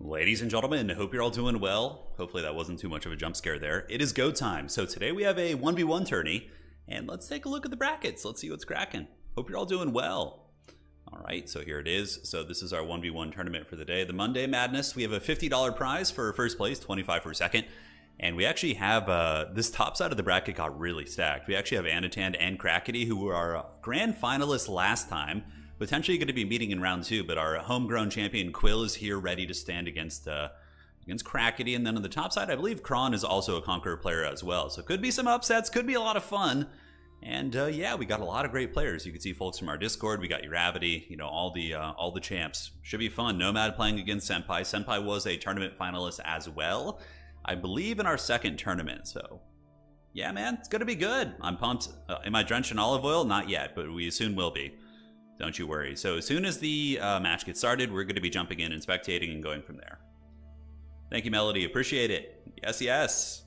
Ladies and gentlemen, I hope you're all doing well. Hopefully that wasn't too much of a jump scare there. It is go time. So today we have a 1v1 tourney, and let's take a look at the brackets. Let's see what's cracking. Hope you're all doing well. All right, so here it is. So this is our 1v1 tournament for the day. The Monday Madness, we have a $50 prize for first place, 25 for second. And we actually have, uh, this top side of the bracket got really stacked. We actually have Anatan and Crackety, who were our grand finalists last time potentially going to be meeting in round two, but our homegrown champion Quill is here ready to stand against uh, against Crackety. And then on the top side, I believe Kron is also a Conqueror player as well. So could be some upsets, could be a lot of fun. And uh, yeah, we got a lot of great players. You can see folks from our Discord. We got Uravity, you know, all the uh, all the champs. Should be fun. Nomad playing against Senpai. Senpai was a tournament finalist as well, I believe, in our second tournament. So yeah, man, it's gonna be good. I'm pumped. Uh, am I drenched in olive oil? Not yet, but we soon will be. Don't you worry. So as soon as the uh, match gets started, we're going to be jumping in and spectating and going from there. Thank you, Melody. Appreciate it. Yes, yes.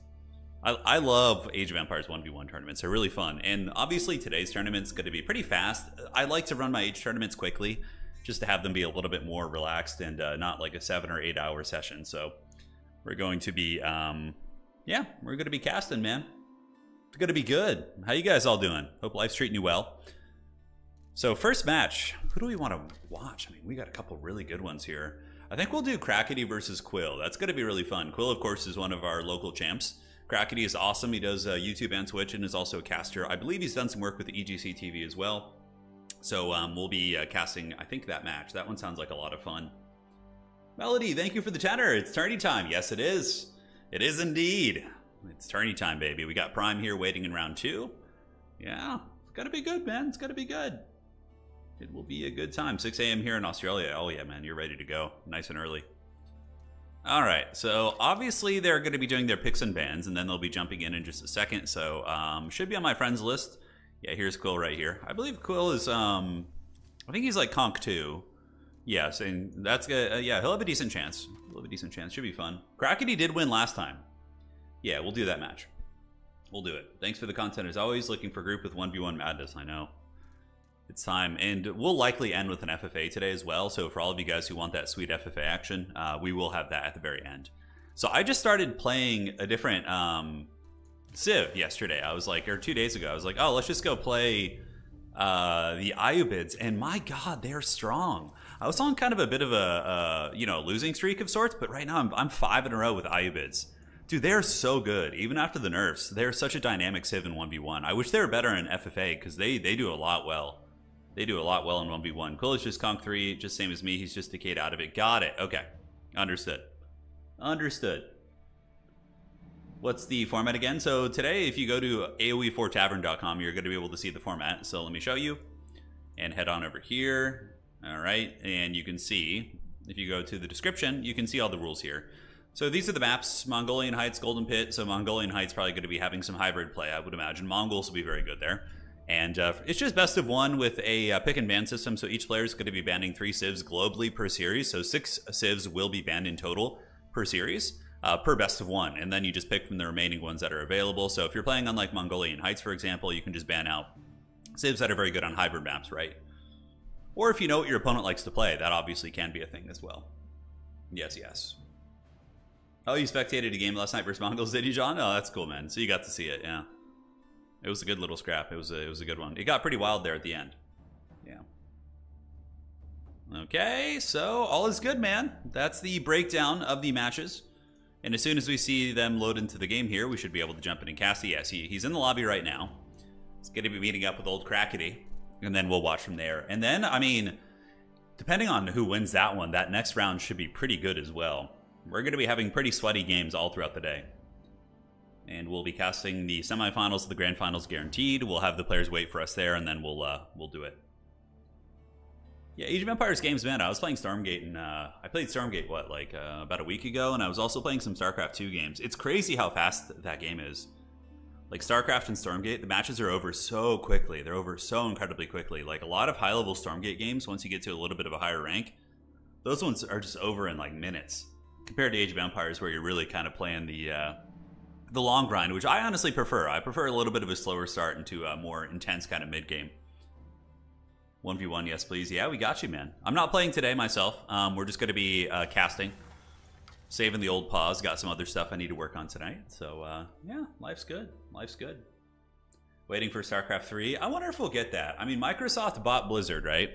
I, I love Age of Empires 1v1 tournaments. They're really fun. And obviously today's tournament's going to be pretty fast. I like to run my Age tournaments quickly just to have them be a little bit more relaxed and uh, not like a seven or eight hour session. So we're going to be, um, yeah, we're going to be casting, man. It's going to be good. How you guys all doing? Hope life's treating you well. So first match, who do we want to watch? I mean, we got a couple really good ones here. I think we'll do Crackety versus Quill. That's going to be really fun. Quill, of course, is one of our local champs. Crackety is awesome. He does uh, YouTube and Twitch and is also a caster. I believe he's done some work with EGC TV as well. So um, we'll be uh, casting, I think, that match. That one sounds like a lot of fun. Melody, thank you for the tenor. It's tourney time. Yes, it is. It is indeed. It's tourney time, baby. We got Prime here waiting in round two. Yeah, it's to be good, man. It's to be good. It will be a good time. 6 a.m. here in Australia. Oh, yeah, man, you're ready to go. Nice and early. All right, so obviously they're going to be doing their picks and bans, and then they'll be jumping in in just a second. So um, should be on my friends list. Yeah, here's Quill right here. I believe Quill is, um, I think he's like Conk 2. Yes, and that's good. Uh, yeah, he'll have a decent chance. He'll have a decent chance. Should be fun. Crackety did win last time. Yeah, we'll do that match. We'll do it. Thanks for the content. As always, looking for group with 1v1 madness, I know. It's time, and we'll likely end with an FFA today as well. So for all of you guys who want that sweet FFA action, uh, we will have that at the very end. So I just started playing a different um, Civ yesterday. I was like, or two days ago, I was like, oh, let's just go play uh, the Ayyubids, and my God, they're strong. I was on kind of a bit of a, you know losing streak of sorts, but right now I'm, I'm five in a row with Ayyubids. Dude, they're so good. Even after the nerfs, they're such a dynamic Civ in 1v1. I wish they were better in FFA because they, they do a lot well. They do a lot well in 1v1. Quill is just Conk 3, just same as me. He's just decayed out of it. Got it. Okay. Understood. Understood. What's the format again? So today, if you go to AoE4tavern.com, you're going to be able to see the format. So let me show you. And head on over here. All right. And you can see, if you go to the description, you can see all the rules here. So these are the maps, Mongolian Heights, Golden Pit. So Mongolian Heights probably going to be having some hybrid play, I would imagine. Mongols will be very good there. And uh, it's just best of one with a uh, pick and ban system. So each player is going to be banning three civs globally per series. So six civs will be banned in total per series, uh, per best of one. And then you just pick from the remaining ones that are available. So if you're playing on like Mongolian Heights, for example, you can just ban out civs that are very good on hybrid maps, right? Or if you know what your opponent likes to play, that obviously can be a thing as well. Yes, yes. Oh, you spectated a game last night versus Mongols, did you, John? Oh, that's cool, man. So you got to see it, yeah. It was a good little scrap. It was a, it was a good one. It got pretty wild there at the end. Yeah. Okay, so all is good, man. That's the breakdown of the matches. And as soon as we see them load into the game here, we should be able to jump in and cast. Yes, he, he's in the lobby right now. He's going to be meeting up with old Crackety. And then we'll watch from there. And then, I mean, depending on who wins that one, that next round should be pretty good as well. We're going to be having pretty sweaty games all throughout the day and we'll be casting the semifinals, of the grand finals guaranteed. We'll have the players wait for us there, and then we'll uh, we'll do it. Yeah, Age of Empires games, man. I was playing Stormgate, and uh, I played Stormgate what like uh, about a week ago, and I was also playing some StarCraft two games. It's crazy how fast that game is. Like StarCraft and Stormgate, the matches are over so quickly. They're over so incredibly quickly. Like a lot of high level Stormgate games, once you get to a little bit of a higher rank, those ones are just over in like minutes compared to Age of Empires, where you're really kind of playing the uh, the long grind, which I honestly prefer. I prefer a little bit of a slower start into a more intense kind of mid game. 1v1, yes, please. Yeah, we got you, man. I'm not playing today myself. Um, we're just going to be uh, casting. saving the old pause. Got some other stuff I need to work on tonight. So uh, yeah, life's good. Life's good. Waiting for StarCraft 3. I wonder if we'll get that. I mean, Microsoft bought Blizzard, right?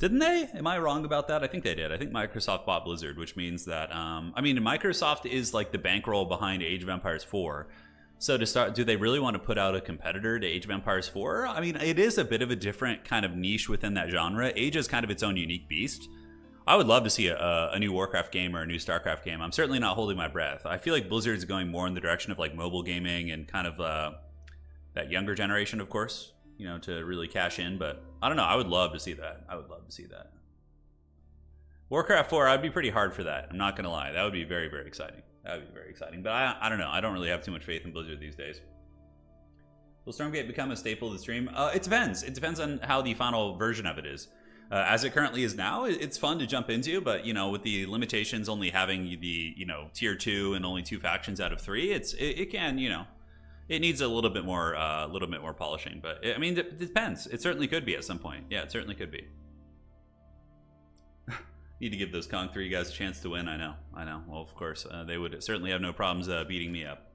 Didn't they? Am I wrong about that? I think they did. I think Microsoft bought Blizzard, which means that um, I mean, Microsoft is like the bankroll behind Age of Empires 4. So to start, do they really want to put out a competitor to Age of Empires 4? I mean, it is a bit of a different kind of niche within that genre. Age is kind of its own unique beast. I would love to see a, a, new Warcraft game or a new StarCraft game. I'm certainly not holding my breath. I feel like Blizzard's going more in the direction of like mobile gaming and kind of uh, that younger generation, of course, you know, to really cash in. But I don't know. I would love to see that. I would love to see that. Warcraft 4, I'd be pretty hard for that. I'm not going to lie. That would be very, very exciting. That would be very exciting. But I, I don't know. I don't really have too much faith in Blizzard these days. Will Stormgate become a staple of the stream? Uh, it depends. It depends on how the final version of it is. Uh, as it currently is now, it's fun to jump into, but you know, with the limitations only having the you know tier two and only two factions out of three, it's it, it can you know it needs a little bit more a uh, little bit more polishing. But I mean, it depends. It certainly could be at some point. Yeah, it certainly could be. Need to give those Conk three guys a chance to win. I know, I know. Well, of course, uh, they would certainly have no problems uh, beating me up.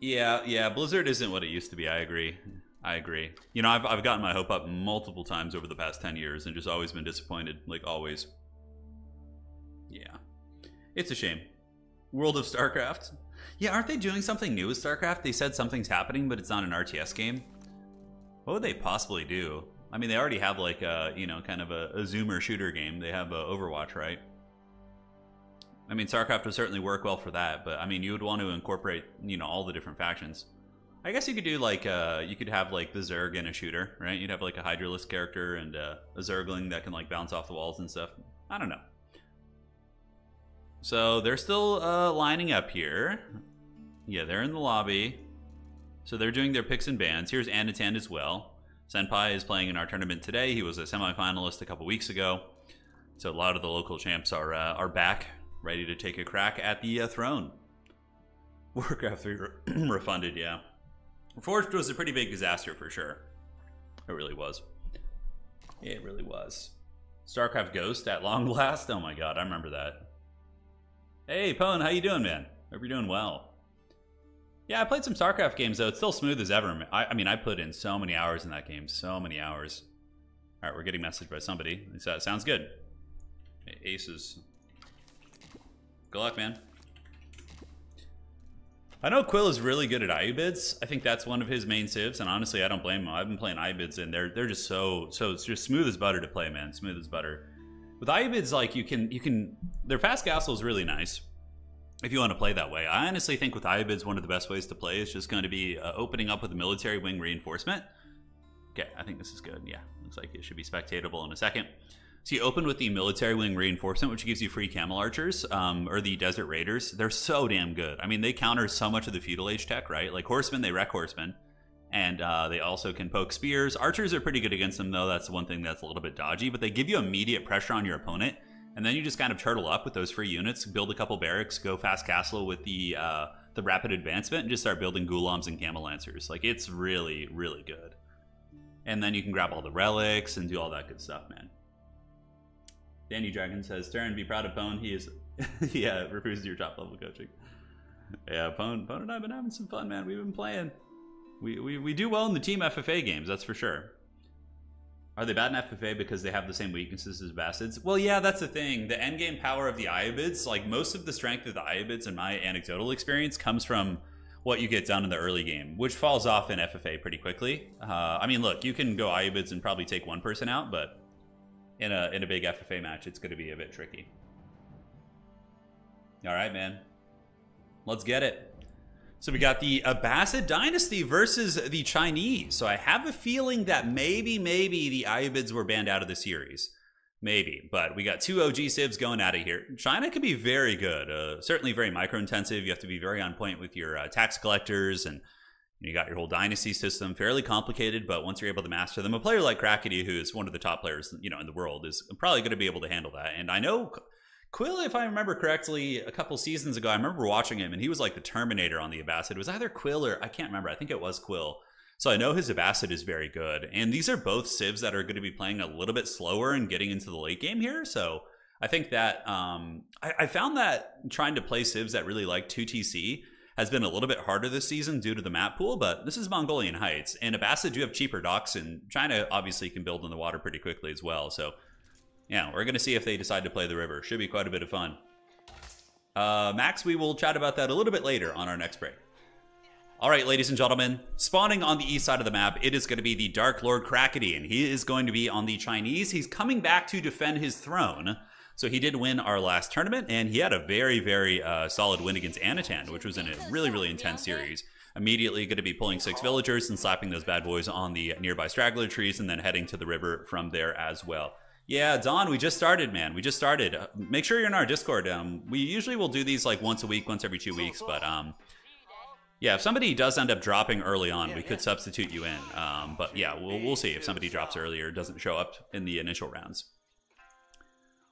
Yeah, yeah. Blizzard isn't what it used to be. I agree. I agree. You know, I've, I've gotten my hope up multiple times over the past 10 years and just always been disappointed, like always. Yeah. It's a shame. World of StarCraft. Yeah, aren't they doing something new with StarCraft? They said something's happening, but it's not an RTS game. What would they possibly do? I mean, they already have like a, you know, kind of a, a zoomer shooter game. They have Overwatch, right? I mean, StarCraft would certainly work well for that, but I mean, you would want to incorporate, you know, all the different factions. I guess you could do like uh, you could have like the Zerg in a shooter, right? You'd have like a Hydralisk character and uh, a Zergling that can like bounce off the walls and stuff. I don't know. So they're still uh, lining up here. Yeah, they're in the lobby. So they're doing their picks and bans. Here's Anatan as well. Senpai is playing in our tournament today. He was a semifinalist a couple weeks ago. So a lot of the local champs are uh, are back, ready to take a crack at the uh, throne. Warcraft 3 re refunded, yeah. Forged was a pretty big disaster for sure. It really was. It really was. StarCraft Ghost at long last. Oh my god, I remember that. Hey, Pone, how you doing, man? Hope you're doing well. Yeah, I played some StarCraft games though. It's still smooth as ever. I, I mean, I put in so many hours in that game. So many hours. All right, we're getting messaged by somebody. That sounds good. Aces. Good luck, man. I know Quill is really good at Ayyubids. I think that's one of his main civs, and honestly, I don't blame him. I've been playing Ayyubids, and they're they're just so so it's just smooth as butter to play, man. Smooth as butter. With Ayyubids, like you can you can their fast castle is really nice if you want to play that way. I honestly think with Ayyubids, one of the best ways to play is just going to be uh, opening up with a military wing reinforcement. Okay, I think this is good. Yeah, looks like it should be spectatable in a second. So you open with the military wing reinforcement, which gives you free camel archers, um, or the desert raiders. They're so damn good. I mean, they counter so much of the feudal age tech, right? Like horsemen, they wreck horsemen, and uh, they also can poke spears. Archers are pretty good against them, though. That's one thing that's a little bit dodgy. But they give you immediate pressure on your opponent, and then you just kind of turtle up with those free units, build a couple barracks, go fast castle with the uh, the rapid advancement, and just start building ghulams and camel lancers. Like it's really, really good. And then you can grab all the relics and do all that good stuff, man. Danny Dragon says, Turn, be proud of Pone. He is, yeah, refuses your top level coaching. Yeah, Pone, Pone and I have been having some fun, man. We've been playing. We, we, do well in the team FFA games, that's for sure. Are they bad in FFA because they have the same weaknesses as Abbasids? Well, yeah, that's the thing. The endgame power of the Ayyubids, like most of the strength of the Ayyubids in my anecdotal experience comes from what you get done in the early game, which falls off in FFA pretty quickly. Uh, I mean, look, you can go Ayyubids and probably take one person out, but in a in a big FFA match, it's going to be a bit tricky. All right, man. Let's get it. So we got the Abbasid dynasty versus the Chinese. So I have a feeling that maybe, maybe the Ayyubids were banned out of the series. Maybe, but we got two OG civs going out of here. China can be very good, uh, certainly very micro intensive. You have to be very on point with your uh, tax collectors and you got your whole dynasty system, fairly complicated, but once you're able to master them, a player like Crackety, who is one of the top players, you know, in the world, is probably going to be able to handle that. And I know Quill, if I remember correctly, a couple seasons ago, I remember watching him, and he was like the Terminator on the Abbasid. It was either Quill or I can't remember. I think it was Quill. So I know his Abbasid is very good, and these are both civs that are going to be playing a little bit slower and getting into the late game here. So I think that um, I, I, found that trying to play civs that really like 2TC has been a little bit harder this season due to the map pool, but this is Mongolian Heights. And Abbasid do have cheaper docks, and China obviously can build in the water pretty quickly as well. So, yeah, we're going to see if they decide to play the river. Should be quite a bit of fun. Uh, Max, we will chat about that a little bit later on our next break. All right, ladies and gentlemen, spawning on the east side of the map, it is going to be the Dark Lord Crackety, and he is going to be on the Chinese. He's coming back to defend his throne. So he did win our last tournament, and he had a very, very uh, solid win against Anatan, which was in a really, really intense series. Immediately going to be pulling six villagers and slapping those bad boys on the nearby straggler trees, and then heading to the river from there as well. Yeah, Don, we just started, man. We just started. Uh, make sure you're in our Discord. Um, we usually will do these like once a week, once every two weeks, but um, yeah, if somebody does end up dropping early on, we could substitute you in. Um, but yeah, we'll, we'll see if somebody drops earlier, doesn't show up in the initial rounds.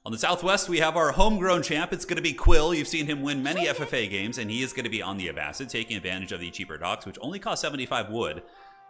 On the Southwest, we have our homegrown champ. It's going to be Quill. You've seen him win many FFA games, and he is going to be on the Abbasid, taking advantage of the cheaper docks, which only cost 75 wood.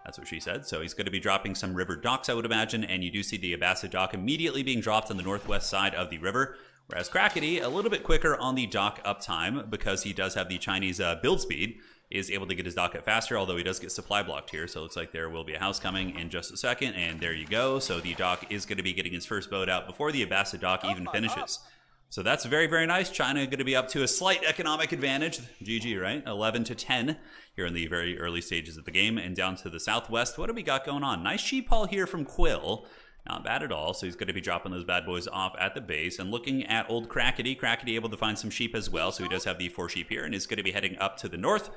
That's what she said. So he's going to be dropping some river docks, I would imagine, and you do see the Abbasid dock immediately being dropped on the northwest side of the river. Whereas Crackety, a little bit quicker on the dock uptime because he does have the Chinese uh, build speed is able to get his dock up faster, although he does get supply blocked here. So it looks like there will be a house coming in just a second, and there you go. So the dock is going to be getting his first boat out before the Abbasid dock even finishes. So that's very, very nice. China going to be up to a slight economic advantage. GG, right? 11 to 10 here in the very early stages of the game. And down to the southwest, what do we got going on? Nice sheep haul here from Quill. Not bad at all. So he's going to be dropping those bad boys off at the base and looking at old Crackety. Crackety able to find some sheep as well. So he does have the four sheep here and is going to be heading up to the north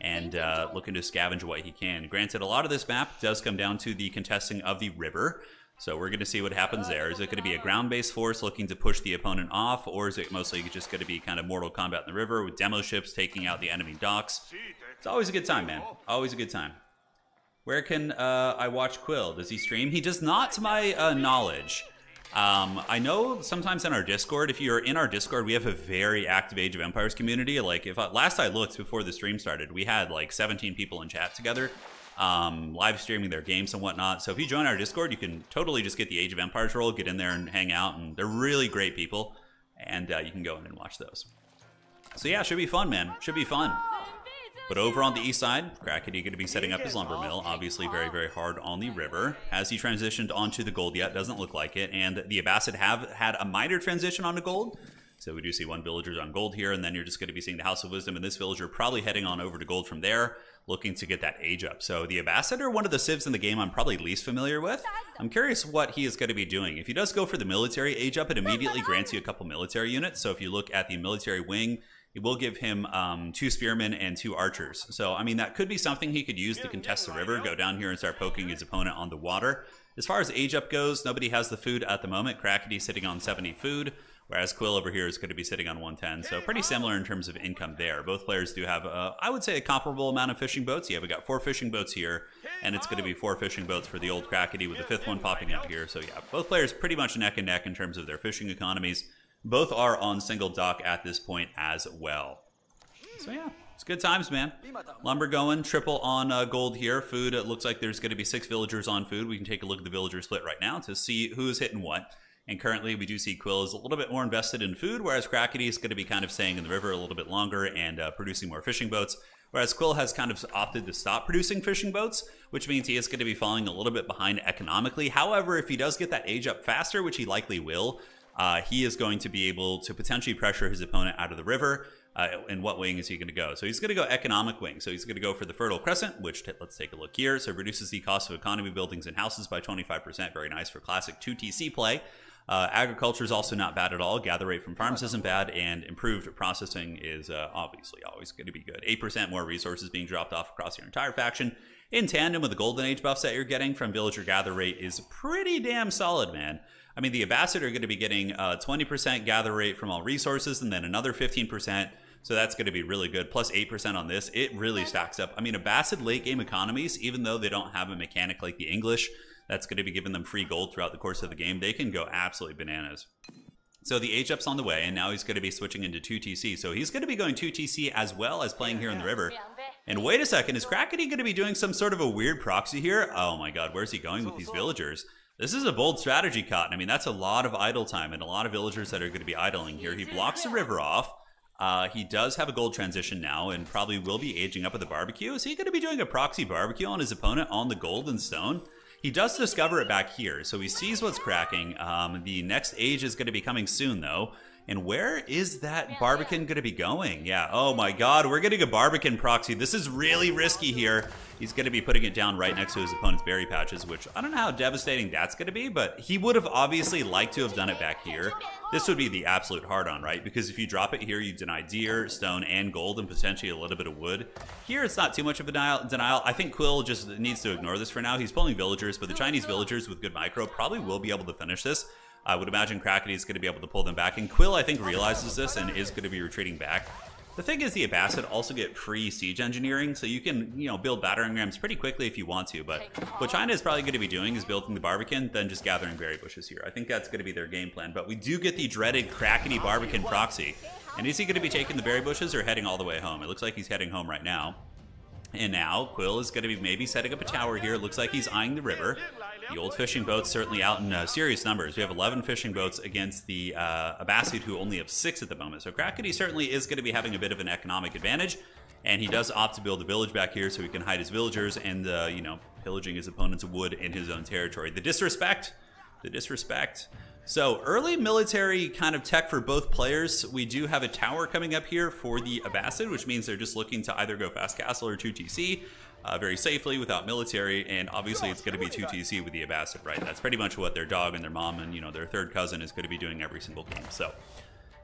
and uh, looking to scavenge what he can. Granted, a lot of this map does come down to the contesting of the river. So we're going to see what happens there. Is it going to be a ground-based force looking to push the opponent off, or is it mostly just going to be kind of Mortal Kombat in the river with demo ships taking out the enemy docks? It's always a good time, man. Always a good time. Where can uh, I watch Quill? Does he stream? He does not, to my uh, knowledge. Um, I know sometimes in our Discord, if you're in our Discord, we have a very active Age of Empires community. Like if I, last I looked before the stream started, we had like 17 people in chat together, um, live streaming their games and whatnot. So if you join our Discord, you can totally just get the Age of Empires role, get in there and hang out, and they're really great people, and uh, you can go in and watch those. So yeah, should be fun, man. Should be fun. But over on the east side, Crackety going to be setting up his lumber mill. Obviously very, very hard on the river. Has he transitioned onto the gold yet? Doesn't look like it. And the Abbasid have had a minor transition onto gold. So we do see one villager on gold here, and then you're just going to be seeing the House of Wisdom and this villager probably heading on over to gold from there, looking to get that age up. So the Abbasid, one of the civs in the game I'm probably least familiar with. I'm curious what he is going to be doing. If he does go for the military age up, it immediately grants you a couple military units. So if you look at the military wing, it will give him um, two spearmen and two archers. So, I mean, that could be something he could use to contest the river, go down here and start poking his opponent on the water. As far as age up goes, nobody has the food at the moment. Crackety sitting on 70 food, whereas Quill over here is going to be sitting on 110. So pretty similar in terms of income there. Both players do have, I would say, a comparable amount of fishing boats. Yeah, we got four fishing boats here, and it's going to be four fishing boats for the old Crackety with the fifth one popping up here. So yeah, both players pretty much neck and neck in terms of their fishing economies. Both are on single dock at this point as well. So yeah, it's good times, man. Lumber going, triple on uh, gold here. Food, it looks like there's going to be six villagers on food. We can take a look at the villager split right now to see who's hitting what. And currently, we do see Quill is a little bit more invested in food, whereas Crackety is going to be kind of staying in the river a little bit longer and uh, producing more fishing boats. Whereas Quill has kind of opted to stop producing fishing boats, which means he is going to be falling a little bit behind economically. However, if he does get that age up faster, which he likely will, uh, he is going to be able to potentially pressure his opponent out of the river. Uh, and what wing is he going to go? So he's going to go economic wing. So he's going to go for the Fertile Crescent, which let's take a look here. So reduces the cost of economy buildings and houses by 25%. Very nice for classic 2TC play. Uh, agriculture is also not bad at all. Gather rate from farms isn't bad, and improved processing is uh, obviously always going to be good. 8% more resources being dropped off across your entire faction in tandem with the Golden Age buffs that you're getting from villager gather rate is pretty damn solid, man. I mean, the Abbasid are going to be getting 20% gather rate from all resources and then another 15%. So that's going to be really good. Plus 8% on this. It really stacks up. I mean, Abbasid late game economies, even though they don't have a mechanic like the English, that's going to be giving them free gold throughout the course of the game. They can go absolutely bananas. So the H-Up's on the way, and now he's going to be switching into 2TC. So he's going to be going 2TC as well as playing here in the river. And wait a second, is Crackety going to be doing some sort of a weird proxy here? Oh my god, where's he going with these villagers? This is a bold strategy, Cotton. I mean, that's a lot of idle time and a lot of villagers that are going to be idling here. He blocks the river off. Uh, he does have a gold transition now and probably will be aging up at the Barbican. Is he going to be doing a proxy Barbican on his opponent on the golden stone? He does discover it back here, so he sees what's cracking. Um, the next age is going to be coming soon, though. And where is that Barbican going to be going? Yeah, oh my god, we're getting a Barbican proxy. This is really risky here. He's going to be putting it down right next to his opponent's berry patches, which I don't know how devastating that's going to be, but he would have obviously liked to have done it back here. This would be the absolute hard-on, right? Because if you drop it here, you deny deer, stone, and gold, and potentially a little bit of wood. Here, it's not too much of a denial. I think Quill just needs to ignore this for now. He's pulling villagers, but the Chinese villagers with good micro probably will be able to finish this. I would imagine Crackety is going to be able to pull them back, and Quill, I think, realizes this and is going to be retreating back. The thing is, the Abbasid also get free siege engineering, so you can, you know, build battering rams pretty quickly if you want to. But what China is probably going to be doing is building the Barbican, then just gathering berry bushes here. I think that's going to be their game plan. But we do get the dreaded Crackety Barbican proxy. And is he going to be taking the berry bushes or heading all the way home? It looks like he's heading home right now. And now Quill is going to be maybe setting up a tower here. It looks like he's eyeing the river. The old fishing boats certainly out in uh, serious numbers. We have 11 fishing boats against the uh, Abbasid, who only have six at the moment. So Crackety certainly is going to be having a bit of an economic advantage. And he does opt to build a village back here so he can hide his villagers and, uh, you know, pillaging his opponent's wood in his own territory. The disrespect, the disrespect. So early military kind of tech for both players. We do have a tower coming up here for the Abbasid, which means they're just looking to either go fast castle or 2TC uh, very safely without military, and obviously it's going to be 2TC with the Abbasid, right? That's pretty much what their dog and their mom and, you know, their third cousin is going to be doing every single game. So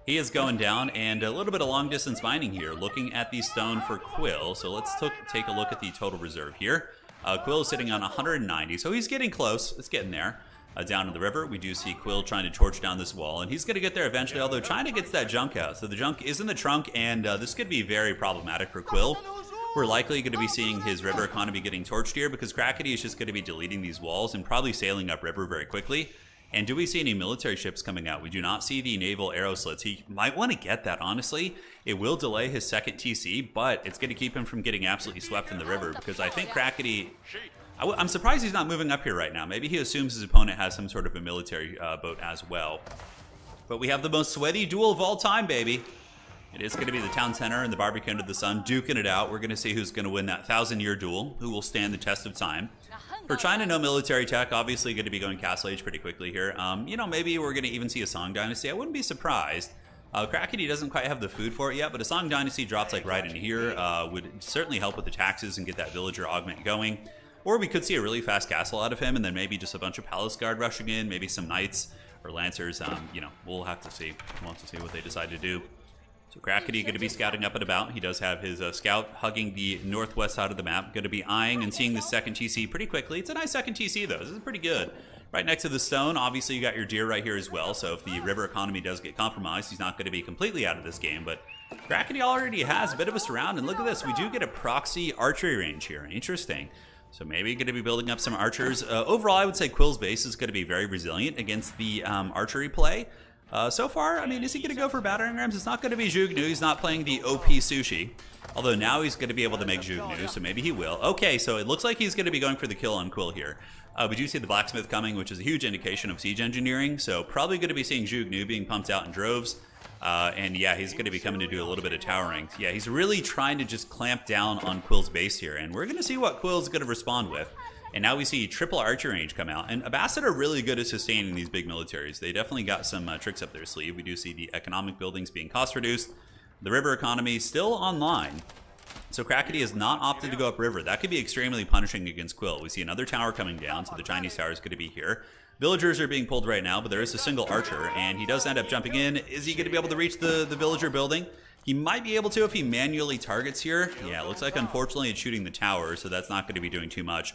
he is going down, and a little bit of long distance mining here, looking at the stone for Quill. So let's take a look at the total reserve here. Uh, Quill is sitting on 190, so he's getting close. It's getting there. Uh, down in the river, we do see Quill trying to torch down this wall, and he's going to get there eventually, although China gets that junk out. So the junk is in the trunk, and uh, this could be very problematic for Quill. We're likely going to be seeing his river economy getting torched here because Crackety is just going to be deleting these walls and probably sailing upriver very quickly. And do we see any military ships coming out? We do not see the naval arrow slits. He might want to get that, honestly. It will delay his second TC, but it's going to keep him from getting absolutely swept in the river because I think Crackety... i w I'm surprised he's not moving up here right now. Maybe he assumes his opponent has some sort of a military uh, boat as well. But we have the most sweaty duel of all time, baby. It is going to be the town center and the Barbican under the sun duking it out. We're going to see who's going to win that thousand year duel, who will stand the test of time. For China, no military tech, obviously going to be going Castle Age pretty quickly here. Um, you know, maybe we're going to even see a Song Dynasty. I wouldn't be surprised. Uh, Crackety doesn't quite have the food for it yet, but a Song Dynasty drops like right in here uh, would certainly help with the taxes and get that villager augment going. Or we could see a really fast castle out of him, and then maybe just a bunch of palace guard rushing in, maybe some knights or lancers. Um, you know, we'll have to see. We'll have to see what they decide to do. So Crackety going to be scouting up and about. He does have his uh, scout hugging the northwest side of the map. Going to be eyeing and seeing the second TC pretty quickly. It's a nice second TC though. This is pretty good. Right next to the stone, obviously you got your deer right here as well. So if the river economy does get compromised, he's not going to be completely out of this game. But Crackety already has a bit of a surround. And look at this. We do get a proxy archery range here. Interesting. So maybe going to be building up some archers. Uh, overall, I would say Quill's base is going to be very resilient against the um, archery play. Uh, so far, I mean, is he going to go for battering rams? It's not going to be Zhuge Nu. He's not playing the OP Zhu Xi. Although now he's going to be able to make Zhuge Nu, so maybe he will. Okay, so it looks like he's going to be going for the kill on Quill here. Uh, we do see the blacksmith coming, which is a huge indication of siege engineering. So probably going to be seeing Zhuge Nu being pumped out in droves. Uh, and yeah, he's going to be coming to do a little bit of towering. Yeah, he's really trying to just clamp down on Quill's base here. And we're going to see what Quill's going to respond with. And now we see triple archer range come out. And Abbasid are really good at sustaining these big militaries. They definitely got some uh, tricks up their sleeve. We do see the economic buildings being cost reduced. The river economy still online. So Crackety has not opted to go upriver. That could be extremely punishing against Quill. We see another tower coming down, so the Chinese tower is going to be here. Villagers are being pulled right now, but there is a single archer, and he does end up jumping in. Is he going to be able to reach the, the villager building? He might be able to if he manually targets here. Yeah, looks like unfortunately it's shooting the tower, so that's not going to be doing too much.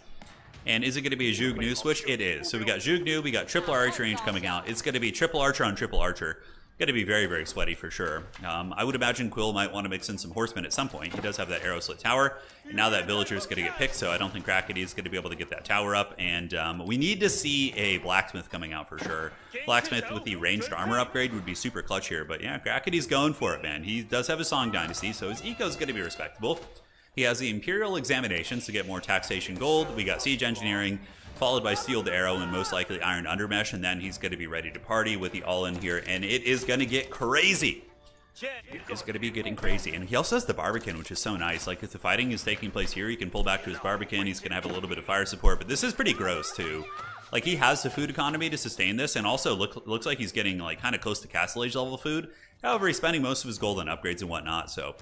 And is it going to be a Zhuge Nu switch? It is. So we got Zhuge Nu, we got triple archer range coming out. It's going to be triple archer on triple archer. Going to be very, very sweaty for sure. Um, I would imagine Quill might want to mix in some horsemen at some point. He does have that arrow slit tower. And now that villager is going to get picked, so I don't think Crackety is going to be able to get that tower up. And um, we need to see a blacksmith coming out for sure. Blacksmith with the ranged armor upgrade would be super clutch here. But yeah, Crackety's going for it, man. He does have a Song Dynasty, so his eco is going to be respectable. He has the Imperial Examinations to get more taxation gold. We got Siege Engineering, followed by Steeled Arrow and most likely Iron Undermesh, and then he's going to be ready to party with the All-In here, and it is going to get crazy. It's going to be getting crazy. And he also has the Barbican, which is so nice. Like, if the fighting is taking place here, he can pull back to his Barbican. He's going to have a little bit of fire support, but this is pretty gross, too. Like, he has the food economy to sustain this, and also look, looks like he's getting, like, kind of close to Castle Age level food. However, he's spending most of his gold on upgrades and whatnot, so...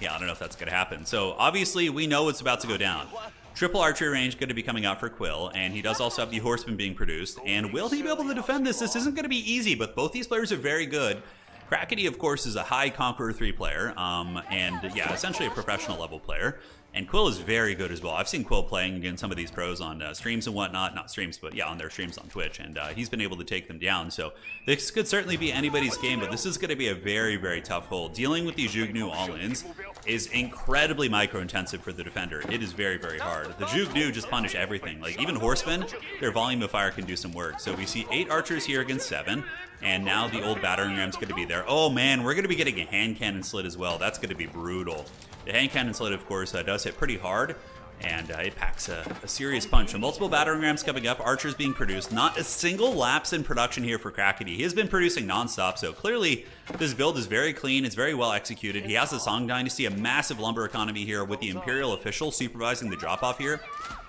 Yeah, I don't know if that's going to happen. So, obviously, we know it's about to go down. Triple archery range going to be coming out for Quill, and he does also have the Horseman being produced. And will he be able to defend this? This isn't going to be easy, but both these players are very good. Crackety, of course, is a high Conqueror 3 player, um, and yeah, essentially a professional level player. And Quill is very good as well. I've seen Quill playing against some of these pros on uh, streams and whatnot. Not streams, but yeah, on their streams on Twitch. And uh, he's been able to take them down. So this could certainly be anybody's game, but this is going to be a very, very tough hole. Dealing with these Zhuge Nu all-ins is incredibly micro-intensive for the defender. It is very, very hard. The Zhuge Nu just punish everything. Like, even Horsemen, their volume of fire can do some work. So we see eight archers here against seven. And now the old battering ram's going to be there. Oh man, we're going to be getting a hand cannon slit as well. That's going to be brutal. The hand cannon slit, of course, uh, does hit pretty hard, and uh, it packs a, a, serious punch. So multiple battering rams coming up, archers being produced. Not a single lapse in production here for Crackety. He has been producing nonstop, so clearly this build is very clean. It's very well executed. He has the Song Dynasty, a massive lumber economy here with the Imperial official supervising the drop-off here.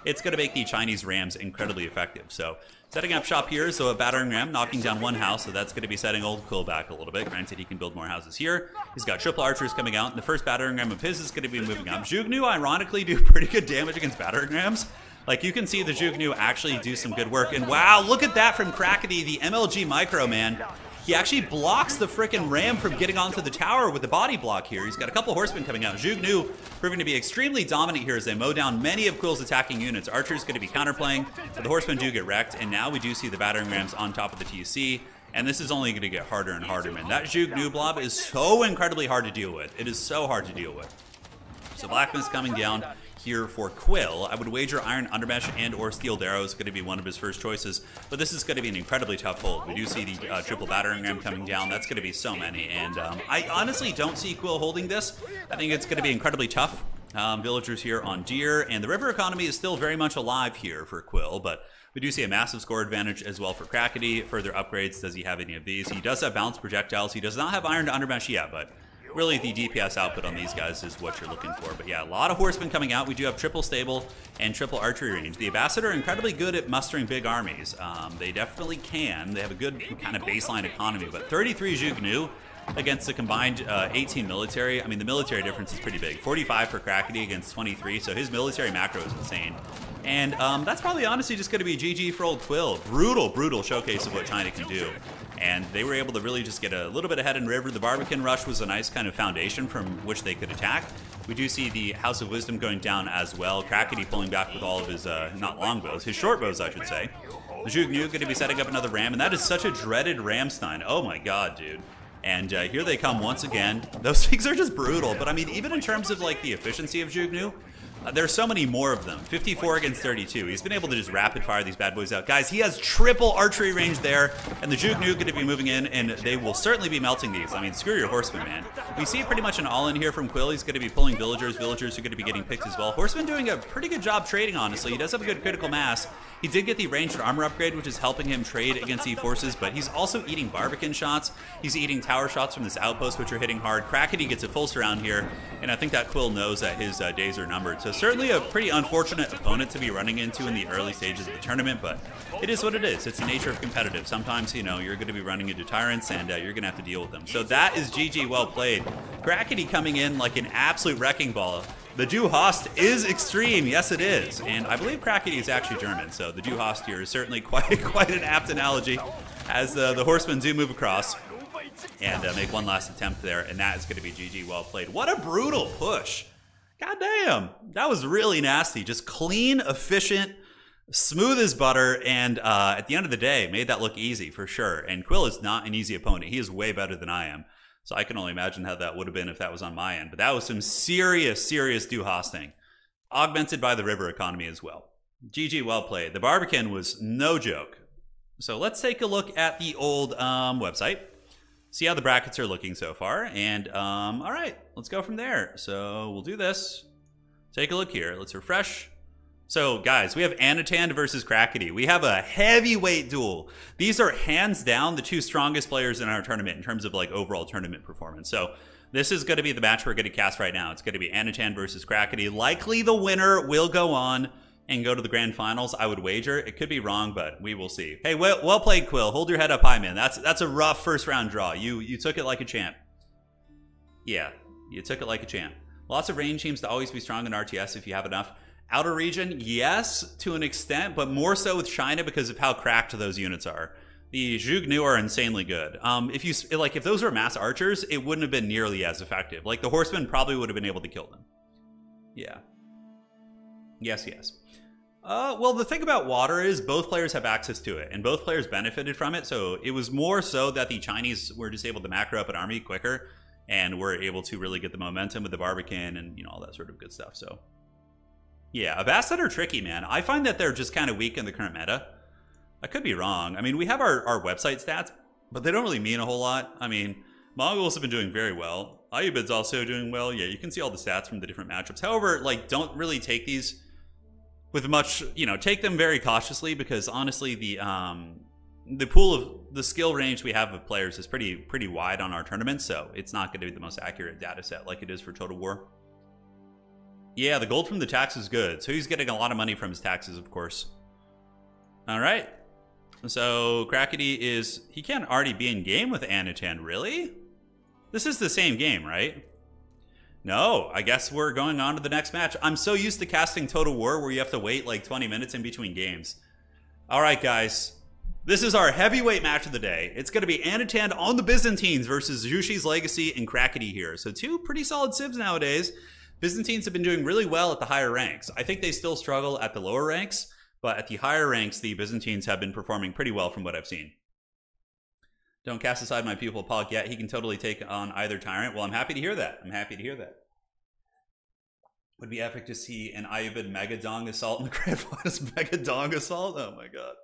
It's going to make the Chinese rams incredibly effective. So Setting up shop here, so a battering ram knocking down one house, so that's going to be setting Old Quill back a little bit. Granted, he can build more houses here. He's got triple archers coming out, and the first battering ram of his is going to be moving up. Zhuge Nu, ironically, do pretty good damage against battering rams. Like, you can see the Zhuge Nu actually do some good work. And wow, look at that from Crackety, the MLG Micro, man. He actually blocks the freaking Ram from getting onto the tower with the body block here. He's got a couple horsemen coming out. Zhuge Nu proving to be extremely dominant here as they mow down many of Quill's attacking units. Archer's going to be counterplaying, but the horsemen do get wrecked, and now we do see the battering rams on top of the TC. And this is only going to get harder and harder, man. That Zhuge Nu blob is so incredibly hard to deal with. It is so hard to deal with. So Blacksmith coming down here for Quill. I would wager Iron Undermesh and or Steeled Arrow is going to be one of his first choices, but this is going to be an incredibly tough hold. We do see the uh, triple battering ram coming down. That's going to be so many, and um, I honestly don't see Quill holding this. I think it's going to be incredibly tough. Um, villagers here on Deer, and the river economy is still very much alive here for Quill, but we do see a massive score advantage as well for Crackety. Further upgrades, does he have any of these? He does have balanced projectiles. He does not have Iron Undermesh yet, but really the DPS output on these guys is what you're looking for. But yeah, a lot of horsemen coming out. We do have triple stable and triple archery range. The Abbasid are incredibly good at mustering big armies. Um, they definitely can. They have a good kind of baseline economy. But 33 Zhuge Nu against the combined uh, 18 military. I mean, the military difference is pretty big. 45 for Crackety against 23, so his military macro is insane. And um, that's probably honestly just going to be GG for old Quill. Brutal, brutal showcase of what China can do and they were able to really just get a little bit ahead in River. The Barbican Rush was a nice kind of foundation from which they could attack. We do see the House of Wisdom going down as well. Crackety pulling back with all of his, uh, not longbows, his short bows, I should say. The Zhuge Nu going to be setting up another ram, and that is such a dreaded Rammstein. Oh my god, dude. And uh, here they come once again. Those things are just brutal, but I mean, even in terms of like the efficiency of Zhuge Nu, there's so many more of them. 54 against 32. He's been able to just rapid fire these bad boys out. Guys, he has triple archery range there, and the Zhuge Nu going to be moving in, and they will certainly be melting these. I mean, screw your horseman, man. We see pretty much an all-in here from Quill. He's going to be pulling villagers. Villagers are going to be getting picked as well. Horseman doing a pretty good job trading, honestly. He does have a good critical mass. He did get the ranged armor upgrade, which is helping him trade against E-forces, but he's also eating Barbican shots. He's eating tower shots from this outpost, which are hitting hard. Crackety gets a full surround here, and I think that Quill knows that his uh, days are numbered. Certainly a pretty unfortunate opponent to be running into in the early stages of the tournament, but it is what it is. It's the nature of competitive. Sometimes, you know, you're going to be running into tyrants, and uh, you're going to have to deal with them. So that is GG well played. Crackety coming in like an absolute wrecking ball. The Du Hast is extreme, yes it is, and I believe Crackety is actually German, so the Du Hast here is certainly quite quite an apt analogy as uh, the horsemen do move across and uh, make one last attempt there, and that is going to be GG well played. What a brutal push! God damn, that was really nasty. Just clean, efficient, smooth as butter, and uh, at the end of the day, made that look easy for sure. And Quill is not an easy opponent. He is way better than I am. So I can only imagine how that would have been if that was on my end. But that was some serious, serious Du Hasting, augmented by the river economy as well. GG, well played. The Barbican was no joke. So let's take a look at the old um, website, see how the brackets are looking so far, and um, all right, let's go from there. So we'll do this. take a look here. Let's refresh. So, guys, we have Anatan versus Crackety. We have a heavyweight duel. These are hands down the two strongest players in our tournament in terms of like overall tournament performance. So, this is going to be the match we're going to cast right now. It's going to be Anatan versus Crackety. Likely the winner will go on and go to the grand finals. I would wager. It could be wrong, but we will see. Hey, well, well played, Quill. Hold your head up high, man. That's that's a rough first round draw. You you took it like a champ. Yeah, you took it like a champ. Lots of range seems to always be strong in RTS if you have enough. Outer region, yes, to an extent, but more so with China because of how cracked those units are. The Zhuge Nu are insanely good. Um, if you like, if those were mass archers, it wouldn't have been nearly as effective. Like the horsemen probably would have been able to kill them. Yeah. Yes, yes. Uh, well, the thing about water is both players have access to it, and both players benefited from it. So it was more so that the Chinese were just able to macro up an army quicker, and were able to really get the momentum with the Barbican and you know all that sort of good stuff. So yeah, Abbasid are tricky, man. I find that they're just kind of weak in the current meta. I could be wrong. I mean, we have our, our website stats, but they don't really mean a whole lot. I mean, Mongols have been doing very well. Ayyubid's also doing well. Yeah, you can see all the stats from the different matchups. However, like, don't really take these with much, you know, take them very cautiously because honestly, the um, the pool of the skill range we have of players is pretty pretty wide on our tournament, so it's not going to be the most accurate data set like it is for Total War. Yeah, the gold from the tax is good. So he's getting a lot of money from his taxes, of course. All right. So Crackety is... He can't already be in game with Anatan, really? This is the same game, right? No, I guess we're going on to the next match. I'm so used to casting Total War where you have to wait like 20 minutes in between games. All right, guys. This is our heavyweight match of the day. It's going to be Anatan on the Byzantines versus Zhu Xi's Legacy and Crackety here. So two pretty solid civs nowadays. Byzantines have been doing really well at the higher ranks. I think they still struggle at the lower ranks, but at the higher ranks, the Byzantines have been performing pretty well from what I've seen. Don't cast aside my pupil Paul yet. He can totally take on either tyrant. Well, I'm happy to hear that. I'm happy to hear that. Would be epic to see an Ayyubid Mega Dong assault in the Grand Finals Mega Dong assault. Oh my god.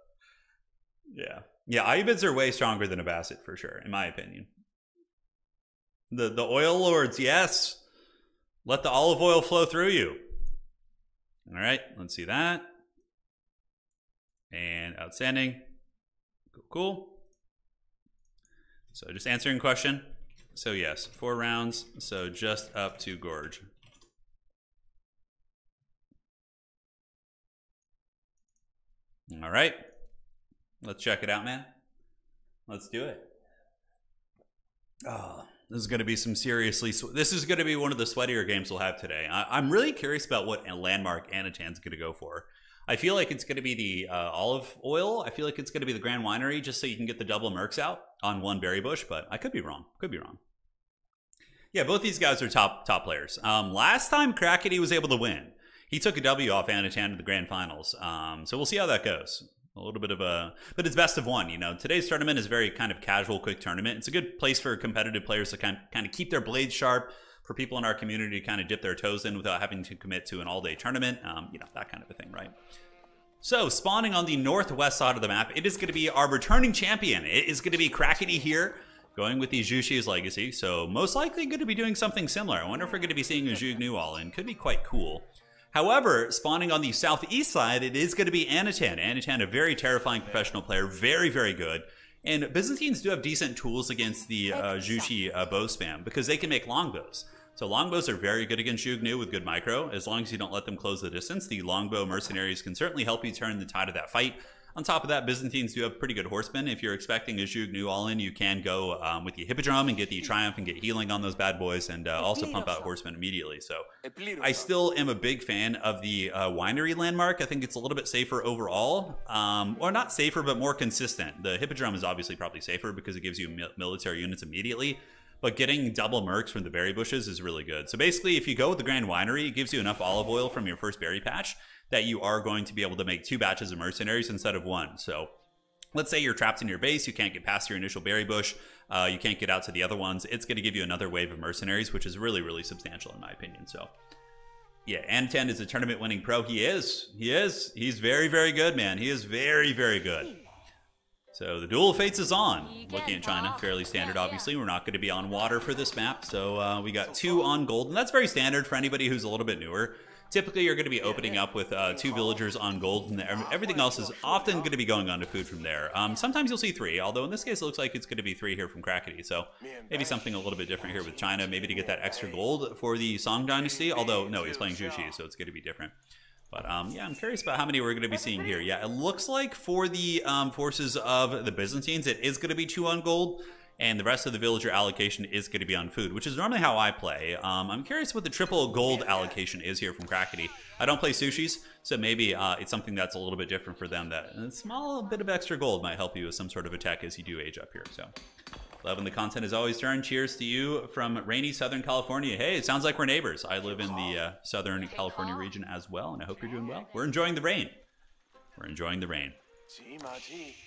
Yeah. Yeah, Ayyubids are way stronger than Abbasid for sure, in my opinion. The the oil lords, yes. Let the olive oil flow through you. All right, let's see that. And outstanding. Cool, cool. So just answering question. So yes, four rounds. So just up to Gorge. All right. Let's check it out, man. Let's do it. Oh. This is going to be some seriously. This is going to be one of the sweatier games we'll have today. I, am really curious about what landmark Anatan's going to go for. I feel like it's going to be the uh, olive oil. I feel like it's going to be the Grand Winery, just so you can get the double mercs out on one berry bush. But I could be wrong. Could be wrong. Yeah, both these guys are top top players. Um, last time Crackety was able to win, he took a W off Anatan to the grand finals. Um, so we'll see how that goes a little bit of a but it's best of one you know today's tournament is very kind of casual quick tournament it's a good place for competitive players to kind, kind of keep their blades sharp for people in our community to kind of dip their toes in without having to commit to an all-day tournament um, you know that kind of a thing right? So spawning on the northwest side of the map it is going to be our returning champion. It is going to be crackety here going with the Zhu legacy. So most likely going to be doing something similar. I wonder if we're going to be seeing a Nu all in. Could be quite cool. However, spawning on the southeast side, it is going to be Anatan. Anatan, a very terrifying professional player, very, very good. And Byzantines do have decent tools against the uh, uh, bow spam because they can make longbows. So longbows are very good against Zhuge Nu with good micro. As long as you don't let them close the distance, the longbow mercenaries can certainly help you turn the tide of that fight. On top of that, Byzantines do have pretty good horsemen. If you're expecting a Zhuge all in, you can go um, with the Hippodrome and get the Triumph and get healing on those bad boys and uh, also pump out horsemen immediately. So I still am a big fan of the uh, winery landmark. I think it's a little bit safer overall, um, or not safer, but more consistent. The Hippodrome is obviously probably safer because it gives you military units immediately but getting double mercs from the berry bushes is really good. So basically, if you go with the Grand Winery, it gives you enough olive oil from your first berry patch that you are going to be able to make two batches of mercenaries instead of one. So let's say you're trapped in your base, you can't get past your initial berry bush, uh, you can't get out to the other ones. It's going to give you another wave of mercenaries, which is really, really substantial in my opinion. So yeah, Antan is a tournament winning pro. He is. He is. He's very, very good, man. He is very, very good. So the Duel of Fates is on. Looking at China, fairly standard, obviously. We're not going to be on water for this map, so uh, we got two on gold, and that's very standard for anybody who's a little bit newer. Typically, you're going to be opening up with uh, two villagers on gold, and everything else is often going to be going on to food from there. Um, sometimes you'll see three, although in this case, it looks like it's going to be three here from Crackety. So maybe something a little bit different here with China, maybe to get that extra gold for the Song Dynasty. Although, no, he's playing Zhu Xi, so it's going to be different. But um, yeah, I'm curious about how many we're going to be seeing here. Yeah, it looks like for the um, forces of the Byzantines, it is going to be two on gold and the rest of the villager allocation is going to be on food, which is normally how I play. Um, I'm curious what the triple gold allocation is here from Crackety. I don't play sushis, so maybe uh, it's something that's a little bit different for them. That a small bit of extra gold might help you with some sort of attack as you do age up here. So. Loving the content as always, Turin. Cheers to you from rainy Southern California. Hey, it sounds like we're neighbors. I live in the uh, Southern California region as well, and I hope you're doing well. We're enjoying the rain. We're enjoying the rain.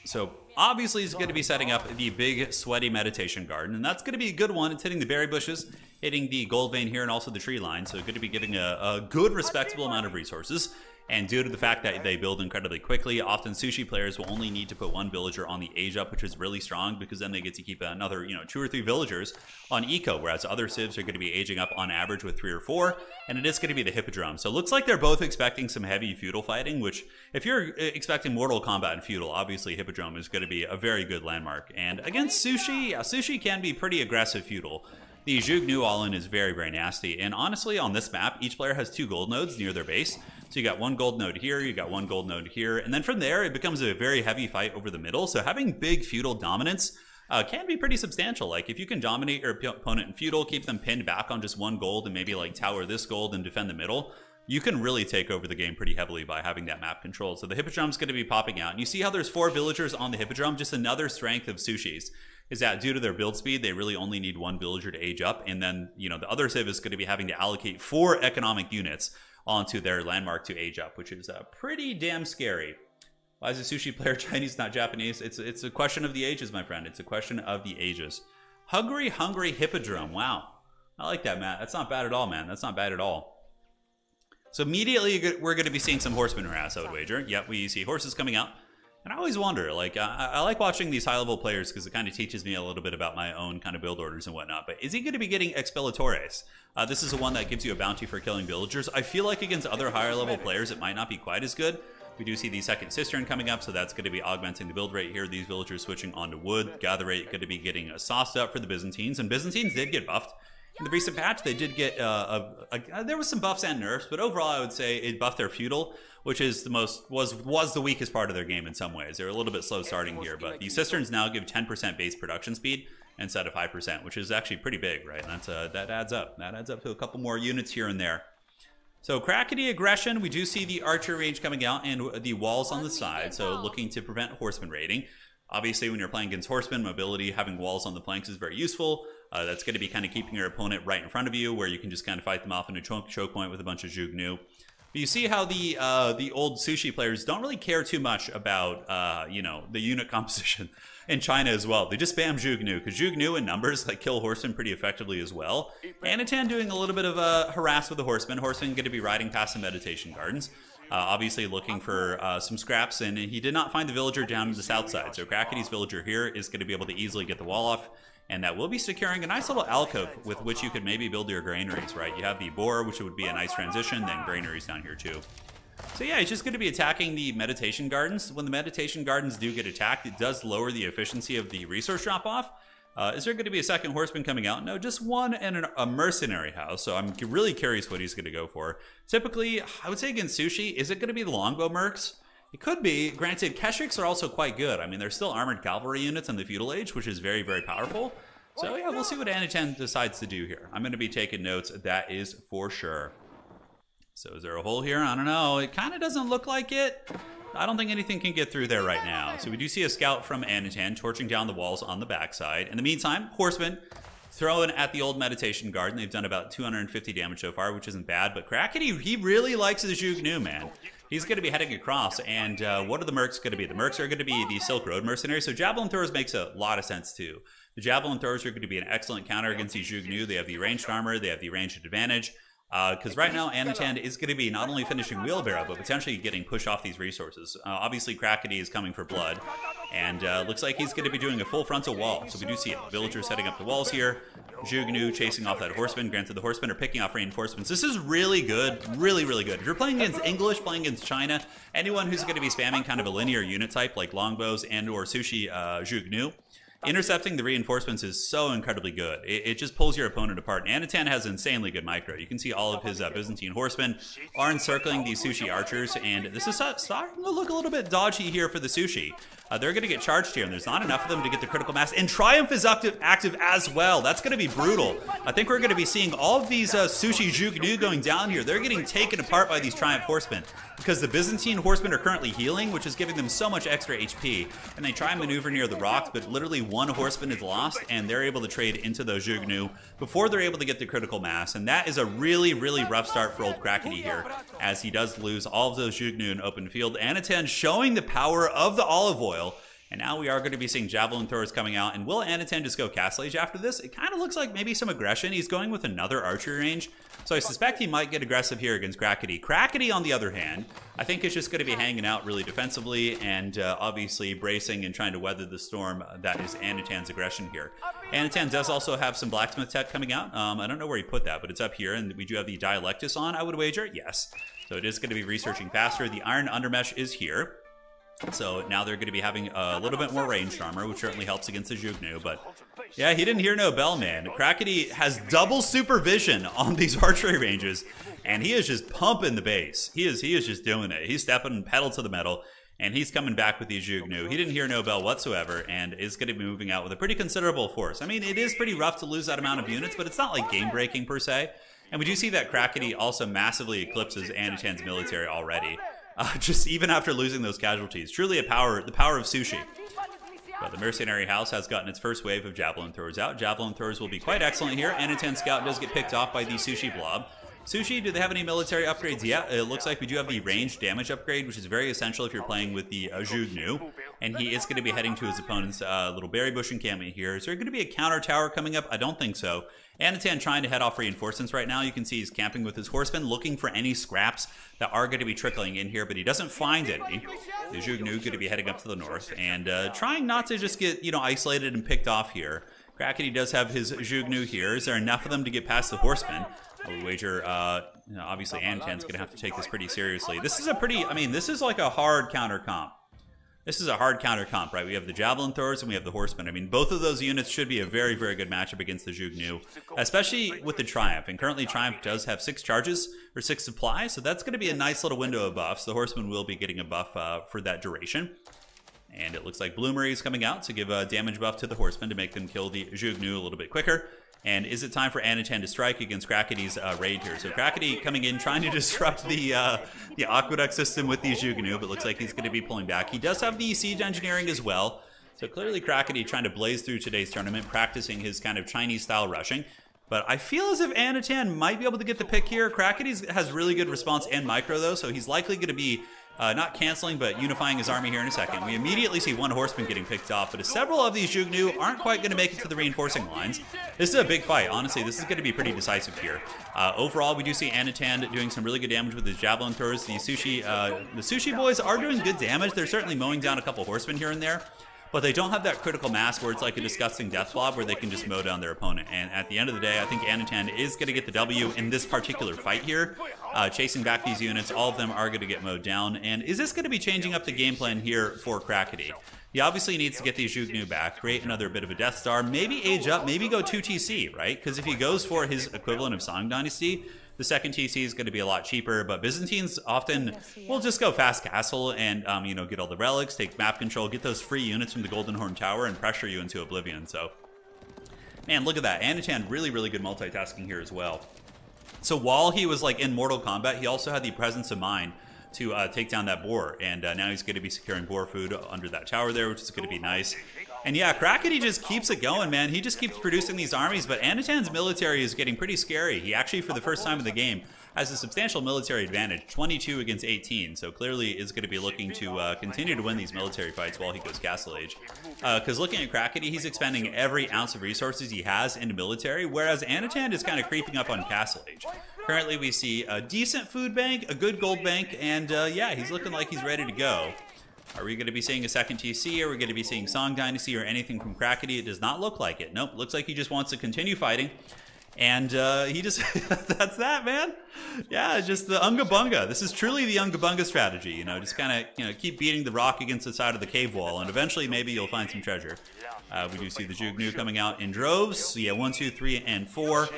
So obviously he's going to be setting up the big sweaty meditation garden, and that's going to be a good one. It's hitting the berry bushes, hitting the gold vein here, and also the tree line. So going to be giving a, a good, respectable amount of resources. And due to the fact that they build incredibly quickly, often sushi players will only need to put one villager on the age up, which is really strong because then they get to keep another, you know, two or three villagers on eco, whereas other civs are going to be aging up on average with three or four, and it is going to be the hippodrome. So it looks like they're both expecting some heavy feudal fighting, which if you're uh, expecting Mortal Kombat and feudal, obviously hippodrome is going to be a very good landmark. And against sushi, yeah, sushi can be pretty aggressive feudal. The Zhuge Nu all-in is very, very nasty. And honestly, on this map, each player has two gold nodes near their base. So you got one gold node here, you got one gold node here, and then from there it becomes a very heavy fight over the middle. So having big feudal dominance uh, can be pretty substantial. Like if you can dominate your opponent in feudal, keep them pinned back on just one gold, and maybe like tower this gold and defend the middle, you can really take over the game pretty heavily by having that map controlled. So the Hippodrome's going to be popping out. And you see how there's four villagers on the Hippodrome, just another strength of Sushi's is that due to their build speed, they really only need one villager to age up. And then, you know, the other civ is going to be having to allocate four economic units onto their landmark to age up, which is uh, pretty damn scary. Why is a sushi player Chinese, not Japanese? It's, it's a question of the ages, my friend. It's a question of the ages. Hungry, hungry hippodrome. Wow. I like that, Matt. That's not bad at all, man. That's not bad at all. So immediately we're going to be seeing some horsemen harass, I would wager. Yep, we see horses coming out. And I always wonder, like, I, I like watching these high level players because it kind of teaches me a little bit about my own kind of build orders and whatnot. But is he going to be getting Expellatores? Uh, this is the one that gives you a bounty for killing villagers. I feel like against other higher level players, it might not be quite as good. We do see the second cistern coming up, so that's going to be augmenting the build rate here. These villagers switching onto wood. Gather rate going to be getting a sauced up for the Byzantines, and Byzantines did get buffed. In the recent patch, they did get uh, a, a, there was some buffs and nerfs, but overall, I would say it buffed their feudal, which is the most was was the weakest part of their game in some ways. They're a little bit slow starting here, but the cisterns now give 10% base production speed instead of 5%, which is actually pretty big, right? And that's uh, that adds up. That adds up to a couple more units here and there. So Crackety aggression, we do see the archer range coming out and the walls on the side, so looking to prevent horseman raiding. Obviously, when you're playing against horsemen, mobility, having walls on the flanks is very useful. Uh, that's going to be kind of keeping your opponent right in front of you, where you can just kind of fight them off in a choke, choke point with a bunch of Zhuge Nu. But you see how the uh, the old sushi players don't really care too much about uh, you know the unit composition in China as well. They just spam Zhuge Nu because Zhuge Nu in numbers like kill horsemen pretty effectively as well. Anatan doing a little bit of a harass with the horsemen. Horsemen going to be riding past the meditation gardens. Uh, obviously looking for uh, some scraps, and he did not find the villager down to the south side. So Crackety's villager here is going to be able to easily get the wall off and that will be securing a nice little alcove with which you could maybe build your granaries, right? You have the boar, which would be a nice transition, then granaries down here too. So yeah, it's just going to be attacking the meditation gardens. When the meditation gardens do get attacked, it does lower the efficiency of the resource drop-off. Uh, is there going to be a second horseman coming out? No, just one and an, a mercenary house. So I'm really curious what he's going to go for. Typically, I would say against Sushi, is it going to be the longbow mercs? It could be. Granted, Keshiks are also quite good. I mean, they're still armored cavalry units in the feudal age, which is very, very powerful. So yeah, we'll see what Anatan decides to do here. I'm going to be taking notes. That is for sure. So is there a hole here? I don't know. It kind of doesn't look like it. I don't think anything can get through there right now. So we do see a scout from Anatan torching down the walls on the backside. In the meantime, horsemen throwing at the old meditation garden. They've done about 250 damage so far, which isn't bad. But Crackety, he really likes his Zhuge Nu, man. He's going to be heading across. And uh, what are the mercs going to be? The mercs are going to be the Silk Road mercenaries. So Javelin Throwers makes a lot of sense, too. The Javelin Throwers are going to be an excellent counter against the Zhuge Nu. They have the ranged armor. They have the ranged advantage. Because uh, right now, Anatan is going to be not only finishing Wheelbarrow, but potentially getting pushed off these resources. Uh, obviously, Crackety is coming for blood, and uh, looks like he's going to be doing a full frontal wall. So we do see it. Villagers setting up the walls here. Zhuge Nu chasing off that horseman. Granted, the horsemen are picking off reinforcements. This is really good. Really, really good. If you're playing against English, playing against China, anyone who's going to be spamming kind of a linear unit type like longbows and or sushi uh, Zhuge Nu, Intercepting the reinforcements is so incredibly good. It, it, just pulls your opponent apart. Anatan has insanely good micro. You can see all of his uh, Byzantine horsemen are encircling these sushi archers, and this is starting to look a little bit dodgy here for the sushi. Uh, they're going to get charged here, and there's not enough of them to get the critical mass. And Triumph is active, active as well. That's going to be brutal. I think we're going to be seeing all of these uh, Sushi Zhuge Nu going down here. They're getting taken apart by these Triumph horsemen because the Byzantine horsemen are currently healing, which is giving them so much extra HP. And they try and maneuver near the rocks, but literally one horseman is lost, and they're able to trade into those Zhuge Nu before they're able to get the critical mass. And that is a really, really rough start for old Crackety here, as he does lose all of those Zhuge Nu in open field. Anatan showing the power of the olive oil and now we are going to be seeing Javelin Throwers coming out. And will Anatan just go Castle Age after this? It kind of looks like maybe some aggression. He's going with another archery range. So I suspect he might get aggressive here against Crackety. Crackety, on the other hand, I think is just going to be hanging out really defensively and uh, obviously bracing and trying to weather the storm that is Anatan's aggression here. Anatan does also have some Blacksmith Tech coming out. Um, I don't know where he put that, but it's up here. And we do have the Dialectus on, I would wager. Yes. So it is going to be researching faster. The Iron Undermesh is here. So now they're going to be having a little bit more ranged armor, which certainly helps against the Zhuge Nu. But yeah, he didn't hear no bell, man. Crackety has double supervision on these archery ranges, and he is just pumping the base. He is he is just doing it. He's stepping pedal to the metal, and he's coming back with these Zhuge Nu. He didn't hear no bell whatsoever, and is going to be moving out with a pretty considerable force. I mean, it is pretty rough to lose that amount of units, but it's not like game breaking per se. And we do see that Crackety also massively eclipses Anatan's military already uh, just even after losing those casualties. Truly a power, the power of sushi. But the Mercenary House has gotten its first wave of Javelin Throwers out. Javelin Throwers will be quite excellent here. Anatan Scout does get picked off by the Sushi Blob. Sushi, do they have any military upgrades? Yeah, it looks like we do have the range damage upgrade, which is very essential if you're playing with the Zhuge Nu. And he is going to be heading to his opponent's uh, little berry bush encampment here. Is there going to be a counter tower coming up? I don't think so. Anatan trying to head off reinforcements right now. You can see he's camping with his horsemen, looking for any scraps that are going to be trickling in here, but he doesn't find any. The Gnu going to be heading up to the north and uh, trying not to just get, you know, isolated and picked off here. Crackety does have his Zhuge Nu here. Is there enough of them to get past the horsemen? I would wager, uh, you know, obviously Anatan's going to have to take this pretty seriously. This is a pretty, I mean, this is like a hard counter comp. This is a hard counter comp, right? We have the Javelin Throwers and we have the Horsemen. I mean, both of those units should be a very, very good matchup against the Zhuge Nu, especially with the Triumph. And currently, Triumph does have six charges or six supply, so that's going to be a nice little window of buffs. The Horsemen will be getting a buff uh, for that duration. And it looks like Bloomery is coming out to give a damage buff to the Horsemen to make them kill the Zhuge Nu a little bit quicker. And is it time for Anatan to strike against Crackety's uh, raid here? So Crackety coming in, trying to disrupt the uh, the aqueduct system with these Zhuge Nu, but looks like he's going to be pulling back. He does have the siege engineering as well. So clearly Crackety trying to blaze through today's tournament, practicing his kind of Chinese-style rushing. But I feel as if Anatan might be able to get the pick here. Crackety has really good response and micro, though, so he's likely going to be uh, not canceling, but unifying his army here in a second. We immediately see one horseman getting picked off, but several of these Zhuge Nu aren't quite going to make it to the reinforcing lines. This is a big fight. Honestly, this is going to be pretty decisive here. Uh, overall, we do see Anatan doing some really good damage with his javelin throws. The sushi, uh, the sushi boys are doing good damage. They're certainly mowing down a couple horsemen here and there but they don't have that critical mass where it's like a disgusting death blob where they can just mow down their opponent. And at the end of the day, I think Anatan is going to get the W in this particular fight here, uh, chasing back these units. All of them are going to get mowed down. And is this going to be changing up the game plan here for Crackety? He obviously needs to get these Zhuge Nu back, create another bit of a Death Star, maybe age up, maybe go 2TC, right? Because if he goes for his equivalent of Song Dynasty, the second TC is going to be a lot cheaper, but Byzantines often will just go fast castle and um, you know get all the relics, take map control, get those free units from the Golden Horn Tower, and pressure you into oblivion. So, man, look at that. Anatan really, really good multitasking here as well. So while he was like in Mortal Kombat, he also had the presence of mind to uh, take down that boar, and uh, now he's going to be securing boar food under that tower there, which is going to be nice. And yeah, Crackety just keeps it going, man. He just keeps producing these armies, but Anatan's military is getting pretty scary. He actually, for the first time in the game, has a substantial military advantage, 22 against 18. So clearly is going to be looking to uh, continue to win these military fights while he goes Castle Age. Because uh, looking at Crackety, he's expending every ounce of resources he has into military, whereas Anatan is kind of creeping up on Castle Age. Currently, we see a decent food bank, a good gold bank, and uh, yeah, he's looking like he's ready to go. Are we going to be seeing a second TC? Are we going to be seeing Song Dynasty or anything from Crackety? It does not look like it. Nope, looks like he just wants to continue fighting. And uh, he just, that's that, man. Yeah, just the Unga Bunga. This is truly the Unga Bunga strategy, you know, just kind of, you know, keep beating the rock against the side of the cave wall, and eventually maybe you'll find some treasure. Uh, we do see the Zhuge Nu coming out in droves. So yeah, one, two, three, and four.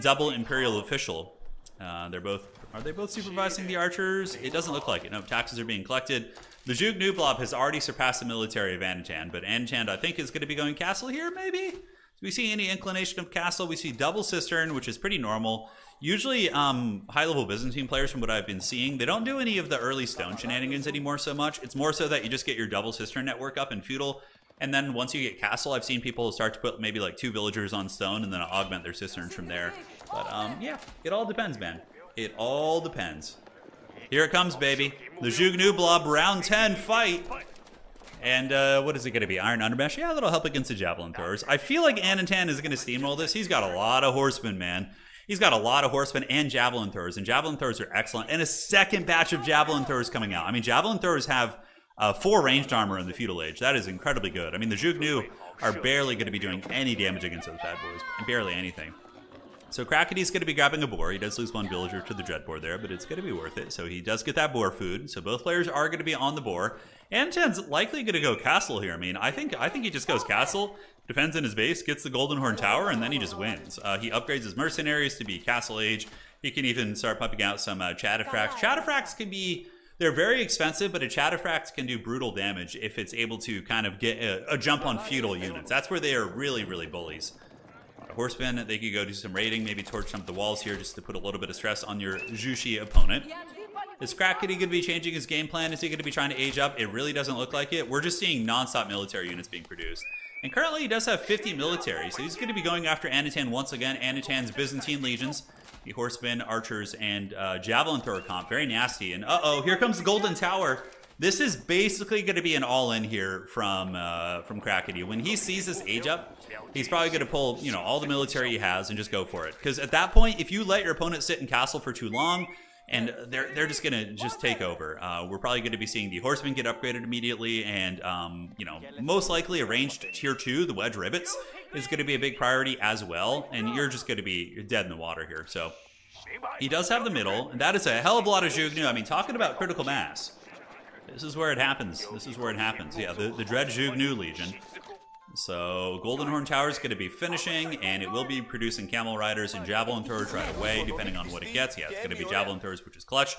Double Imperial Official. Uh, they're both, are they both supervising the archers? It doesn't look like it. No, taxes are being collected. The Zhuge Nu Blob has already surpassed the military of Anatan, but Anatan, I think, is going to be going castle here, maybe? Do we see any inclination of castle? We see double cistern, which is pretty normal. Usually, um, high-level Byzantine players, from what I've been seeing, they don't do any of the early stone shenanigans anymore so much. It's more so that you just get your double cistern network up in feudal, and then once you get castle, I've seen people start to put maybe like two villagers on stone and then augment their cisterns from there. But um, yeah, it all depends, man. It all depends. Here it comes, baby. The Zhuge Nu Blob round 10 fight. And uh, what is it going to be? Iron Undermesh? Yeah, that'll help against the Javelin Throwers. I feel like Anatan is going to steamroll this. He's got a lot of horsemen, man. He's got a lot of horsemen and Javelin Throwers, and Javelin Throwers are excellent. And a second batch of Javelin Throwers coming out. I mean, Javelin Throwers have uh, four ranged armor in the Feudal Age. That is incredibly good. I mean, the Zhuge Nu are barely going to be doing any damage against those bad boys. Barely anything. So Crackety's going to be grabbing a boar. He does lose one villager to the dread boar there, but it's going to be worth it. So he does get that boar food. So both players are going to be on the boar. Anatan's likely going to go castle here. I mean, I think I think he just goes castle, defends in his base, gets the Golden Horn Tower, and then he just wins. Uh, he upgrades his mercenaries to be castle age. He can even start pumping out some uh, Cataphracts. Cataphracts can be they're very expensive, but a Cataphracts can do brutal damage if it's able to kind of get a, a jump on feudal units. That's where they are really, really bullies. Horseman, they could go do some raiding, maybe torch some of the walls here just to put a little bit of stress on your Zhu Xi opponent. Is Crackety going to be changing his game plan? Is he going to be trying to age up? It really doesn't look like it. We're just seeing non-stop military units being produced. And currently he does have 50 military, so he's going to be going after Anatan once again. Anatan's Byzantine legions, the horsemen, archers, and uh, javelin thrower comp. Very nasty. And uh-oh, here comes the Golden Tower. This is basically going to be an all-in here from uh, from Crackety. When he sees this age up, he's probably going to pull you know all the military he has and just go for it. Because at that point, if you let your opponent sit in castle for too long, and they're they're just gonna just take over. Uh, we're probably going to be seeing the horsemen get upgraded immediately, and um, you know most likely a ranged tier two, the wedge rivets, is going to be a big priority as well. And you're just going to be dead in the water here. So he does have the middle, and that is a hell of a lot of Zhuge Nu. I mean, talking about critical mass. This is where it happens. This is where it happens. Yeah, the, the Dread Zhuge Nu Legion. So Golden Horn Tower is going to be finishing, and it will be producing Camel Riders and Javelin Throwers right away, depending on what it gets. Yeah, it's going to be Javelin Throwers, which is clutch.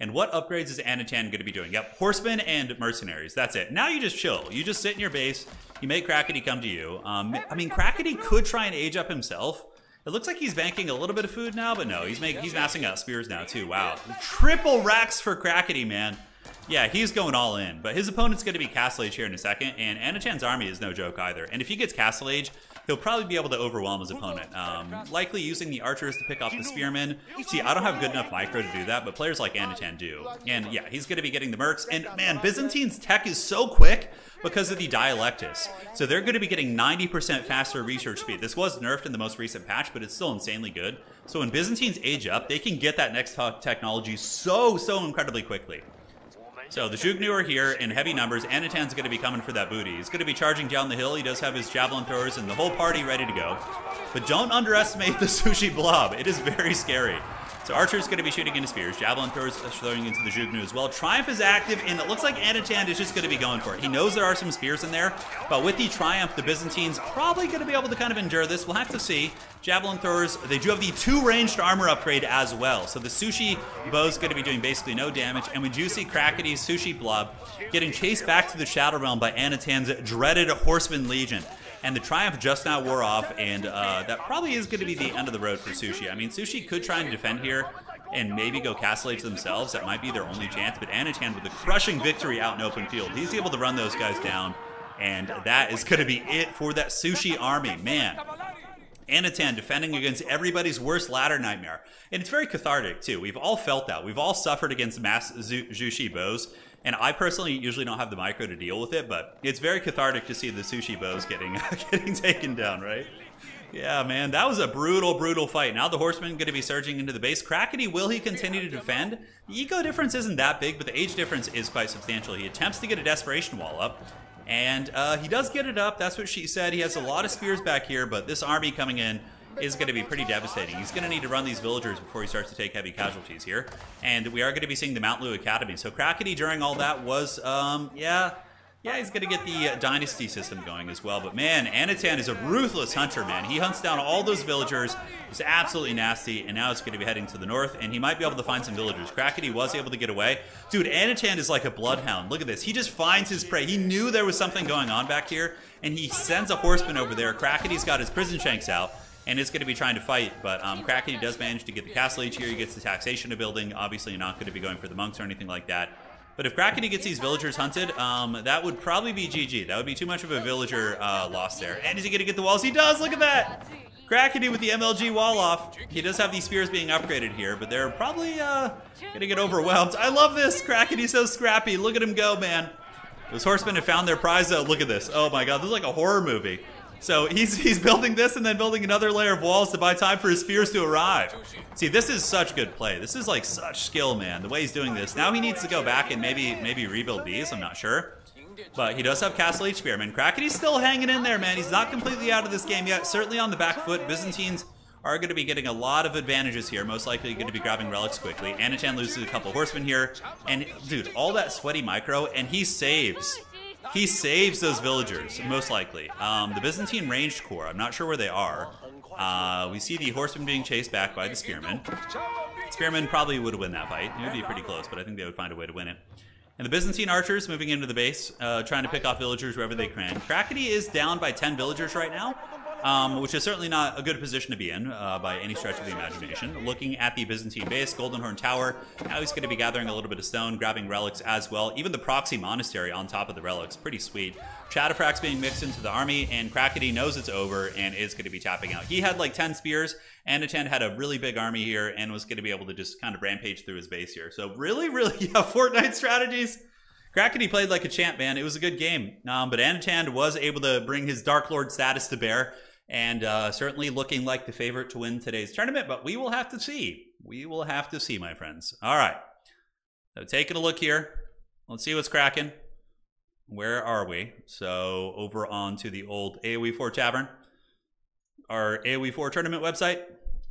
And what upgrades is Anatan going to be doing? Yep, Horsemen and Mercenaries. That's it. Now you just chill. You just sit in your base. You make Crackety come to you. Um, I mean, Crackety could try and age up himself. It looks like he's banking a little bit of food now, but no, he's making he's massing out spears now too. Wow, triple racks for Crackety, man. Yeah, he's going all in, but his opponent's going to be Castle Age here in a second, and Anatan's army is no joke either. And if he gets Castle Age, he'll probably be able to overwhelm his opponent. Um, likely using the archers to pick off the spearmen. See, I don't have good enough micro to do that, but players like Anatan do. And yeah, he's going to be getting the mercs. And man, Byzantine's tech is so quick because of the Dialectus. So they're going to be getting 90% faster research speed. This was nerfed in the most recent patch, but it's still insanely good. So when Byzantines age up, they can get that next technology so, so incredibly quickly. So the Zhuge Nu are here in heavy numbers. Anatan's going to be coming for that booty. He's going to be charging down the hill. He does have his javelin throwers and the whole party ready to go. But don't underestimate the Sushi Blob. It is very scary. So Archer's going to be shooting into spears. Javelin throws uh, throwing into the Zhuge Nu as well. Triumph is active, and it looks like Anatan is just going to be going for it. He knows there are some spears in there, but with the Triumph, the Byzantines probably going to be able to kind of endure this. We'll have to see. Javelin throwers, they do have the two ranged armor upgrade as well. So the Sushi bow is going to be doing basically no damage, and we do see Crackety's Sushi Blob getting chased back to the Shadow Realm by Anatan's dreaded Horseman Legion and the Triumph just now wore off, and uh, that probably is going to be the end of the road for Sushi. I mean, Sushi could try and defend here and maybe go Castle Age themselves. That might be their only chance, but Anatan with a crushing victory out in open field. He's able to run those guys down And that is going to be it for that Sushi army. Man, Anatan defending against everybody's worst ladder nightmare. And it's very cathartic, too. We've all felt that. We've all suffered against mass Zushi bows. And I personally usually don't have the micro to deal with it, but it's very cathartic to see the sushi bows getting getting taken down, right? Yeah, man, that was a brutal, brutal fight. Now the Horseman going to be surging into the base. Crackety, will he continue to defend? The eco difference isn't that big, but the age difference is quite substantial. He attempts to get a Desperation Wall up, and uh, he does get it up. That's what she said. He has a lot of spears back here, but this army coming in is going to be pretty devastating. He's going to need to run these villagers before he starts to take heavy casualties here. And we are going to be seeing the Mount Lu Academy. So Crackety during all that was, um, yeah, yeah, he's going to get the uh, dynasty system going as well. But man, Anatan is a ruthless hunter, man. He hunts down all those villagers. He's absolutely nasty. And now it's going to be heading to the north. And he might be able to find some villagers. Crackety was able to get away. Dude, Anatan is like a bloodhound. Look at this. He just finds his prey. He knew there was something going on back here. And he sends a horseman over there. Crackety's got his prison shanks out and is going to be trying to fight. But um, Crackety does manage to get the castle each year. He gets the taxation of building. Obviously, you're not going to be going for the monks or anything like that. But if Crackety gets these villagers hunted, um, that would probably be GG. That would be too much of a villager uh, loss there. And is he going to get the walls? He does! Look at that! Crackety with the MLG wall off. He does have these spears being upgraded here, but they're probably uh, going to get overwhelmed. I love this! Crackety's so scrappy. Look at him go, man. Those horsemen have found their prize, though. Look at this. Oh my god, this is like a horror movie. So he's he's building this and then building another layer of walls to buy time for his spears to arrive. See, this is such good play. This is like such skill, man. The way he's doing this. Now he needs to go back and maybe maybe rebuild these. I'm not sure. But he does have Castle H Spearman. Crackety's still hanging in there, man. He's not completely out of this game yet. Certainly on the back foot. Byzantines are going to be getting a lot of advantages here. Most likely going to be grabbing relics quickly. Anatan loses a couple horsemen here. And, dude, all that sweaty micro, and he saves he saves those villagers, most likely. Um, the Byzantine ranged corps, I'm not sure where they are. Uh, we see the horsemen being chased back by the spearmen. Spearmen probably would win that fight. It would be pretty close, but I think they would find a way to win it. And the Byzantine archers moving into the base, uh, trying to pick off villagers wherever they can. Crackety is down by 10 villagers right now um, which is certainly not a good position to be in uh, by any stretch of the imagination. Looking at the Byzantine base, Goldenhorn Tower, now he's going to be gathering a little bit of stone, grabbing relics as well. Even the proxy monastery on top of the relics, pretty sweet. Cataphract's being mixed into the army, and Crackety knows it's over and is going to be tapping out. He had like 10 spears, Anatan had a really big army here and was going to be able to just kind of rampage through his base here. So really, really, yeah, Fortnite strategies. Crackety played like a champ, man. It was a good game. Um, but Anatan was able to bring his Dark Lord status to bear and uh, certainly looking like the favorite to win today's tournament, but we will have to see. We will have to see, my friends. All right. So taking a look here. Let's see what's cracking. Where are we? So over on to the old AoE 4 Tavern, our AoE 4 tournament website,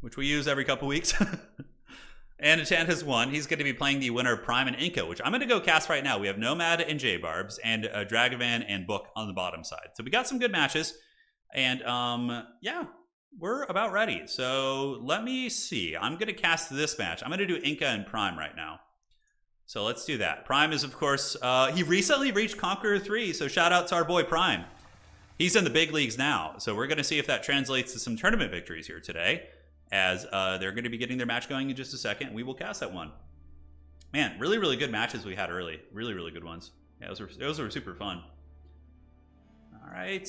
which we use every couple weeks. Anatan has won. He's going to be playing the winner Prime and Inca, which I'm going to go cast right now. We have Nomad and J-Barbs and uh, Dragovan and Book on the bottom side. So we got some good matches. And um, yeah, we're about ready. So let me see. I'm going to cast this match. I'm going to do Inca and Prime right now. So let's do that. Prime is, of course, uh, he recently reached Conqueror 3, so shout out to our boy Prime. He's in the big leagues now, so we're going to see if that translates to some tournament victories here today, as uh, they're going to be getting their match going in just a second. We will cast that one. Man, really, really good matches we had early. Really, really good ones. Yeah, those were, those were super fun. All right.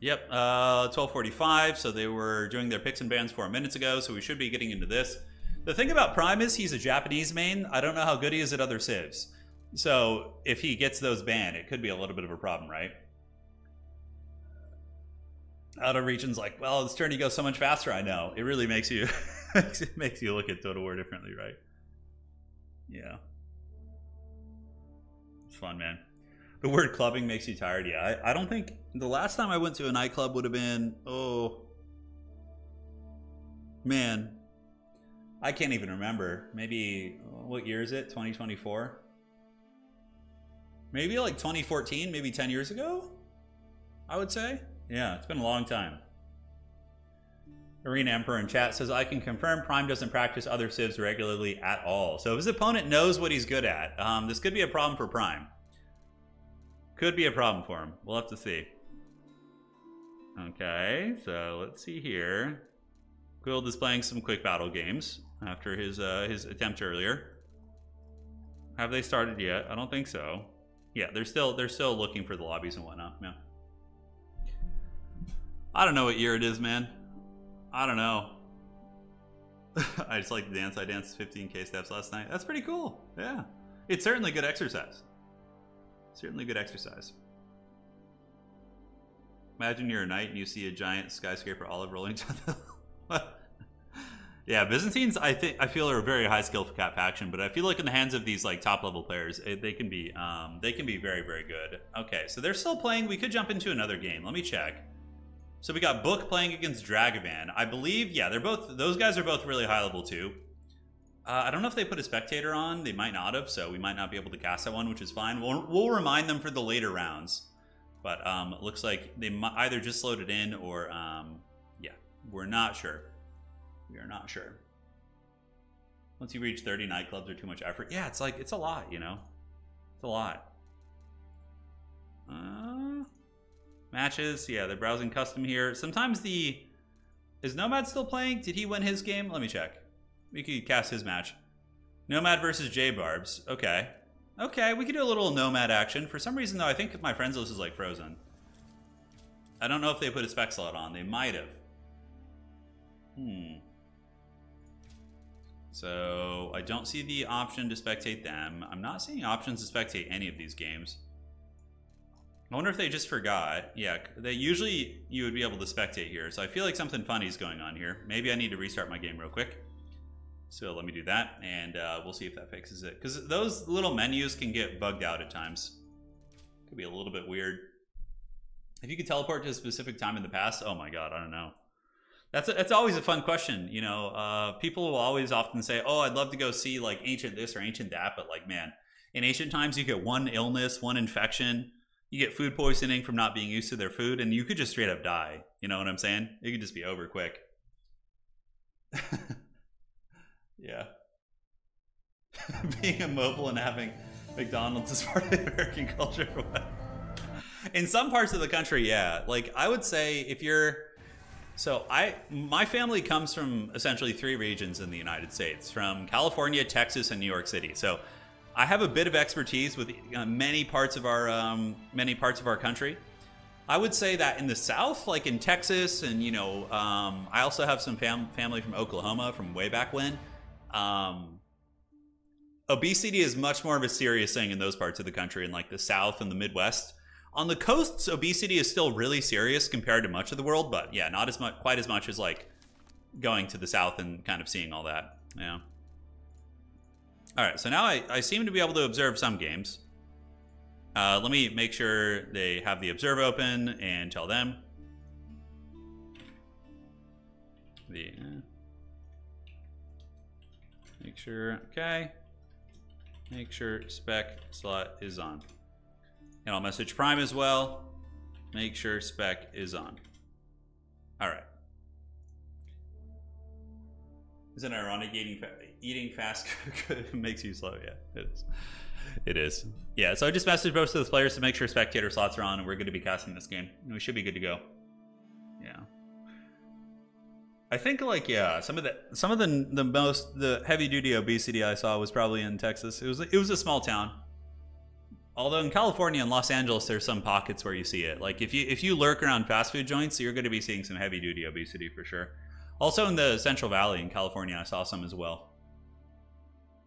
Yep, uh, 1245, so they were doing their picks and bans four minutes ago, so we should be getting into this. The thing about Prime is he's a Japanese main. I don't know how good he is at other civs. So if he gets those banned, it could be a little bit of a problem, right? Out of regions like, well, this tourney goes so much faster, I know. It really makes you it makes you look at Total War differently, right? Yeah. It's fun, man. The word clubbing makes you tired. Yeah, I, I don't think the last time I went to a nightclub would have been oh man, I can't even remember. Maybe what year is it? 2024. Maybe like 2014, maybe 10 years ago. I would say. Yeah, it's been a long time. Arena Emperor in chat says, I can confirm Prime doesn't practice other civs regularly at all. So if his opponent knows what he's good at, um, this could be a problem for Prime. Could be a problem for him. We'll have to see. Okay, so let's see here. Guild is playing some quick battle games after his uh, his attempt earlier. Have they started yet? I don't think so. Yeah, they're still they're still looking for the lobbies and whatnot. Yeah. I don't know what year it is, man. I don't know. I just like to dance. I danced 15k steps last night. That's pretty cool. Yeah. It's certainly good exercise. Certainly good exercise. Imagine you're a knight and you see a giant skyscraper olive rolling down the Yeah, Byzantines I think I feel are a very high skill cap faction, but I feel like in the hands of these like top level players, it, they can be um, they can be very very good. Okay, so they're still playing. We could jump into another game. Let me check. So we got Book playing against Dragovan. I believe, yeah, they're both, those guys are both really high level too. Uh, I don't know if they put a spectator on. They might not have, so we might not be able to cast that one, which is fine. We'll, we'll remind them for the later rounds. But um, it looks like they might either just loaded in or, um, yeah, we're not sure. We are not sure. Once you reach 30 nightclubs are too much effort. Yeah, it's like, it's a lot, you know? It's a lot. Uh, Matches, yeah, they're browsing custom here. Sometimes the... Is Nomad still playing? Did he win his game? Let me check. We could cast his match. Nomad versus J-Barbs. Okay. Okay, we could do a little Nomad action. For some reason, though, I think my friends list is, like, frozen. I don't know if they put a spec slot on. They might have. Hmm. So, I don't see the option to spectate them. I'm not seeing options to spectate any of these games. I wonder if they just forgot. Yeah, they usually you would be able to spectate here. So I feel like something funny is going on here. Maybe I need to restart my game real quick. So let me do that, and uh, we'll see if that fixes it. Because those little menus can get bugged out at times. Could be a little bit weird. If you could teleport to a specific time in the past, oh my god, I don't know. That's a, that's always a fun question. You know, uh, people will always often say, "Oh, I'd love to go see like ancient this or ancient that," but like, man, in ancient times you get one illness, one infection you get food poisoning from not being used to their food, and you could just straight up die. You know what I'm saying? It could just be over quick. yeah. Being immobile and having McDonald's is part of the American culture. In some parts of the country, yeah. Like I would say, if you're so I my family comes from essentially three regions in the United States, from California, Texas, and New York City. So I have a bit of expertise with uh, many parts of our um, many parts of our country. I would say that in the South, like in Texas, and you know, um, I also have some fam- family from Oklahoma from way back when. Um, obesity is much more of a serious thing in those parts of the country, in like the South and the Midwest. On the coasts, obesity is still really serious compared to much of the world, but yeah, not as much, quite as much as like going to the South and kind of seeing all that. Yeah. All right, so now I, I seem to be able to observe some games. Uh, let me make sure they have the observe open and tell them. The, uh, make sure, okay. Make sure spec slot is on. And I'll message Prime as well. Make sure spec is on. All right. Is it ironic eating eating fast makes you slow. Yeah, it is. It is. Yeah, so I just messaged most of the players to make sure spectator slots are on, and we're going to be casting this game. We should be good to go. Yeah. I think like yeah, some of the some of the the most the heavy duty obesity I saw was probably in Texas. It was it was a small town. Although in California and Los Angeles, there's some pockets where you see it. Like if you if you lurk around fast food joints, you're going to be seeing some heavy duty obesity for sure. Also in the Central Valley in California, I saw some as well.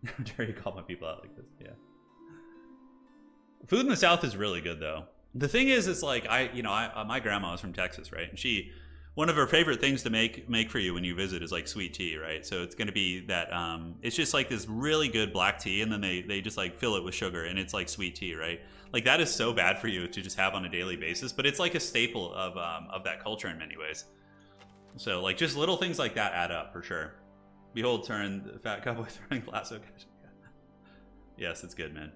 Jerry called my people out like this. Yeah. Food in the South is really good though. The thing is, it's like I, you know, I, uh, my grandma was from Texas, right? And she, one of her favorite things to make make for you when you visit is like sweet tea, right? So it's going to be that. Um, it's just like this really good black tea, and then they they just like fill it with sugar, and it's like sweet tea, right? Like that is so bad for you to just have on a daily basis, but it's like a staple of um, of that culture in many ways. So like just little things like that add up for sure. Behold, Turin the fat cowboy throwing lasso. yes, it's good, man.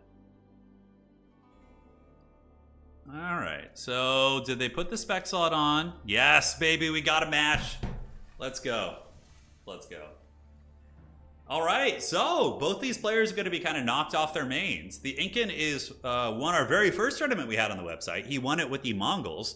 All right. So did they put the spec slot on? Yes, baby, we got a match. Let's go. Let's go. All right, so both these players are going to be kind of knocked off their mains. The Incan is uh, won our very first tournament we had on the website. He won it with the Mongols.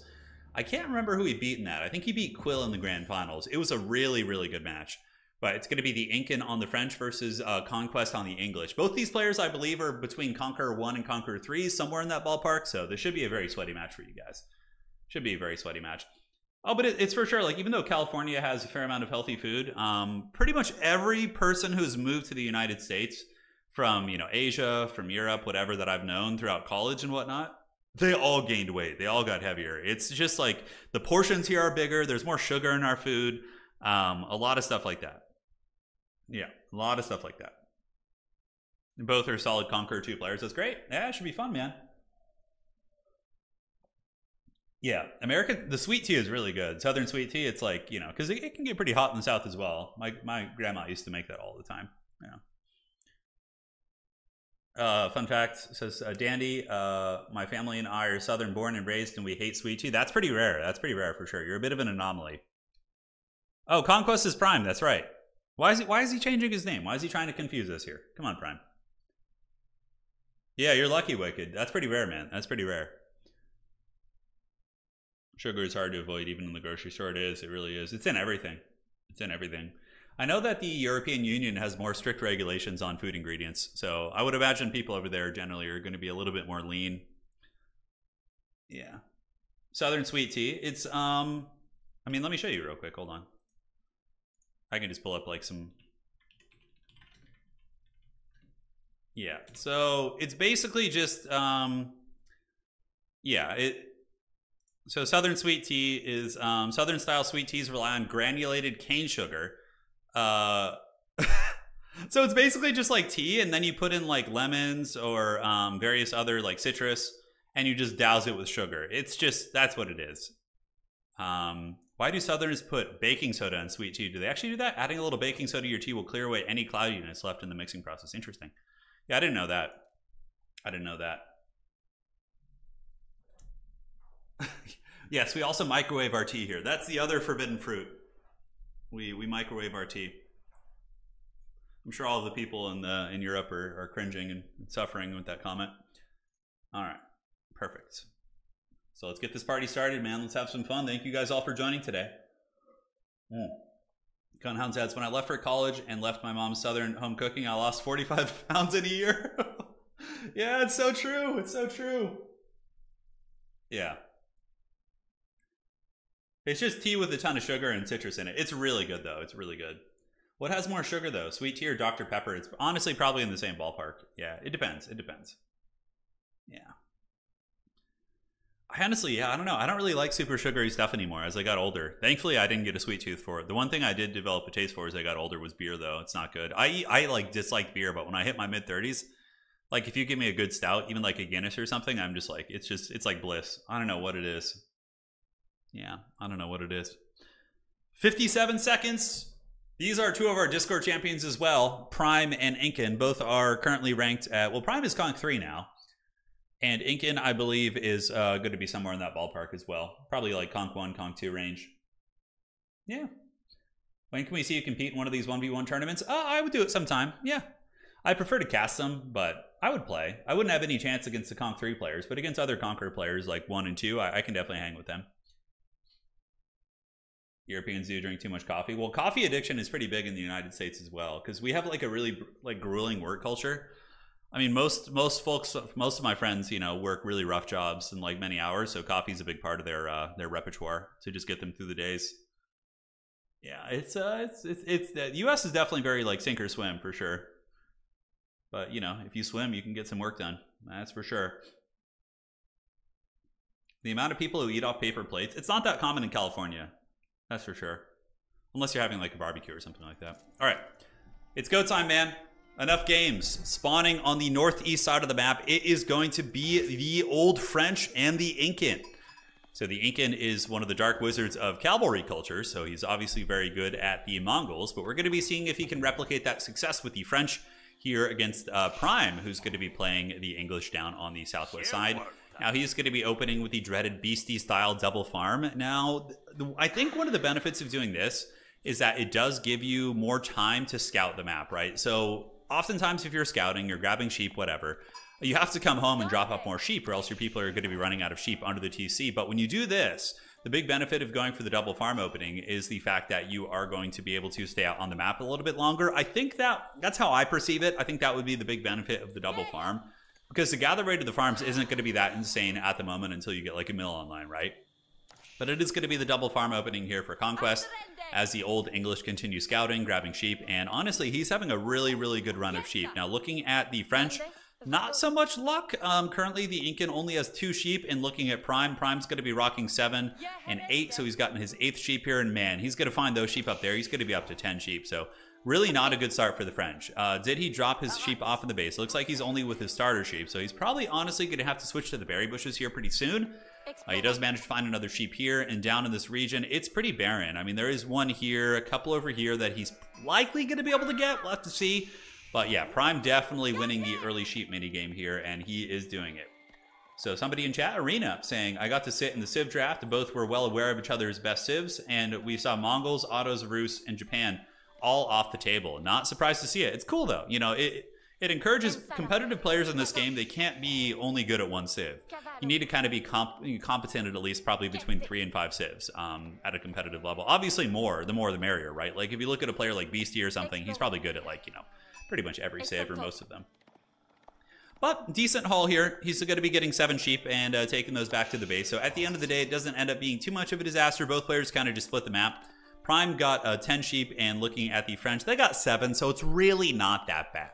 I can't remember who he beat in that. I think he beat Quill in the grand finals. It was a really, really good match. But it's going to be the Incan on the French versus uh, Conquest on the English. Both these players, I believe, are between Conqueror 1 and Conqueror 3, somewhere in that ballpark. So this should be a very sweaty match for you guys. Should be a very sweaty match. Oh, but it, it's for sure. Like, even though California has a fair amount of healthy food, um, pretty much every person who's moved to the United States from, you know, Asia, from Europe, whatever that I've known throughout college and whatnot, they all gained weight. They all got heavier. It's just like the portions here are bigger. There's more sugar in our food. Um, a lot of stuff like that. Yeah, a lot of stuff like that. Both are solid Conqueror 2 players. That's great. Yeah, it should be fun, man. Yeah, American the sweet tea is really good. Southern sweet tea, it's like you know, because it, it, can get pretty hot in the South as well. My my grandma used to make that all the time. Yeah. Uh, fun fact says uh, Dandy, uh, my family and I are Southern born and raised, and we hate sweet tea. That's pretty rare. That's pretty rare for sure. You're a bit of an anomaly. Oh, Conquest is Prime. That's right. Why is he? Why is he changing his name? Why is he trying to confuse us here? Come on, Prime. Yeah, you're lucky, Wicked. That's pretty rare, man. That's pretty rare. Sugar is hard to avoid, even in the grocery store. It is. It really is. It's in everything. It's in everything. I know that the European Union has more strict regulations on food ingredients, so I would imagine people over there generally are going to be a little bit more lean. Yeah. Southern sweet tea. It's um I mean, let me show you real quick. Hold on. I can just pull up like some Yeah. So, it's basically just um yeah, it so Southern sweet tea is um, Southern style sweet teas rely on granulated cane sugar. Uh, so it's basically just like tea, and then you put in like lemons or um, various other like citrus, and you just douse it with sugar. It's just that's what it is. Um, why do Southerners put baking soda in sweet tea? Do they actually do that? Adding a little baking soda to your tea will clear away any cloudiness left in the mixing process. Interesting. Yeah, I didn't know that. I didn't know that. yes, we also microwave our tea here. That's the other forbidden fruit. We we microwave our tea. I'm sure all of the people in the in Europe are, are cringing and suffering with that comment. All right, perfect. So let's get this party started, man. Let's have some fun. Thank you guys all for joining today. Mm. Adds, when I left for college and left my mom's southern home cooking, I lost 45 pounds in a year. yeah, it's so true. It's so true. Yeah. It's just tea with a ton of sugar and citrus in it. It's really good though. It's really good. What has more sugar though? Sweet tea or Dr. Pepper? It's honestly probably in the same ballpark. Yeah, it depends. It depends. Yeah. Honestly, yeah, I don't know. I don't really like super sugary stuff anymore as I got older. Thankfully, I didn't get a sweet tooth for it. The one thing I did develop a taste for as I got older was beer, though. It's not good. I I like dislike beer, but when I hit my mid thirties, like if you give me a good stout, even like a Guinness or something, I'm just like, it's just, it's like bliss. I don't know what it is. Yeah, I don't know what it is. 57 seconds. These are two of our Discord champions as well, Prime and Incan. Both are currently ranked at, well, Prime is Conk 3 now. And Incan, I believe, is uh, going to be somewhere in that ballpark as well. Probably like Conk 1, Conk 2 range. Yeah. When can we see you compete in one of these 1v1 tournaments? Uh, I would do it sometime. Yeah. I prefer to cast them, but I would play. I wouldn't have any chance against the Conk 3 players, but against other Conqueror players like 1 and 2, I, I can definitely hang with them. Europeans do drink too much coffee. Well, coffee addiction is pretty big in the United States as well because we have like a really like grueling work culture. I mean, most most folks, most of my friends, you know, work really rough jobs and like many hours, so coffee is a big part of their uh, their repertoire to just get them through the days. Yeah, it's uh, it's it's it's the U.S. is definitely very like sink or swim for sure. But you know, if you swim, you can get some work done. That's for sure. The amount of people who eat off paper plates, it's not that common in California. That's for sure. Unless you're having like a barbecue or something like that. All right. It's go time, man. Enough games. Spawning on the northeast side of the map. It is going to be the Old French and the Incan. So the Incan is one of the dark wizards of cavalry culture, so he's obviously very good at the Mongols, but we're going to be seeing if he can replicate that success with the French here against uh, Prime, who's going to be playing the English down on the southwest side. Now he's going to be opening with the dreaded Beasty style double farm. Now, I think one of the benefits of doing this is that it does give you more time to scout the map, right? So oftentimes if you're scouting, you're grabbing sheep, whatever, you have to come home and drop off more sheep or else your people are going to be running out of sheep under the TC. But when you do this, The big benefit of going for the double farm opening is the fact that you are going to be able to stay out on the map a little bit longer. I think that that's how I perceive it. I think that would be the big benefit of the double farm because the gather rate of the farms isn't going to be that insane at the moment until you get like a mill online, right? But it is going to be the double farm opening here for Conquest as the old English continue scouting, grabbing sheep, and honestly, he's having a really, really good run of sheep. Now, looking at the French, not so much luck. Um, currently, the Incan only has two sheep, and looking at Prime, Prime's going to be rocking seven and eight, so he's gotten his eighth sheep here, and man, he's going to find those sheep up there. He's going to be up to 10 sheep, so really not a good start for the French. Uh, did he drop his sheep off in the base? Looks like he's only with his starter sheep, so he's probably honestly going to have to switch to the berry bushes here pretty soon. Uh, he does manage to find another sheep here and down in this region. It's pretty barren. I mean, there is one here, a couple over here that he's likely going to be able to get. We'll have to see. But yeah, Prime definitely winning the early sheep mini game here, and he is doing it. So somebody in chat, Arena, saying, I got to sit in the Civ draft. Both were well aware of each other's best Civs, and we saw Mongols, Autos, Rus, and Japan all off the table. Not surprised to see it. It's cool, though. You know, it, it encourages competitive players in this game. They can't be only good at one civ. You need to kind of be comp competent at at least probably between three and five civs um, at a competitive level. Obviously, more the more the merrier, right? Like if you look at a player like Beasty or something, he's probably good at like you know pretty much every civ or most of them. But decent haul here. He's going to be getting seven sheep and uh, taking those back to the base. So at the end of the day, it doesn't end up being too much of a disaster. Both players kind of just split the map. Prime got uh, 10 sheep, and looking at the French, they got seven, so it's really not that bad.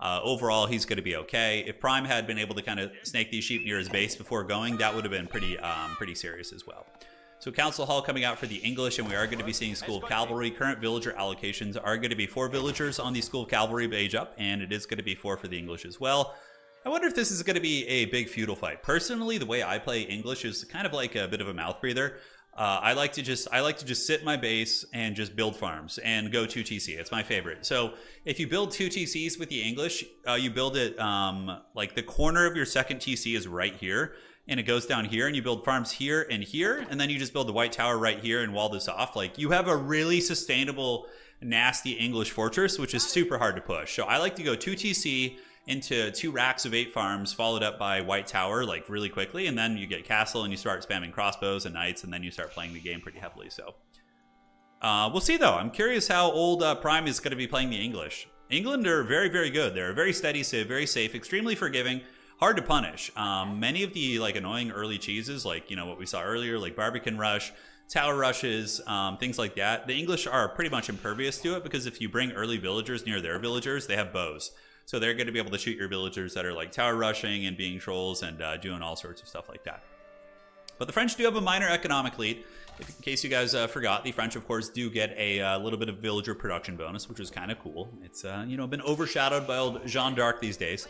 Uh, overall, he's going to be okay. If Prime had been able to kind of snake these sheep near his base before going, that would have been pretty um, pretty serious as well. So Council Hall coming out for the English, and we are going to be seeing School of Cavalry. Current villager allocations are going to be four villagers on the School of Cavalry age up, and it is going to be four for the English as well. I wonder if this is going to be a big feudal fight. Personally, the way I play English is kind of like a bit of a mouth breather. Uh, I like to just I like to just sit my base and just build farms and go two TC. It's my favorite. So if you build two TCs with the English, uh, you build it um, like the corner of your second TC is right here, and it goes down here, and you build farms here and here, and then you just build the white tower right here and wall this off. Like you have a really sustainable, nasty English fortress, which is super hard to push. So I like to go two TC into two racks of eight farms, followed up by White Tower, like really quickly, and then you get Castle and you start spamming crossbows and knights, and then you start playing the game pretty heavily. So uh, we'll see though. I'm curious how old uh, Prime is going to be playing the English. England are very, very good. They're a very steady civ, very safe, extremely forgiving, hard to punish. Um, many of the like annoying early cheeses, like you know what we saw earlier, like Barbican Rush, tower rushes, um, things like that. The English are pretty much impervious to it because if you bring early villagers near their villagers, they have bows. So they're going to be able to shoot your villagers that are like tower rushing and being trolls and uh, doing all sorts of stuff like that. But the French do have a minor economic lead. If, in case you guys uh, forgot, the French, of course, do get a uh, little bit of villager production bonus, which is kind of cool. It's, uh, you know, been overshadowed by old Jeanne d'Arc these days.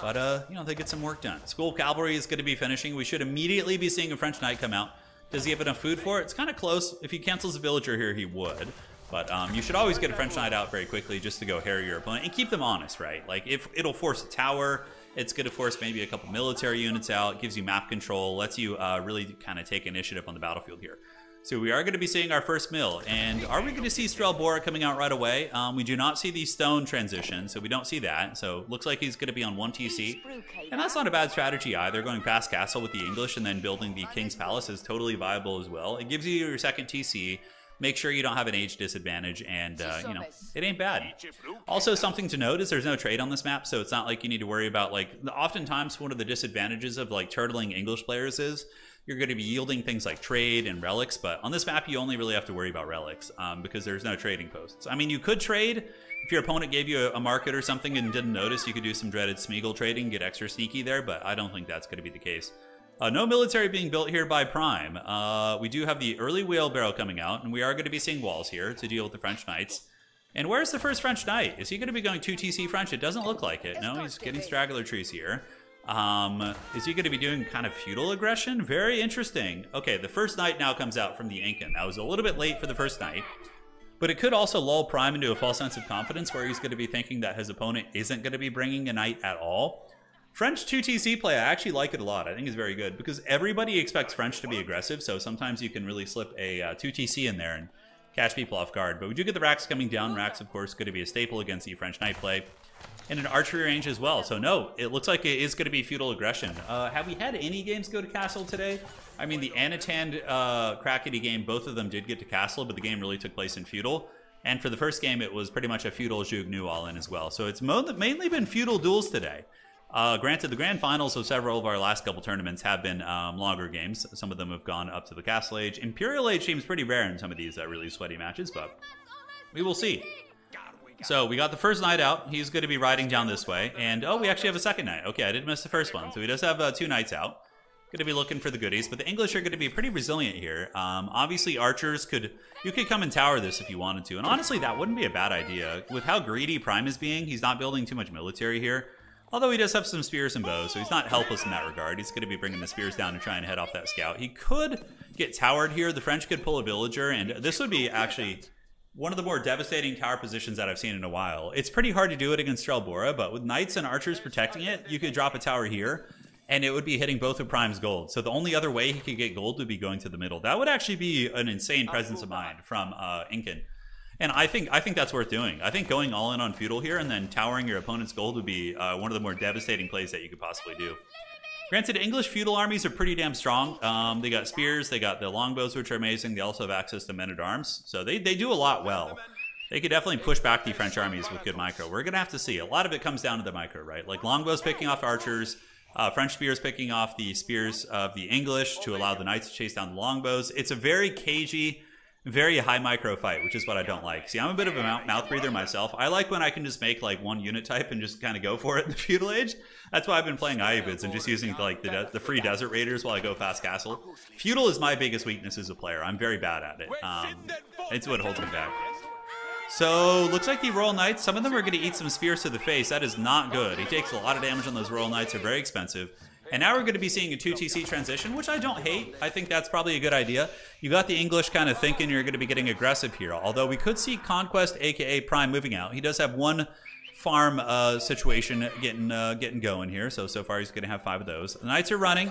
But, uh, you know, they get some work done. School Cavalry is going to be finishing. We should immediately be seeing a French knight come out. Does he have enough food for it? It's kind of close. If he cancels a villager here, he would. But um, you should always get a French Knight out very quickly just to go harry your opponent and keep them honest, right? Like if it'll force a tower, it's going to force maybe a couple military units out, gives you map control, lets you uh, really kind of take initiative on the battlefield here. So we are going to be seeing our first mill, and are we going to see Strelbora coming out right away? Um, we do not see the stone transition, so we don't see that. So looks like he's going to be on one TC, and that's not a bad strategy either. Going fast castle with the English and then building the King's Palace is totally viable as well. It gives you your second TC, make sure you don't have an age disadvantage, and uh, you know it ain't bad. Also, something to note is there's no trade on this map, so it's not like you need to worry about like. Oftentimes, one of the disadvantages of like turtling English players is you're going to be yielding things like trade and relics, but on this map you only really have to worry about relics um, because there's no trading posts. I mean, you could trade if your opponent gave you a, market or something and didn't notice. You could do some dreaded Smeagol trading, get extra sneaky there, but I don't think that's going to be the case. Uh, no military being built here by Prime. Uh, we do have the early wheelbarrow coming out, and we are going to be seeing walls here to deal with the French knights. And where's the first French knight? Is he going to be going 2 TC French? It doesn't look like it. No, he's getting straggler trees here. Um, is he going to be doing kind of feudal aggression? Very interesting. Okay, the first knight now comes out from the Incan. That was a little bit late for the first knight. But it could also lull Prime into a false sense of confidence where he's going to be thinking that his opponent isn't going to be bringing a knight at all. French 2TC play, I actually like it a lot. I think it's very good because everybody expects French to be aggressive, so sometimes you can really slip a uh, 2TC in there and catch people off guard. But we do get the racks coming down. Racks, of course, going to be a staple against the French knight play. and an archery range as well. So no, it looks like it is going to be feudal aggression. Uh, have we had any games go to castle today? I mean, the Anatan uh, Crackety game, both of them did get to castle, but the game really took place in feudal. And for the first game, it was pretty much a feudal Zhuge Nu all in as well. So it's mainly been feudal duels today. Uh, granted, the grand finals of several of our last couple tournaments have been um, longer games. Some of them have gone up to the Castle Age. Imperial Age seems pretty rare in some of these uh, really sweaty matches, but we will see. So we got the first knight out. He's going to be riding down this way. And, oh, we actually have a second knight. Okay, I didn't miss the first one. So he does have uh, two knights out. Going to be looking for the goodies. But the English are going to be pretty resilient here. Um, obviously, archers could... You could come and tower this if you wanted to. And honestly, that wouldn't be a bad idea. With how greedy Prime is being, he's not building too much military here. Although he does have some spears and bows, so he's not helpless in that regard. He's going to be bringing the spears down and try and head off that scout. He could get towered here. The French could pull a villager, and this would be actually one of the more devastating tower positions that I've seen in a while. It's pretty hard to do it against Strelbora, but with knights and archers protecting it, you could drop a tower here, and it would be hitting both of Prime's gold. So the only other way he could get gold would be going to the middle. That would actually be an insane presence of mind from uh, Incan. And I think I think that's worth doing. I think going all in on feudal here and then towering your opponent's gold would be uh, one of the more devastating plays that you could possibly do. Granted, English feudal armies are pretty damn strong. Um, they got spears, they got the longbows, which are amazing. They also have access to men-at-arms, so they, they do a lot well. They could definitely push back the French armies with good micro. We're going to have to see. A lot of it comes down to the micro, right? Like longbows picking off archers, uh, French spears picking off the spears of the English to allow the knights to chase down the longbows. It's a very cagey very high micro fight, which is what I don't like. See, I'm a bit of a mouth, breather myself. I like when I can just make like one unit type and just kind of go for it in the feudal age. That's why I've been playing Ayyubids and just using like the, the free desert raiders while I go fast castle. Feudal is my biggest weakness as a player. I'm very bad at it. Um, it's what holds me back. So, looks like the Royal Knights, some of them are going to eat some spears to the face. That is not good. He takes a lot of damage on those Royal Knights. They're very expensive. And now we're going to be seeing a 2TC transition, which I don't hate. I think that's probably a good idea. You got the English kind of thinking you're going to be getting aggressive here. Although we could see Conquest, aka Prime, moving out. He does have one farm uh, situation getting uh, getting going here. So, so far he's going to have five of those. The Knights are running,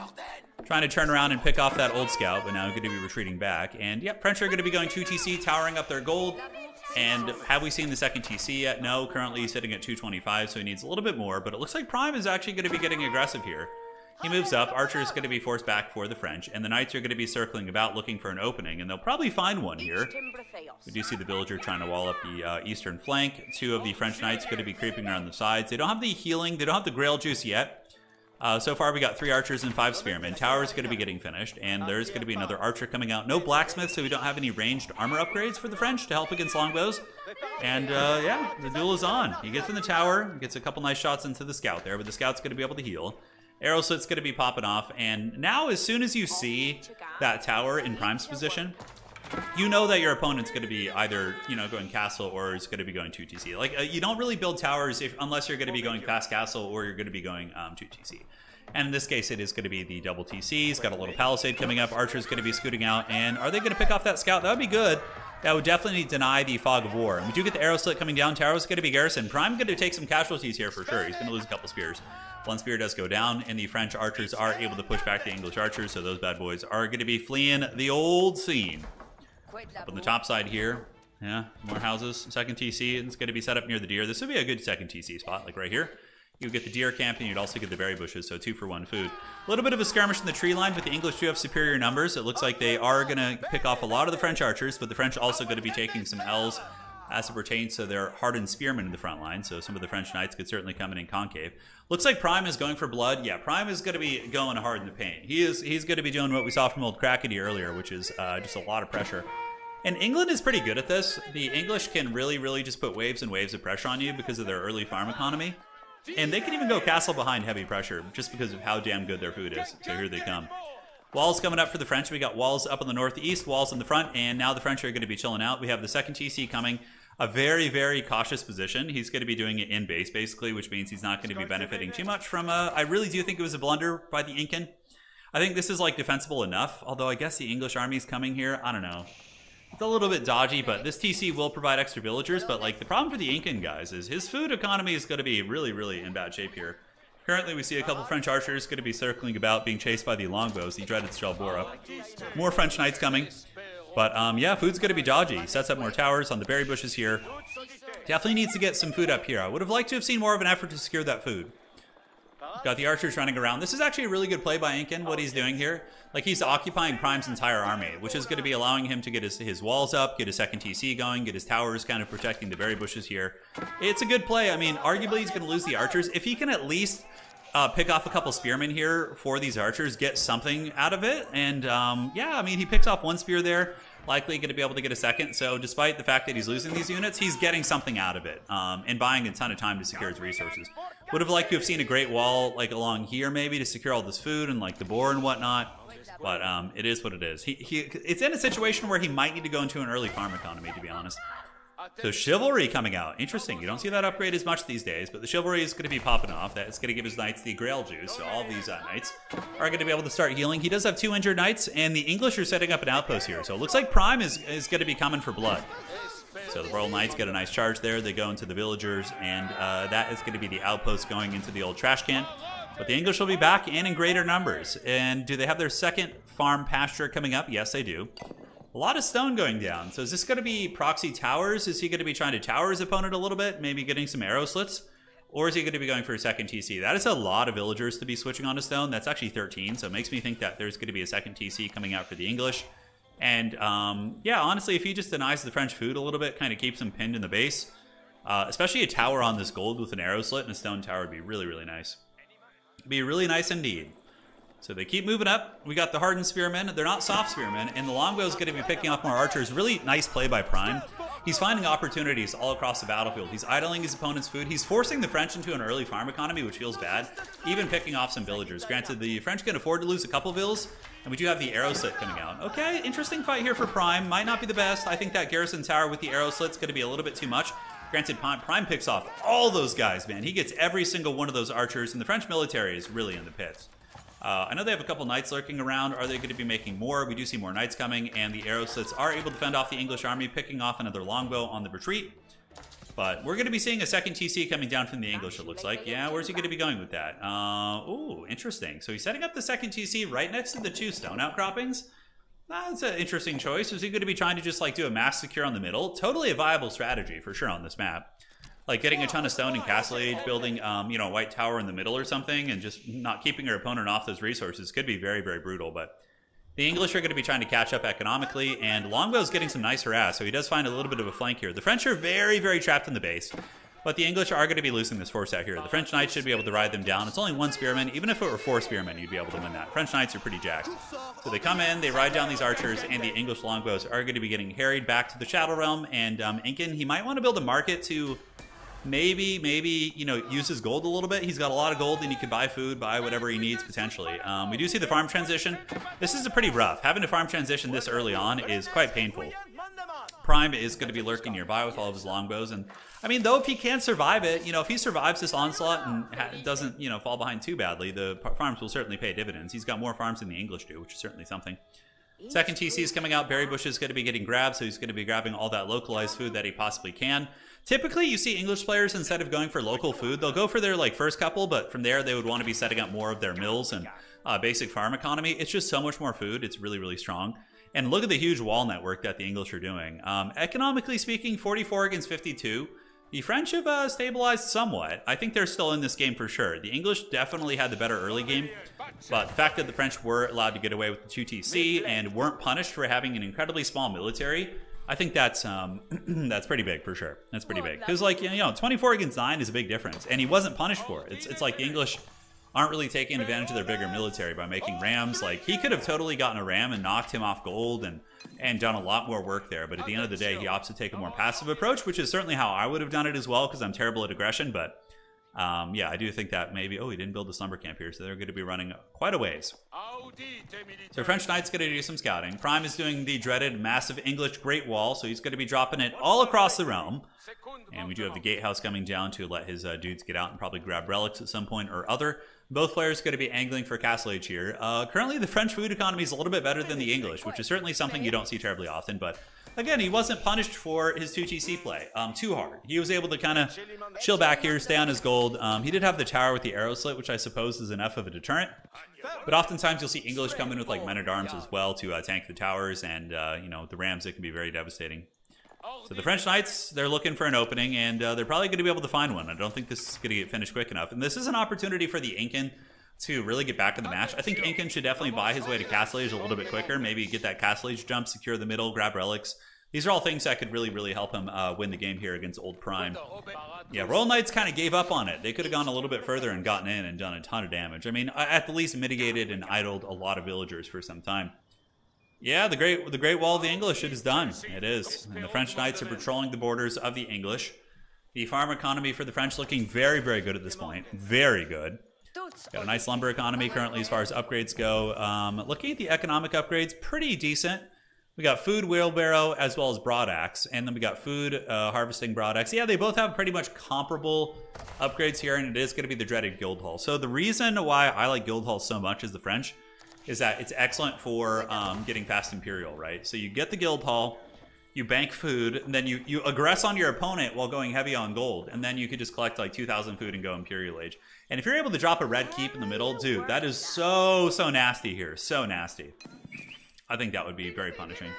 trying to turn around and pick off that old scout, but now he's going to be retreating back. And, yep, French are going to be going 2TC, towering up their gold. And have we seen the second TC yet? No, currently he's sitting at 225, so he needs a little bit more. But it looks like Prime is actually going to be getting aggressive here. He moves up. Archer is going to be forced back for the French, and the Knights are going to be circling about looking for an opening, and they'll probably find one here. We do see the villager trying to wall up the uh, eastern flank. Two of the French Knights going to be creeping around the sides. They don't have the healing. They don't have the Grail Juice yet. Uh, so far, we got three archers and five spearmen. Tower is going to be getting finished, and there's going to be another archer coming out. No blacksmith, so we don't have any ranged armor upgrades for the French to help against longbows. And uh, yeah, the duel is on. He gets in the tower, gets a couple nice shots into the scout there, but the scout's going to be able to heal. Arrow slit's going to be popping off, and now as soon as you see that tower in Prime's position, you know that your opponent's going to be either you know going castle or is going to be going 2TC. Like uh, you don't really build towers if unless you're going to be going fast castle or you're going to be going um, 2TC. And in this case, it is going to be the double TC. He's got a little palisade coming up. Archer's going to be scooting out. And are they going to pick off that scout? That would be good. That would definitely deny the fog of war. And we do get the arrow slit coming down. Tower's going to be garrison. Prime going to take some casualties here for sure. He's going to lose a couple spears. One spear does go down, and the French archers are able to push back the English archers, so those bad boys are going to be fleeing the old scene. Up on the top side here, yeah, more houses. Second TC, and it's going to be set up near the deer. This would be a good second TC spot, like right here. You get the deer camp, and you'd also get the berry bushes, so two for one food. A little bit of a skirmish in the tree line, but the English do have superior numbers. It looks like they are going to pick off a lot of the French archers, but the French also going to be taking some L's as it pertains to their hardened spearmen in the front line. So some of the French knights could certainly come in in concave. Looks like Prime is going for blood. Yeah, Prime is going to be going hard in the paint. He is he's going to be doing what we saw from old Crackety earlier, which is uh, just a lot of pressure. And England is pretty good at this. The English can really, really just put waves and waves of pressure on you because of their early farm economy. And they can even go castle behind heavy pressure just because of how damn good their food is. So here they come. Walls coming up for the French. We got walls up on the northeast, walls in the front, and now the French are going to be chilling out. We have the second TC coming a very, very cautious position. He's going to be doing it in base, basically, which means he's not going to be benefiting too much from a. I really do think it was a blunder by the Incan. I think this is like defensible enough, although I guess the English army is coming here. I don't know. It's a little bit dodgy, but this TC will provide extra villagers. But like the problem for the Incan guys is his food economy is going to be really, really in bad shape here. Currently, we see a couple French archers going to be circling about, being chased by the longbows, the dreaded Strelbora. More French knights coming. But um, yeah, food's going to be dodgy. Sets up more towers on the berry bushes here. Definitely needs to get some food up here. I would have liked to have seen more of an effort to secure that food. Got the archers running around. This is actually a really good play by Inkin, what he's doing here. Like, he's occupying Prime's entire army, which is going to be allowing him to get his, his walls up, get his second TC going, get his towers kind of protecting the berry bushes here. It's a good play. I mean, arguably he's going to lose the archers. If he can at least uh, pick off a couple spearmen here for these archers, get something out of it. And um, yeah, I mean, he picks off one spear there likely going to be able to get a second. So despite the fact that he's losing these units, he's getting something out of it um, and buying a ton of time to secure his resources. Would have liked to have seen a great wall like along here maybe to secure all this food and like the boar and whatnot. But um, it is what it is. He, he, it's in a situation where he might need to go into an early farm economy, to be honest. So chivalry coming out. Interesting. You don't see that upgrade as much these days, but the chivalry is going to be popping off. That's going to give his knights the grail juice. So all these uh, knights are going to be able to start healing. He does have two injured knights, and the English are setting up an outpost here. So it looks like Prime is, is going to be coming for blood. So the Royal Knights get a nice charge there. They go into the villagers, and uh, that is going to be the outpost going into the old trash can. But the English will be back and in greater numbers. And do they have their second farm pasture coming up? Yes, they do. A lot of stone going down. So is this going to be proxy towers? Is he going to be trying to tower his opponent a little bit? Maybe getting some arrow slits? Or is he going to be going for a second TC? That is a lot of villagers to be switching on to stone. That's actually 13, so it makes me think that there's going to be a second TC coming out for the English. And um, yeah, honestly, if he just denies the French food a little bit, kind of keeps them pinned in the base, uh, especially a tower on this gold with an arrow slit and a stone tower would be really, really nice. It'd be really nice indeed. So they keep moving up. We got the hardened spearmen. They're not soft spearmen, and the longbow is going to be picking up more archers. Really nice play by Prime. He's finding opportunities all across the battlefield. He's idling his opponent's food. He's forcing the French into an early farm economy, which feels bad. Even picking off some villagers. Granted, the French can afford to lose a couple vills, and we do have the arrow slit coming out. Okay, interesting fight here for Prime. Might not be the best. I think that garrison tower with the arrow slit's going to be a little bit too much. Granted, Prime picks off all those guys, man. He gets every single one of those archers, and the French military is really in the pits. Uh, I know they have a couple knights lurking around. Are they going to be making more? We do see more knights coming, and the arrow slits are able to fend off the English army, picking off another longbow on the retreat. But we're going to be seeing a second TC coming down from the English, it looks like. Yeah, where's he going to be going with that? Uh, ooh, interesting. So he's setting up the second TC right next to the two stone outcroppings. That's an interesting choice. Is he going to be trying to just like do a mass secure on the middle? Totally a viable strategy for sure on this map like getting a ton of stone in Castle Age, building um, you know a white tower in the middle or something, and just not keeping your opponent off those resources could be very very brutal. But the English are going to be trying to catch up economically, and Longbow's getting some nice harass, so he does find a little bit of a flank here. The French are very very trapped in the base. But the English are going to be losing this force out here. The French Knights should be able to ride them down. It's only one spearman. Even if it were four spearmen, you'd be able to win that. French Knights are pretty jacked. So they come in, they ride down these archers, and the English longbows are going to be getting harried back to the Shadow Realm. And um, Inkin, he might want to build a market to maybe maybe you know use his gold a little bit. He's got a lot of gold and he could buy food buy whatever he needs potentially. Um, we do see the farm transition. This is a pretty rough. Having to farm transition this early on is quite painful. Prime is going to be lurking nearby with all of his longbows. And i mean though if he can survive it you know if he survives this onslaught and doesn't you know fall behind too badly the farms will certainly pay dividends. He's got more farms than the english do which is certainly something. Second TC is coming out. Berry Bush is going to be getting grabbed, so he's going to be grabbing all that localized food that he possibly can. Typically, you see English players instead of going for local food, they'll go for their like first couple, but from there they would want to be setting up more of their mills and uh, basic farm economy. It's just so much more food. It's really really strong. And look at the huge wall network that the English are doing. Um, economically speaking, 44 against 52. The French have uh, stabilized somewhat. I think they're still in this game for sure. The English definitely had the better early game, but the fact that the French were allowed to get away with the 2TC and weren't punished for having an incredibly small military I think that's um, that's pretty big for sure. That's pretty big because like you know, 24 against nine is a big difference, and he wasn't punished for it. It's it's like the English aren't really taking advantage of their bigger military by making rams. Like he could have totally gotten a ram and knocked him off gold and and done a lot more work there. But at the end of the day, he opts to take a more passive approach, which is certainly how I would have done it as well because I'm terrible at aggression. But um, yeah, I do think that maybe, oh, he didn't build the slumber camp here, so they're going to be running quite a ways. So French Knight's going to do some scouting. Prime is doing the dreaded massive English Great Wall, so he's going to be dropping it all across the realm. And we do have the gatehouse coming down to let his uh, dudes get out and probably grab relics at some point or other. Both players are going to be angling for Castle Age here. Uh, currently, the French food economy is a little bit better than the English, which is certainly something you don't see terribly often, but again, he wasn't punished for his 2TC play um, too hard. He was able to kind of chill back here, stay on his gold. Um, he did have the tower with the arrow slit, which I suppose is enough of a deterrent. But oftentimes you'll see English come in with like men at arms as well to uh, tank the towers, and uh, you know the rams. It can be very devastating. So the French Knights, they're looking for an opening, and uh, they're probably going to be able to find one. I don't think this is going to get finished quick enough. And this is an opportunity for the Incan to really get back in the match. I think Incan should definitely buy his way to Castle Age a little bit quicker. Maybe get that Castle Age jump, secure the middle, grab relics. These are all things that could really, really help him uh, win the game here against Old Prime. Yeah, Royal Knights kind of gave up on it. They could have gone a little bit further and gotten in and done a ton of damage. I mean, at the least mitigated and idled a lot of villagers for some time. Yeah, the Great the Great Wall of the English, it is done. It is. And the French Knights are patrolling the borders of the English. The farm economy for the French looking very, very good at this point. Very good. Got a nice lumber economy currently as far as upgrades go. Um, looking at the economic upgrades, pretty decent. We got food wheelbarrow as well as broadaxe, and then we got food uh, harvesting broadaxe. Yeah, they both have pretty much comparable upgrades here, and it is going to be the dreaded guild hall. So the reason why I like guild hall so much is the French is that it's excellent for um, getting fast imperial, right? So you get the guild hall, you bank food, and then you, you aggress on your opponent while going heavy on gold, and then you could just collect like 2,000 food and go Imperial Age. And if you're able to drop a red keep in the middle, dude, that is so, so nasty here. So nasty. I think that would be very punishing.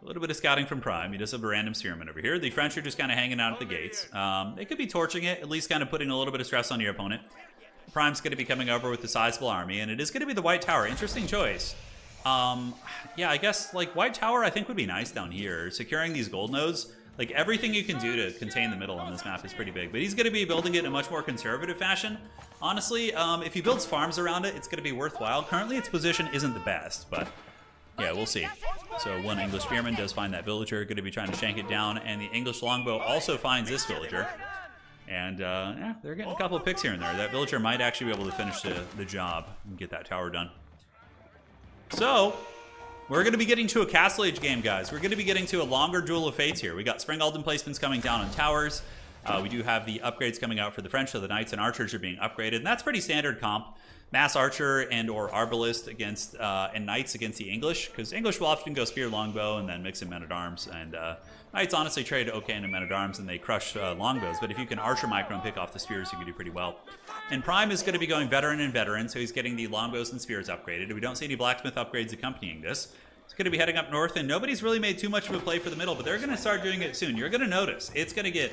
A little bit of scouting from Prime. He does have a random spearman over here. The French are just kind of hanging out at the gates. Um, they could be torching it, at least kind of putting a little bit of stress on your opponent. Prime's going to be coming over with a sizable army, and it is going to be the White Tower. Interesting choice. Um, yeah, I guess like White Tower I think would be nice down here. Securing these gold nodes, like everything you can do to contain the middle on this map is pretty big. But he's going to be building it in a much more conservative fashion. Honestly, um, if he builds farms around it, it's going to be worthwhile. Currently, its position isn't the best, but yeah, we'll see. So one English spearman does find that villager, going to be trying to shank it down, and the English longbow also finds this villager. And uh, yeah, they're getting a couple of picks here and there. That villager might actually be able to finish the, the job and get that tower done. So, we're going to be getting to a Castle Age game, guys. We're going to be getting to a longer Duel of Fates here. We got Springald placements coming down on towers. Uh, we do have the upgrades coming out for the French, so the Knights and Archers are being upgraded, and that's pretty standard comp. Mass Archer and or Arbalist against, uh, and Knights against the English, because English will often go Spear Longbow and then mix in Men-at-Arms, and uh, Knights honestly trade okay into Men-at-Arms and they crush uh, longbows, but if you can Archer Micro and pick off the spears, you can do pretty well. And Prime is going to be going Veteran and Veteran, so he's getting the longbows and spears upgraded. We don't see any Blacksmith upgrades accompanying this. It's going to be heading up north, and nobody's really made too much of a play for the middle, but they're going to start doing it soon. You're going to notice. It's going to get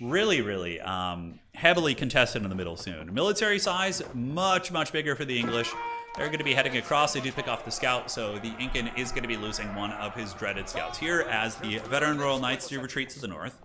really, really um, heavily contested in the middle soon. Military size, much, much bigger for the English. They're going to be heading across. They do pick off the scout, so the Incan is going to be losing one of his dreaded scouts here as the veteran Royal Knights do retreat to the north.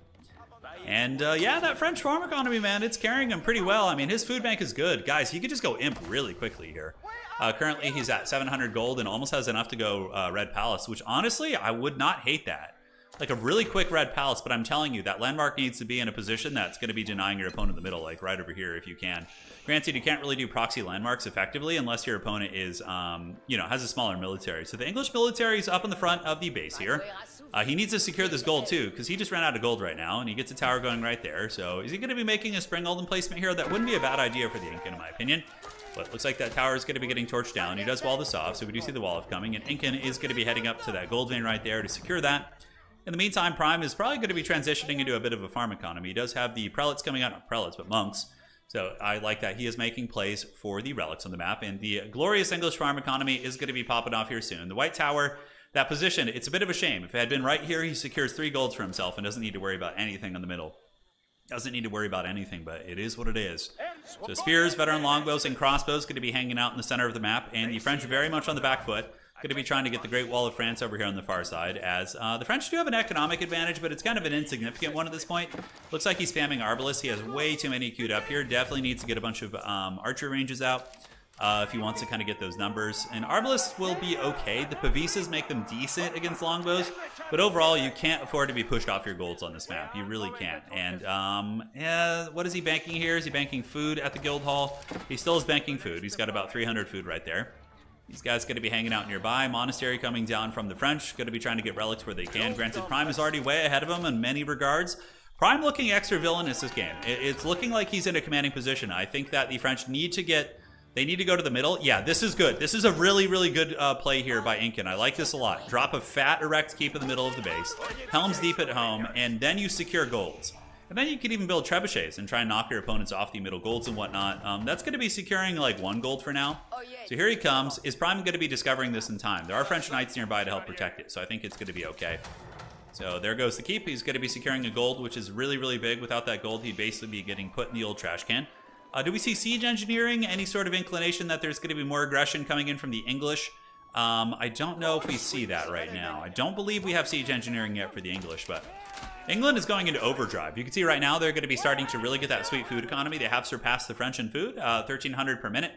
And uh, yeah, that French farm economy, man, it's carrying him pretty well. I mean, his food bank is good. Guys, he could just go imp really quickly here. Uh, currently, he's at 700 gold and almost has enough to go uh, Red Palace, which honestly, I would not hate that like a really quick red palace, but I'm telling you, that landmark needs to be in a position that's going to be denying your opponent the middle, like right over here if you can. Granted, you can't really do proxy landmarks effectively unless your opponent is, um, you know, has a smaller military. So the English military is up in the front of the base here. Uh, he needs to secure this gold too, because he just ran out of gold right now, and he gets a tower going right there. So is he going to be making a Springald placement here? That wouldn't be a bad idea for the Incan, in my opinion. But looks like that tower is going to be getting torched down. He does wall this off, so we do see the wall of coming, and Incan is going to be heading up to that gold vein right there to secure that. In the meantime, Prime is probably going to be transitioning into a bit of a farm economy. He does have the prelates coming out, not prelates, but monks. So I like that he is making plays for the relics on the map. And the glorious English farm economy is going to be popping off here soon. The White Tower, that position, it's a bit of a shame. If it had been right here, he secures three golds for himself and doesn't need to worry about anything in the middle. Doesn't need to worry about anything, but it is what it is. So spears, veteran longbows, and crossbows going to be hanging out in the center of the map, and the French very much on the back foot going to be trying to get the Great Wall of France over here on the far side, as uh, the French do have an economic advantage, but it's kind of an insignificant one at this point. Looks like he's spamming Arbalest. He has way too many queued up here. Definitely needs to get a bunch of um, archer ranges out uh, if he wants to kind of get those numbers. And Arbalest will be okay. The Pavises make them decent against longbows, but overall, you can't afford to be pushed off your golds on this map. You really can't. And um, yeah, what is he banking here? Is he banking food at the guild hall? He still is banking food. He's got about 300 food right there. These guys going to be hanging out nearby. Monastery coming down from the French. Going to be trying to get relics where they can. Granted, Prime is already way ahead of him in many regards. Prime looking extra villainous this game. It's looking like he's in a commanding position. I think that the French need to get... They need to go to the middle. Yeah, this is good. This is a really, really good uh, play here by Incan. I like this a lot. Drop a fat erect keep in the middle of the base. Helm's Deep at home, and then you secure golds. And then you can even build trebuchets and try and knock your opponents off the middle golds and whatnot. Um, that's going to be securing like one gold for now. Oh, so here he comes. Is Prime going to be discovering this in time? There are French Knights nearby to help protect it, so I think it's going to be okay. So there goes the keep. He's going to be securing a gold, which is really, really big. Without that gold, he'd basically be getting put in the old trash can. Uh, do we see siege engineering? Any sort of inclination that there's going to be more aggression coming in from the English? Um, I don't know if we see that right now. I don't believe we have siege engineering yet for the English, but England is going into overdrive. You can see right now they're going to be starting to really get that sweet food economy. They have surpassed the French in food, uh, 1,300 per minute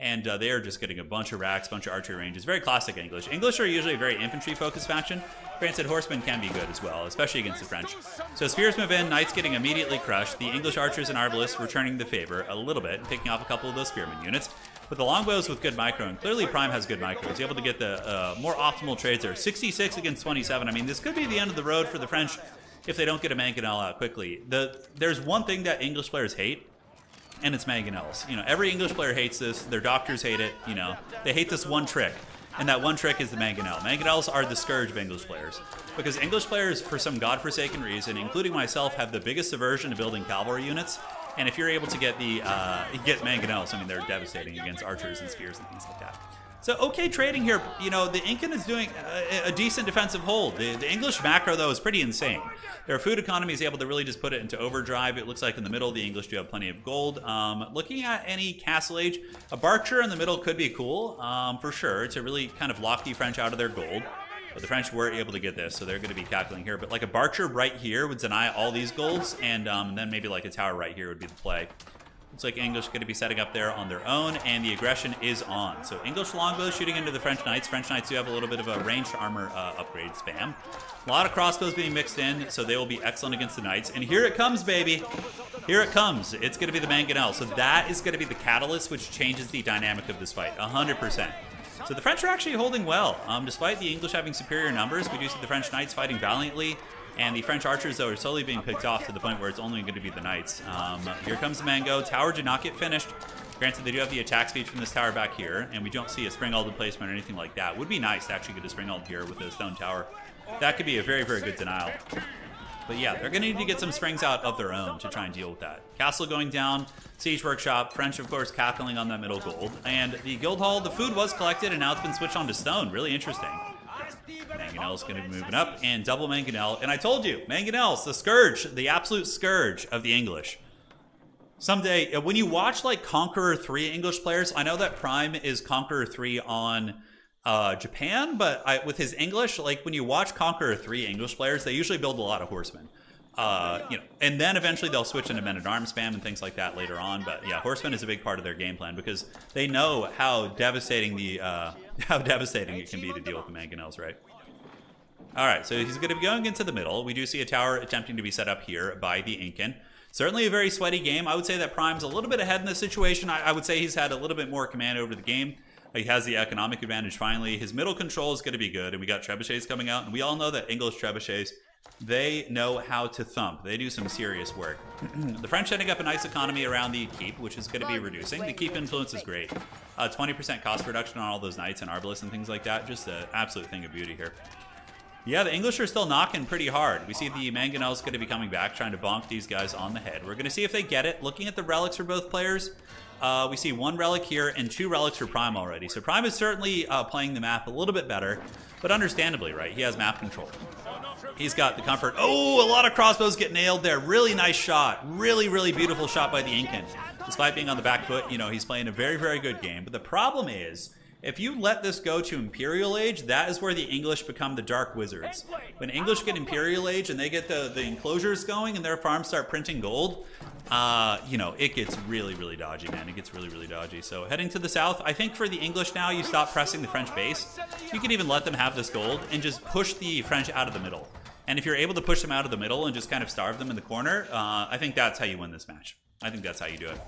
and uh, they are just getting a bunch of racks, a bunch of archery ranges. Very classic English. English are usually a very infantry-focused faction. Granted, horsemen can be good as well, especially against the French. So spears move in, knights getting immediately crushed. The English archers and arbalists returning the favor a little bit, picking off a couple of those spearmen units. But the longbows with good micro, and clearly Prime has good micro. He's able to get the uh, more optimal trades there. 66 against 27. I mean, this could be the end of the road for the French if they don't get a mangonel out quickly. The There's one thing that English players hate, and it's mangonels. You know, every English player hates this. Their doctors hate it. You know, they hate this one trick. And that one trick is the mangonel. Mangonels are the scourge of English players. Because English players, for some godforsaken reason, including myself, have the biggest aversion to building cavalry units. And if you're able to get the uh, get mangonels, I mean, they're devastating against archers and spears and things like that. So okay trading here. You know, the Incan is doing a, a decent defensive hold. The, the, English macro, though, is pretty insane. Their food economy is able to really just put it into overdrive. It looks like in the middle, the English do have plenty of gold. Um, looking at any Castle Age, a Berkshire in the middle could be cool, um, for sure, to really kind of lock the French out of their gold. But the French were able to get this, so they're going to be calculating here. But like a Berkshire right here would deny all these golds, and um, then maybe like a tower right here would be the play. Looks like English going to be setting up there on their own, and the aggression is on. So English longbows shooting into the French Knights. French Knights do have a little bit of a ranged armor uh, upgrade spam. A lot of crossbows being mixed in, so they will be excellent against the Knights. And here it comes, baby. Here it comes. It's going to be the Mangonel. So that is going to be the catalyst which changes the dynamic of this fight, 100%. So the French are actually holding well. Um, despite the English having superior numbers, we do see the French Knights fighting valiantly. And the French archers, though, are slowly being picked off to the point where it's only going to be the knights. Um, here comes the Mango. Tower did not get finished. Granted, they do have the attack speed from this tower back here, and we don't see a springald placement or anything like that. Would be nice to actually get a springald here with a stone tower. That could be a very, very good denial. But yeah, they're going to need to get some springs out of their own to try and deal with that. Castle going down, Siege Workshop, French, of course, cackling on that middle gold. And the Guild Hall, the food was collected, and now it's been switched on to stone. Really interesting. Mangonel's going to be moving up, and double Mangonel. And I told you, Mangonel's the scourge, the absolute scourge of the English. Someday, uh, when you watch like Conqueror 3 English players, I know that Prime is Conqueror 3 on uh, Japan, but I, with his English, like when you watch Conqueror 3 English players, they usually build a lot of horsemen. Uh, you know, and then eventually they'll switch into men at arms spam and things like that later on. But yeah, horsemen is a big part of their game plan because they know how devastating the uh, how devastating it can be to deal with the mangonels, right? All right, so he's going to be going into the middle. We do see a tower attempting to be set up here by the Incan. Certainly a very sweaty game. I would say that Prime's a little bit ahead in this situation. I, I would say he's had a little bit more command over the game. He has the economic advantage finally. His middle control is going to be good, and we got trebuchets coming out, and we all know that English trebuchets, they know how to thump. They do some serious work. the French setting up a nice economy around the keep, which is going to be reducing. The keep influence is great. 20% uh, cost reduction on all those knights and arbalists and things like that. Just an absolute thing of beauty here. Yeah, the English are still knocking pretty hard. We see the Mangonel's going to be coming back, trying to bonk these guys on the head. We're going to see if they get it. Looking at the relics for both players, uh, we see one relic here and two relics for Prime already. So Prime is certainly uh, playing the map a little bit better, but understandably, right? He has map control. He's got the comfort. Oh, a lot of crossbows get nailed there. Really nice shot. Really, really beautiful shot by the Incan. Despite being on the back foot, you know, he's playing a very, very good game. But the problem is if you let this go to Imperial Age, that is where the English become the Dark Wizards. When English get Imperial Age and they get the, the enclosures going and their farms start printing gold, uh, you know, it gets really, really dodgy, man. It gets really, really dodgy. So heading to the south, I think for the English now, you stop pressing the French base. You can even let them have this gold and just push the French out of the middle. And if you're able to push them out of the middle and just kind of starve them in the corner, uh, I think that's how you win this match. I think that's how you do it.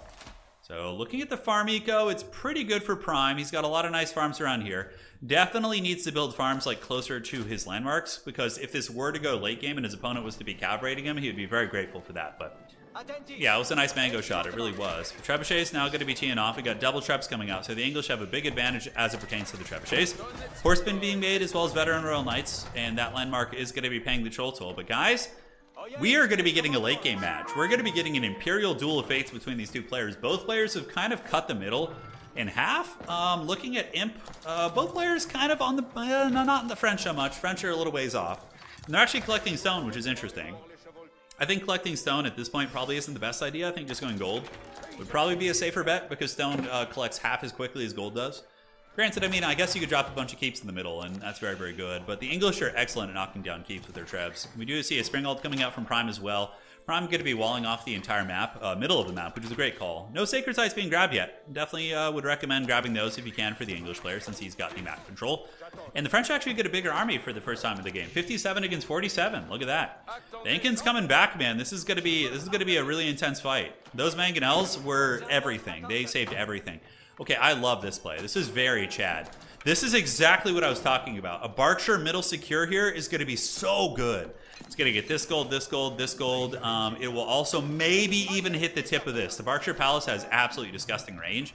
So looking at the farm eco, it's pretty good for Prime. He's got a lot of nice farms around here. Definitely needs to build farms like closer to his landmarks because if this were to go late game and his opponent was to be calibrating him, he would be very grateful for that. But yeah, it was a nice mango shot. It really was. Trebuchet is now going to be teeing off. We got double trebs coming out, so the English have a big advantage as it pertains to the trebuchets. Horsemen being made as well as veteran royal knights, and that landmark is going to be paying the troll toll. But guys, we are going to be getting a late game match. We're going to be getting an Imperial duel of fates between these two players. Both players have kind of cut the middle in half. Um, looking at Imp, uh, both players kind of on the, uh, no, not in the French so much. French are a little ways off. And they're actually collecting stone, which is interesting. I think collecting stone at this point probably isn't the best idea. I think just going gold would probably be a safer bet because stone uh, collects half as quickly as gold does. Granted, I mean, I guess you could drop a bunch of keeps in the middle, and that's very, very good. But the English are excellent at knocking down keeps with their trebs. We do see a Spring Springald coming out from Prime as well. Prime going to be walling off the entire map, uh, middle of the map, which is a great call. No Sacred Sites being grabbed yet. Definitely uh, would recommend grabbing those if you can for the English player, since he's got the map control. And the French actually get a bigger army for the first time in the game. 57 against 47. Look at that. Incan's coming back, man. This is gonna be this is gonna be a really intense fight. Those Mangonels were everything. They saved everything. Okay, I love this play. This is very Chad. This is exactly what I was talking about. A Berkshire middle secure here is going to be so good. It's going to get this gold, this gold, this gold. Um, it will also maybe even hit the tip of this. The Berkshire Palace has absolutely disgusting range.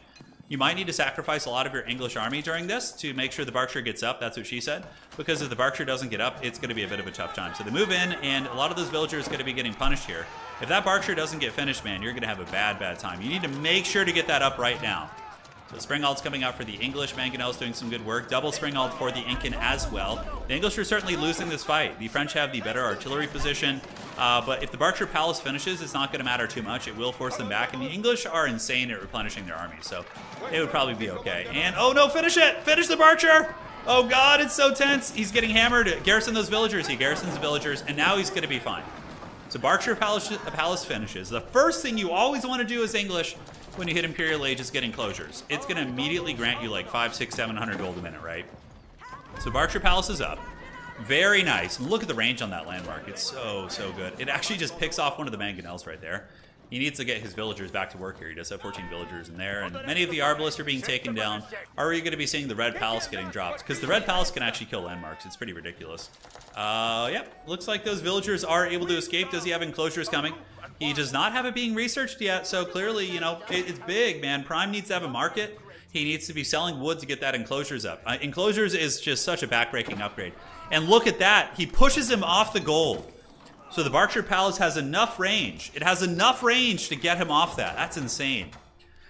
You might need to sacrifice a lot of your English army during this to make sure the Berkshire gets up. That's what she said. Because if the Berkshire doesn't get up, it's going to be a bit of a tough time. So they move in, and a lot of those villagers are going to be getting punished here. If that Berkshire doesn't get finished, man, you're going to have a bad, bad time. You need to make sure to get that up right now. So Springald's coming out for the English. Mangonel's doing some good work. Double Springald for the Incan as well. The English are certainly losing this fight. The French have the better artillery position. Uh, but if the Berkshire Palace finishes, it's not going to matter too much. It will force them back. And the English are insane at replenishing their armies. So it would probably be okay. And, oh no, finish it! Finish the Berkshire! Oh god, it's so tense. He's getting hammered. Garrison those villagers. He garrisons the villagers. And now he's going to be fine. So Berkshire Palace, Palace finishes. The first thing you always want to do as English when you hit Imperial Age is getting closures. It's going to immediately grant you like five, six, seven hundred gold a minute, right? So Berkshire Palace is up. Very nice. Look at the range on that landmark. It's so, so good. It actually just picks off one of the mangonels right there. He needs to get his villagers back to work here. He does have 14 villagers in there, and many of the Arbalists are being taken down. Are we going to be seeing the Red Palace getting dropped? Because the Red Palace can actually kill landmarks. It's pretty ridiculous. Uh, yep. Looks like those villagers are able to escape. Does he have enclosures coming? He does not have it being researched yet, so clearly, you know, it, it's big, man. Prime needs to have a market. He needs to be selling wood to get that enclosures up. Uh, enclosures is just such a backbreaking upgrade. And look at that. He pushes him off the gold. So the Berkshire Palace has enough range. It has enough range to get him off that. That's insane.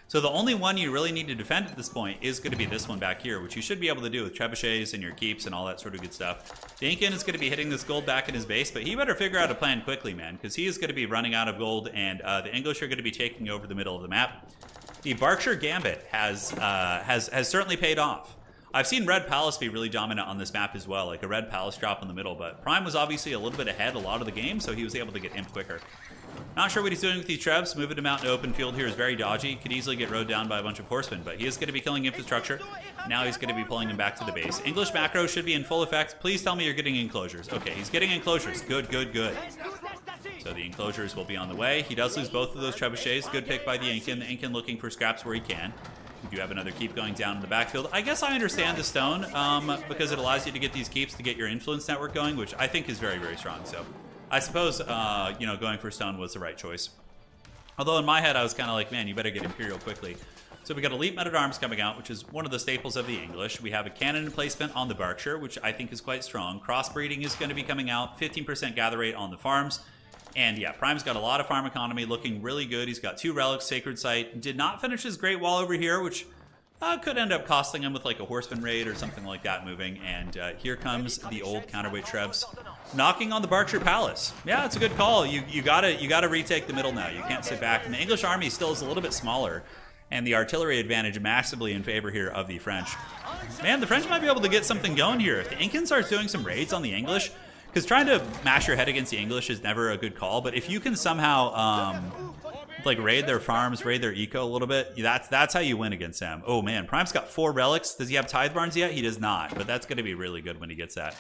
So the only one you really need to defend at this point is going to be this one back here, which you should be able to do with trebuchets and your keeps and all that sort of good stuff. Incan is going to be hitting this gold back in his base, but he better figure out a plan quickly, man, because he is going to be running out of gold, and uh, the English are going to be taking over the middle of the map. The Berkshire Gambit has uh, has has certainly paid off. I've seen Red Palace be really dominant on this map as well, like a Red Palace drop in the middle, but Prime was obviously a little bit ahead a lot of the game, so he was able to get imp quicker. Not sure what he's doing with these trebs. Moving him out into open field here is very dodgy. Could easily get rode down by a bunch of horsemen, but he is going to be killing infrastructure. Now he's going to be pulling him back to the base. English macro should be in full effect. Please tell me you're getting enclosures. Okay, he's getting enclosures. Good, good, good. So the enclosures will be on the way. He does lose both of those trebuchets. Good pick by the Incan. The Incan looking for scraps where he can. We do have another keep going down in the backfield. I guess I understand the stone um, because it allows you to get these keeps to get your influence network going, which I think is very, very strong. So I suppose, uh, you know, going for stone was the right choice. Although in my head, I was kind of like, man, you better get Imperial quickly. So we got Elite Men-at-Arms coming out, which is one of the staples of the English. We have a cannon placement on the Berkshire, which I think is quite strong. Crossbreeding is going to be coming out. 15% gather rate on the farms. And yeah, Prime's got a lot of farm economy, looking really good. He's got two relics, Sacred Site. Did not finish his Great Wall over here, which uh, could end up costing him with like a horseman raid or something like that moving. And uh, here comes the old counterweight Trebs knocking on the Berkshire Palace. Yeah, it's a good call. You you gotta you gotta retake the middle now. You can't sit back. And the English army still is a little bit smaller, and the artillery advantage massively in favor here of the French. Man, the French might be able to get something going here if the Incan starts doing some raids on the English. Because trying to mash your head against the English is never a good call, but if you can somehow um, like raid their farms, raid their eco a little bit. That's that's how you win against them. Oh man, Prime's got four relics. Does he have tithe barns yet? He does not, but that's going to be really good when he gets that.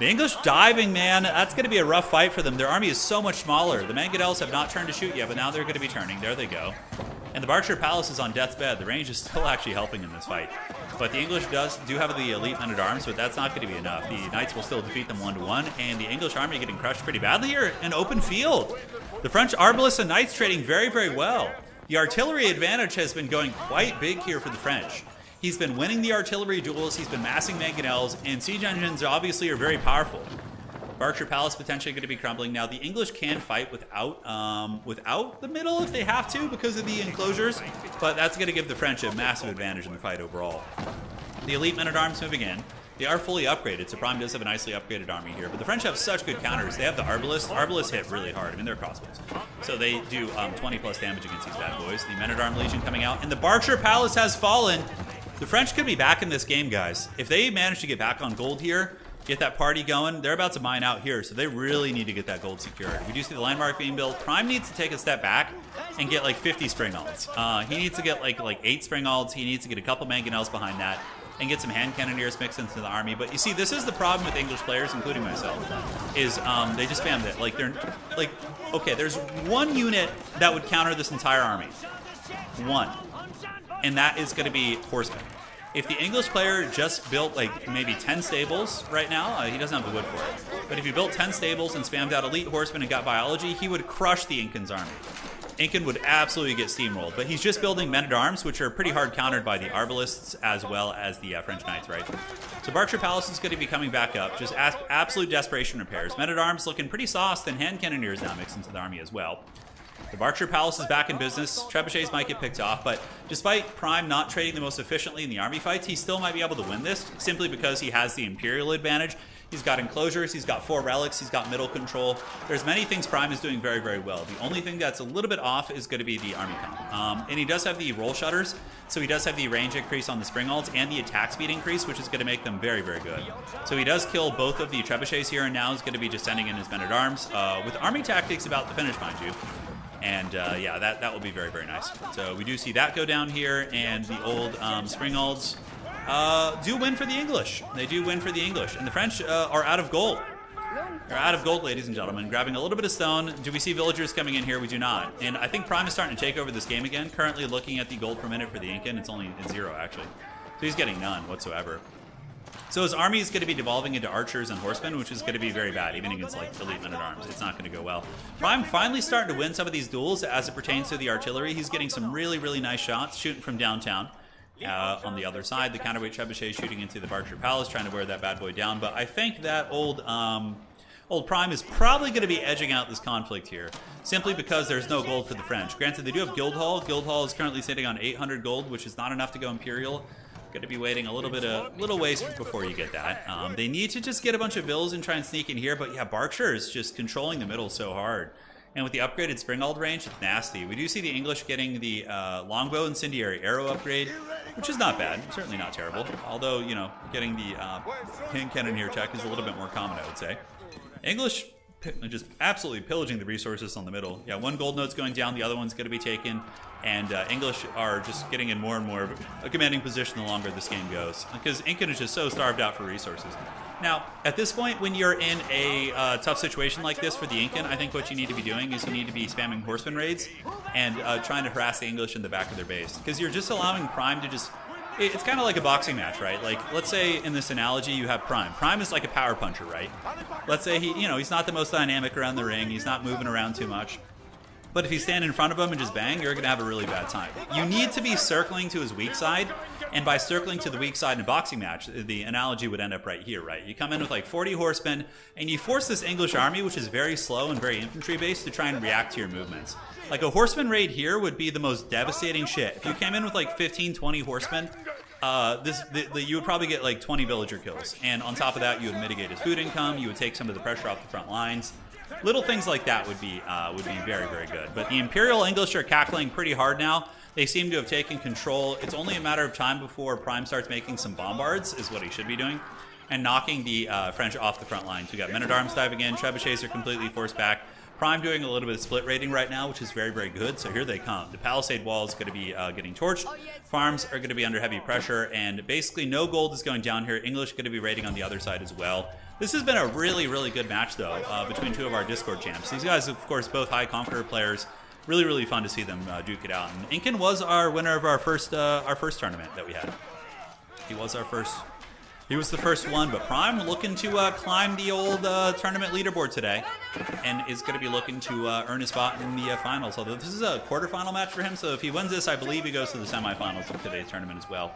The English diving, man, that's going to be a rough fight for them. Their army is so much smaller. The Mangonels have not turned to shoot yet, but now they're going to be turning. There they go. And the Berkshire Palace is on death's bed. The range is still actually helping in this fight. But the English does do have the elite men-at-arms, but that's not going to be enough. The Knights will still defeat them one-to-one, -one, and the English army getting crushed pretty badly here in open field. The French Arbalests and Knights trading very, very well. The artillery advantage has been going quite big here for the French. He's been winning the artillery duels, he's been massing mangonels, and siege engines obviously are very powerful. Berkshire Palace potentially going to be crumbling. Now, the English can fight without um, without the middle if they have to because of the enclosures, but that's going to give the French a massive advantage in the fight overall. The elite men-at-arms moving in. They are fully upgraded, so Prime does have a nicely upgraded army here. But the French have such good counters. They have the Arbalest. Arbalest hit really hard. I mean, they're crossbows. So they do um, 20 plus damage against these bad boys. The Men-at-Arm Legion coming out. And the Berkshire Palace has fallen. The French could be back in this game, guys. If they manage to get back on gold here, get that party going. They're about to mine out here, so they really need to get that gold secured. We do see the landmark being built. Prime needs to take a step back and get like 50 springalds. Uh, he needs to get like like eight springalds. He needs to get a couple mangonels behind that and get some hand cannoneers mixed into the army. But you see, this is the problem with English players, including myself, is um, they just spammed it. Like they're like, okay, there's one unit that would counter this entire army, one, and that is going to be horsemen. If the English player just built like maybe 10 stables right now, uh, he doesn't have the wood for it. But if he built 10 stables and spammed out elite horsemen and got biology, he would crush the Incan's army. Incan would absolutely get steamrolled, but he's just building men-at-arms, which are pretty hard countered by the Arbalests as well as the uh, French Knights, right? So Berkshire Palace is going to be coming back up. Just absolute desperation repairs. Men-at-arms looking pretty sauced, and hand cannoneers now mixed into the army as well. The Berkshire Palace is back in business. Trebuchets might get picked off, but despite Prime not trading the most efficiently in the army fights, he still might be able to win this simply because he has the Imperial advantage. He's got enclosures, he's got four relics, he's got middle control. There's many things Prime is doing very, very well. The only thing that's a little bit off is going to be the army count. Um, and he does have the roll shutters, so he does have the range increase on the springalds and the attack speed increase, which is going to make them very, very good. So he does kill both of the trebuchets here, and now is going to be just sending in his men-at-arms, uh, with army tactics about to finish, mind you. And uh, yeah, that, that will be very, very nice. So we do see that go down here, and the old um, springalds uh, do win for the English. They do win for the English. And the French uh, are out of gold. They're out of gold, ladies and gentlemen. Grabbing a little bit of stone. Do we see villagers coming in here? We do not. And I think Prime is starting to take over this game again. Currently looking at the gold per minute for the Incan. It's only zero, actually. So he's getting none whatsoever. So his army is going to be devolving into archers and horsemen, which is going to be very bad, even against like elite men at arms. It's not going to go well. Prime finally starting to win some of these duels as it pertains to the artillery. He's getting some really, really nice shots shooting from downtown. Uh, on the other side, the counterweight trebuchet shooting into the Berkshire Palace, trying to wear that bad boy down. But I think that old um, old Prime is probably going to be edging out this conflict here, simply because there's no gold for the French. Granted, they do have Guildhall. Guildhall is currently sitting on 800 gold, which is not enough to go Imperial. Going to be waiting a little bit of a little ways before you get that. Um, they need to just get a bunch of bills and try and sneak in here, but yeah, Berkshire is just controlling the middle so hard. And with the upgraded Springald range, it's nasty. We do see the English getting the uh, Longbow Incendiary Arrow upgrade, which is not bad. Certainly not terrible. Although, you know, getting the uh, Hand Cannoneer tech is a little bit more common, I would say. English just absolutely pillaging the resources on the middle. Yeah, one gold node's going down, the other one's going to be taken, and uh, English are just getting in more and more of a commanding position the longer this game goes, because Incan is just so starved out for resources. Now, at this point, when you're in a uh, tough situation like this for the Incan, I think what you need to be doing is you need to be spamming horseman raids and uh, trying to harass the English in the back of their base, because you're just allowing Prime to just it's kind of like a boxing match, right? Like, let's say in this analogy you have Prime. Prime is like a power puncher, right? Let's say he, you know, he's not the most dynamic around the ring. He's not moving around too much. But if you stand in front of him and just bang, you're going to have a really bad time. You need to be circling to his weak side. And by circling to the weak side in a boxing match, the analogy would end up right here, right? You come in with like 40 horsemen, and you force this English army, which is very slow and very infantry based, to try and react to your movements. Like a horseman raid here would be the most devastating shit. If you came in with like 15, 20 horsemen, uh, this the, the, you would probably get like 20 villager kills, and on top of that, you would mitigate his food income. You would take some of the pressure off the front lines. Little things like that would be uh, would be very very good. But the Imperial English are cackling pretty hard now. They seem to have taken control. It's only a matter of time before Prime starts making some bombards, is what he should be doing, and knocking the uh, French off the front lines. We got men at arms diving in. Trebuchets are completely forced back. Prime doing a little bit of split raiding right now, which is very, very good. So here they come. The Palisade wall is going to be uh, getting torched. Farms are going to be under heavy pressure, and basically no gold is going down here. English going to be raiding on the other side as well. This has been a really, really good match, though, uh, between two of our Discord champs. These guys, of course, both high Conqueror players. Really, really fun to see them uh, duke it out. And Incan was our winner of our first uh, our first tournament that we had. He was our first he was the first one, but Prime looking to uh, climb the old uh, tournament leaderboard today and is going to be looking to uh, earn a spot in the finals. Although this is a quarterfinal match for him, so if he wins this, I believe he goes to the semifinals of today's tournament as well.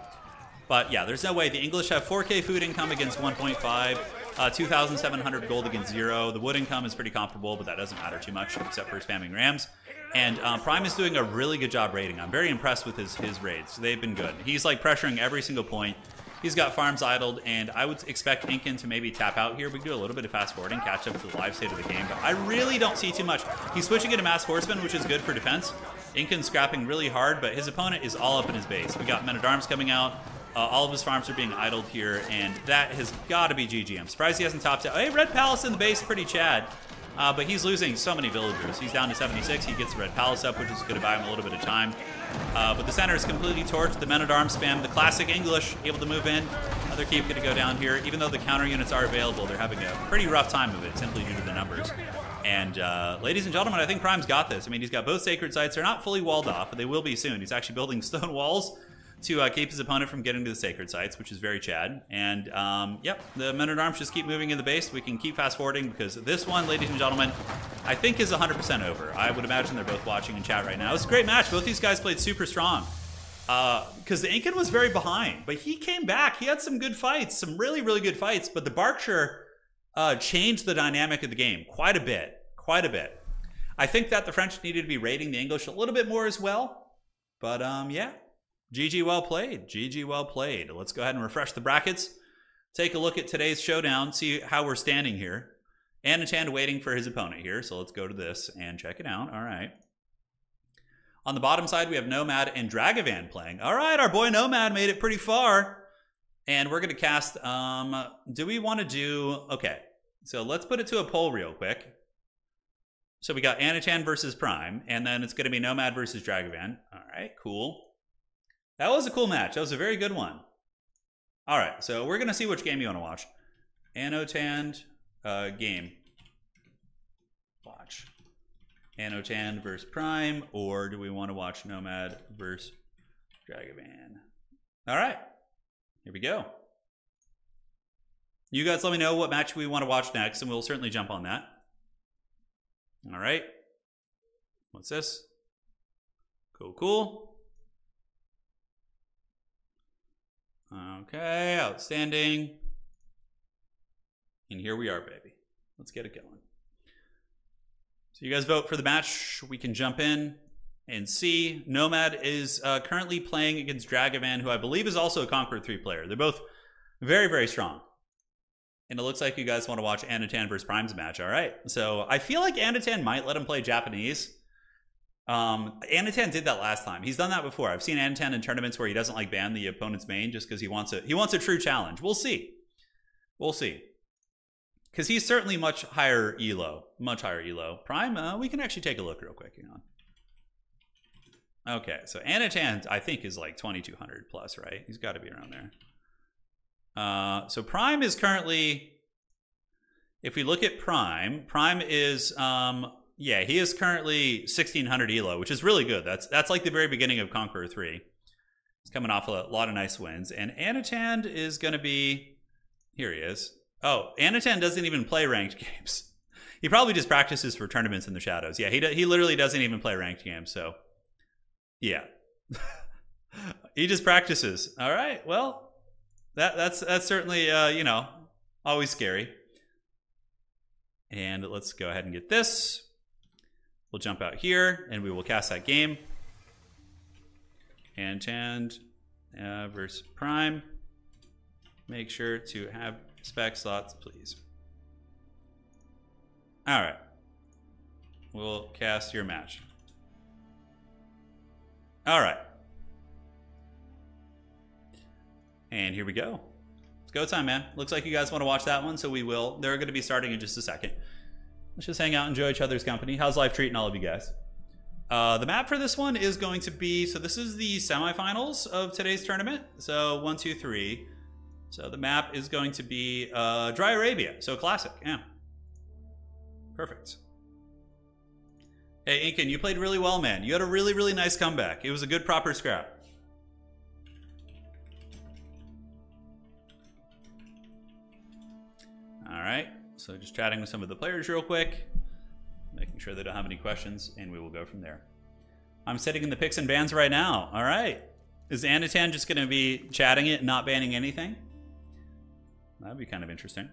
But yeah, there's no way. The English have 4K food income against 1.5, uh, 2,700 gold against zero. The wood income is pretty comparable, but that doesn't matter too much except for spamming rams. And uh, Prime is doing a really good job raiding. I'm very impressed with his, his raids. They've been good. He's like pressuring every single point He's got farms idled, and I would expect Incan to maybe tap out here. We do a little bit of fast forwarding, catch up to the live state of the game, but I really don't see too much. He's switching into Mass Horseman, which is good for defense. Incan scrapping really hard, but his opponent is all up in his base. We got Men-at-Arms coming out. Uh, all of his farms are being idled here, and that has got to be GG. I'm surprised he hasn't topped out. Hey, Red Palace in the base, pretty Chad. Uh, but he's losing so many villagers. He's down to 76. He gets the Red Palace up, which is going to buy him a little bit of time. Uh, but the center is completely torched. The men-at-arms spam. The classic English able to move in. Another keep going to go down here. Even though the counter units are available, they're having a pretty rough time of it, simply due to the numbers. And uh, ladies and gentlemen, I think Prime's got this. I mean, he's got both sacred sites. They're not fully walled off, but they will be soon. He's actually building stone walls to uh, keep his opponent from getting to the sacred sites, which is very Chad. And um, yep, the men at arms just keep moving in the base. We can keep fast forwarding because this one, ladies and gentlemen, I think is 100% over. I would imagine they're both watching in chat right now. It's a great match. Both these guys played super strong. Because uh, the Incan was very behind, but he came back. He had some good fights, some really, really good fights. But the Berkshire uh, changed the dynamic of the game quite a bit, quite a bit. I think that the French needed to be rating the English a little bit more as well. But um, yeah, GG well played. GG well played. Let's go ahead and refresh the brackets. Take a look at today's showdown, see how we're standing here. Anatan waiting for his opponent here, so let's go to this and check it out. All right. On the bottom side, we have Nomad and Dragavan playing. All right, our boy Nomad made it pretty far. And we're going to cast, um, do we want to do, okay. So let's put it to a poll real quick. So we got Anatan versus Prime, and then it's going to be Nomad versus Dragavan. All right, cool. That was a cool match. That was a very good one. All right, so we're going to see which game you want to watch. Anatan uh, game. Watch. Anatan versus Prime, or do we want to watch Nomad versus Dragavan? All right, here we go. You guys let me know what match we want to watch next, and we'll certainly jump on that. All right. What's this? Cool, cool. Okay, outstanding. And here we are, baby. Let's get it going. So you guys vote for the match. We can jump in and see. Nomad is uh, currently playing against Dragavan, who I believe is also a Conqueror 3 player. They're both very, very strong. And it looks like you guys want to watch Anatan versus Prime's match. All right. So I feel like Anatan might let him play Japanese. Um, Anatan did that last time. He's done that before. I've seen Anatan in tournaments where he doesn't like ban the opponent's main just because he wants a he wants a true challenge. We'll see. We'll see. Because he's certainly much higher elo, much higher elo. Prime, uh, we can actually take a look real quick. Hang on. Okay, so Anatan, I think, is like 2200 plus, right? He's got to be around there. Uh, so Prime is currently, if we look at Prime, Prime is um, yeah, he is currently 1600 elo, which is really good. That's that's like the very beginning of Conqueror 3. He's coming off a lot of nice wins. And Anatan is going to be here he is. Oh, Anatan doesn't even play ranked games. He probably just practices for tournaments in the shadows. Yeah, he he literally doesn't even play ranked games, so yeah. he just practices. All right. Well, that that's that's certainly uh, you know, always scary. And let's go ahead and get this. We'll jump out here and we will cast that game. And Chand uh, versus Prime. Make sure to have spec slots, please. All right. We'll cast your match. All right. And here we go. It's go time, man. Looks like you guys want to watch that one, so we will. They're going to be starting in just a second. Let's just hang out, and enjoy each other's company. How's life treating all of you guys? Uh, the map for this one is going to be, so this is the semifinals of today's tournament. So one, two, three. So the map is going to be uh, Dry Arabia. So classic, yeah. Perfect. Hey, Incan, you played really well, man. You had a really, really nice comeback. It was a good, proper scrap. All right. So just chatting with some of the players real quick, making sure they don't have any questions, and we will go from there. I'm sitting in the picks and bans right now. All right. Is Anatan just going to be chatting it and not banning anything? That'd be kind of interesting.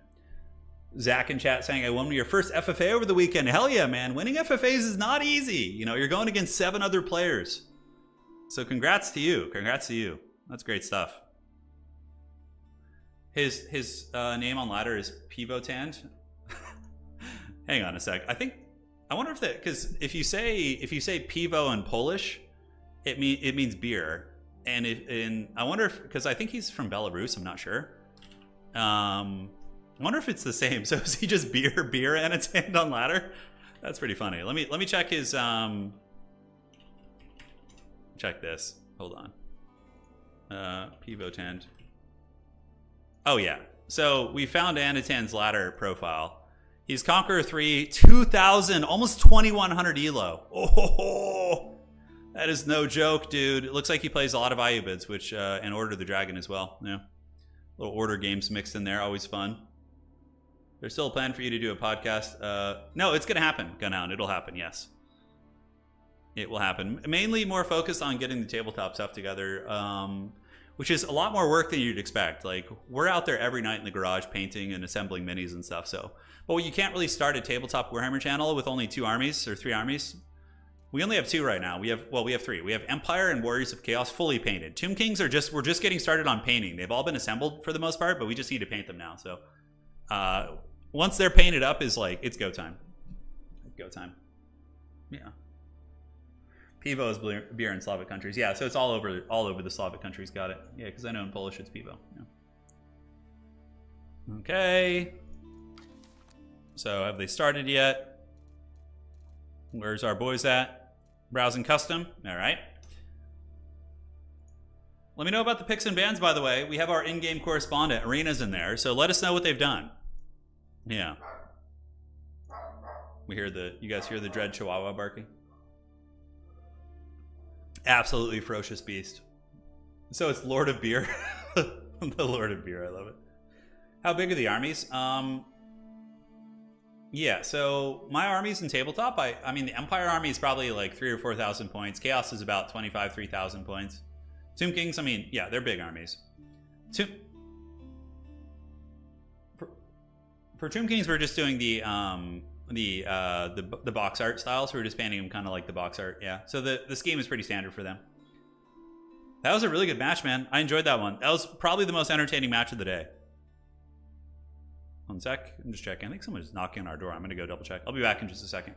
Zach in chat saying, I won your first FFA over the weekend. Hell yeah, man. Winning FFAs is not easy. You know, you're going against seven other players. So congrats to you. Congrats to you. That's great stuff. His his uh, name on ladder is Pivotand. Hang on a sec. I think I wonder if that because if you say if you say pivo in Polish, it mean it means beer, and if in I wonder if because I think he's from Belarus. I'm not sure. Um, I wonder if it's the same. So is he just beer beer and it's hand on ladder? That's pretty funny. Let me let me check his um. Check this. Hold on. Uh, Pivotand. Oh yeah. So we found Anatan's ladder profile. He's Conqueror 3, 2,000, almost 2,100 elo. Oh, that is no joke, dude. It looks like he plays a lot of Ayyubids, which, uh, and Order the Dragon as well. Yeah. Little order games mixed in there, always fun. There's still a plan for you to do a podcast. Uh, no, it's going to happen, Gunhound. It'll happen, yes. It will happen. Mainly more focused on getting the tabletop stuff together. Um, which is a lot more work than you'd expect. Like we're out there every night in the garage painting and assembling minis and stuff. So, but you can't really start a tabletop Warhammer channel with only two armies or three armies. We only have two right now. We have well, we have three. We have Empire and Warriors of Chaos fully painted. Tomb Kings are just we're just getting started on painting. They've all been assembled for the most part, but we just need to paint them now. So, uh, once they're painted up, is like it's go time. Go time. Yeah. Pivo is beer in Slavic countries. Yeah, so it's all over all over the Slavic countries. Got it. Yeah, because I know in Polish it's Pivo. Yeah. Okay. So have they started yet? Where's our boys at? Browsing custom. All right. Let me know about the picks and bans, by the way. We have our in-game correspondent. Arena's in there, so let us know what they've done. Yeah. We hear the, you guys hear the dread chihuahua barking? Absolutely ferocious beast. So it's Lord of Beer. the Lord of Beer, I love it. How big are the armies? Um, yeah, so my armies in tabletop, I, I mean, the Empire army is probably like three or 4,000 points. Chaos is about 25, 3,000 points. Tomb Kings, I mean, yeah, they're big armies. Tomb... For, for Tomb Kings, we're just doing the, um, the uh, the the box art style, so we're just painting them kind of like the box art. Yeah. So the the scheme is pretty standard for them. That was a really good match, man. I enjoyed that one. That was probably the most entertaining match of the day. One sec. I'm just checking. I think someone's knocking on our door. I'm gonna go double check. I'll be back in just a second.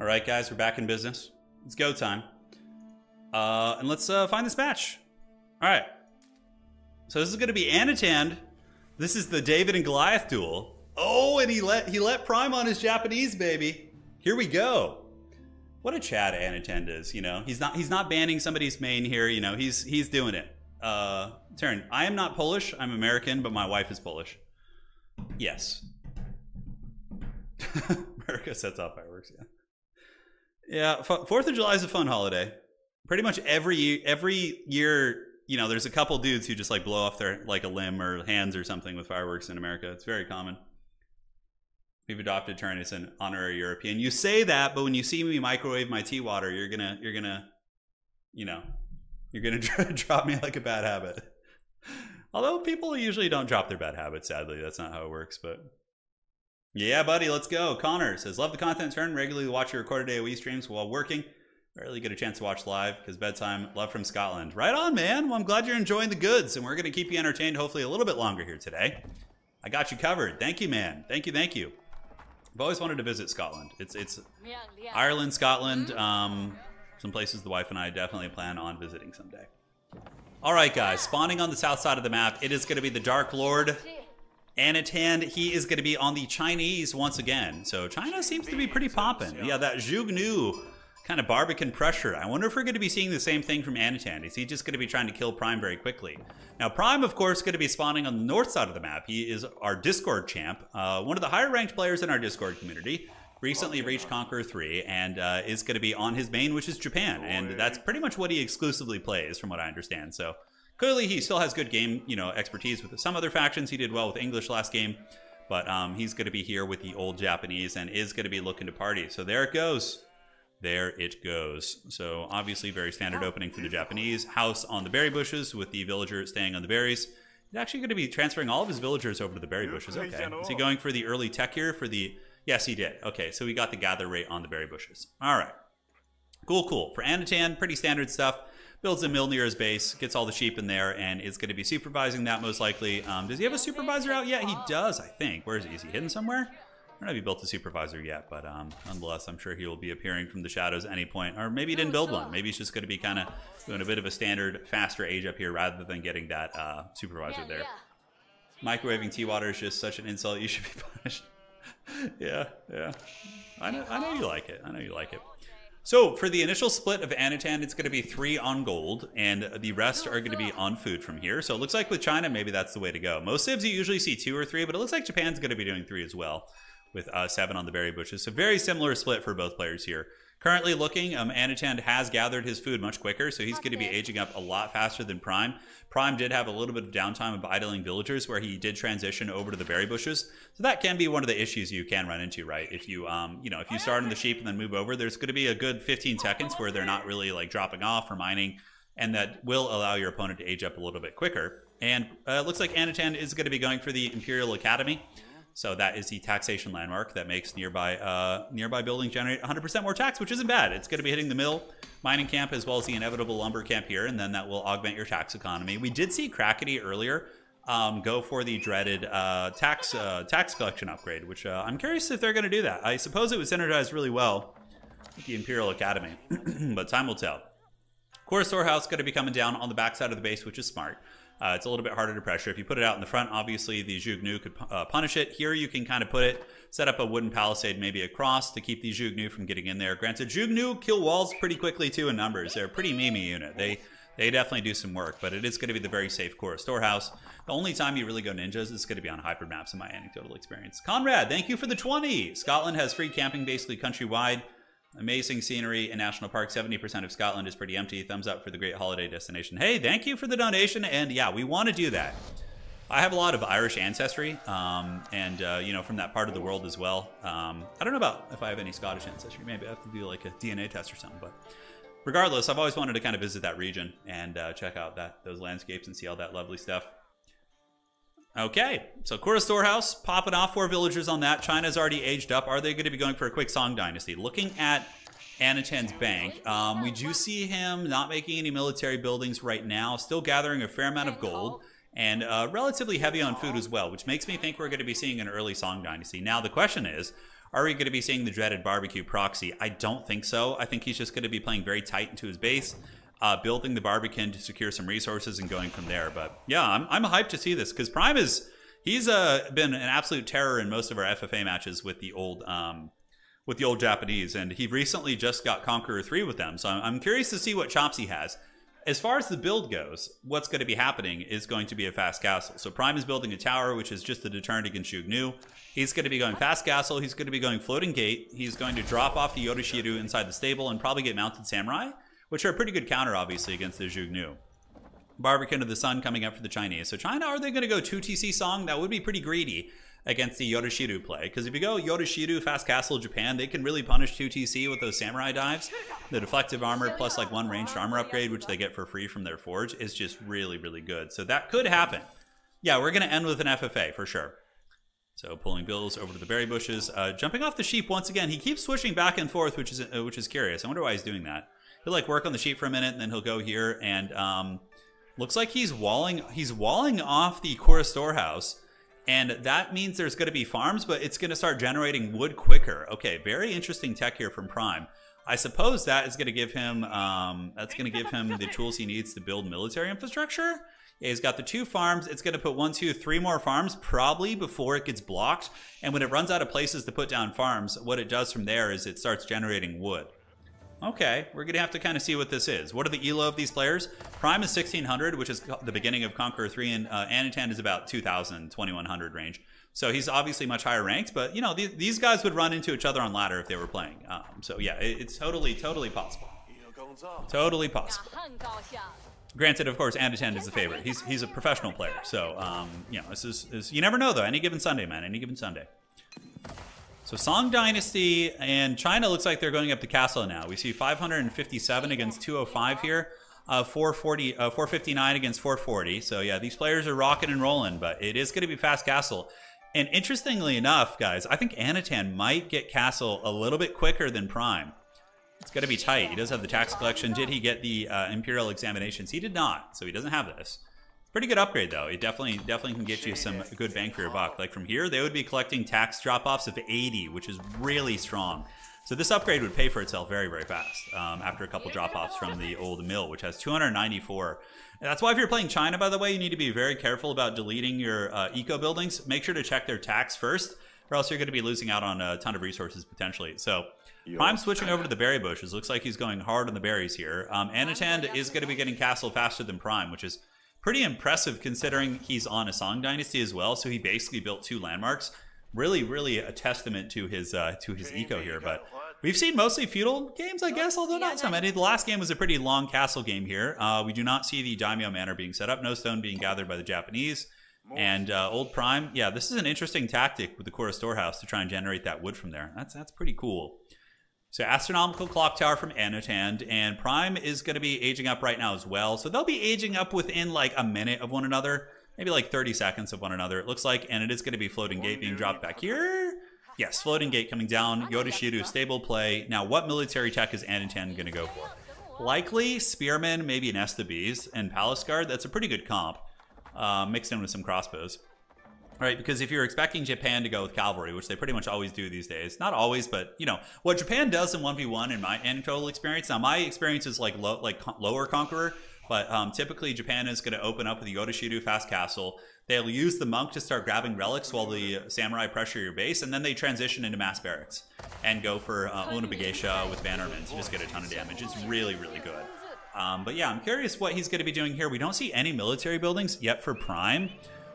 All right, guys, we're back in business. It's go time. Uh, and let's uh, find this match. All right. So this is going to be Anatan. This is the David and Goliath duel. Oh, and he let he let Prime on his Japanese baby. Here we go. What a Chad Anatan is. You know, he's not he's not banning somebody's main here. You know, he's he's doing it. Uh, Turin. I am not Polish. I'm American, but my wife is Polish. Yes. America sets off fireworks. Yeah. Yeah, Fourth of July is a fun holiday. Pretty much every every year, you know, there's a couple dudes who just like blow off their like a limb or hands or something with fireworks in America. It's very common. We've adopted Turin as an honorary European. You say that, but when you see me microwave my tea water, you're gonna you're gonna, you know, you're gonna drop me like a bad habit. Although people usually don't drop their bad habits, sadly. That's not how it works, but yeah, buddy, let's go. Connor says, love the content Turin. Regularly watch your recorded AoE streams while working. Rarely get a chance to watch live because bedtime. Love from Scotland. Right on, man. Well, I'm glad you're enjoying the goods, and we're going to keep you entertained hopefully a little bit longer here today. I got you covered. Thank you, man. Thank you, thank you. I've always wanted to visit Scotland. It's it's Ireland, Scotland, um, some places the wife and I definitely plan on visiting someday. All right, guys, spawning on the south side of the map, it is going to be the Dark Lord Anatan, he is going to be on the Chinese once again. So China seems to be pretty popping. Yeah, that Zhuge Nu kind of Barbican pressure. I wonder if we're going to be seeing the same thing from Anatan. Is he just going to be trying to kill Prime very quickly? Now, Prime, of course, is going to be spawning on the north side of the map. He is our Discord champ, uh, one of the higher ranked players in our Discord community. Recently reached Conqueror 3 and uh, is going to be on his main, which is Japan. And that's pretty much what he exclusively plays, from what I understand. So Clearly, he still has good game, you know, expertise with some other factions. He did well with English last game, but um, he's going to be here with the old Japanese and is going to be looking to party. So there it goes. There it goes. So obviously, very standard opening for the Japanese. House on the berry bushes with the villager staying on the berries. He's actually going to be transferring all of his villagers over to the berry bushes. Okay. Is he going for the early tech here for the... Yes, he did. Okay, so we got the gather rate on the berry bushes. All right. Cool, cool. For Anatan, pretty standard stuff builds a mill near his base, gets all the sheep in there, and is going to be supervising that most likely. Um, does he have a supervisor out yet? He does, I think. Where is he? Is he hidden somewhere? I don't know if he built a supervisor yet, but um, nonetheless, I'm sure he will be appearing from the shadows at any point. Or maybe he didn't build one. Maybe he's just going to be kind of doing a bit of a standard, faster age up here rather than getting that uh, supervisor there. Microwaving tea water is just such an insult. You should be punished. yeah, yeah. I know, I know you like it. I know you like it. So for the initial split of Anatan, it's going to be three on gold, and the rest are going to be on food from here. So it looks like with China, maybe that's the way to go. Most civs you usually see two or three, but it looks like Japan's going to be doing three as well, with uh, seven on the berry bushes. So very similar split for both players here. Currently looking, um, Anatan has gathered his food much quicker, so he's going to be aging up a lot faster than Prime. Prime did have a little bit of downtime of idling villagers where he did transition over to the berry bushes. So that can be one of the issues you can run into, right? If you, um, you know, if you start in the sheep and then move over, there's going to be a good 15 seconds where they're not really like dropping off or mining, and that will allow your opponent to age up a little bit quicker. And uh, it looks like Anatan is going to be going for the Imperial Academy. So that is the taxation landmark that makes nearby uh, nearby buildings generate 100% more tax, which isn't bad. It's going to be hitting the mill mining camp as well as the inevitable lumber camp here, and then that will augment your tax economy. We did see Crackety earlier um, go for the dreaded uh, tax uh, tax collection upgrade, which uh, I'm curious if they're going to do that. I suppose it was synergized really well with the Imperial Academy, but time will tell. Kura Storehouse going to be coming down on the backside of the base, which is smart. Uh, it's a little bit harder to pressure. If you put it out in the front, obviously the Zhuge Nu could uh, punish it. Here you can kind of put it, set up a wooden palisade maybe across to keep the Zhuge Nu from getting in there. Granted, Zhuge Nu kill walls pretty quickly too in numbers. They're a pretty memey unit. They they definitely do some work, but it is going to be the very safe Kura storehouse. The only time you really go ninjas is going to be on hyper maps in my anecdotal experience. Conrad, thank you for the 20. Scotland has free camping basically countrywide. Amazing scenery in National Park. 70% of Scotland is pretty empty. Thumbs up for the great holiday destination. Hey, thank you for the donation. And yeah, we want to do that. I have a lot of Irish ancestry, um, and uh, you know, from that part of the world as well. Um, I don't know about if I have any Scottish ancestry. Maybe I have to do like a DNA test or something. But regardless, I've always wanted to kind of visit that region and uh, check out that those landscapes and see all that lovely stuff. Okay, so Kura Storehouse popping off four villagers on that. China's already aged up. Are they going to be going for a quick Song Dynasty? Looking at Anatan's bank, um, we do see him not making any military buildings right now, still gathering a fair amount of gold and uh, relatively heavy on food as well, which makes me think we're going to be seeing an early Song Dynasty. Now, the question is, are we going to be seeing the dreaded barbecue proxy? I don't think so. I think he's just going to be playing very tight into his base uh, building the Barbican to secure some resources and going from there. But yeah, I'm, I'm hyped to see this because Prime is he's uh, been an absolute terror in most of our FFA matches with the old um, with the old Japanese, and he recently just got Conqueror three with them. So I'm, I'm curious to see what chops he has. as far as the build goes, what's going to be happening is going to be a fast castle. So Prime is building a tower, which is just a deterrent against Zhuge Nu. He's going to be going fast castle. He's going to be going floating gate. He's going to drop off the Yorishiro inside the stable and probably get mounted samurai, which are a pretty good counter, obviously, against the Zhuge Nu. Barbican of the Sun coming up for the Chinese. So China, are they going to go 2 TC Song? That would be pretty greedy against the Yorishiro play. Because if you go Yorishiro, Fast Castle, Japan, they can really punish 2TC with those Samurai dives. The deflective armor plus like one ranged armor upgrade, which they get for free from their forge, is just really, really good. So that could happen. Yeah, we're going to end with an FFA for sure. So pulling bills over to the berry bushes, uh, jumping off the sheep once again. He keeps switching back and forth, which is uh, which is curious. I wonder why he's doing that. He'll like work on the sheep for a minute, and then he'll go here and um, looks like he's walling he's walling off the Kura storehouse and that means there's going to be farms, but it's going to start generating wood quicker. Okay, very interesting tech here from Prime. I suppose that is going to give him um, that's going to give him the tools he needs to build military infrastructure. Yeah, he's got the two farms. It's going to put one, two, three more farms probably before it gets blocked. And when it runs out of places to put down farms, what it does from there is it starts generating wood. Okay, we're going to have to kind of see what this is. What are the elo of these players? Prime is 1600, which is the beginning of Conqueror 3, and uh, Anatan is about 2000, 2100 range. So he's obviously much higher ranked, but you know these, these guys would run into each other on ladder if they were playing. Um, so yeah, it, it's totally, totally possible. Totally possible. Granted, of course, Anatan is the favorite. He's he's a professional player, so um, you know this is, this, you never know though. Any given Sunday, man. Any given Sunday. So Song Dynasty and China looks like they're going up to castle now. We see 557 against 205 here. Uh, 440, uh, 459 against 440. So yeah, these players are rocking and rolling, but it is going to be fast castle. And interestingly enough, guys, I think Anatan might get castle a little bit quicker than Prime. It's going to be tight. He does have the tax collection. Did he get the uh, imperial examinations? He did not, so he doesn't have this. Pretty good upgrade though. It definitely definitely can get you some good bang for your buck. Like from here, they would be collecting tax drop-offs of 80, which is really strong. So this upgrade would pay for itself very, very fast um, after a couple drop-offs from the old mill, which has 294. that's why if you're playing China, by the way, you need to be very careful about deleting your uh, eco buildings. Make sure to check their tax first, or else you're going to be losing out on a ton of resources potentially. So Prime switching over to the berry bushes. Looks like he's going hard on the berries here. Um, Anatan is going to be getting castle faster than Prime, which is pretty impressive considering he's on a Song Dynasty as well. So he basically built two landmarks. Really, really a testament to his uh, to his eco here. But we've seen mostly feudal games, I guess, although not so many. The last game was a pretty long castle game here. Uh, we do not see the daimyo manor being set up, no stone being gathered by the Japanese. And uh, Old Prime, yeah, this is an interesting tactic with the Kura Storehouse to try and generate that wood from there. That's that's pretty cool. So astronomical clock tower from Anatan, and Prime is going to be aging up right now as well. So they'll be aging up within like a minute of one another, maybe like 30 seconds of one another. It looks like, and it is going to be floating gate being dropped back here. Yes, floating gate coming down. Yorishiro stable play. Now, what military tech is Anatan going to go for? Likely Spearman, maybe an Estabese, and Palace Guard. That's a pretty good comp, uh, mixed in with some crossbows right? Because if you're expecting Japan to go with cavalry, which they pretty much always do these days, not always, but you know what Japan does in one v one in my anecdotal experience. Now my experience is like low, like lower conqueror, but um, typically Japan is going to open up with the Yorishiro fast castle. They'll use the monk to start grabbing relics while the samurai pressure your base, and then they transition into mass barracks and go for uh, with bannermen to just get a ton of damage. It's really, really good. Um, but yeah, I'm curious what he's going to be doing here. We don't see any military buildings yet for Prime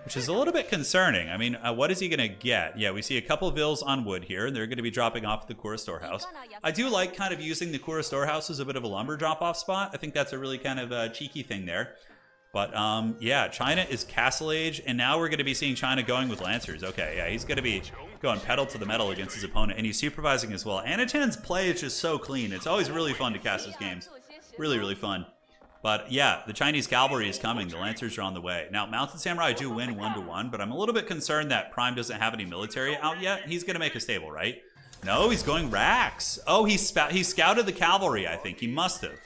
which is a little bit concerning. I mean, uh, what is he going to get? Yeah, we see a couple of vills on wood here. And they're going to be dropping off the Kura storehouse. I do like kind of using the Kura storehouse as a bit of a lumber drop-off spot. I think that's a really kind of uh, cheeky thing there. But um, yeah, China is Castle Age, and now we're going to be seeing China going with Lancers. Okay, yeah, he's going to be going pedal to the metal against his opponent, and he's supervising as well. Anatan's play is just so clean. It's always really fun to cast his games. Really, really fun. But yeah, the Chinese cavalry is coming. The Lancers are on the way. Now, Mounted Samurai do win one to one, but I'm a little bit concerned that Prime doesn't have any military out yet. He's going to make a stable, right? No, he's going racks. Oh, he, he scouted the cavalry, I think. He must have.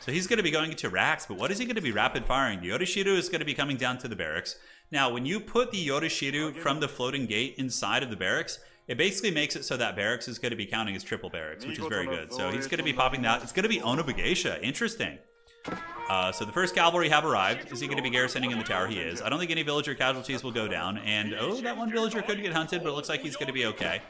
So he's going to be going into racks, but what is he going to be rapid firing? The Yorishiro is going to be coming down to the barracks. Now, when you put the Yorishiro from the floating gate inside of the barracks, it basically makes it so that barracks is going to be counting as triple barracks, which is very good. So he's going to be popping that. It's going to be Onna-Bugeisha. Interesting. Uh, so the first cavalry have arrived. Is he going to be garrisoning in the tower? He is. I don't think any villager casualties will go down. And, oh, that one villager could get hunted, but it looks like he's going to be okay.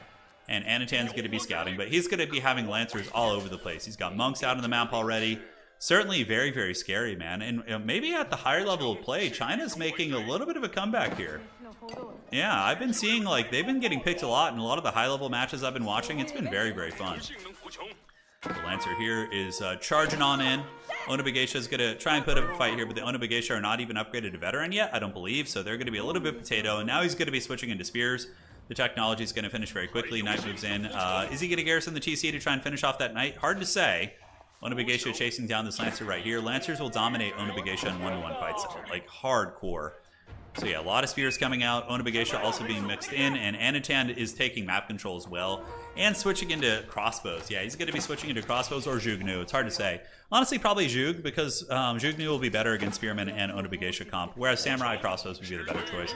And Anatan's going to be scouting, but he's going to be having lancers all over the place. He's got monks out on the map already. certainly very, very scary, man. And you know, maybe at the higher level of play, China's making a little bit of a comeback here. Yeah, I've been seeing like they've been getting picked a lot in a lot of the high level matches I've been watching. It's been very, very fun. The Lancer here is uh, charging on in. Onna-Bugeisha is going to try and put up a fight here, but the Onna-Bugeisha are not even upgraded to veteran yet, I don't believe, so they're going to be a little bit potato, and now he's going to be switching into spears. The technology is going to finish very quickly. Knight moves in. Uh, is he going to garrison the TC to try and finish off that Knight? Hard to say. Onna-Bugeisha chasing down this Lancer right here. Lancers will dominate Onna-Bugeisha in one-to-one fights, like hardcore. So yeah, a lot of spears coming out. Onna-Bugeisha also being mixed in, and Anatan is taking map control as well, and switching into crossbows. Yeah, he's going to be switching into crossbows or Zhuge Nu. It's hard to say. Honestly, probably Zhuge, because um, Zhuge Nu will be better against Spearman and Onna-Bugeisha comp, whereas Samurai crossbows would be the better choice.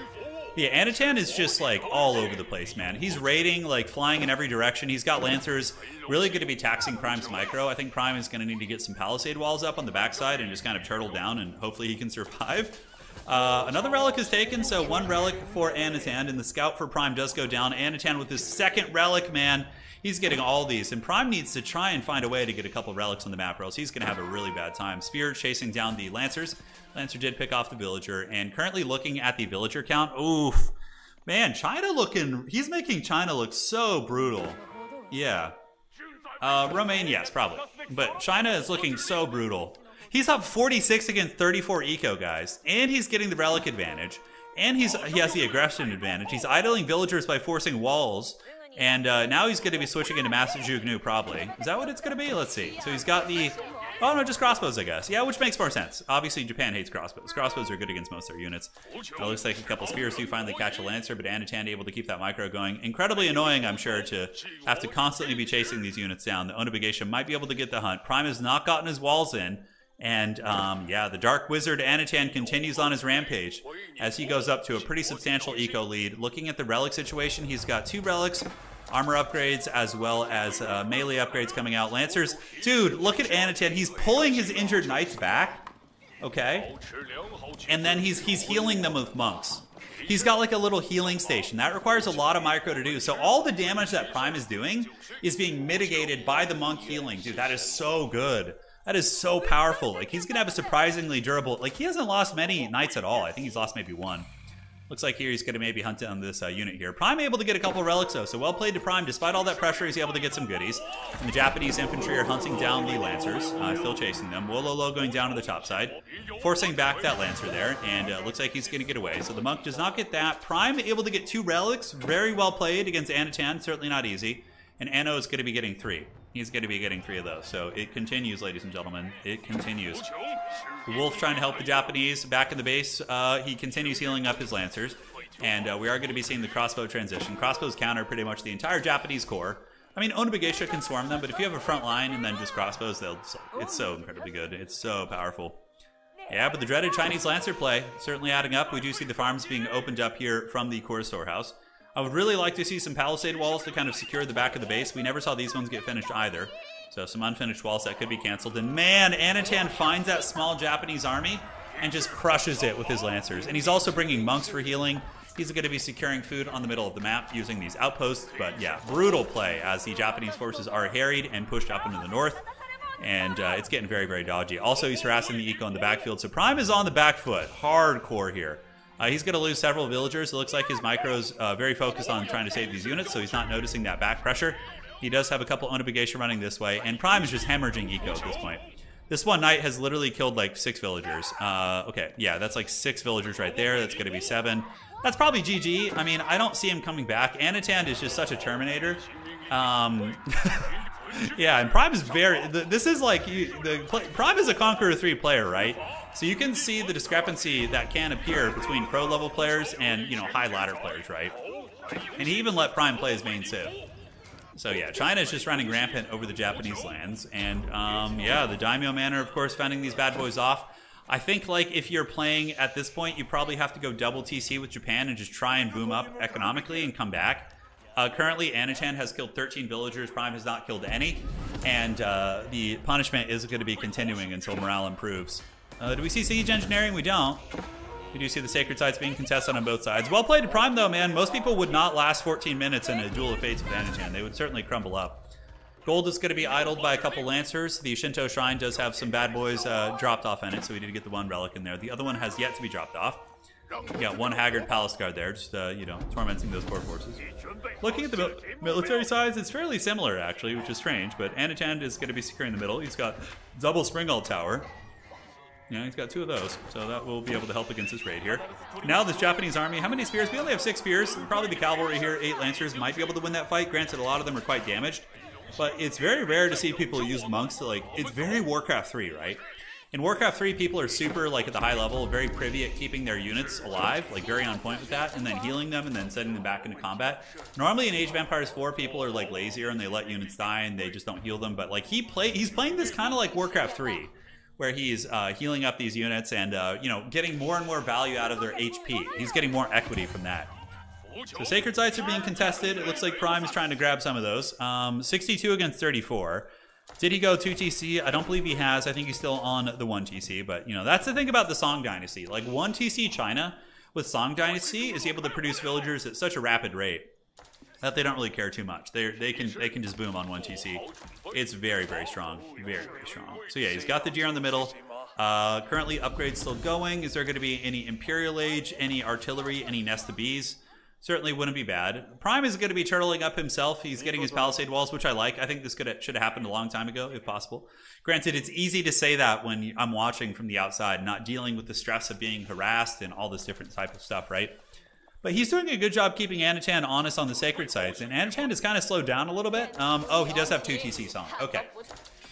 Yeah, Anatan is just like all over the place, man. He's raiding, like flying in every direction. He's got Lancers, really good to be taxing Prime's micro. I think Prime is going to need to get some Palisade walls up on the backside and just kind of turtle down, and hopefully he can survive. Uh, another relic is taken, so one relic for Anatan, and the scout for Prime does go down. Anatan with his second relic, man. He's getting all these, and Prime needs to try and find a way to get a couple relics on the map, or else he's going to have a really bad time. Spear chasing down the Lancers. Lancer did pick off the Villager, and currently looking at the Villager count, oof. Man, China looking, he's making China look so brutal. Yeah. Uh, Romaine, yes, probably. But China is looking so brutal. He's up 46 against 34 eco guys, and he's getting the relic advantage, and he's he has the aggression advantage. He's idling villagers by forcing walls, and uh, now he's going to be switching into Master Zhuge Nu probably. Is that what it's going to be? Let's see. So he's got the Oh no, just crossbows, I guess. Yeah, which makes more sense. Obviously, Japan hates crossbows. Crossbows are good against most of their units. It looks like a couple spears do finally catch a lancer, but Anatan able to keep that micro going. Incredibly annoying, I'm sure, to have to constantly be chasing these units down. The Onna-Bugeisha might be able to get the hunt. Prime has not gotten his walls in. And um, yeah, the Dark Wizard Anatan continues on his rampage as he goes up to a pretty substantial eco lead. Looking at the relic situation, he's got two relics, armor upgrades, as well as uh, melee upgrades coming out. Lancers, dude, look at Anatan. He's pulling his injured knights back, okay? And then he's he's healing them with monks. He's got like a little healing station. That requires a lot of micro to do. So all the damage that Prime is doing is being mitigated by the monk healing. Dude, that is so good. That is so powerful. Like, he's going to have a surprisingly durable... Like, he hasn't lost many knights at all. I think he's lost maybe one. Looks like here he's going to maybe hunt down this uh, unit here. Prime able to get a couple relics, though, so well played to Prime. Despite all that pressure, he's able to get some goodies. And the Japanese infantry are hunting down the Lancers, uh, still chasing them. Wololo going down to the top side, forcing back that Lancer there, and uh, looks like he's going to get away. So the Monk does not get that. Prime able to get two relics, very well played against Anatan, certainly not easy. And Anno is going to be getting three he's going to be getting three of those. So it continues, ladies and gentlemen. It continues. Wolf trying to help the Japanese back in the base. Uh, he continues healing up his Lancers. And uh, we are going to be seeing the crossbow transition. Crossbows counter pretty much the entire Japanese core. I mean, Onna-Bugeisha can swarm them, but if you have a front line and then just crossbows, they'll it's so incredibly good. It's so powerful. Yeah, but the dreaded Chinese Lancer play certainly adding up. We do see the farms being opened up here from the Kura storehouse. I would really like to see some palisade walls to kind of secure the back of the base. We never saw these ones get finished either. So some unfinished walls that could be canceled. And man, Anatan finds that small Japanese army and just crushes it with his lancers. And he's also bringing monks for healing. He's going to be securing food on the middle of the map using these outposts. But yeah, brutal play as the Japanese forces are harried and pushed up into the north. And uh, it's getting very, very dodgy. Also, he's harassing the eco in the backfield. So Prime is on the back foot. Hardcore here. Uh, he's going to lose several villagers. It looks like his micro's uh, very focused on trying to save these units, so he's not noticing that back pressure. He does have a couple Onna-Bugeisha running this way, and Prime is just hemorrhaging eco at this point. This one knight has literally killed like six villagers. Uh, okay, yeah, that's like six villagers right there. That's going to be seven. That's probably GG. I mean, I don't see him coming back. Anatan is just such a Terminator. Um, yeah, and Prime is very. This is like the Prime is a Conqueror three player, right? So you can see the discrepancy that can appear between pro level players and you know high ladder players, right? And he even let Prime play his main civ. So yeah, China is just running rampant over the Japanese lands, and um, yeah, the Daimyo Manor, of course, fending these bad boys off. I think like if you're playing at this point, you probably have to go double TC with Japan and just try and boom up economically and come back. Uh, currently, Anatan has killed 13 villagers. Prime has not killed any, and uh, the punishment is going to be continuing until morale improves. Uh, do we see siege engineering? We don't. We do see the sacred sites being contested on both sides. Well played to Prime, though, man. Most people would not last 14 minutes in a Duel of Fates with Anatan. They would certainly crumble up. Gold is going to be idled by a couple Lancers. The Shinto Shrine does have some bad boys uh, dropped off in it, so we need to get the one relic in there. The other one has yet to be dropped off. We got one Haggard Palace Guard there, just, uh, you know, tormenting those poor forces. Looking at the mil military sides, it's fairly similar, actually, which is strange, but Anatan is going to be securing the middle. He's got double Springald Tower. Yeah, he's got two of those, so that will be able to help against this raid here. Now this Japanese army, how many spears? We only have six spears. Probably the cavalry here, eight lancers, might be able to win that fight. Granted, a lot of them are quite damaged, but it's very rare to see people use monks to like. It's very Warcraft 3, right? In Warcraft 3, people are super, like, at the high level, very privy at keeping their units alive, like, very on point with that, and then healing them and then sending them back into combat. Normally in Age of Empires 4, people are, like, lazier and they let units die and they just don't heal them, but, like, he play he's playing this kind of like Warcraft 3 where he's uh, healing up these units and uh, you know getting more and more value out of their HP. He's getting more equity from that. So sacred sites are being contested. It looks like Prime is trying to grab some of those. Um, 62 against 34. Did he go 2 TC? I don't believe he has. I think he's still on the 1 TC. But, you know, that's the thing about the Song Dynasty. Like, 1 TC China with Song Dynasty is able to produce villagers at such a rapid rate that they don't really care too much. They they can they can just boom on one TC. It's very very strong, very very strong. So yeah, he's got the deer in the middle. Uh, currently upgrades still going. Is there going to be any Imperial Age, any artillery, any nest of bees? Certainly wouldn't be bad. Prime is going to be turtling up himself. He's getting his palisade walls, which I like. I think this could have, should have happened a long time ago, if possible. Granted, it's easy to say that when I'm watching from the outside, not dealing with the stress of being harassed and all this different type of stuff, right? But he's doing a good job keeping Anatan honest on the sacred sites. And Anatan has kind of slowed down a little bit. Um, oh, he does have two TC songs. Okay.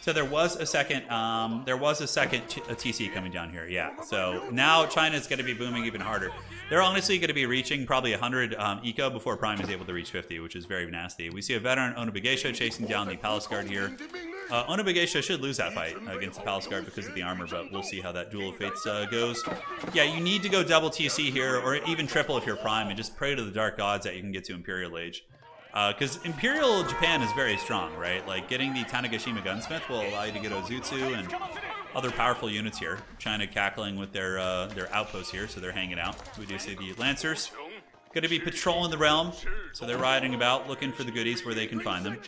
So there was a second, um, there was a second TC coming down here, yeah. So now China's going to be booming even harder. They're honestly going to be reaching probably 100 um, eco before Prime is able to reach 50, which is very nasty. We see a veteran Onna-Bugeisha chasing down the Palace Guard here. Uh, should lose that fight against the Palace Guard because of the armor, but we'll see how that Duel of Fates uh, goes. Yeah, you need to go double TC here, or even triple if you're Prime, and just pray to the Dark Gods that you can get to Imperial Age. Because uh, Imperial Japan is very strong, right? Like, getting the Tanegashima Gunsmith will allow you to get Ozutsu and other powerful units here. China cackling with their uh, their outposts here, so they're hanging out. We do see the Lancers. Going to be patrolling the realm, so they're riding about, looking for the goodies where they can find them.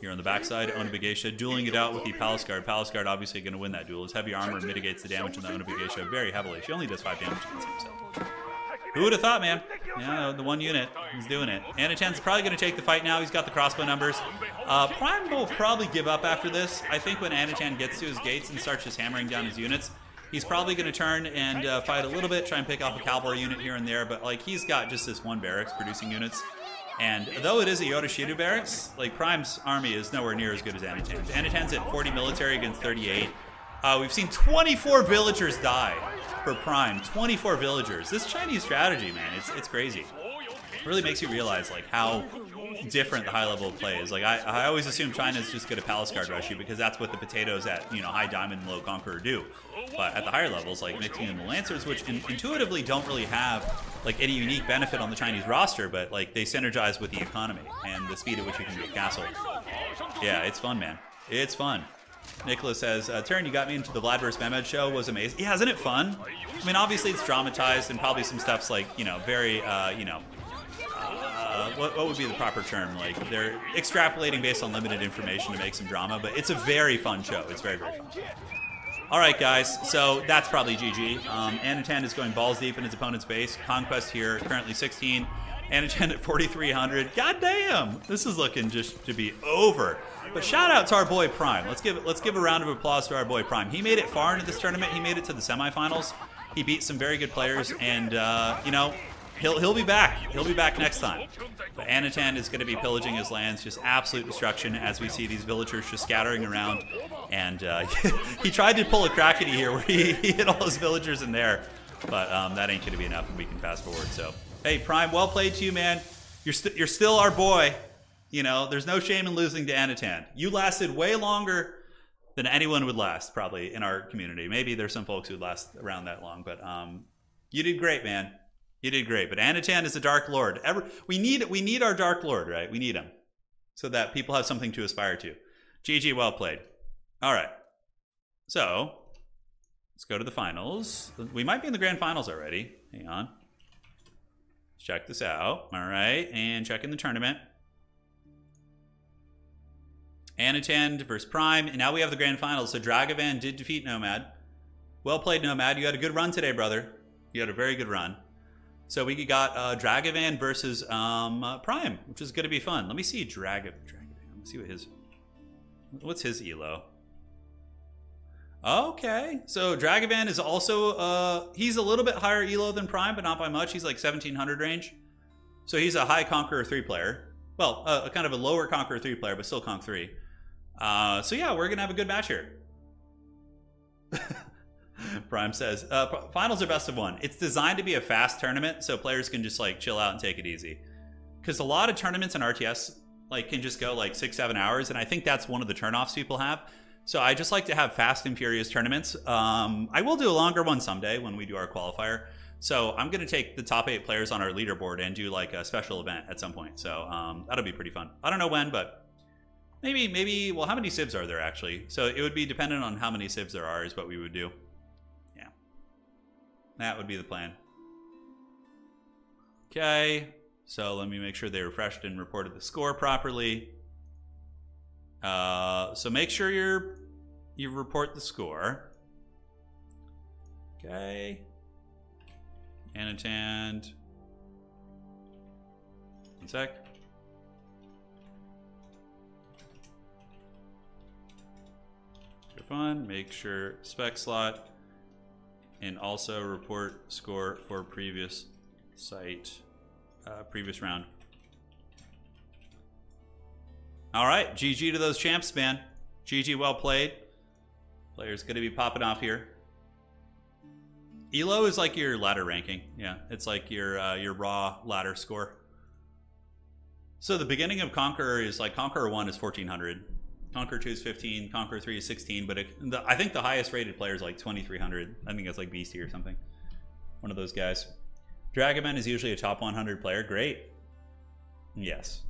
Here on the backside, Onna-Bugeisha dueling it out with the Palace Guard. Palace Guard obviously going to win that duel. His heavy armor mitigates the damage on the Onna-Bugeisha very heavily. She only does 5 damage against himself. Who would have thought, man? Yeah, the one unit. He's doing it. Anatan's probably going to take the fight now. He's got the crossbow numbers. Uh, Prime will probably give up after this. I think when Anatan gets to his gates and starts just hammering down his units, he's probably going to turn and uh, fight a little bit, try and pick off a cavalry unit here and there. But like he's got just this one barracks producing units. And though it is a Yorishiro barracks, like Prime's army is nowhere near as good as Anatan's. Anatan's at 40 military against 38. Uh, we've seen 24 villagers die for Prime. 24 villagers. This Chinese strategy, man, it's, it's crazy. It really makes you realize like how different the high level of play is. Like I, I always assume China's just good at palace guard rush you because that's what the potatoes at you know high diamond and low conqueror do. But at the higher levels, like mixing in the lancers, which in, intuitively don't really have like any unique benefit on the Chinese roster, but like they synergize with the economy and the speed at which you can get castle. Yeah, it's fun, man. It's fun. Nicholas says, uh, Turn, you got me into the Vlad vs. Mehmed show. was amazing. Yeah, isn't it fun? I mean, obviously it's dramatized and probably some stuff's like, you know, very, uh, you know, uh, what, what would be the proper term? Like, they're extrapolating based on limited information to make some drama, but it's a very fun show. It's very, very fun. All right, guys. So that's probably GG. Um, Anatan is going balls deep in his opponent's base. Conquest here, currently 16. Anatan at 4,300. God damn! This is looking just to be over. But shout out to our boy Prime. Let's give it, let's give a round of applause to our boy Prime. He made it far into this tournament. He made it to the semifinals. He beat some very good players, and uh, you know he'll he'll be back. He'll be back next time. But Anatan is going to be pillaging his lands, just absolute destruction as we see these villagers just scattering around. And uh, he tried to pull a Crackety here where he, he, hit all his villagers in there, but um, that ain't going to be enough, and we can fast forward. So hey, Prime, well played to you, man. You're you you're still our boy. You know, there's no shame in losing to Anatan. You lasted way longer than anyone would last, probably in our community. Maybe there's some folks who'd last around that long, but um, you did great, man. You did great. But Anatan is a Dark Lord. Ever, we need we need our Dark Lord, right? We need him so that people have something to aspire to. GG, well played. All right. So let's go to the finals. We might be in the grand finals already. Hang on. Let's check this out. All right, and check in the tournament. Anatan versus Prime, and now we have the grand finals. So Dragavan did defeat Nomad. Well played, Nomad. You had a good run today, brother. You had a very good run. So we got uh, Dragavan versus um, uh, Prime, which is going to be fun. Let me see Drag Dragavan. Let's see what his what's his elo. Okay, so Dragavan is also uh, he's a little bit higher elo than Prime, but not by much. He's like 1700 range, so he's a high Conqueror three player. Well, uh, a kind of a lower Conqueror three player, but still Conk three. Uh, so yeah, we're gonna have a good match here. Prime says, uh, finals are best of one. It's designed to be a fast tournament, so players can just like chill out and take it easy. Because a lot of tournaments in RTS like can just go like six, seven hours, and I think that's one of the turnoffs people have. So I just like to have fast and furious tournaments. Um, I will do a longer one someday when we do our qualifier. So I'm going to take the top eight players on our leaderboard and do like a special event at some point. So um, that'll be pretty fun. I don't know when, but maybe, maybe, well, how many civs are there actually? So it would be dependent on how many civs there are is what we would do. That would be the plan. Okay, so let me make sure they refreshed and reported the score properly. Uh, so make sure you're you report the score. Okay. Annotant. One sec. For fun, make sure spec slot and also report score for previous site, uh, previous round. All right, GG to those champs, man. GG, well played. Player's going to be popping off here. Elo is like your ladder ranking. Yeah, it's like your uh, your raw ladder score. So the beginning of Conqueror is like Conqueror 1 is 1400. Conquer 2 is 15, Conquer 3 is 16, but it, the, I think the highest rated player is like 2300. I think it's like Beasty or something. One of those guys. Dragoman is usually a top 100 player. Great. Yes.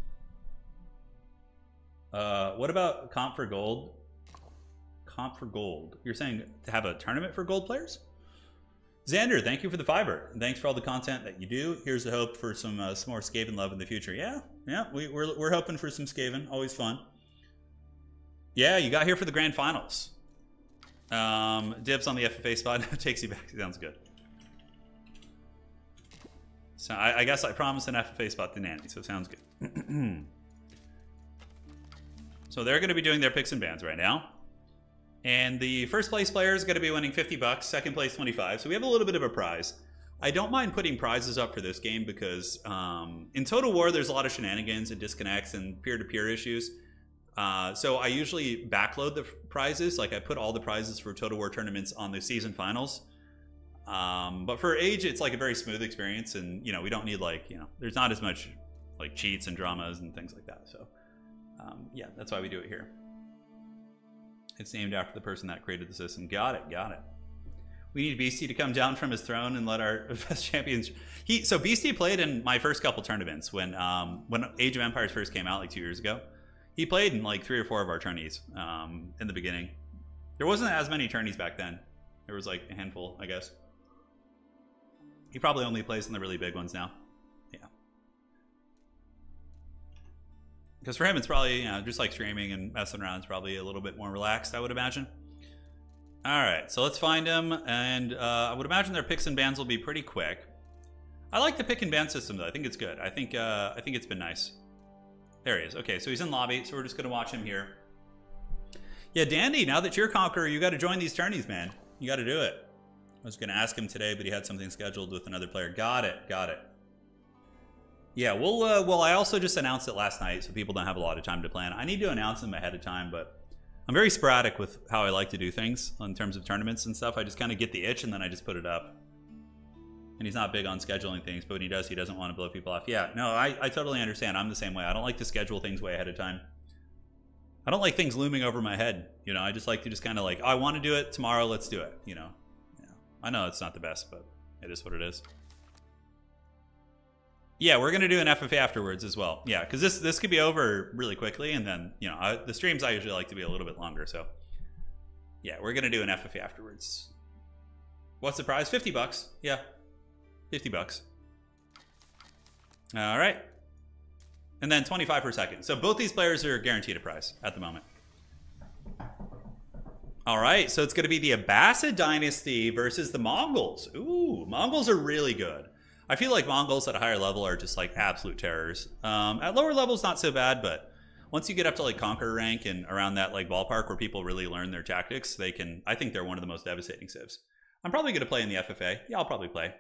Uh, what about comp for gold? Comp for gold. You're saying to have a tournament for gold players? Xander, thank you for the fiber. Thanks for all the content that you do. Here's the hope for some, uh, some more Skaven love in the future. Yeah, yeah, we, we're, we're hoping for some Skaven. Always fun. Yeah, you got here for the grand finals. Um, dibs on the FFA spot takes you back. Sounds good. So I, I, guess I promised an FFA spot to Nanny, so it sounds good. so they're going to be doing their picks and bans right now. And the first place player is going to be winning 50 bucks, second place 25. So we have a little bit of a prize. I don't mind putting prizes up for this game because um, in Total War, there's a lot of shenanigans and disconnects and peer-to-peer -peer issues. Uh, so I usually backload the prizes. Like I put all the prizes for Total War tournaments on the season finals. Um, but for Age, it's like a very smooth experience, and you know we don't need like you know there's not as much like cheats and dramas and things like that. So um, yeah, that's why we do it here. It's named after the person that created the system. Got it. Got it. We need Beasty to come down from his throne and let our best champions. He so Beasty played in my first couple tournaments when um, when Age of Empires first came out like two years ago he played in like three or four of our tourneys um, in the beginning. There wasn't as many tourneys back then. There was like a handful, I guess. He probably only plays in the really big ones now. Yeah. Because for him, it's probably, you know, just like streaming and messing around, it's probably a little bit more relaxed, I would imagine. All right, so let's find him. And uh, I would imagine their picks and bans will be pretty quick. I like the pick and ban system, though. I think it's good. I think uh, I think it's been nice. There he is. Okay, so he's in lobby, so we're just going to watch him here. Yeah, Dandy, now that you're Conqueror, you got to join these tourneys, man. You got to do it. I was going to ask him today, but he had something scheduled with another player. Got it, got it. Yeah, well, uh, well, I also just announced it last night, so people don't have a lot of time to plan. I need to announce them ahead of time, but I'm very sporadic with how I like to do things in terms of tournaments and stuff. I just kind of get the itch, and then I just put it up and he's not big on scheduling things, but when he does, he doesn't want to blow people off. Yeah, no, I, I totally understand. I'm the same way. I don't like to schedule things way ahead of time. I don't like things looming over my head. You know, I just like to just kind of like, oh, I want to do it tomorrow. Let's do it. You know, yeah. I know it's not the best, but it is what it is. Yeah, we're gonna do an FFA afterwards as well. Yeah, because this this could be over really quickly, and then you know I, the streams I usually like to be a little bit longer. So yeah, we're gonna do an FFA afterwards. What's the prize? Fifty bucks. Yeah, 50 bucks. All right. And then 25 per second. So both these players are guaranteed a prize at the moment. All right, so it's going to be the Abbasid dynasty versus the Mongols. Ooh, Mongols are really good. I feel like Mongols at a higher level are just like absolute terrors. Um, at lower levels, not so bad, but once you get up to like conqueror rank and around that like ballpark where people really learn their tactics, they can. I think they're one of the most devastating civs. I'm probably going to play in the FFA. Yeah, I'll probably play.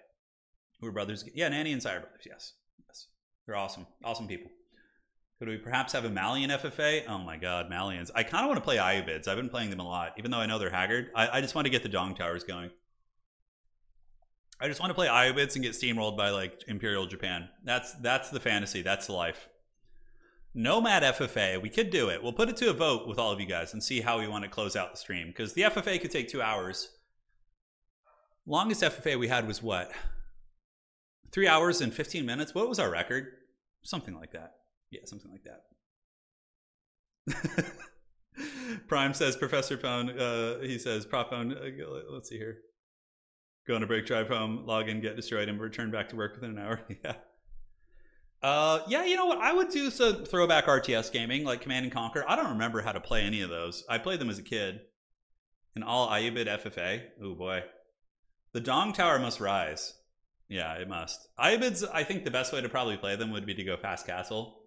We're brothers. Yeah, Nanny and Sire brothers. Yes, yes, they're awesome, awesome people. Could we perhaps have a Malian FFA? Oh my god, Malians. I kind of want to play Ayyubids. I've been playing them a lot, even though I know they're haggard. I, I just want to get the Dong Towers going. I just want to play Ayyubids and get steamrolled by like Imperial Japan. That's that's the fantasy. That's the life. Nomad FFA, we could do it. We'll put it to a vote with all of you guys and see how we want to close out the stream. Because the FFA could take two hours. Longest FFA we had was what? Three hours and 15 minutes? What was our record? Something like that. Yeah, something like that. Prime says Professor Phone. Uh, he says Prof Phone. Uh, let's see here. Go on a break, drive home, log in, get destroyed, and return back to work within an hour. yeah. Uh, yeah, you know what? I would do some throwback RTS gaming like Command and Conquer. I don't remember how to play any of those. I played them as a kid. And all Ayyubid FFA. Oh boy. The Dong Tower must rise. Yeah, it must. Ayyubids, I think the best way to probably play them would be to go Fast Castle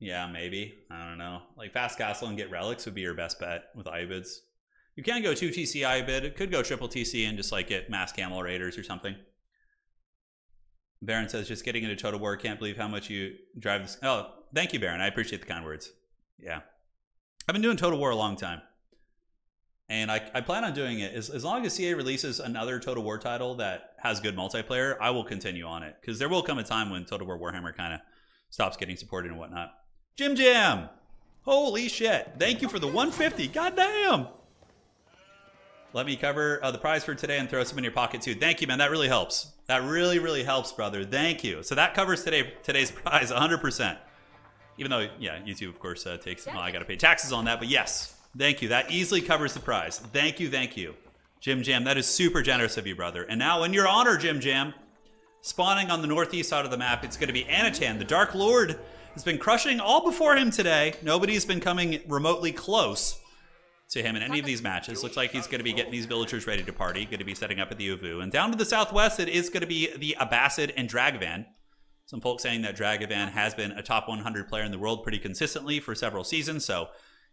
yeah, maybe. I don't know. Like Fast Castle and get Relics would be your best bet with Ayyubids. You can go 2 TC Ayyubid. It could go triple TC and just like get Mass Camel Raiders or something. Baron says, just getting into Total War. Can't believe how much you drive this. Oh, thank you, Baron. I appreciate the kind words. Yeah. I've been doing Total War a long time. And I, I plan on doing it. As, as long as CA releases another Total War title that has good multiplayer, I will continue on it. Because there will come a time when Total War Warhammer kind of stops getting supported and whatnot. Jim Jam! Holy shit. Thank you for the 150. Goddamn! Let me cover uh, the prize for today and throw some in your pocket too. Thank you, man. That really helps. That really, really helps, brother. Thank you. So that covers today today's prize 100%. Even though, yeah, YouTube, of course, uh, takes, well, I got to pay taxes on that. But yes, thank you. That easily covers the prize. Thank you, thank you. Jim Jam, that is super generous of you, brother. And now, in your honor, Jim Jam, spawning on the northeast side of the map, it's going to be Anatan, the Dark Lord has been crushing all before him today. Nobody's been coming remotely close to him in any of these matches. Looks like he's going to be getting these villagers ready to party, going to be setting up at the Ovoo. And down to the southwest, it is going to be the Abbasid and Dragavan. Some folks saying that Dragavan has been a top 100 player in the world pretty consistently for several seasons. So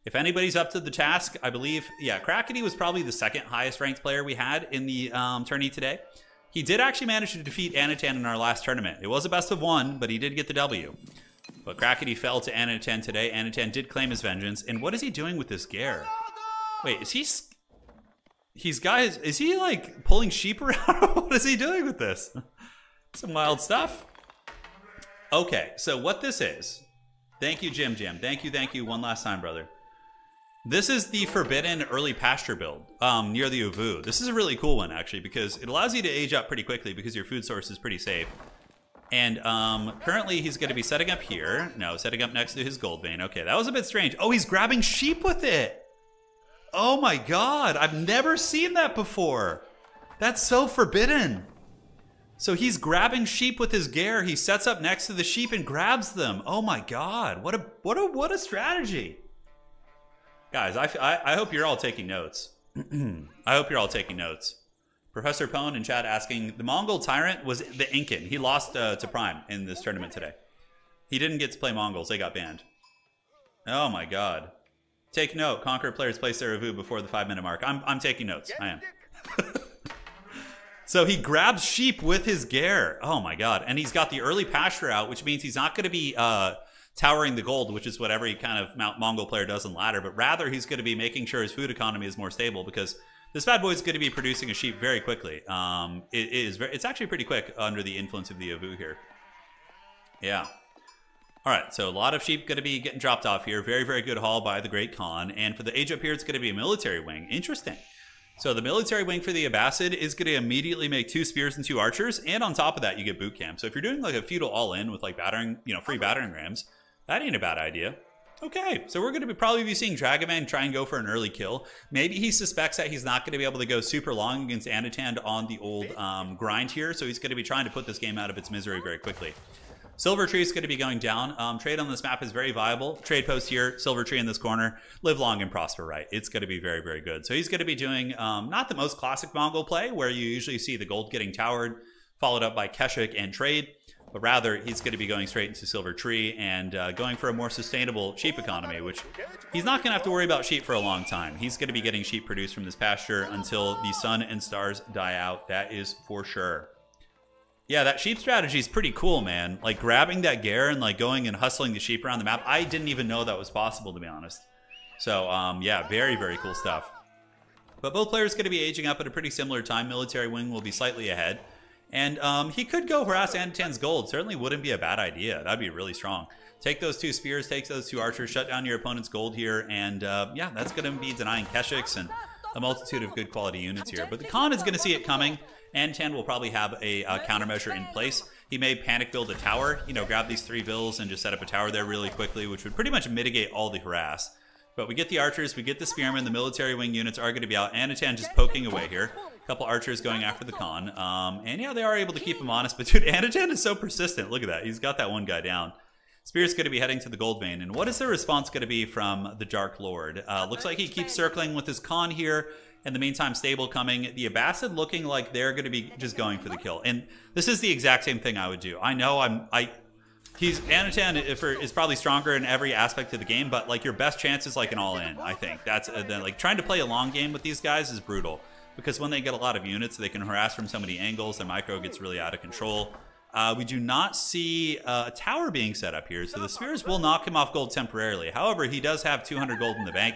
if anybody's up to the task, I believe, yeah, Crackety was probably the second highest ranked player we had in the um, tourney today. He did actually manage to defeat Anatan in our last tournament. It was a best of one, but he did get the W. But Crackety fell to Anatan today. Anatan did claim his vengeance. And what is he doing with this gear? Wait, is he... He's guys... Is he, like, pulling sheep around? what is he doing with this? Some wild stuff. Okay, so what this is... Thank you, Jim Jim. Thank you, thank you. One last time, brother. This is the Forbidden Early Pasture build um, near the Ovoo. This is a really cool one, actually, because it allows you to age up pretty quickly because your food source is pretty safe. And um, currently he's going to be setting up here. No, setting up next to his gold vein. Okay, that was a bit strange. Oh, he's grabbing sheep with it. Oh my god, I've never seen that before. That's so forbidden. So he's grabbing sheep with his gear. He sets up next to the sheep and grabs them. Oh my god, what a what a what a strategy. Guys, I, I, I hope you're all taking notes. I hope you're all taking notes. Professor Pone in chat asking the Mongol tyrant was the Incan. He lost uh, to Prime in this tournament today. He didn't get to play Mongols. They got banned. Oh my god. Take note. Conquer players play Saravu before the five minute mark. I'm, I'm taking notes. I am. so he grabs sheep with his gear. Oh my god. And he's got the early pasture out, which means he's not going to be uh, towering the gold, which is what every kind of Mongol player does in ladder, but rather he's going to be making sure his food economy is more stable because this bad boy is going to be producing a sheep very quickly. Um, it is very, it's actually pretty quick under the influence of the Ovoo here. Yeah. All right, so a lot of sheep going to be getting dropped off here. Very, very good haul by the Great Khan. And for the age up here, it's going to be a military wing. Interesting. So the military wing for the Abbasid is going to immediately make two spears and two archers. And on top of that, you get boot camp. So if you're doing like a feudal all-in with like battering, you know, free battering rams, that ain't a bad idea. Okay, so we're going to be probably be seeing Dragoman try and go for an early kill. Maybe he suspects that he's not going to be able to go super long against Anatan on the old um, grind here, so he's going to be trying to put this game out of its misery very quickly. Silver Tree is going to be going down. Um, trade on this map is very viable. Trade post here, Silver Tree in this corner. Live long and prosper, right? It's going to be very, very good. So he's going to be doing um, not the most classic Mongol play, where you usually see the gold getting towered, followed up by Keshik and trade, but rather he's going to be going straight into Silver Tree and uh, going for a more sustainable sheep economy, which he's not going to have to worry about sheep for a long time. He's going to be getting sheep produced from this pasture until the sun and stars die out. That is for sure. Yeah, that sheep strategy is pretty cool, man. Like grabbing that gear and like going and hustling the sheep around the map. I didn't even know that was possible, to be honest. So, um, yeah, very, very cool stuff. But both players going to be aging up at a pretty similar time. Military Wing will be slightly ahead. And um, he could go harass Anatan's gold. Certainly wouldn't be a bad idea. That'd be really strong. Take those two spears, take those two archers, shut down your opponent's gold here. And uh, yeah, that's going to be denying Keshiks and a multitude of good quality units here. But the Khan is going to see it coming. Antan will probably have a uh, countermeasure in place. He may panic build a tower, you know, grab these three vills and just set up a tower there really quickly, which would pretty much mitigate all the harass. But we get the archers, we get the spearmen, the military wing units are going to be out. Anatan just poking away here. Couple archers going after the Khan. Um, and yeah, they are able to keep him honest. But dude, Anatan is so persistent. Look at that. He's got that one guy down. Spear's going to be heading to the gold vein. And what is the response going to be from the Dark Lord? Uh, looks like he keeps circling with his Khan here. In the meantime, stable coming. The Abbasid looking like they're going to be just going for the kill. And this is the exact same thing I would do. I know I'm I he's Anatan is probably stronger in every aspect of the game, but like your best chance is like an all in. I think that's uh, like trying to play a long game with these guys is brutal because when they get a lot of units, they can harass from so many angles. Their micro gets really out of control. Uh, we do not see uh, a tower being set up here, so the spears will knock him off gold temporarily. However, he does have 200 gold in the bank.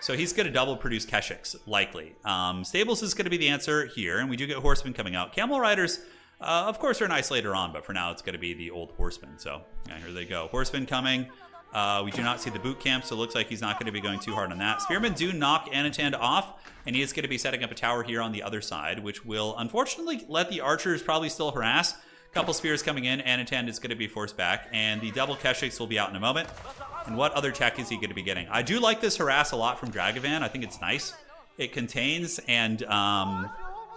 So he's going to double produce Keshiks, likely. Um, Stables is going to be the answer here, and we do get Horsemen coming out. Camel Riders, uh, of course, are nice later on, but for now it's going to be the old Horsemen. So yeah, here they go. Horsemen coming. Uh, we do not see the boot camp, so it looks like he's not going to be going too hard on that. Spearmen do knock Anatan off, and he is going to be setting up a tower here on the other side, which will unfortunately let the archers probably still harass. Couple spears coming in, Anatan is going to be forced back, and the double Keshiks will be out in a moment. And what other tech is he going to be getting? I do like this harass a lot from Dragavan. I think it's nice. It contains and, um,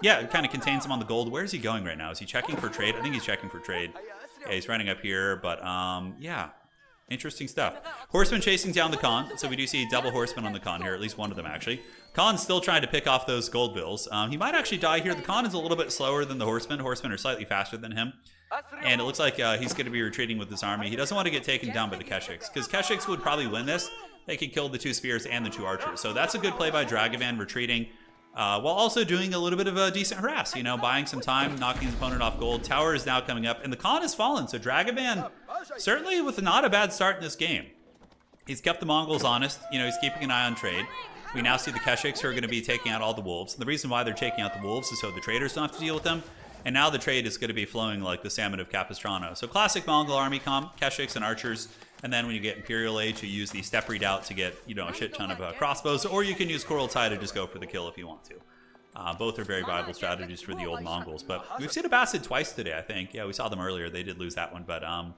yeah, it kind of contains him on the gold. Where is he going right now? Is he checking for trade? I think he's checking for trade. Yeah, he's running up here, but um, yeah, interesting stuff. Horseman chasing down the Khan. So we do see double horseman on the Khan here, at least one of them actually. Khan's still trying to pick off those gold bills. Um, he might actually die here. The Khan is a little bit slower than the horseman. Horsemen are slightly faster than him. And it looks like uh, he's going to be retreating with this army. He doesn't want to get taken down by the Keshiks, because Keshiks would probably win this. They could kill the two spears and the two archers. So that's a good play by Dragavan, retreating, uh, while also doing a little bit of a decent harass, you know, buying some time, knocking his opponent off gold. Tower is now coming up, and the Khan has fallen, so Dragavan, certainly with not a bad start in this game. He's kept the Mongols honest, you know, he's keeping an eye on trade. We now see the Keshiks who are going to be taking out all the wolves. And the reason why they're taking out the wolves is so the traders don't have to deal with them. And now the trade is going to be flowing like the salmon of Capistrano. So classic Mongol army comp, Keshiks and archers. And then when you get Imperial Age, you use the Steppe Redoubt to get, you know, a shit ton of uh, crossbows. Or you can use Kurultai to just go for the kill if you want to. Uh, both are very viable strategies for the old Mongols. But we've seen Abbasid twice today, I think. Yeah, we saw them earlier. They did lose that one. But um,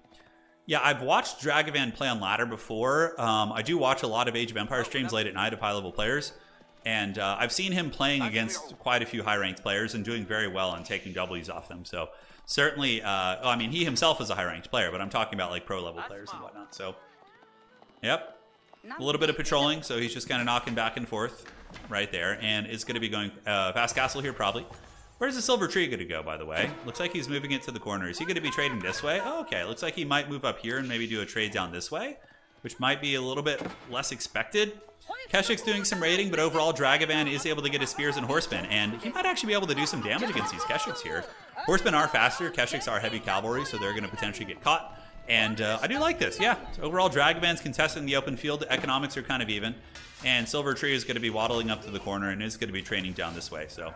yeah, I've watched Dragavan play on ladder before. Um, I do watch a lot of Age of Empires streams late at night of high-level players. And uh, I've seen him playing against quite a few high ranked players and doing very well and taking W's off them. So certainly, uh, oh, I mean, he himself is a high ranked player, but I'm talking about like pro level players and whatnot. So, yep, a little bit of patrolling. So he's just kind of knocking back and forth right there, and it's going to be going uh, fast castle here probably. Where's the silver tree going to go, by the way? Looks like he's moving it to the corner. Is he going to be trading this way? Oh, okay. Looks like he might move up here and maybe do a trade down this way, which might be a little bit less expected. Keshik's doing some raiding, but overall Dragavan is able to get his spears and horsemen, and he might actually be able to do some damage against these Keshiks here. Horsemen are faster, Keshiks are heavy cavalry, so they're going to potentially get caught. And uh, I do like this, yeah. Overall, Dragavan's contesting the open field. The economics are kind of even. And Silver Tree is going to be waddling up to the corner and is going to be training down this way. So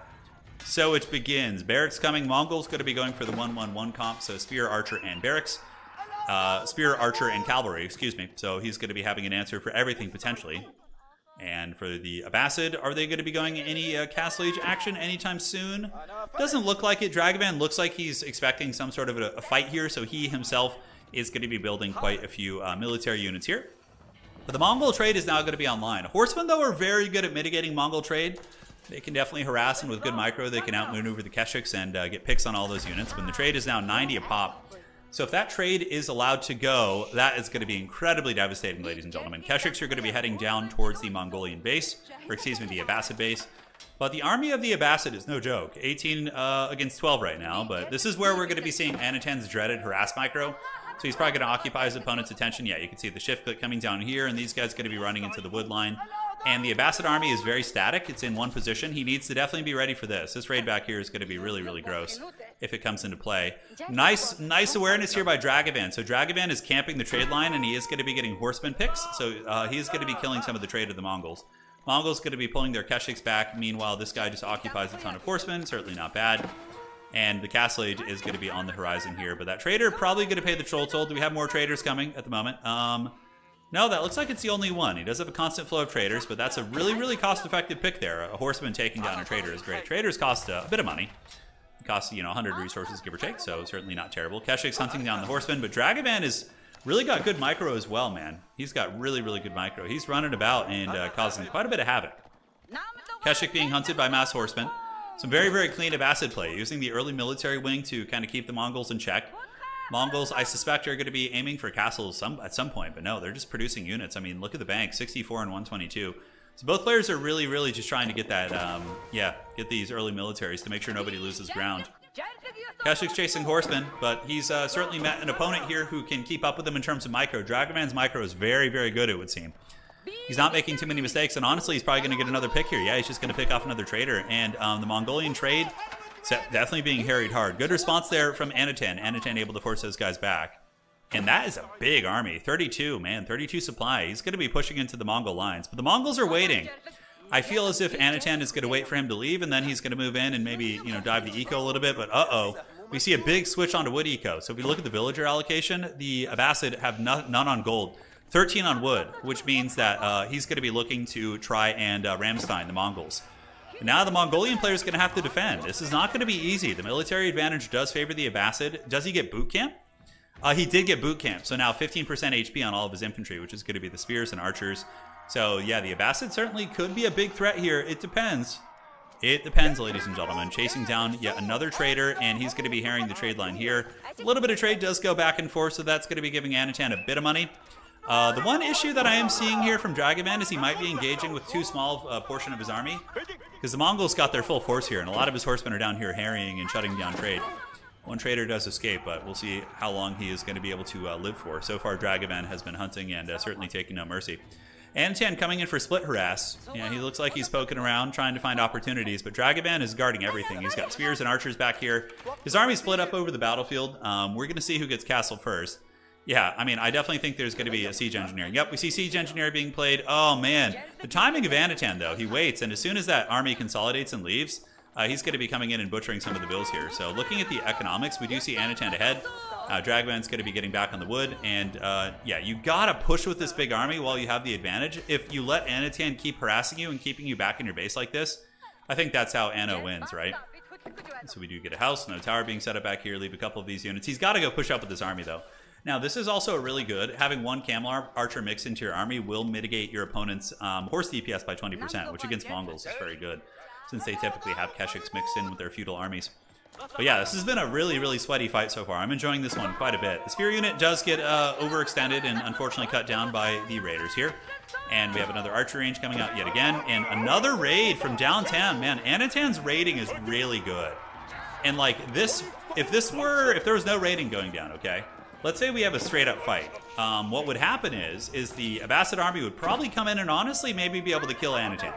so it begins. Barracks coming. Mongol's going to be going for the 1-1-1 comp. So Spear, Archer, and Barracks. Uh, Spear, Archer, and Cavalry, excuse me. So he's going to be having an answer for everything, potentially. And for the Abbasid, are they going to be going any uh, Castle Age action anytime soon? Doesn't look like it. Dragavan looks like he's expecting some sort of a, a, fight here, so he himself is going to be building quite a few uh, military units here. But the Mongol trade is now going to be online. Horsemen, though, are very good at mitigating Mongol trade. They can definitely harass, and with good micro, they can outmaneuver the Keshiks and uh, get picks on all those units. When the trade is now 90 a pop, So if that trade is allowed to go, that is going to be incredibly devastating, ladies and gentlemen. Keshiks are going to be heading down towards the Mongolian base, or excuse me, the Abbasid base. But the army of the Abbasid is no joke. 18 uh, against 12 right now, but this is where we're going to be seeing Anatan's dreaded harass micro. So he's probably going to occupy his opponent's attention. Yeah, you can see the shift click coming down here, and these guys are going to be running into the wood line. And the Abbasid army is very static. It's in one position. He needs to definitely be ready for this. This raid back here is going to be really, really gross if it comes into play. Nice nice awareness here by Dragavan. So Dragavan is camping the trade line, and he is going to be getting horseman picks. So uh, he is going to be killing some of the trade of the Mongols. Mongols going to be pulling their Keshiks back. Meanwhile, this guy just occupies a ton of horsemen. Certainly not bad. And the Castle Age is going to be on the horizon here. But that trader probably going to pay the troll toll. Do we have more traders coming at the moment? Um, no, that looks like it's the only one. He does have a constant flow of traders, but that's a really, really cost-effective pick there. A horseman taking down a trader is great. Traders cost a, a bit of money. It costs, you know, 100 resources, give or take, so certainly not terrible. Keshik's hunting down the horseman, but Dragavan is really got good micro as well, man. He's got really, really good micro. He's running about and uh, causing quite a bit of havoc. Keshik being hunted by mass horsemen. Some very, very clean Abbasid play, using the early military wing to kind of keep the Mongols in check. Mongols, I suspect, are going to be aiming for castles some at some point, but no, they're just producing units. I mean, look at the bank, 64 and 122. So both players are really, really just trying to get that, um, yeah, get these early militaries to make sure nobody loses ground. Keshik's chasing horsemen, but he's uh, certainly met an opponent here who can keep up with him in terms of micro. Dragoman's micro is very, very good, it would seem. He's not making too many mistakes, and honestly, he's probably going to get another pick here. Yeah, he's just going to pick off another trader. And um, the Mongolian trade definitely being harried hard. Good response there from Anatan. Anatan able to force those guys back. And that is a big army. 32, man. 32 supply. He's going to be pushing into the Mongol lines. But the Mongols are waiting. I feel as if Anatan is going to wait for him to leave, and then he's going to move in and maybe, you know, dive the eco a little bit. But uh-oh. We see a big switch onto wood eco. So if we look at the villager allocation, the Abbasid have none on gold. 13 on wood, which means that uh, he's going to be looking to try and uh, Rammstein the Mongols. Now the Mongolian player is going to have to defend. This is not going to be easy. The military advantage does favor the Abbasid. Does he get boot camp? Uh, he did get boot camp, so now 15% HP on all of his infantry, which is going to be the spears and archers. So yeah, the Abbasid certainly could be a big threat here. It depends. It depends, ladies and gentlemen. Chasing down yet another trader, and he's going to be herring the trade line here. A little bit of trade does go back and forth, so that's going to be giving Anatan a bit of money. Uh, the one issue that I am seeing here from Dragavan is he might be engaging with too small a portion of his army. Because the Mongols got their full force here, and a lot of his horsemen are down here harrying and shutting down trade. One trader does escape, but we'll see how long he is going to be able to uh, live for. So far, Dragavan has been hunting and uh, certainly taking no mercy. Antan coming in for split harass. Yeah, he looks like he's poking around, trying to find opportunities, but Dragavan is guarding everything. He's got spears and archers back here. His army split up over the battlefield. Um, we're going to see who gets castle first. Yeah, I mean, I definitely think there's going to be a siege engineer. Yep, we see siege engineer being played. Oh man, the timing of Anatan though, he waits, and as soon as that army consolidates and leaves, uh, he's going to be coming in and butchering some of the bills here. So looking at the economics, we do see Anatan ahead. Uh, Dragman's going to be getting back on the wood, and uh, yeah, you gotta push with this big army while you have the advantage. If you let Anatan keep harassing you and keeping you back in your base like this, I think that's how Anno wins, right? So we do get a house, no tower being set up back here, leave a couple of these units. He's got to go push up with this army though. Now, this is also really good. Having one Camel Archer mixed into your army will mitigate your opponent's um, horse DPS by 20%, which against Mongols is very good, since they typically have Keshiks mixed in with their feudal armies. But yeah, this has been a really, really sweaty fight so far. I'm enjoying this one quite a bit. The spear unit does get uh, overextended and unfortunately cut down by the raiders here. And we have another archer range coming out yet again. And another raid from downtown. Man, Anatan's raiding is really good. And like this, if this were, if there was no raiding going down, okay? Let's say we have a straight up fight. Um, what would happen is, is the Abbasid army would probably come in and honestly maybe be able to kill Anatan.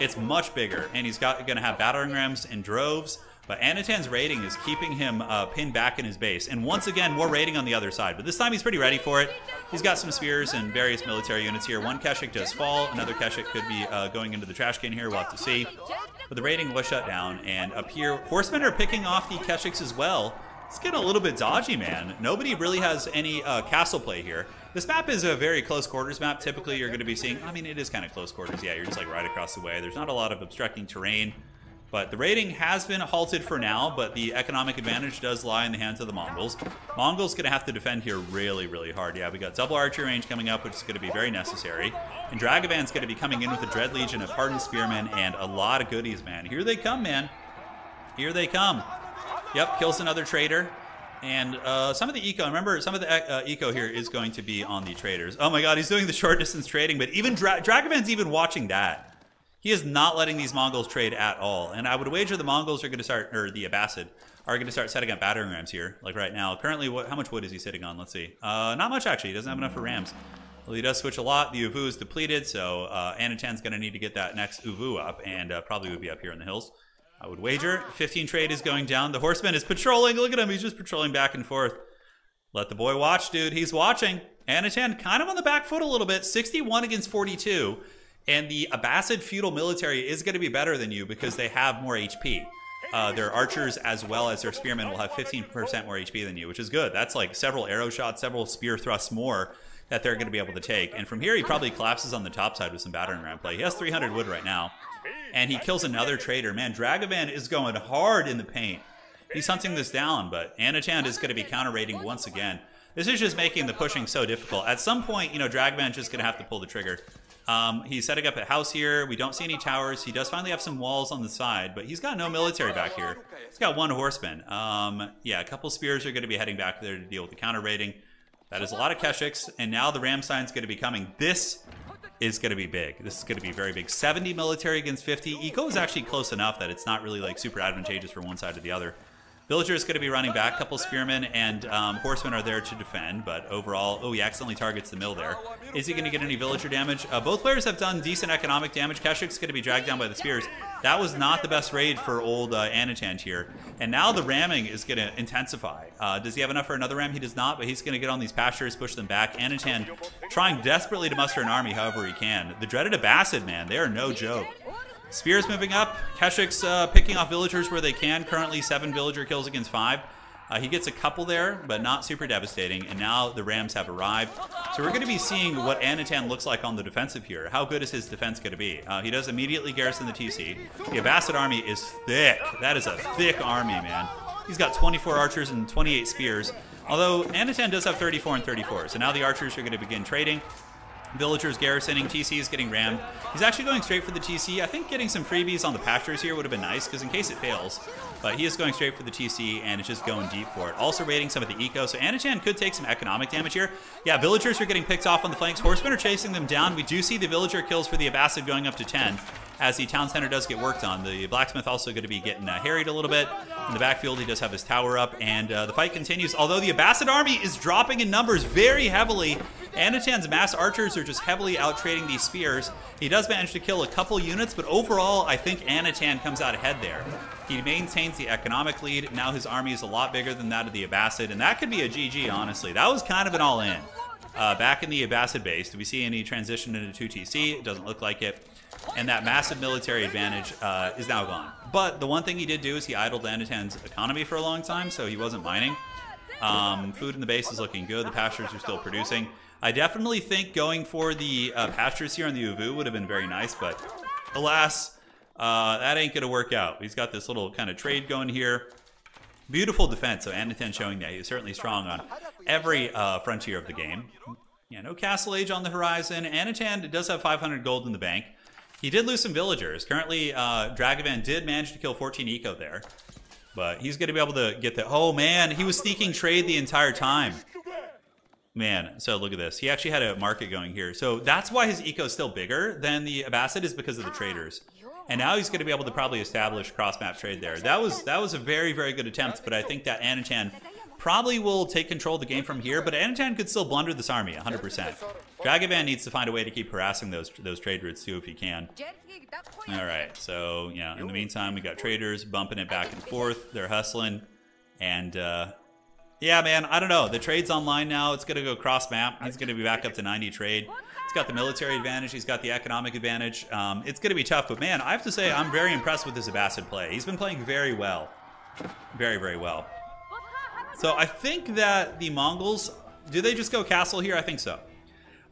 It's much bigger, and he's got going to have battering rams in droves. But Anatan's raiding is keeping him uh, pinned back in his base. And once again, more raiding on the other side. But this time he's pretty ready for it. He's got some spears and various military units here. One Keshik does fall. Another Keshik could be uh, going into the trash can here. We'll have to see. But the raiding was shut down. And up here, horsemen are picking off the Keshiks as well. It's getting a little bit dodgy, man. Nobody really has any uh, castle play here. This map is a very close quarters map. Typically, you're going to be seeing, I mean, it is kind of close quarters. Yeah, you're just like right across the way. There's not a lot of obstructing terrain. But the raiding has been halted for now, but the economic advantage does lie in the hands of the Mongols. Mongols going to have to defend here really, really hard. Yeah, we got double archer range coming up, which is going to be very necessary. And Dragovan's going to be coming in with a Dread Legion of Hardened Spearmen and a lot of goodies, man. Here they come, man. Here they come. Yep, kills another trader. And uh, some of the eco, remember, some of the uh, eco here is going to be on the traders. Oh my god, he's doing the short distance trading, but even Dra Dragovan's even watching that. He is not letting these Mongols trade at all. And I would wager the Mongols are going to start, or the Abbasid, are going to start setting up battering rams here, like right now. Currently, what, how much wood is he sitting on? Let's see. Uh, not much, actually. He doesn't have enough for rams. Well, he does switch a lot. The Ovoo is depleted, so uh, Anatan's going to need to get that next Ovoo up, and uh, probably would be up here in the hills. I would wager 15 trade is going down. The horseman is patrolling. Look at him. He's just patrolling back and forth. Let the boy watch, dude. He's watching. Anatan kind of on the back foot a little bit. 61 against 42. And the Abbasid feudal military is going to be better than you because they have more HP. Uh, their archers as well as their spearmen will have 15% more HP than you, which is good. That's like several arrow shots, several spear thrusts more that they're going to be able to take. And from here, he probably collapses on the top side with some battering ram play. He has 300 wood right now and he kills another traitor. Man, Dragovan is going hard in the paint. He's hunting this down, but Anatan is going to be counter raiding once again. This is just making the pushing so difficult. At some point, you know, Dragovan just going to have to pull the trigger. Um, he's setting up a house here. We don't see any towers. He does finally have some walls on the side, but he's got no military back here. He's got one horseman. Um, yeah, a couple spears are going to be heading back there to deal with the counter raiding. That is a lot of Keshiks, and now the ram sign's going to be coming. This is going to be big. This is going to be very big. 70 military against 50. Eco is actually close enough that it's not really like super advantageous for one side or the other. Villager is going to be running back. A couple spearmen and um, horsemen are there to defend, but overall, oh, he accidentally targets the mill there. Is he going to get any villager damage? Uh, both players have done decent economic damage. Keshik's going to be dragged down by the spears. That was not the best raid for old uh, here. And now the ramming is going to intensify. Uh, does he have enough for another ram? He does not, but he's going to get on these pastures, push them back. Anatant trying desperately to muster an army however he can. The dreaded Abbasid, man, they are no joke. Spears moving up. Keshik's uh, picking off villagers where they can. Currently, seven villager kills against five. Uh, he gets a couple there, but not super devastating. And now the Rams have arrived. So we're going to be seeing what Anatan looks like on the defensive here. How good is his defense going to be? Uh, he does immediately garrison the TC. The Abbasid army is thick. That is a thick army, man. He's got 24 archers and 28 spears. Although Anatan does have 34 and 34. So now the archers are going to begin trading. Villagers garrisoning, TC is getting rammed. He's actually going straight for the TC. I think getting some freebies on the pastures here would have been nice, because in case it fails. But he is going straight for the TC, and it's just going deep for it. Also raiding some of the eco, so Anachan could take some economic damage here. Yeah, villagers are getting picked off on the flanks. Horsemen are chasing them down. We do see the villager kills for the Abbasid going up to 10 as the town center does get worked on. The blacksmith also going to be getting uh, harried a little bit. In the backfield, he does have his tower up, and uh, the fight continues. Although the Abbasid army is dropping in numbers very heavily, Anatan's mass archers are just heavily out trading these spears. He does manage to kill a couple units, but overall, I think Anatan comes out ahead there. He maintains the economic lead. Now his army is a lot bigger than that of the Abbasid, and that could be a GG, honestly. That was kind of an all-in. Uh, back in the Abbasid base, do we see any transition into 2TC? It doesn't look like it and that massive military advantage uh, is now gone. But the one thing he did do is he idled Anatan's economy for a long time, so he wasn't mining. Um, food in the base is looking good. The pastures are still producing. I definitely think going for the uh, pastures here on the Ovoo would have been very nice, but alas, uh, that ain't going to work out. He's got this little kind of trade going here. Beautiful defense. So Anatan showing that he's certainly strong on every uh, frontier of the game. Yeah, no Castle Age on the horizon. Anatan does have 500 gold in the bank. He did lose some villagers. Currently, uh, Dragovan did manage to kill 14 eco there. But he's going to be able to get the... Oh, man. He was sneaking trade the entire time. Man, so look at this. He actually had a market going here. So that's why his eco is still bigger than the Abbasid is because of the traders. And now he's going to be able to probably establish cross-map trade there. That was that was a very, very good attempt, but I think that Anachan probably will take control of the game from here, but Anatan could still blunder this army 100%. Dragovan needs to find a way to keep harassing those those trade routes too if he can. All right, so yeah, in the meantime, we got traders bumping it back and forth. They're hustling, and uh, yeah, man, I don't know. The trade's online now. It's going to go cross map. He's going to be back up to 90 trade. He's got the military advantage. He's got the economic advantage. Um, it's going to be tough, but man, I have to say I'm very impressed with this Abbasid play. He's been playing very well. Very, very well. So I think that the Mongols, do they just go castle here? I think so.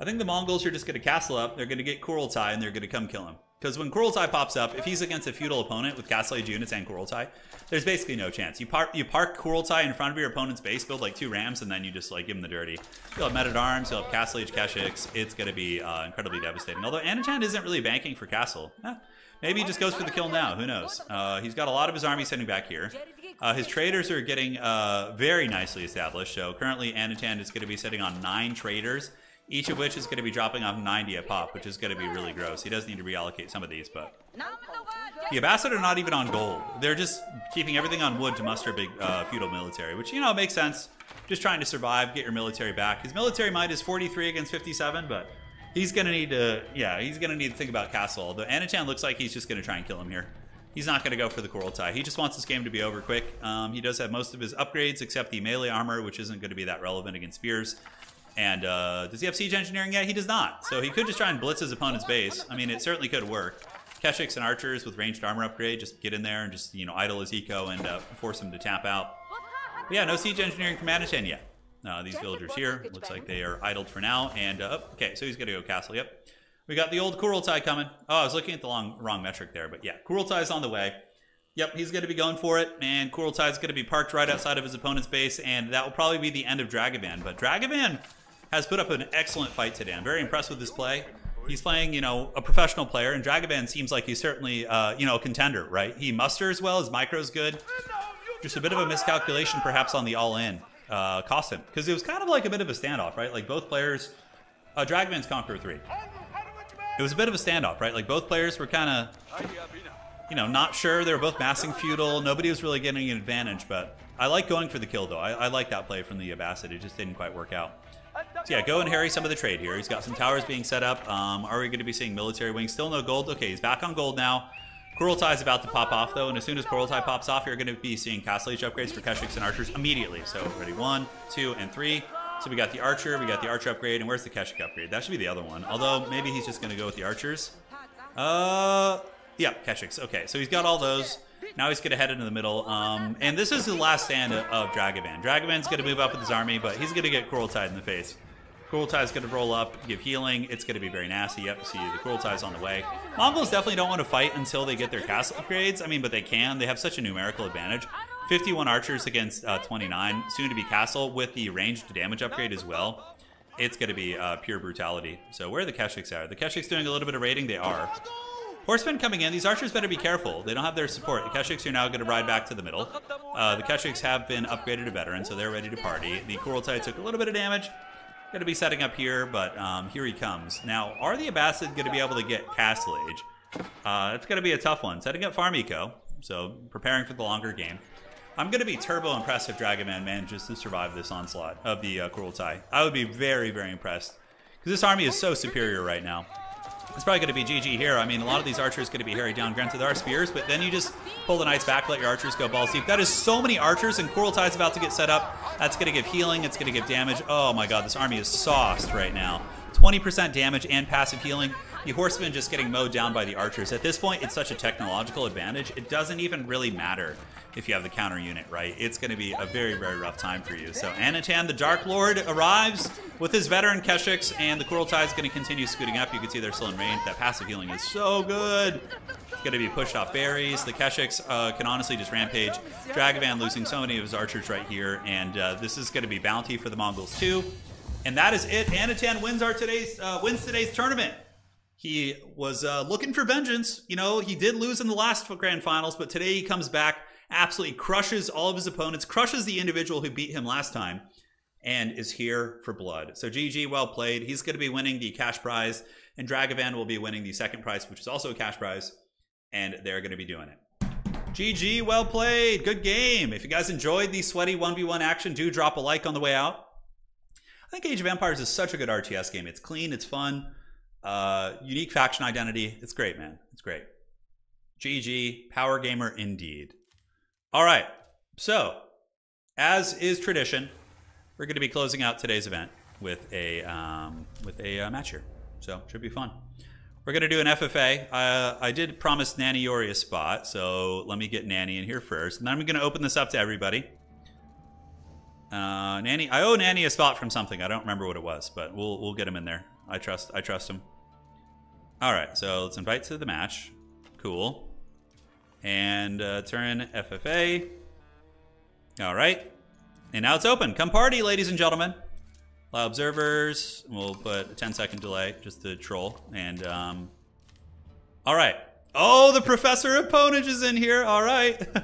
I think the Mongols are just going to castle up. They're going to get Kurultai and they're going to come kill him. Because when Kurultai pops up, if he's against a feudal opponent with Castle Age units and Kurultai, there's basically no chance. You park you park Kurultai in front of your opponent's base, build like two rams, and then you just like give him the dirty. You'll have at Arms, you'll have Castle Age Keshiks. It's going to be uh, incredibly devastating. Although Anatan isn't really banking for Castle. Eh, maybe he just goes for the kill now. Who knows? Uh, he's got a lot of his army sitting back here. Uh, his traders are getting uh, very nicely established. So currently, Anatan is going to be sitting on nine traders, each of which is going to be dropping off 90 a pop, which is going to be really gross. He does need to reallocate some of these, but the Abbasid are not even on gold. They're just keeping everything on wood to muster a big uh, feudal military, which, you know, makes sense. Just trying to survive, get your military back. His military might is 43 against 57, but he's going to need to, yeah, he's going to need to think about castle. Although Anatan looks like he's just going to try and kill him here. He's not going to go for the Kurultai. He just wants this game to be over quick. Um, he does have most of his upgrades except the melee armor, which isn't going to be that relevant against spears. And uh, does he have siege engineering yet? He does not. So he could just try and blitz his opponent's base. I mean, it certainly could work. Keshiks and archers with ranged armor upgrade, just get in there and just, you know, idle his eco and uh, force him to tap out. But yeah, no siege engineering from Anatan yet. Uh, these villagers here, looks like they are idled for now. And, uh, oh, okay, so he's going to go castle, yep. We got the old Kurultai coming. Oh, I was looking at the long, wrong metric there, but yeah, Kurultai's on the way. Yep, he's going to be going for it, and Kurultai's going to be parked right outside of his opponent's base, and that will probably be the end of Dragavan. But Dragavan has put up an excellent fight today. I'm very impressed with his play. He's playing, you know, a professional player, and Dragavan seems like he's certainly, uh, you know, a contender, right? He musters well, his micro's good. Just a bit of a miscalculation, perhaps, on the all-in uh, cost him. Because it was kind of like a bit of a standoff, right? Like both players, uh, Dragavan's Conqueror 3. It was a bit of a standoff, right? Like both players were kind of, you know, not sure. They were both massing feudal. Nobody was really getting an advantage, but I like going for the kill, though. I, I like that play from the Abbasid. It just didn't quite work out. So yeah, go and harry some of the trade here. He's got some towers being set up. Um, are we going to be seeing military wings? Still no gold. Okay, he's back on gold now. Kurultai is about to pop off, though, and as soon as Kurultai pops off, you're going to be seeing Castle Age upgrades for Keshiks and Archers immediately. So, ready, one, two, and three. So we got the Archer, we got the Archer upgrade, and where's the Keshik upgrade? That should be the other one. Although, maybe he's just going to go with the Archers. Uh, yeah, Keshiks. Okay, so he's got all those. Now he's going to head into the middle. Um, and this is the last stand of, Dragavan. Dragavan's going to move up with his army, but he's going to get Kurultai in the face. Kurultai is going to roll up, give healing. It's going to be very nasty. Yep, see the Kurultai is on the way. Mongols definitely don't want to fight until they get their castle upgrades. I mean, but they can. They have such a numerical advantage. 51 archers against uh, 29, soon to be castle with the ranged damage upgrade as well. It's going to be uh, pure brutality. So where are the Keshiks are? The Keshiks doing a little bit of raiding? They are. Horsemen coming in. These archers better be careful. They don't have their support. The Keshiks are now going to ride back to the middle. Uh, the Keshiks have been upgraded to veteran, so they're ready to party. The Kurultai took a little bit of damage. Going to be setting up here, but um, here he comes. Now, are the Abbasid going to be able to get Castle Age? Uh, it's going to be a tough one. Setting up Farm Eco, so preparing for the longer game. I'm going to be turbo impressed if Dragavan manages to survive this onslaught of the uh, Kurultai. I would be very, very impressed. Because this army is so superior right now. It's probably going to be GG here. I mean, a lot of these archers going to be harried down. Granted, there are spears, but then you just pull the knights back, let your archers go balls deep. That is so many archers, and Kurultai's about to get set up. That's going to give healing. It's going to give damage. Oh my god, this army is sauced right now. 20% damage and passive healing. The horsemen just getting mowed down by the archers. At this point, it's such a technological advantage, it doesn't even really matter if you have the counter unit right. It's going to be a very, very rough time for you. So Anatan, the Dark Lord, arrives with his veteran Keshiks, and the Kurultai is going to continue scooting up. You can see they're still in range. That passive healing is so good. It's going to be pushed off berries. The Keshiks uh, can honestly just rampage. Dragavan losing so many of his archers right here, and uh, this is going to be bounty for the Mongols too. And that is it. Anatan wins our today's uh, wins today's tournament. He was uh, looking for vengeance. You know, he did lose in the last grand finals, but today he comes back absolutely crushes all of his opponents, crushes the individual who beat him last time, and is here for blood. So GG, well played. He's going to be winning the cash prize, and Dragavan will be winning the second prize, which is also a cash prize, and they're going to be doing it. GG, well played. Good game. If you guys enjoyed the sweaty 1v1 action, do drop a like on the way out. I think Age of Empires is such a good RTS game. It's clean, it's fun, uh, unique faction identity. It's great, man. It's great. GG, power gamer indeed. All right. So, as is tradition, we're going to be closing out today's event with a um, with a uh, match here. So, should be fun. We're going to do an FFA. Uh, I did promise Nanny Yori a spot, so let me get Nanny in here first. And then I'm going to open this up to everybody. Uh, Nanny, I owe Nanny a spot from something. I don't remember what it was, but we'll we'll get him in there. I trust I trust him. All right, so let's invite to the match. Cool and uh, turn FFA. All right. And now it's open. Come party, ladies and gentlemen. Allow observers. We'll put a 10 second delay just to troll. And, um, all right. Oh, the Professor of Ponage is in here. All right.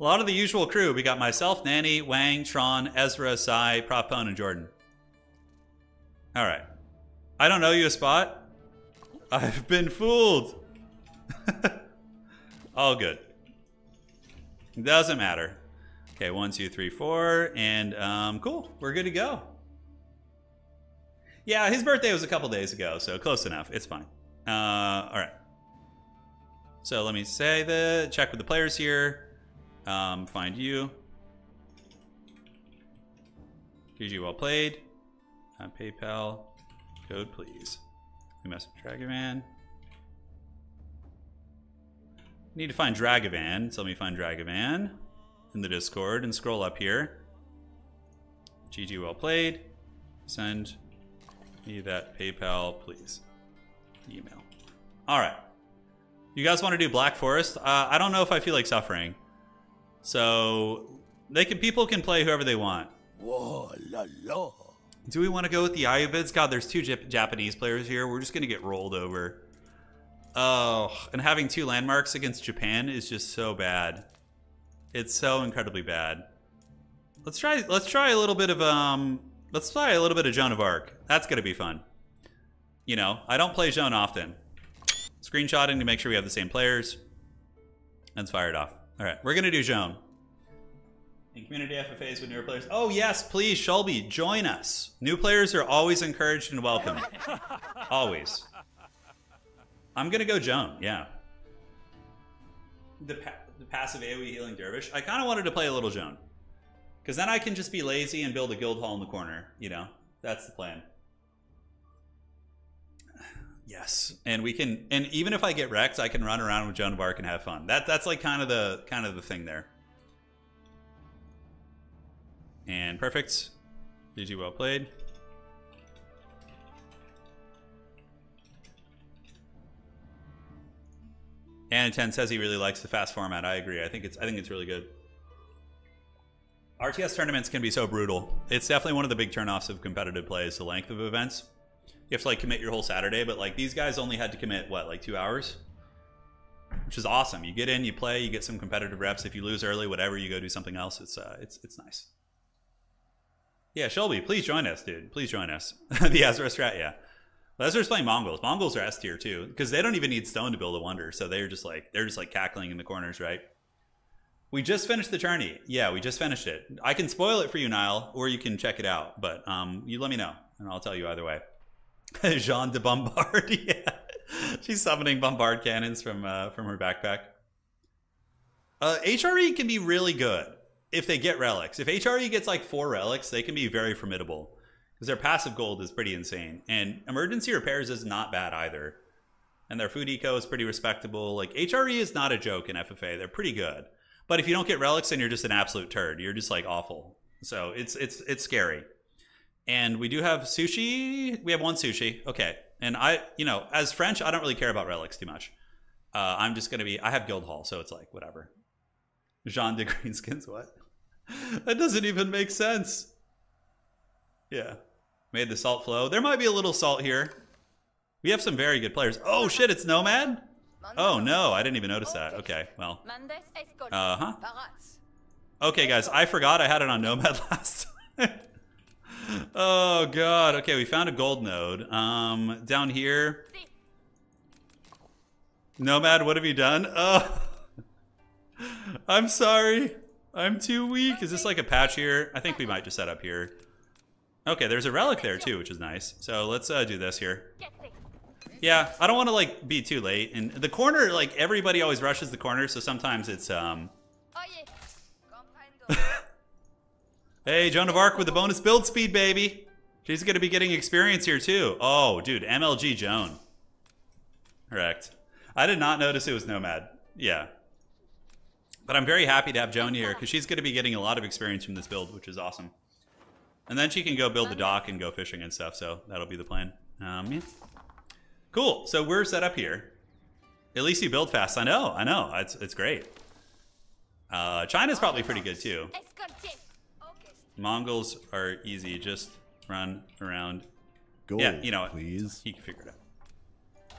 A lot of the usual crew. We got myself, Nanny, Wang, Tron, Ezra, Sai, Propone, and Jordan. All right. I don't know you a spot. I've been fooled. All good. Doesn't matter. Okay, one, two, three, four, and um, cool. We're good to go. Yeah, his birthday was a couple days ago, so close enough. It's fine. Uh, all right. So let me say the check with the players here. Um, find you. GG well played. Uh, PayPal. Code please. We message Dragavan. Need to find Dragavan, so let me find Dragavan in the Discord and scroll up here. GG well played. Send me that PayPal, please. Email. All right. You guys want to do Black Forest? Uh, I don't know if I feel like suffering. So they can people can play whoever they want. Whoa, la, la. Do we want to go with the Ayyubids? God, there's two Jap Japanese players here. We're just gonna get rolled over. Oh, and having two landmarks against Japan is just so bad. It's so incredibly bad. Let's try. Let's try a little bit of um. Let's try a little bit of Joan of Arc. That's gonna be fun. You know, I don't play Joan often. Screenshotting to make sure we have the same players. Let's fire it off. All right, we're gonna do Joan. In community FFAs with newer players. Oh yes, please, Shelby, join us. New players are always encouraged and welcome. always. I'm gonna go Joan. Yeah. The, pa the passive AOE healing dervish. I kind of wanted to play a little Joan, because then I can just be lazy and build a guild hall in the corner. You know, that's the plan. Yes, and we can, and even if I get wrecked, I can run around with Joan of Arc and have fun. That that's like kind of the kind of the thing there. And perfect. GG well played. Anatan says he really likes the fast format. I agree. I think it's I think it's really good. RTS tournaments can be so brutal. It's definitely one of the big turnoffs of competitive play is the length of events. You have to like commit your whole Saturday, but like these guys only had to commit what, like two hours? Which is awesome. You get in, you play, you get some competitive reps. If you lose early, whatever, you go do something else. It's uh it's it's nice. Yeah, Shelby, please join us, dude. Please join us. the Ezra strat, yeah. Ezra's playing Mongols. Mongols are S tier too, because they don't even need stone to build a wonder. So they're just like they're just like cackling in the corners, right? We just finished the tourney. Yeah, we just finished it. I can spoil it for you, Niall, or you can check it out. But um, you let me know, and I'll tell you either way. Jean de Bombard, yeah, she's summoning bombard cannons from uh, from her backpack. Uh, HRE can be really good if they get relics. If HRE gets like four relics, they can be very formidable because their passive gold is pretty insane. And emergency repairs is not bad either. And their food eco is pretty respectable. Like HRE is not a joke in FFA. They're pretty good. But if you don't get relics, then you're just an absolute turd. You're just like awful. So it's it's it's scary. And we do have sushi. We have one sushi. Okay. And I, you know, as French, I don't really care about relics too much. Uh, I'm just gonna be. I have guild hall, so it's like whatever. Jean de Greenskins, what? that doesn't even make sense. Yeah. Made the salt flow. There might be a little salt here. We have some very good players. Oh shit, it's Nomad? Oh no, I didn't even notice that. Okay, well. Uh huh. Okay, guys, I forgot I had it on Nomad last time. oh god. Okay, we found a gold node. Um, down here. Nomad, what have you done? Oh. I'm sorry. I'm too weak. Is this like a patch here? I think we might just set up here. Okay, there's a relic there too, which is nice. So let's uh, do this here. Yeah, I don't want to like be too late. And the corner, like everybody always rushes the corner, so sometimes it's um. hey, Joan of Arc with the bonus build speed, baby. She's gonna be getting experience here too. Oh, dude, MLG Joan. Correct. I did not notice it was Nomad. Yeah, but I'm very happy to have Joan here because she's going to be getting a lot of experience from this build, which is awesome. And then she can go build the dock and go fishing and stuff, so that'll be the plan. Um, yeah. Cool, so we're set up here. At least you build fast. I know, I know. It's, it's great. Uh, China's probably pretty good too. Mongols are easy. Just run around. Gold, yeah, you know, please. He can figure it out.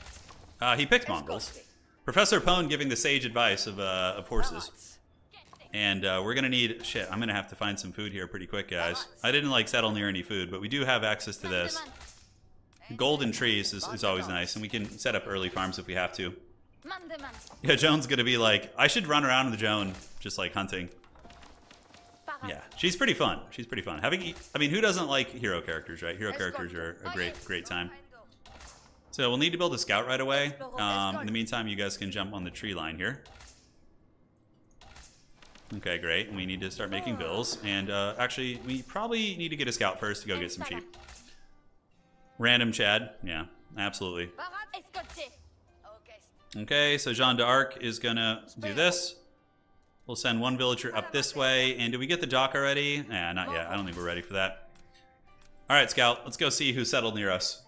Uh, he picked Mongols. Professor Pone giving the sage advice of, uh, of horses. And uh, we're gonna need shit. I'm gonna have to find some food here pretty quick, guys. I didn't like settle near any food, but we do have access to this. Golden trees is, is always nice, and we can set up early farms if we have to. Yeah, Joan's gonna be like, I should run around with Joan, just like hunting. Yeah, she's pretty fun. She's pretty fun. Having, I mean, who doesn't like hero characters, right? Hero characters are a great, great time. So we'll need to build a scout right away. Um, in the meantime, you guys can jump on the tree line here. Okay, great. We need to start making bills. And uh, actually, we probably need to get a scout first to go get some sheep. Random Chad. Yeah, absolutely. Okay, so Jean d'Arc is going to do this. We'll send one villager up this way. And do we get the dock already? Yeah, not yet. I don't think we're ready for that. All right, Scout. Let's go see who settled near us.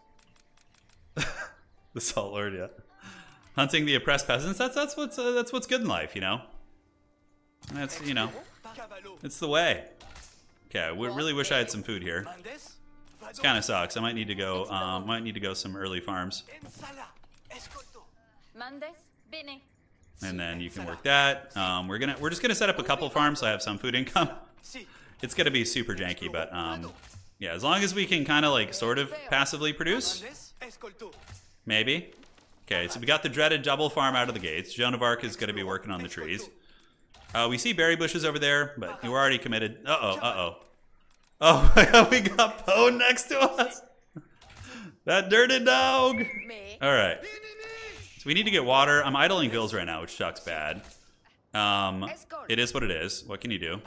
the Salt Lord, yeah. Hunting the oppressed peasants. That's that's what's uh, that's what's good in life, you know. That's you know, it's the way. Okay, I really wish I had some food here. This kind of sucks. I might need to go. Um, might need to go some early farms. And then you can work that. Um, we're gonna we're just gonna set up a couple farms so I have some food income. It's gonna be super janky, but um, yeah, as long as we can kind of like sort of passively produce, maybe. Okay, so we got the dreaded double farm out of the gates. Joan of Arc is gonna be working on the trees. Uh, we see berry bushes over there, but you were already committed. Uh oh, uh oh. Oh we got Poe next to us. That dirty dog. All right. So we need to get water. I'm idling bills right now, which sucks bad. Um, it is what it is. What can you do?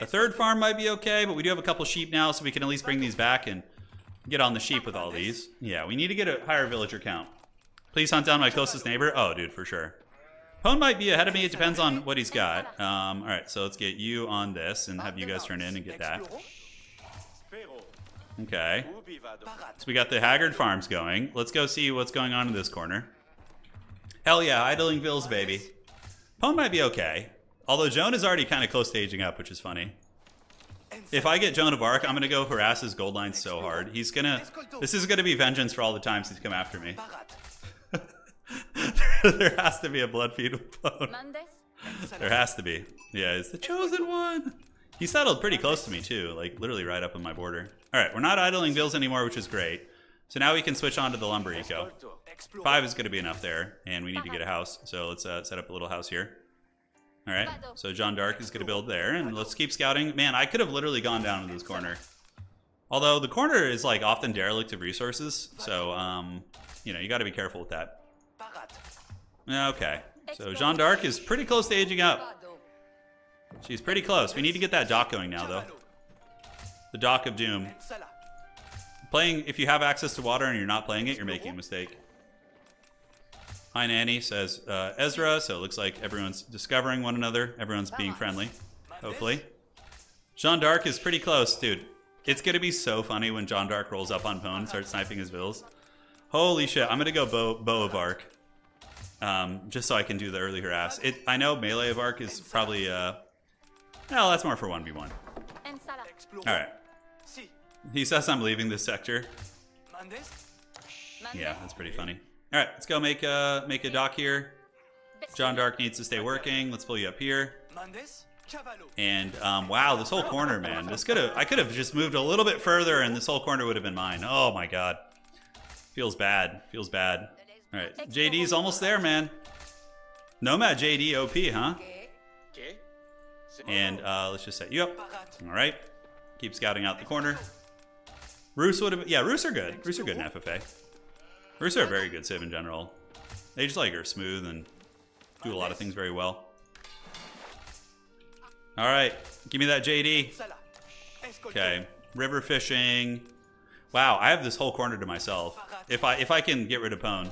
A third farm might be okay, but we do have a couple sheep now, so we can at least bring these back and get on the sheep with all these. Yeah, we need to get a higher villager count. Please hunt down my closest neighbor. Oh, dude, for sure. Pone might be ahead of me. It depends on what he's got. Um, all right, so let's get you on this and have you guys turn in and get that. Okay. So we got the Haggard Farms going. Let's go see what's going on in this corner. Hell yeah, idling bills, baby. Pone might be okay. Although Joan is already kind of close to aging up, which is funny. If I get Joan of Arc, I'm going to go harass his gold line so hard. He's going to... This is going to be vengeance for all the times he's come after me. there has to be a blood feud with. There has to be. Yeah, it's the chosen one. He settled pretty close to me too, like literally right up on my border. All right, we're not idling bills anymore, which is great. So now we can switch on to the lumber eco. Five is going to be enough there, and we need to get a house. So let's uh, set up a little house here. All right, so Jean d'Arc is going to build there, and let's keep scouting. Man, I could have literally gone down to this corner. Although the corner is like often derelict of resources, so um, you know you got to be careful with that. Okay, so Jean d'Arc is pretty close to aging up. She's pretty close. We need to get that dock going now, though. The Dock of Doom. Playing, if you have access to water and you're not playing it, you're making a mistake. Hi, Nanny, says uh, Ezra, so it looks like everyone's discovering one another. Everyone's being friendly, hopefully. Jean d'Arc is pretty close, dude. It's gonna be so funny when Jean d'Arc rolls up on Pone and starts sniping his bills. Holy shit, I'm gonna go Bow, bow of Arc. Um, just so I can do the early harass. It, I know Melee of Arc is probably, uh, no, that's more for 1v1. Alright. He says I'm leaving this sector. Yeah, that's pretty funny. Alright, let's go make a, make a dock here. John Dark needs to stay working. Let's pull you up here. And um, wow, this whole corner, man. This could have I could have just moved a little bit further, and this whole corner would have been mine. Oh my god, feels bad. Feels bad. All right, JD's almost there, man. Nomad JD OP, huh? And uh, let's just set you up. All right. Keep scouting out the corner. Rus would have, yeah, Rus are good. Rus are good in FFA. Rus are a very good civ in general. They just like are smooth and do a lot of things very well. All right, give me that JD. Okay, river fishing. Wow, I have this whole corner to myself. If I if I can get rid of Pone.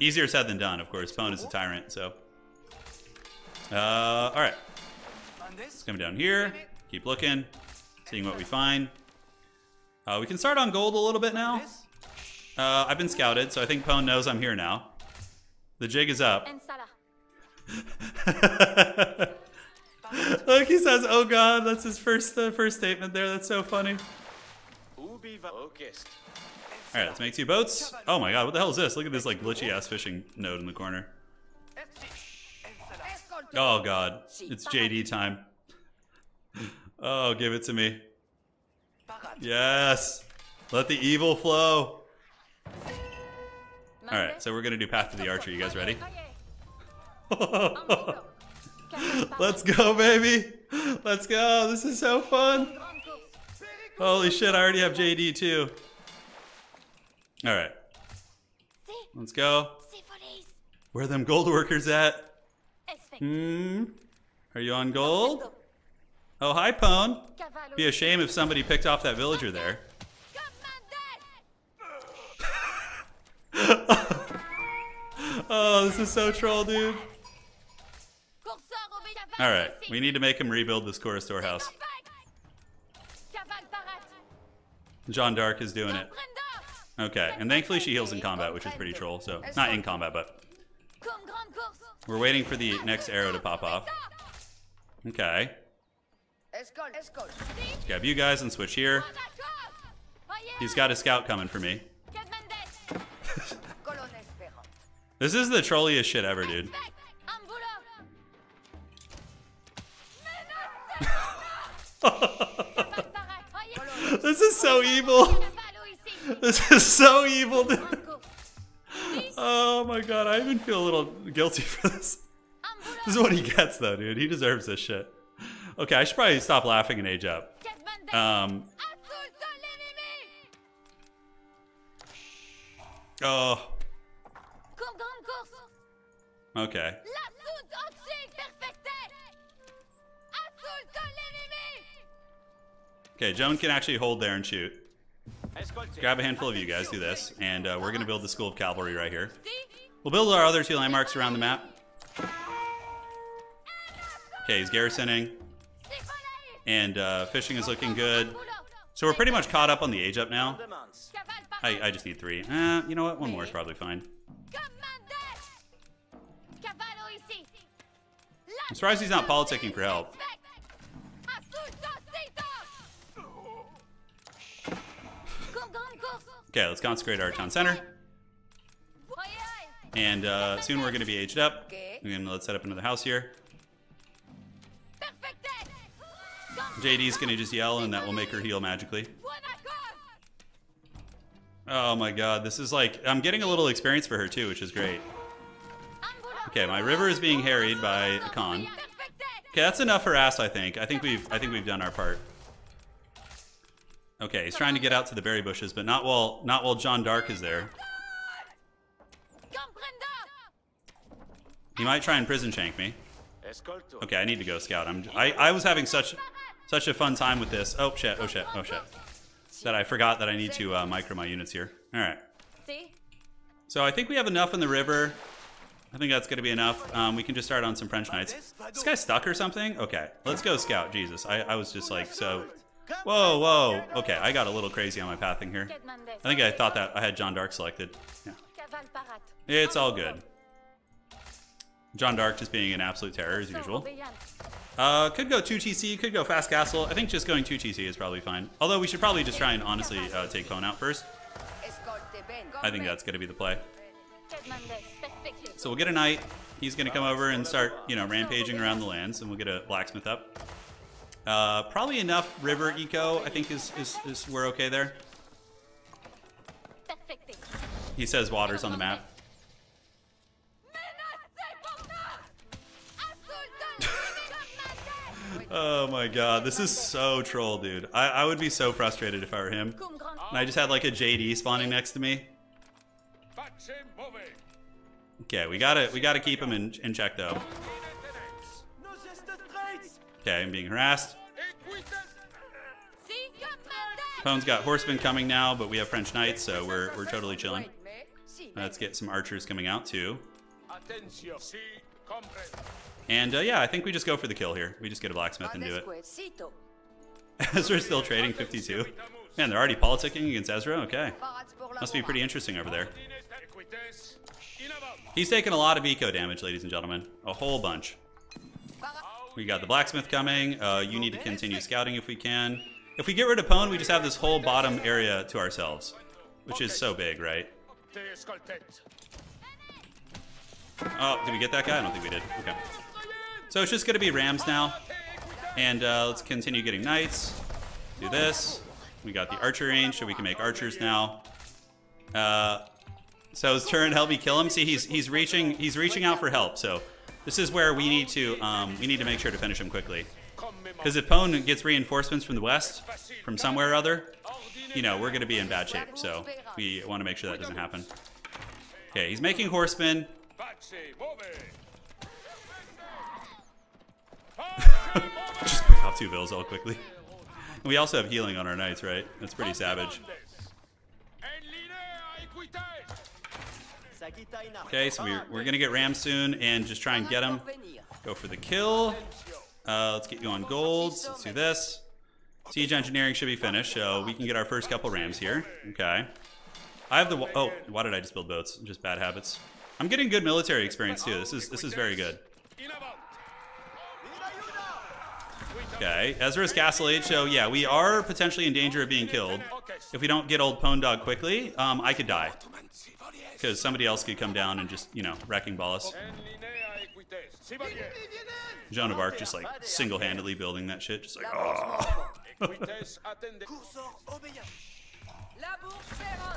Easier said than done, of course. Pone is a tyrant, so. Uh, all right. Let's come down here. Keep looking, seeing what we find. Uh, we can start on gold a little bit now. Uh, I've been scouted, so I think Pone knows I'm here now. The jig is up. Look, he says, "Oh God," that's his first uh, first statement there. That's so funny. All right, let's make two boats. Oh my god, what the hell is this? Look at this like glitchy ass fishing node in the corner. Oh god, it's JD time. Oh, give it to me. Yes. Let the evil flow. All right, so we're gonna do Path to the Archer. You guys ready? Let's go, baby. Let's go. This is so fun. Holy shit, I already have JD too. All right, let's go. Where them gold workers at? Hmm. Are you on gold? Oh, hi, Pone. Be a shame if somebody picked off that villager there. Oh, this is so troll, dude. All right, we need to make him rebuild this Kura storehouse. John Dark is doing it. Okay, and thankfully she heals in combat, which is pretty troll. So, not in combat, but we're waiting for the next arrow to pop off. Okay. Let's grab you guys and switch here. He's got a scout coming for me. This is the trolliest shit ever, dude. this is so evil. This is so evil, dude. Oh my god, I even feel a little guilty for this. This is what he gets, though, dude. He deserves this shit. Okay, I should probably stop laughing and age up. Um. Oh. Okay. Okay, Joan can actually hold there and shoot. Grab a handful of you guys, do this, and uh, we're going to build the School of Cavalry right here. We'll build our other two landmarks around the map. Okay, he's garrisoning. And uh, fishing is looking good. So we're pretty much caught up on the age up now. I, I just need three. Uh, you know what? One more is probably fine. I'm surprised he's not politicking for help. Okay, let's consecrate our town center. And uh, soon we're going to be aged up. And let's set up another house here. JD's going to just yell and that will make her heal magically. Oh my god, this is like... I'm getting a little experience for her too, which is great. Okay, my river is being harried by a Khan. Okay, that's enough harass, I think. I think we've I think we've done our part. Okay, he's trying to get out to the berry bushes, but not while not while John Dark is there. He might try and prison shank me. Okay, I need to go scout. I'm I, I was having such such a fun time with this. Oh shit, oh shit, oh shit. That I forgot that I need to uh, micro my units here. Alright. See? So I think we have enough in the river. I think that's going to be enough. Um, we can just start on some French Knights. This guy stuck or something? Okay, let's go scout. Jesus, I, I was just like so Whoa, whoa. Okay, I got a little crazy on my pathing here. I think I thought that I had John Dark selected. Yeah. It's all good. John Dark just being an absolute terror as usual. Uh, could go 2TC, could go Fast Castle. I think just going 2TC is probably fine. Although we should probably just try and honestly uh, take Pone out first. I think that's going to be the play. So we'll get a knight. He's going to come over and start, you know, rampaging around the lands, and we'll get a blacksmith up. Uh, probably enough river eco, I think is, is, is we're okay there. He says water's on the map. oh my god, this is so troll, dude. I, I would be so frustrated if I were him. And I just had like a JD spawning next to me. Okay, we gotta we gotta keep him in, in check though. Okay, I'm being harassed. Pone's got horsemen coming now, but we have French knights, so we're, we're totally chilling. Let's get some archers coming out too. And uh, yeah, I think we just go for the kill here. We just get a blacksmith and do it. Ezra's still trading 52. Man, they're already politicking against Ezra? Okay. Must be pretty interesting over there. He's taking a lot of eco damage, ladies and gentlemen. A whole bunch. We got the blacksmith coming. Uh, you need to continue scouting if we can. If we get rid of Pone, we just have this whole bottom area to ourselves, which is so big, right? Oh, did we get that guy? I don't think we did. Okay. So it's just going to be Rams now. And uh, let's continue getting Knights. Do this. We got the Archer range, so we can make Archers now. Uh, so his turn, help me kill him. See, he's he's reaching he's reaching out for help. So this is where we need to um, we need to make sure to finish him quickly. Because if Pone gets reinforcements from the west, from somewhere or other, you know, we're going to be in bad shape. So we want to make sure that doesn't happen. Okay, he's making horsemen. Just pick off two bills all quickly. We also have healing on our knights, right? That's pretty savage. Okay, so we're, we're gonna get Ram soon and just try and get him. Go for the kill. Uh, let's get you on golds. Let's do this. Siege engineering should be finished, so we can get our first couple Rams here. Okay. I have the oh, why did I just build boats? Just bad habits. I'm getting good military experience too. This is this is very good. Okay, Ezra's Castle Age, so yeah, we are potentially in danger of being killed. If we don't get old Pone Dog quickly, um, I could die. Because somebody else could come down and just, you know, wrecking ball us. Joan of Arc just like single-handedly building that shit, just like, oh.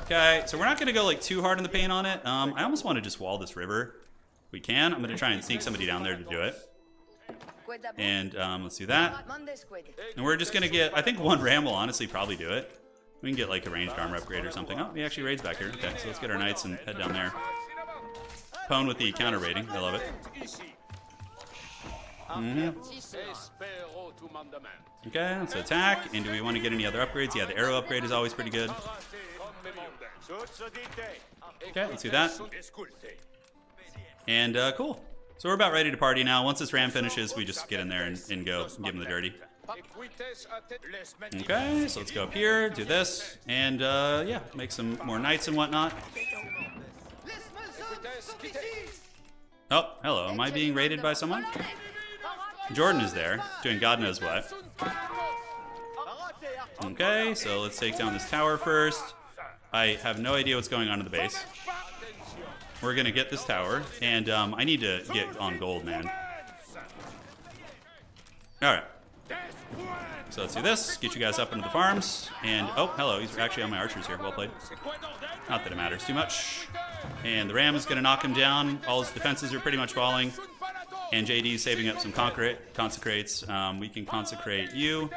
okay, so we're not going to go like too hard in the paint on it. Um, I almost want to just wall this river. If we can, I'm going to try and sneak somebody down there to do it. And um, let's do that. And we're just going to get, I think one ram will honestly probably do it. We can get like a ranged armor upgrade or something. Oh, he actually raids back here. Okay, so let's get our knights and head down there. Pone with the counter raiding. I love it. Mm -hmm. Okay, let's attack. And do we want to get any other upgrades? Yeah, the arrow upgrade is always pretty good. Okay, let's do that. And uh, cool. So we're about ready to party now. Once this ram finishes, we just get in there and, and go give him the dirty. Okay, so let's go up here, do this, and uh, yeah, make some more knights and whatnot. Oh, hello. Am I being raided by someone? Jordan is there, doing God knows what. Okay, so let's take down this tower first. I have no idea what's going on in the base. We're gonna get this tower, and um, I need to get on gold, man. Alright. So let's do this, get you guys up into the farms, and oh, hello, he's actually on my archers here, well played. Not that it matters too much. And the ram is gonna knock him down, all his defenses are pretty much falling. And JD is saving up some concrete, consecrates. Um, we can consecrate you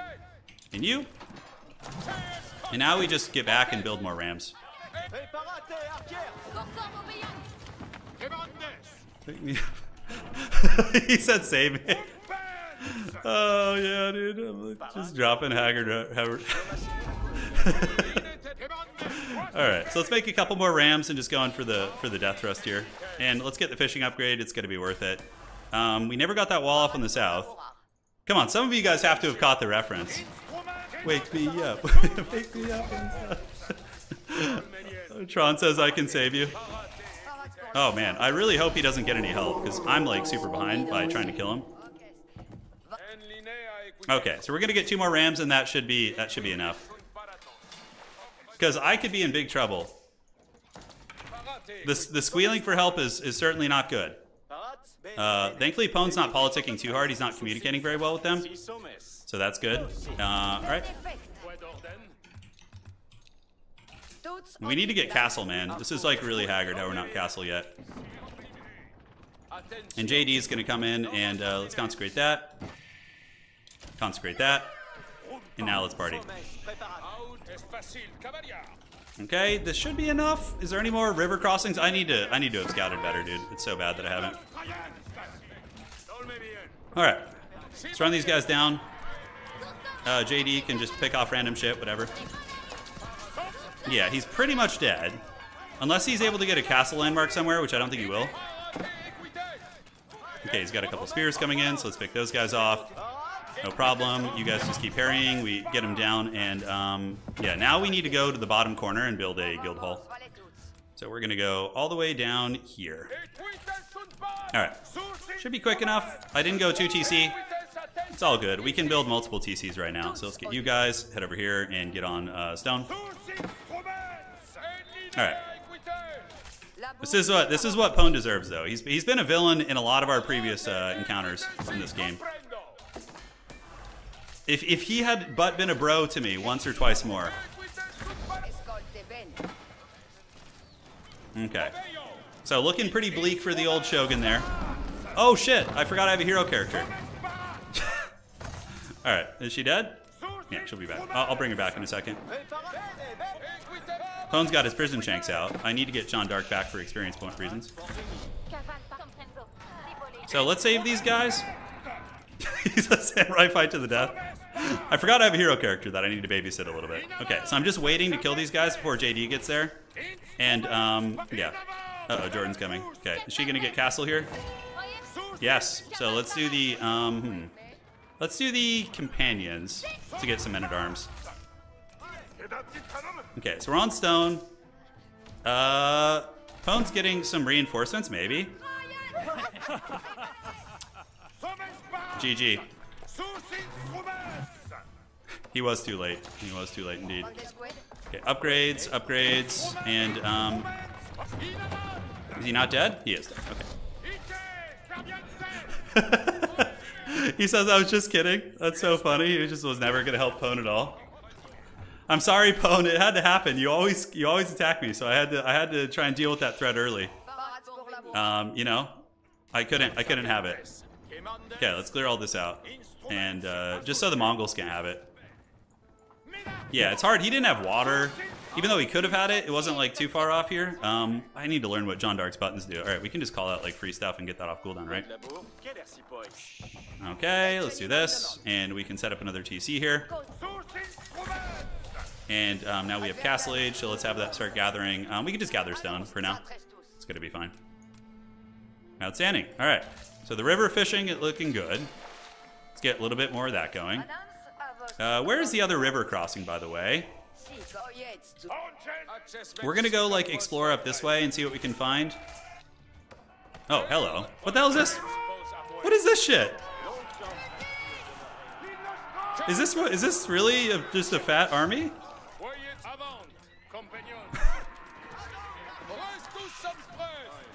and you. And now we just get back and build more rams. he said save me. Oh yeah, dude. I'm just dropping Haggard. Haggard. All right, so let's make a couple more rams and just go on for the for the death thrust here. And let's get the fishing upgrade. It's going to be worth it. Um, we never got that wall off on the south. Come on, some of you guys have to have caught the reference. Wake me up. Wake me up. Tron says I can save you. Oh man, I really hope he doesn't get any help because I'm like super behind by trying to kill him. Okay, so we're gonna get two more rams and that should be that should be enough. Because I could be in big trouble. This the squealing for help is is certainly not good. Uh, thankfully, Pone's not politicking too hard. He's not communicating very well with them. So that's good. Uh, all right. We need to get castle, man. This is like really haggard how we're not castle yet. And JD is going to come in and uh, let's consecrate that. Consecrate that. And now let's party. Okay, this should be enough. Is there any more river crossings? I need to I need to have scouted better, dude. It's so bad that I haven't. Alright. Let's run these guys down. Uh, JD can just pick off random shit, whatever. Yeah, he's pretty much dead. Unless he's able to get a castle landmark somewhere, which I don't think he will. Okay, he's got a couple spears coming in, so let's pick those guys off. No problem. You guys just keep parrying. We get him down, and um, yeah, now we need to go to the bottom corner and build a guild hall. So we're going to go all the way down here. All right. Should be quick enough. I didn't go 2 TC. It's all good. We can build multiple TCs right now. So let's get you guys, head over here, and get on uh, stone. All right. This is what this is what Pone deserves, though. He's he's been a villain in a lot of our previous uh, encounters in this game. If if he had but been a bro to me once or twice more. Okay. So looking pretty bleak for the old Shogun there. Oh shit! I forgot I have a hero character. All right, is she dead? Yeah, she'll be back. I'll, I'll bring her back in a second. Pone's got his prison shanks out. I need to get Jeanne d'Arc back for experience point reasons. So let's save these guys. He's a samurai fight to the death. I forgot I have a hero character that I need to babysit a little bit. Okay, so I'm just waiting to kill these guys before JD gets there. And, um, yeah. Uh oh Jordan's coming. Okay, is she gonna get castle here? Yes. So let's do the, um, hmm. Let's do the companions to get some men-at-arms. Okay, so we're on stone. Uh, Pone's getting some reinforcements, maybe. GG. He was too late. He was too late indeed. Okay, upgrades, upgrades, and um, is he not dead? He is dead. Okay. he says I was just kidding. That's so funny. He just was never gonna help Pone at all. I'm sorry, Pone. It had to happen. You always you always attack me, so I had to I had to try and deal with that threat early. Um, you know, I couldn't I couldn't have it. Okay, let's clear all this out, and uh, just so the Mongols can't have it. Yeah, it's hard. He didn't have water. Even though he could have had it, it wasn't like too far off here. Um, I need to learn what John Dark's buttons do. All right, we can just call out like free stuff and get that off cooldown, right? Okay, let's do this, and we can set up another TC here. And um, now we have Castle Age, so let's have that start gathering. Um, we can just gather stone for now. It's gonna be fine. Outstanding. All right, so the river fishing is looking good. Let's get a little bit more of that going. Uh, where's the other river crossing, by the way? We're gonna go like explore up this way and see what we can find. Oh, hello. What the hell is this? What is this shit? Is this what? Is this really a, just a fat army?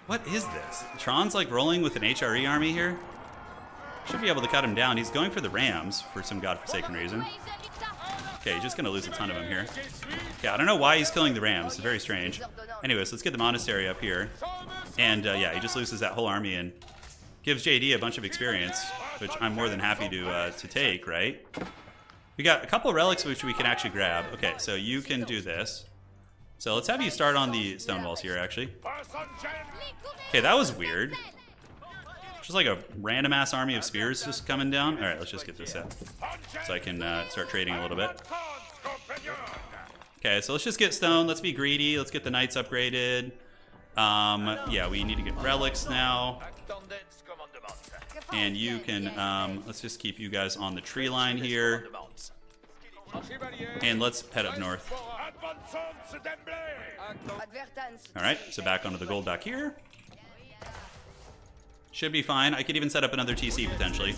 what is this? Tron's like rolling with an HRE army here. Should be able to cut him down. He's going for the Rams for some godforsaken reason. Okay, he's just gonna lose a ton of them here. Yeah, I don't know why he's killing the Rams. It's very strange. Anyways, let's get the monastery up here. And uh, yeah, he just loses that whole army and gives JD a bunch of experience, which I'm more than happy to uh, to take, right? We got a couple relics which we can actually grab. Okay, so you can do this. So let's have you start on the stone walls here, actually. Okay, that was weird. Just like a random ass army of spears just coming down. All right, let's just get this set so I can uh, start trading a little bit. Okay, so let's just get stone. Let's be greedy. Let's get the knights upgraded. Um, yeah, we need to get relics now. And you can, um, let's just keep you guys on the tree line here. And let's head up north. All right, so back onto the gold back here. Should be fine. I could even set up another TC potentially.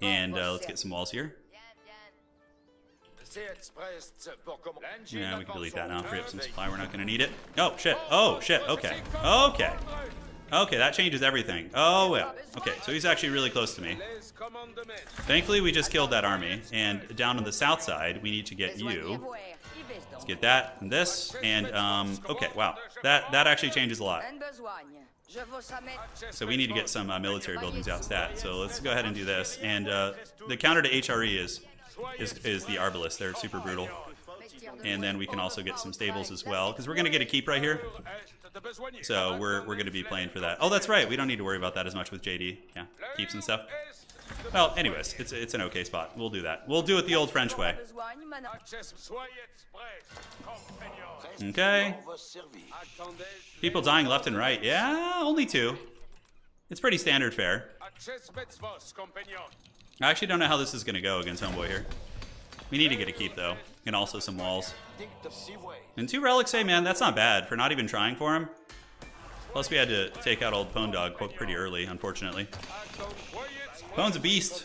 And uh, let's get some walls here. Yeah, we can delete that now. Free up some supply. We're not going to need it. Oh, shit. Oh, shit. Okay. Okay. Okay, that changes everything. Oh, well. Okay, so he's actually really close to me. Thankfully, we just killed that army. And down on the south side, we need to get you. Let's get that and this. And, um, okay, wow. That, that actually changes a lot. So we need to get some uh, military buildings out stat. So let's go ahead and do this. And uh, the counter to HRE is, is, is the Arbalest. They're super brutal. And then we can also get some stables as well, because we're going to get a keep right here. So we're, we're going to be playing for that. Oh, that's right. We don't need to worry about that as much with JD. Yeah, keeps and stuff. Well, anyways, it's, it's an okay spot. We'll do that. We'll do it the old French way. Okay. People dying left and right. Yeah, only two. It's pretty standard fare. I actually don't know how this is going to go against Homeboy here. We need to get a keep, though. And also some walls. And two relics, hey man, that's not bad for not even trying for him. Plus we had to take out old Pone Dog pretty early, unfortunately. Pone's a beast.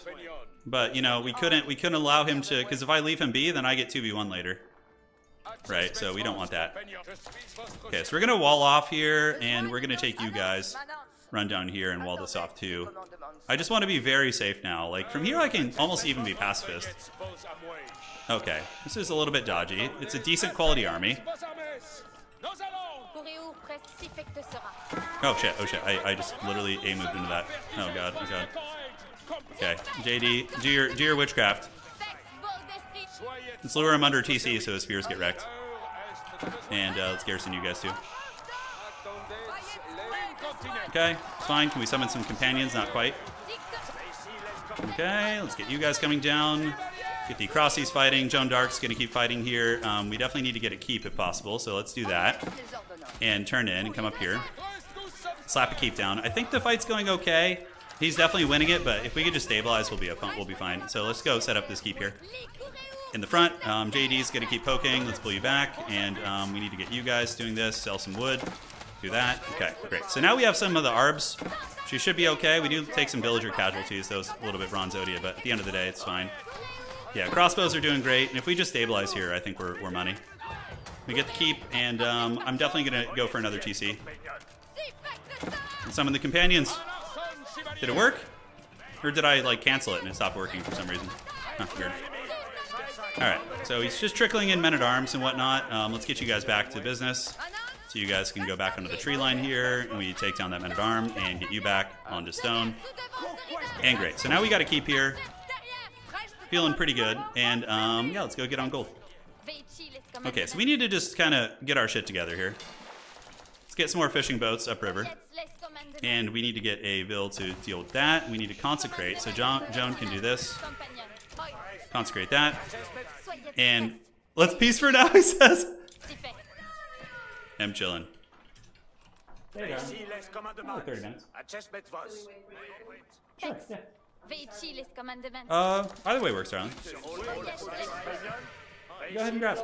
But, you know, we couldn't we couldn't allow him to... Because if I leave him be, then I get 2v1 later. right? So we don't want that. Okay, so we're gonna wall off here, and we're gonna take you guys, run down here and wall this off too. I just want to be very safe now. Like from here, I can almost even be pacifist. Okay, this is a little bit dodgy. It's a decent quality army. Oh shit, oh shit, I, I just literally A moved into that. Oh god, oh god. Okay, JD, do your, do your witchcraft. Let's lure him under TC so his spears get wrecked. And uh, let's garrison you guys too. Okay, fine. Can we summon some companions? Not quite. Okay, let's get you guys coming down. Get the Crossies fighting. Joan Dark's going to keep fighting here. Um, we definitely need to get a keep if possible, so let's do that. And turn in and come up here. Slap a keep down. I think the fight's going okay. He's definitely winning it, but if we could just stabilize, we'll be, fun, we'll be fine. So let's go set up this keep here. In the front, um, JD's going to keep poking. Let's pull you back. And um, we need to get you guys doing this. Sell some wood. Do that. Okay, great. So now we have some of the arbs. She should be okay. We do take some villager casualties. Was a little bit Bronzodia, but at the end of the day, it's fine. Yeah, crossbows are doing great, and if we just stabilize here, I think we're, we're money. We get the keep, and um, I'm definitely going to go for another TC. And summon the companions. Did it work? Or did I, like, cancel it and it stopped working for some reason? Huh, weird. Alright, so he's just trickling in men-at-arms and whatnot. Um, let's get you guys back to business. So you guys can go back onto the tree line here, and we take down that men-at-arm and get you back onto stone. And great. So now we got to keep here. Feeling pretty good. And um, yeah, let's go get on gold. Okay, so we need to just kind of get our shit together here. Let's get some more fishing boats upriver. And we need to get a vill to deal with that. We need to consecrate. So John, Joan can do this. Consecrate that. And let's peace for now, he says. I'm chilling. There you go. Oh, 30 minutes. Sure, yeah. Uh, either way works, Arlen. Go ahead and grab.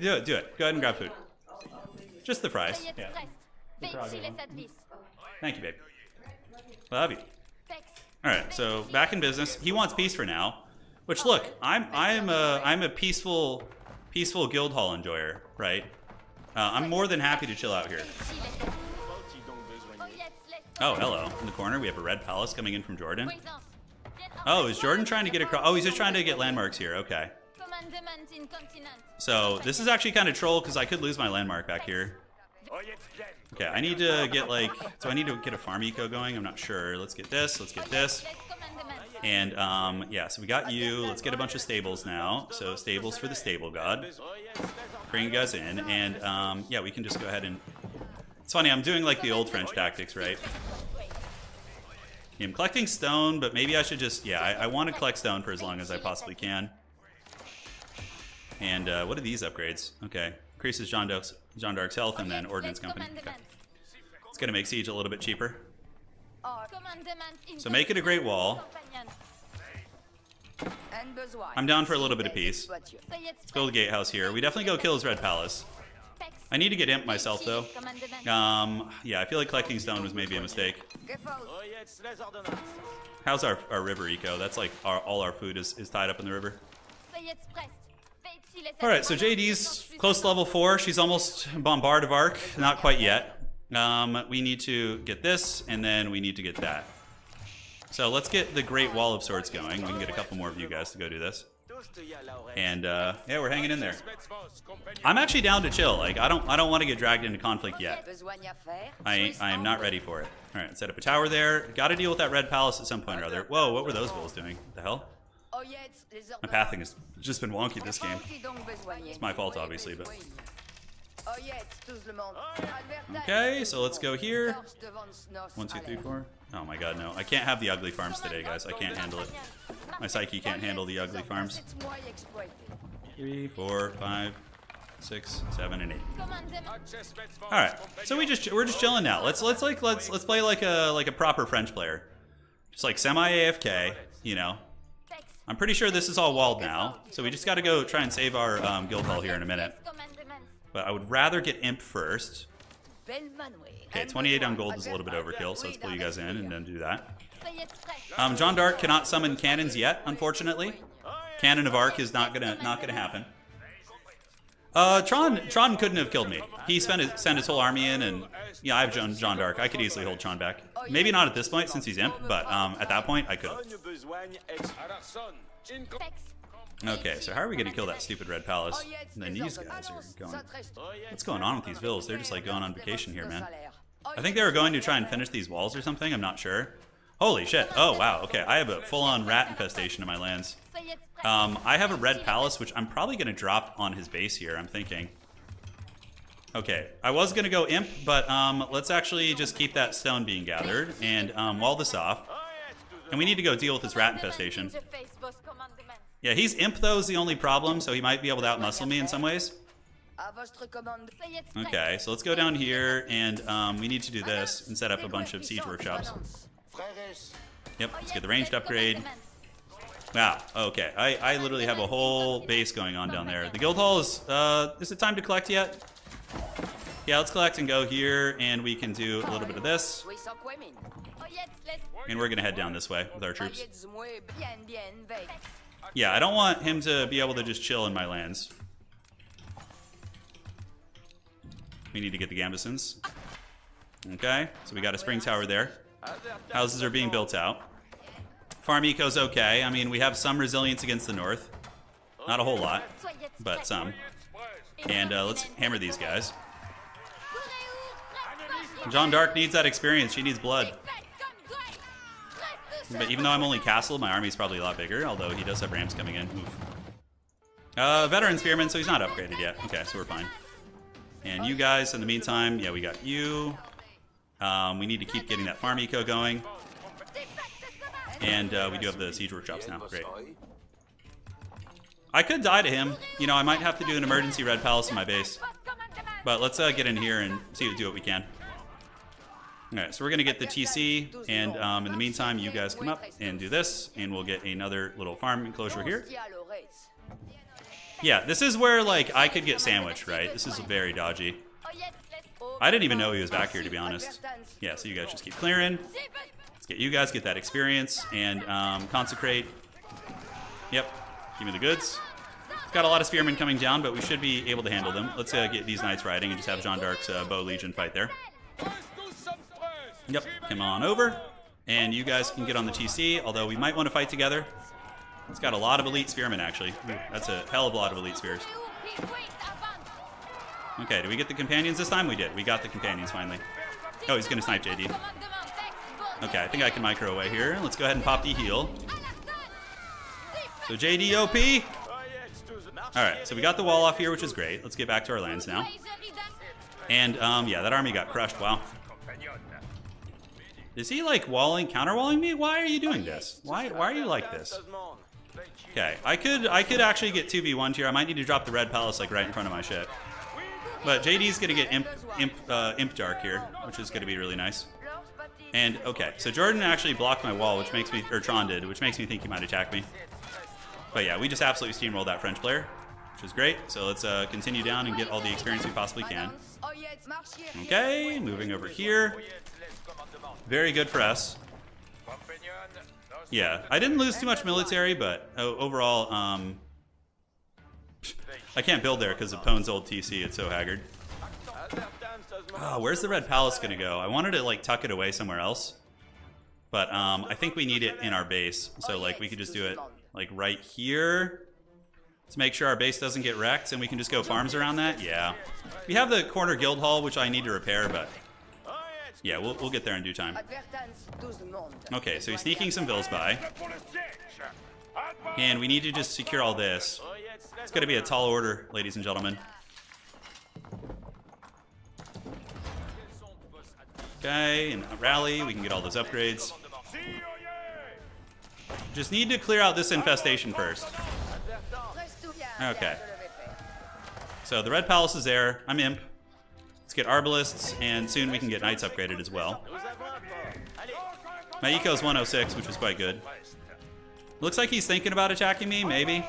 Do it, do it. Go ahead and grab food. Just the fries. Yeah. Thank you, babe. Love you. All right, so back in business. He wants peace for now. Which look, I'm I'm a I'm a peaceful peaceful guild hall enjoyer, right? Uh, I'm more than happy to chill out here. Oh, hello. In the corner, we have a red palace coming in from Jordan. Oh, is Jordan trying to get across? Oh, he's just trying to get landmarks here. Okay. So this is actually kind of troll because I could lose my landmark back here. Okay, I need to get like, so I need to get a farm eco going. I'm not sure. Let's get this. Let's get this. And um, yeah, so we got you. Let's get a bunch of stables now. So stables for the stable god. Bring you guys in, and um, yeah, we can just go ahead and. It's funny. I'm doing like the old French tactics, right? I'm collecting stone, but maybe I should just, yeah, I, I want to collect stone for as long as I possibly can. And uh, what are these upgrades? Okay, increases John Dark's, John Dark's health and then Ordnance Company. Okay. It's going to make Siege a little bit cheaper. So make it a Great Wall. I'm down for a little bit of peace. Let's build a gatehouse here. We definitely go kill his Red Palace. I need to get imp myself, though. Um, yeah, I feel like collecting stone was maybe a mistake. How's our, our river eco? That's like our, all our food is, is tied up in the river. Alright, so JD's close to level 4. She's almost Bombard of Arc. Not quite yet. Um, we need to get this, and then we need to get that. So let's get the Great Wall of Swords going. We can get a couple more of you guys to go do this. And uh, yeah, we're hanging in there. I'm actually down to chill. Like I don't I don't want to get dragged into conflict yet. I I am not ready for it. All right, set up a tower there. Got to deal with that red palace at some point or other. Whoa, what were those bulls doing? What the hell? My pathing has just been wonky this game. It's my fault, obviously, but. Okay, so let's go here. One, two, three, four. Oh my god, no. I can't have the ugly farms today, guys. I can't handle it. My psyche can't handle the ugly farms. Three, four, five, six, seven, and eight. All right, so we just we're just chilling now. Let's let's like let's let's play like a like a proper French player, just like semi AFK. You know, I'm pretty sure this is all walled now, so we just got to go try and save our um, guild hall here in a minute. But I would rather get imp first. Okay, 28 on gold is a little bit overkill, so let's pull you guys in and then do that. Um, John Dark cannot summon cannons yet, unfortunately. Cannon of Arc is not gonna not gonna happen. Uh, Tron Tron couldn't have killed me. He spent his, sent his whole army in, and yeah, I have John, John Dark. I could easily hold Tron back. Maybe not at this point since he's imp, but um, at that point I could. Okay, so how are we gonna kill that stupid red palace? And then these guys are going. What's going on with these villas? They're just like going on vacation here, man. I think they were going to try and finish these walls or something. I'm not sure. Holy shit! Oh wow. Okay, I have a full-on rat infestation in my lands. Um, I have a red palace, which I'm probably gonna drop on his base here. I'm thinking. Okay, I was gonna go imp, but um, let's actually just keep that stone being gathered and um, wall this off. And we need to go deal with this rat infestation. Yeah, he's imp though is the only problem, so he might be able to outmuscle me in some ways. Okay, so let's go down here and um, we need to do this and set up a bunch of siege workshops. Yep, let's get the ranged upgrade. Wow, okay. I, I literally have a whole base going on down there. The guild hall is, uh, is it time to collect yet? Yeah, let's collect and go here, and we can do a little bit of this. And we're gonna head down this way with our troops. Yeah, I don't want him to be able to just chill in my lands. We need to get the Gambesons. Okay, so we got a spring tower there. Houses are being built out. Farm eco's okay. I mean, we have some resilience against the north. Not a whole lot, but some. And uh, let's hammer these guys. John Dark needs that experience. She needs blood. But even though I'm only castle, my army's probably a lot bigger, although he does have rams coming in. Oof. Uh, veteran spearman, so he's not upgraded yet. Okay, so we're fine. And you guys, in the meantime, yeah, we got you. Um, we need to keep getting that farm eco going. And uh, we do have the siege workshops now. Great. I could die to him. You know, I might have to do an emergency red palace in my base. But let's uh, get in here and see do what we can. Alright, so we're going to get the TC, and um, in the meantime, you guys come up and do this, and we'll get another little farm enclosure here. Yeah, this is where, like, I could get sandwiched, right? This is very dodgy. I didn't even know he was back here, to be honest. Yeah, so you guys just keep clearing. Get you guys, get that experience, and um, consecrate. Yep, give me the goods. It's got a lot of spearmen coming down, but we should be able to handle them. Let's uh, get these knights riding and just have Jean d'Arc's uh, bow legion fight there. Yep, come on over. And you guys can get on the TC, although we might want to fight together. It's got a lot of elite spearmen, actually. That's a hell of a lot of elite spears. Okay, do we get the companions this time? We did. We got the companions, finally. Oh, he's going to snipe JD. Okay, I think I can micro away here. Let's go ahead and pop the heal. So JDOP. Alright, so we got the wall off here, which is great. Let's get back to our lands now. And, um, yeah, that army got crushed. Wow. Is he like walling, counterwalling me? Why are you doing this? Why why are you like this? Okay, I could I could actually get 2v1 here. I might need to drop the red palace like right in front of my ship. But JD's gonna get imp imp uh, imp dark here, which is gonna be really nice. And okay, so Jordan actually blocked my wall, which makes me or Tron did, which makes me think he might attack me. But yeah, we just absolutely steamrolled that French player, which is great. So let's uh, continue down and get all the experience we possibly can. Okay, moving over here. Very good for us. Yeah, I didn't lose too much military, but oh, overall, um, I can't build there because of Pone's old TC. It's so haggard. Oh, where's the Red Palace to go? I wanted to like tuck it away somewhere else. But um, I think we need it in our base. So like we could just do it like right here to make sure our base doesn't get wrecked and we can just go farms around that. Yeah. We have the corner guild hall, which I need to repair, but yeah, we'll, we'll get there in due time. Okay, so he's sneaking some vills by. And we need to just secure all this. It's going to be a tall order, ladies and gentlemen. Okay, and rally, we can get all those upgrades. Just need to clear out this infestation first. Okay. So the red palace is there. I'm imp. Let's get arbalests, and soon we can get knights upgraded as well. My eco is 106, which is quite good. Looks like he's thinking about attacking me, maybe.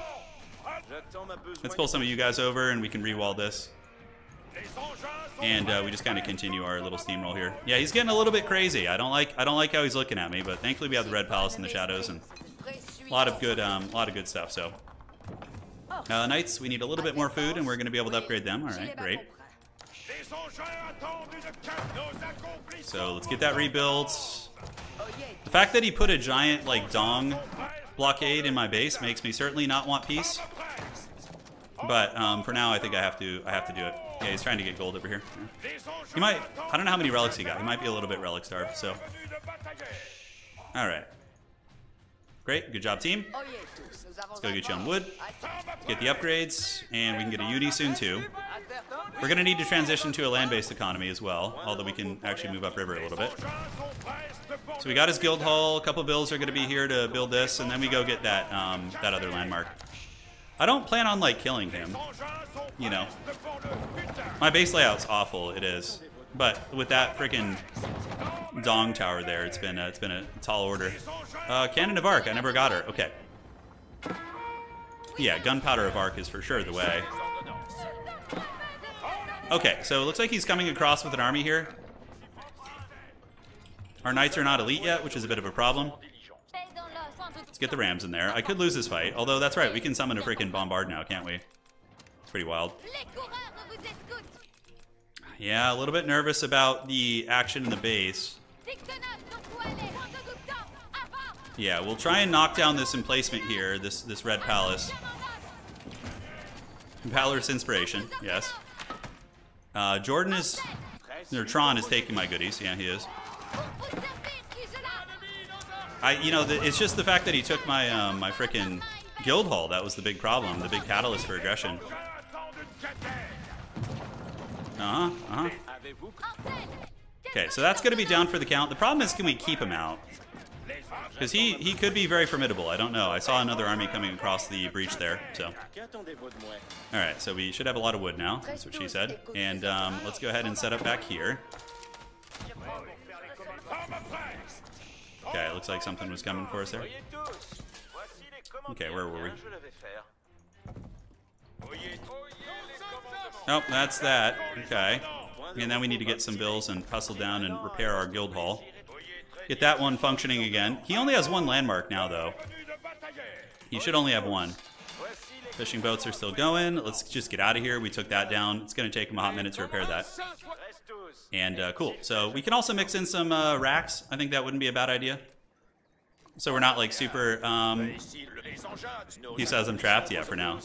Let's pull some of you guys over and we can re-wall this. And uh, we just kind of continue our little steamroll here. Yeah, he's getting a little bit crazy. I don't like I don't like how he's looking at me, but thankfully we have the red palace in the shadows and a lot of good um, a lot of good stuff. So Uh, Knights, we need a little bit more food, and we're going to be able to upgrade them. All right, great. So let's get that rebuilt. The fact that he put a giant, like, dong blockade in my base makes me certainly not want peace. But um, for now, I think I have to. I have to do it. Yeah, he's trying to get gold over here. He might. I don't know how many relics he got. He might be a little bit relic starved. So, all right. Great. Good job, team. Let's go get you on wood. Get the upgrades, and we can get a UD soon too. We're gonna need to transition to a land-based economy as well, although we can actually move upriver a little bit. So we got his guild hall. A couple bills are gonna be here to build this, and then we go get that um, that other landmark. I don't plan on like killing him. You know, my base layout's awful. It is, but with that freaking dong tower there, it's been a, it's been a tall order. Uh, Cannon of Arc. I never got her. Okay. Yeah, gunpowder of arc is for sure the way. Okay, so it looks like he's coming across with an army here. Our knights are not elite yet, which is a bit of a problem. Get the rams in there. I could lose this fight, although that's right, we can summon a freaking bombard now, can't we? It's pretty wild. Yeah, a little bit nervous about the action in the base. Yeah, we'll try and knock down this emplacement here, this this red palace. Valorous inspiration, yes. Uh, Jordan is, or Tron is taking my goodies. Yeah, he is. I, you know, the, it's just the fact that he took my um, my freaking guild hall that was the big problem, the big catalyst for aggression. Uh huh. Uh huh. Okay, so that's going to be down for the count. The problem is, can we keep him out? Because he, he could be very formidable. I don't know. I saw another army coming across the breach there. So, Alright, so we should have a lot of wood now. That's what she said. And um, let's go ahead and set up back here. Okay, it looks like something was coming for us there. Okay, where were we? Nope, that's that. Okay. And then we need to get some bills and hustle down and repair our guild hall. Get that one functioning again. He only has one landmark now, though. He should only have one. Fishing boats are still going. Let's just get out of here. We took that down. It's going to take him a hot minute to repair that. And uh, cool. So we can also mix in some uh, racks. I think that wouldn't be a bad idea. So we're not like super. Um, he says I'm trapped. Yeah, for now.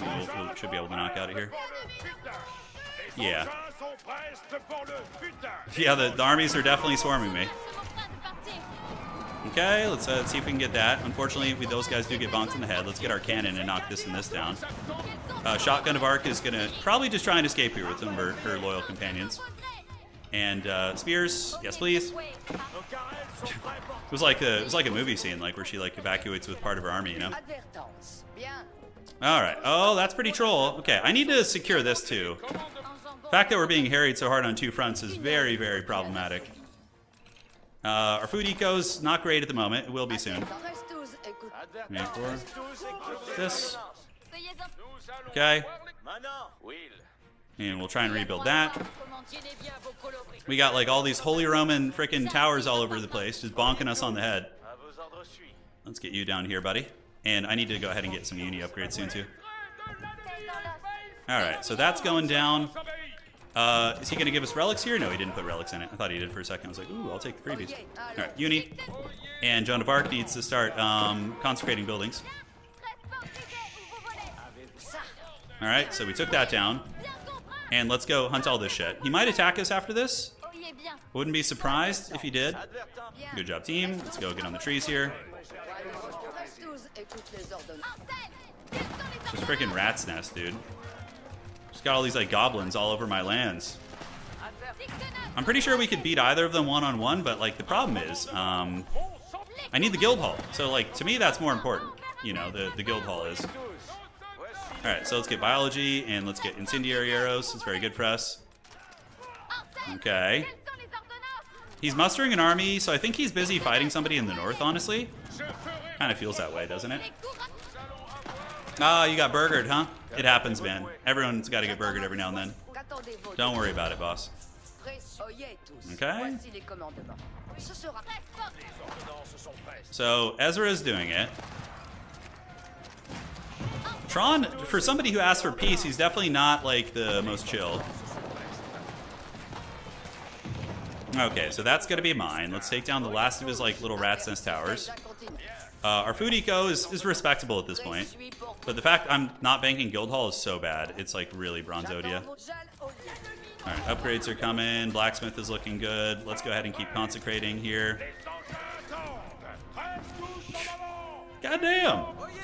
We'll, we should be able to knock out of here. Yeah. Yeah, the, the armies are definitely swarming me. Okay, let's, uh, see if we can get that. Unfortunately, we, those guys do get bonked in the head. Let's get our cannon and knock this and this down. Uh, Shotgun of Arc is going to probably just try and escape here with some of her, her loyal companions. And uh, spears, yes please. it was like a it was like a movie scene, like where she like evacuates with part of her army, you know. All right. Oh, that's pretty troll. Okay, I need to secure this too. The fact that we're being harried so hard on two fronts is very, very problematic. Uh, our food eco's not great at the moment. It will be soon. This. Okay. And we'll try and rebuild that. We got like all these Holy Roman freaking towers all over the place, just bonking us on the head. Let's get you down here, buddy. And I need to go ahead and get some uni upgrades soon too. Alright, so that's going down. Uh, is he going to give us relics here? No, he didn't put relics in it. I thought he did for a second. I was like, ooh, I'll take the freebies. Alright, uni. And Joan of Arc needs to start um, consecrating buildings. Alright, so we took that down. And let's go hunt all this shit. He might attack us after this. Wouldn't be surprised if he did. Good job, team. Let's go get on the trees here. Just freaking rat's nest, dude. Just got all these like goblins all over my lands. I'm pretty sure we could beat either of them one-on-one, -on -one, but like the problem is, um, I need the guild hall. So like to me that's more important. You know, the, the guild hall is. Alright, so let's get biology and let's get incendiary arrows. It's very good for us. Okay. He's mustering an army, so I think he's busy fighting somebody in the north, honestly. Kind of feels that way, doesn't it? Ah, oh, you got burgered, huh? It happens, man. Everyone's got to get burgered every now and then. Don't worry about it, boss. Okay. So, Ezra is doing it. Tron, for somebody who asks for peace, he's definitely not like the most chill. Okay, so that's gonna be mine. Let's take down the last of his like little rat's nest towers. Uh, our food eco is, is respectable at this point, but the fact I'm not banking Guildhall is so bad. It's like really Bronzodia. Alright, upgrades are coming. Blacksmith is looking good. Let's go ahead and keep consecrating here. God damn!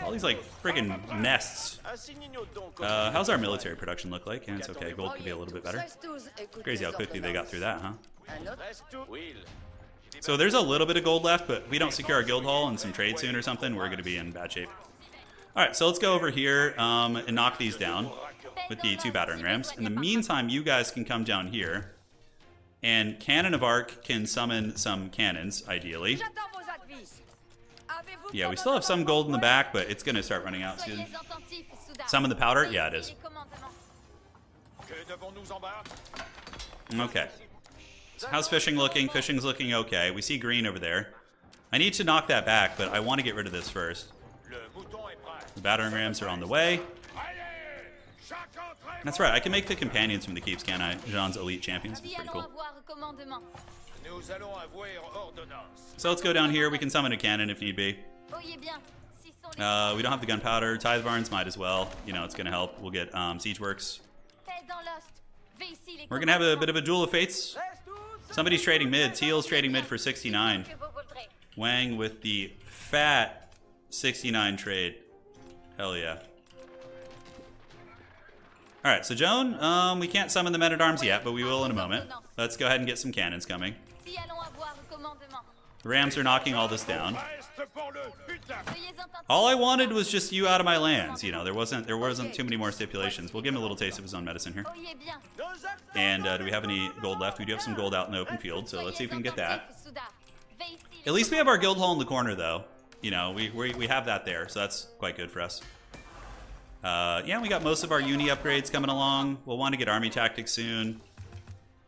All these like freaking nests. Uh, how's our military production look like? Yeah, it's okay. Gold could be a little bit better. Crazy how quickly they got through that, huh? So there's a little bit of gold left, but if we don't secure our guild hall and some trade soon or something, we're going to be in bad shape. All right, so let's go over here um, and knock these down with the two battering rams. In the meantime, you guys can come down here, and Cannon of Arc can summon some cannons, ideally. Yeah, we still have some gold in the back, but it's going to start running out soon. Summon the powder? Yeah, it is. Okay. So how's fishing looking? Fishing's looking okay. We see green over there. I need to knock that back, but I want to get rid of this first. The battering rams are on the way. That's right, I can make the companions from the keeps, can I? Jean's elite champions. Pretty cool. So let's go down here. We can summon a cannon if need be. Uh, we don't have the gunpowder. Tithe Barns might as well. You know, it's going to help. We'll get um, Siege Works. We're going to have a bit of a duel of fates. Somebody's trading mid. Teal's trading mid for 69. Wang with the fat 69 trade. Hell yeah. Alright, so Joan, um, we can't summon the men-at-arms yet, but we will in a moment. Let's go ahead and get some cannons coming. The Rams are knocking all this down. All I wanted was just you out of my lands. You know, there wasn't there wasn't too many more stipulations. We'll give him a little taste of his own medicine here. And uh, do we have any gold left? We do have some gold out in the open field, so let's see if we can get that. At least we have our guild hall in the corner, though. You know, we, we, we have that there, so that's quite good for us. Uh, yeah, we got most of our uni upgrades coming along. We'll want to get army tactics soon.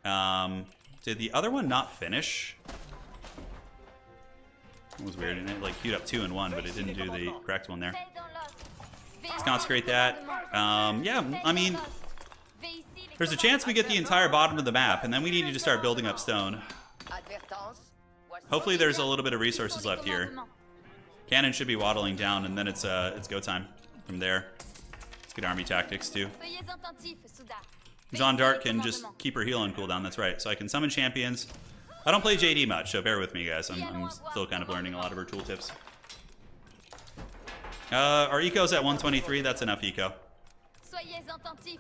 Um, did the other one not finish? It was weird, and it like queued up two and one, but it didn't do the correct one there. Let's consecrate that. Um, yeah, I mean, there's a chance we get the entire bottom of the map, and then we need to just start building up stone. Hopefully there's a little bit of resources left here. Cannon should be waddling down, and then it's uh, it's go time from there. Let's get army tactics, too. Jeanne d'Arc can just keep her heal on cooldown, that's right. So I can summon champions. I don't play JD much, so bear with me, guys. I'm, I'm still kind of learning a lot of her tooltips. Uh, our eco's at 123. That's enough eco.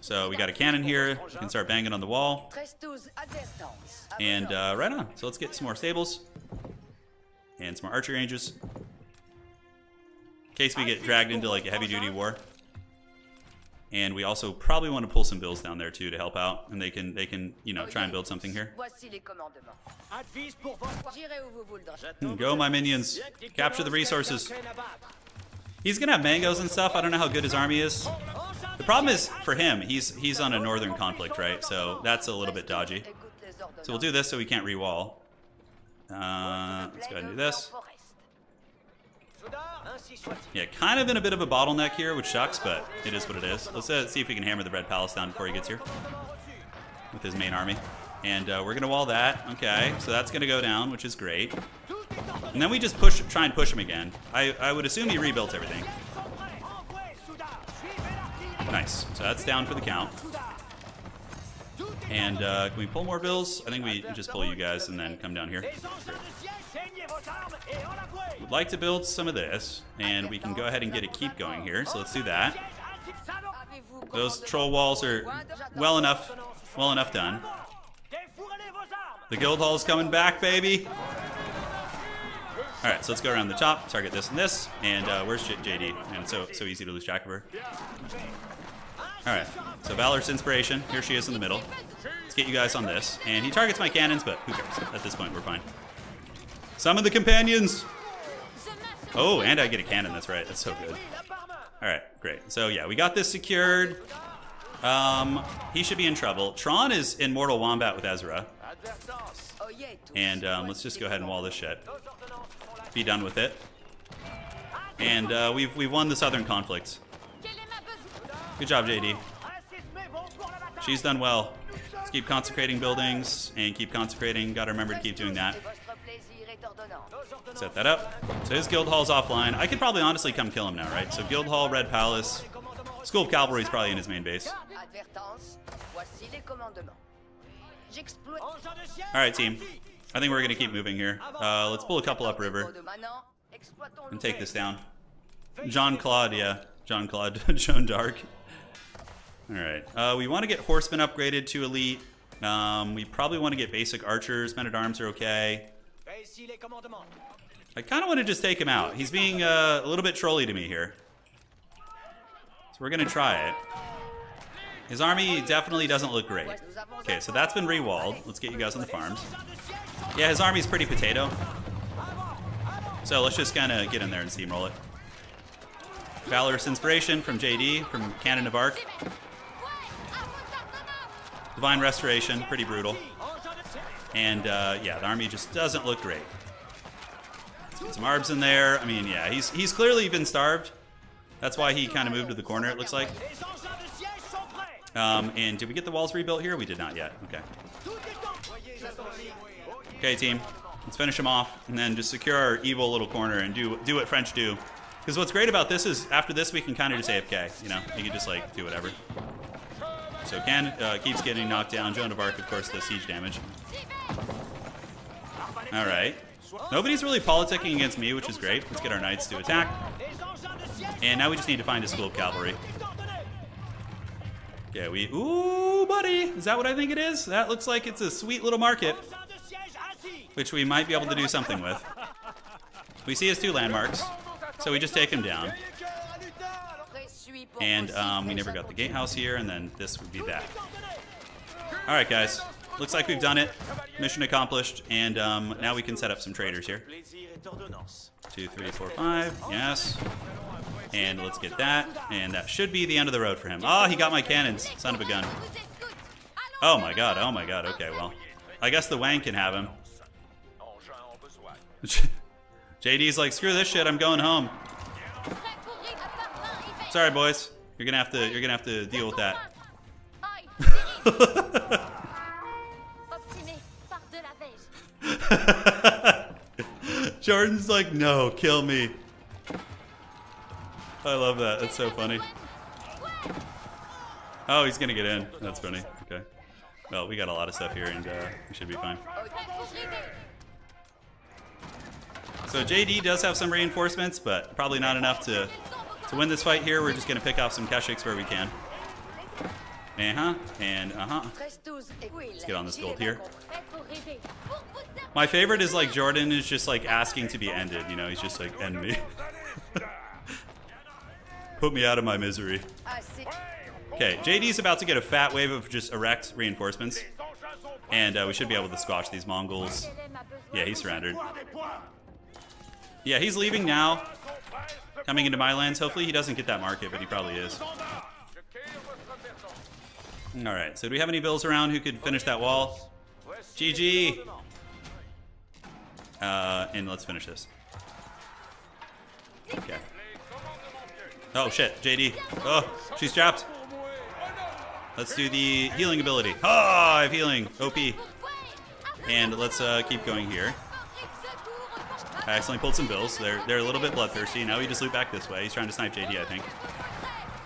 So we got a cannon here. We can start banging on the wall. And uh, right on. So let's get some more stables. And some more archery ranges. In case we get dragged into like a heavy duty war. And we also probably want to pull some bills down there too to help out, and they can they can you know try and build something here. Hmm, go my minions, capture the resources. He's gonna have mangoes and stuff. I don't know how good his army is. The problem is for him, he's he's on a northern conflict, right? So that's a little bit dodgy. So we'll do this so we can't re-wall. Uh, let's go ahead and do this. Yeah, kind of in a bit of a bottleneck here, which sucks, but it is what it is. Let's uh, see if we can hammer the Red Palace down before he gets here with his main army. And uh, we're going to wall that. Okay, so that's going to go down, which is great. And then we just push, try and push him again. I, I would assume he rebuilt everything. Nice. So that's down for the count. And uh, can we pull more bills? I think we just pull you guys and then come down here. Would like to build some of this, and we can go ahead and get a keep going here. So let's do that. Those troll walls are well enough, well enough done. The guild hall is coming back, baby. All right, so let's go around the top, target this and this, and uh, where's JD? And so so easy to lose track of her. All right, so Valor's Inspiration. Here she is in the middle. Let's get you guys on this. And he targets my cannons, but who cares? At this point, we're fine. Some of the companions. Oh, and I get a cannon. That's right. That's so good. All right, great. So yeah, we got this secured. Um, he should be in trouble. Tron is in Mortal Wombat with Ezra. And um, let's just go ahead and wall this shit. Be done with it. And uh, we've we've won the Southern conflict. Good job, JD. She's done well. Let's keep consecrating buildings and keep consecrating. Gotta remember to keep doing that. Set that up. So his guild hall's offline. I could probably honestly come kill him now, right? So guild hall, red palace. School of cavalry is probably in his main base. All right, team. I think we're gonna keep moving here. Uh, let's pull a couple upriver and take this down. John Claude, yeah, John Claude, Joan Dark. All right. Uh, we want to get horsemen upgraded to elite. Um, we probably want to get basic archers. Men at arms are okay. I kind of want to just take him out. He's being uh, a little bit trolly to me here. So we're going to try it. His army definitely doesn't look great. Okay, so that's been rewalled. Let's get you guys on the farms. Yeah, his army's pretty potato. So let's just kind of get in there and steamroll it. Valorous Inspiration from JD, from Cannon of Arc. Divine Restoration, pretty brutal. And uh, yeah, the army just doesn't look great. Get some arbs in there. I mean, yeah, he's he's clearly been starved. That's why he kind of moved to the corner, it looks like. Um, and did we get the walls rebuilt here? We did not yet. Okay. Okay, team. Let's finish him off, and then just secure our evil little corner and do do what French do. Because what's great about this is after this we can kind of just AFK. You know, you can just like do whatever. So Can uh, keeps getting knocked down. Joan of Arc, of course, does siege damage. All right. Nobody's really politicking against me, which is great. Let's get our knights to attack. And now we just need to find a school of cavalry. Okay, we... Ooh, buddy! Is that what I think it is? That looks like it's a sweet little market. Which we might be able to do something with. We see his two landmarks. So we just take him down. And um, we never got the gatehouse here, and then this would be that. Alright, guys. Looks like we've done it. Mission accomplished. And um, now we can set up some traders here. Two, three, four, five. Yes. And let's get that. And that should be the end of the road for him. Oh, he got my cannons. Son of a gun. Oh my god. Oh my god. Okay, well. I guess the Wang can have him. JD's like, screw this shit. I'm going home. Sorry, boys. You're gonna have to. You're gonna have to deal with that. Jordan's like, no, kill me. I love that. That's so funny. Oh, he's gonna get in. That's funny. Okay. Well, we got a lot of stuff here, and uh, we should be fine. So JD does have some reinforcements, but probably not enough to to win this fight here. We're just gonna pick off some Keshiks where we can. Uh-huh, and uh-huh. Let's get on this gold here. My favorite is like Jordan is just like asking to be ended, you know, he's just like, end me. Put me out of my misery. Okay, JD's about to get a fat wave of just erect reinforcements. And uh, we should be able to squash these Mongols. Yeah, he's surrendered. Yeah, he's leaving now. Coming into my lands. Hopefully he doesn't get that market, but he probably is. Alright, so do we have any bills around who could finish that wall? GG! Uh, and let's finish this. Okay. Oh shit, JD. Oh, she's trapped. Let's do the healing ability. Oh, I have healing. OP. And let's uh, keep going here. I accidentally pulled some bills. They're, they're a little bit bloodthirsty. Now we just loop back this way. He's trying to snipe JD, I think.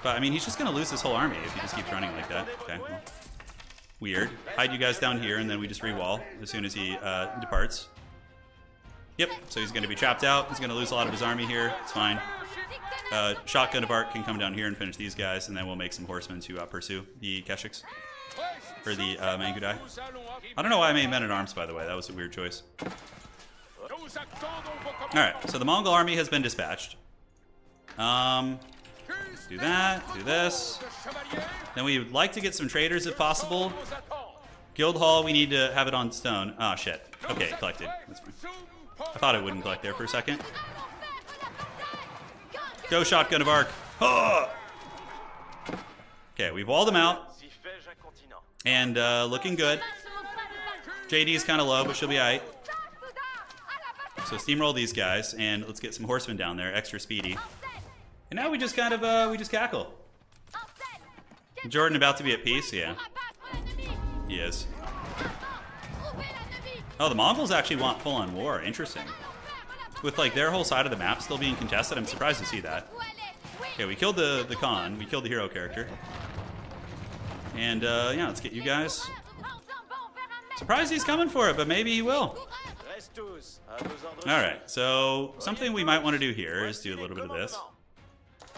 But, I mean, he's just going to lose his whole army if he just keeps running like that. Okay, well. Weird. Hide you guys down here, and then we just re-wall as soon as he uh, departs. Yep, so he's going to be trapped out. He's going to lose a lot of his army here. It's fine. Uh, Shotgun of Arc can come down here and finish these guys, and then we'll make some horsemen to uh, pursue the Keshiks. Or the uh, Mangudai. I don't know why I made Men-at-Arms, by the way. That was a weird choice. Alright, so the Mongol army has been dispatched. Um, do that, do this. Then we would like to get some traders if possible. Guild Hall, we need to have it on stone. Oh, shit. Okay, collected. That's fine. I thought it wouldn't collect there for a second. Go, Shotgun of Arc. Oh! Okay, we've walled them out. And uh, looking good. JD is kind of low, but she'll be alright. So steamroll these guys, and let's get some horsemen down there, extra speedy. And now we just kind of, uh, we just cackle. Jordan about to be at peace? Yeah, he is. Oh, the Mongols actually want full-on war. Interesting. With like their whole side of the map still being contested, I'm surprised to see that. Okay, we killed the the Khan. We killed the hero character. And uh, yeah, let's get you guys. Surprised he's coming for it, but maybe he will. All right, so something we might want to do here is do a little bit of this.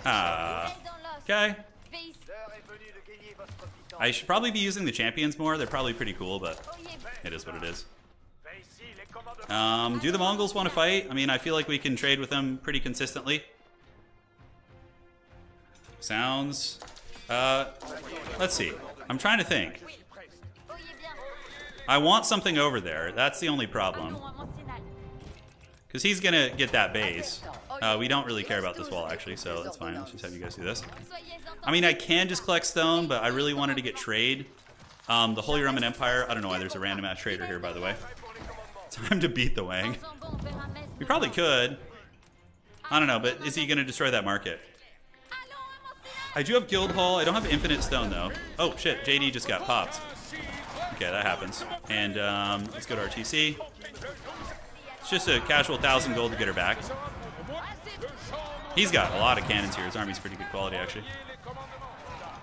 Ah, okay. I should probably be using the champions more. They're probably pretty cool, but it is what it is. Um, do the Mongols want to fight? I mean, I feel like we can trade with them pretty consistently. Sounds. Uh, let's see. I'm trying to think. I want something over there. That's the only problem. Because he's going to get that base. Uh, we don't really care about this wall, actually, so that's fine. Let's just have you guys do this. I mean, I can just collect stone, but I really wanted to get trade. Um, the Holy Roman Empire, I don't know why there's a random ass trader here, by the way. Time to beat the Wang. We probably could. I don't know, but is he going to destroy that market? I do have Guild Hall. I don't have Infinite Stone, though. Oh, shit. JD just got popped. Okay, that happens. And um, let's go to RTC. It's just a casual 1,000 gold to get her back. He's got a lot of cannons here. His army's pretty good quality, actually.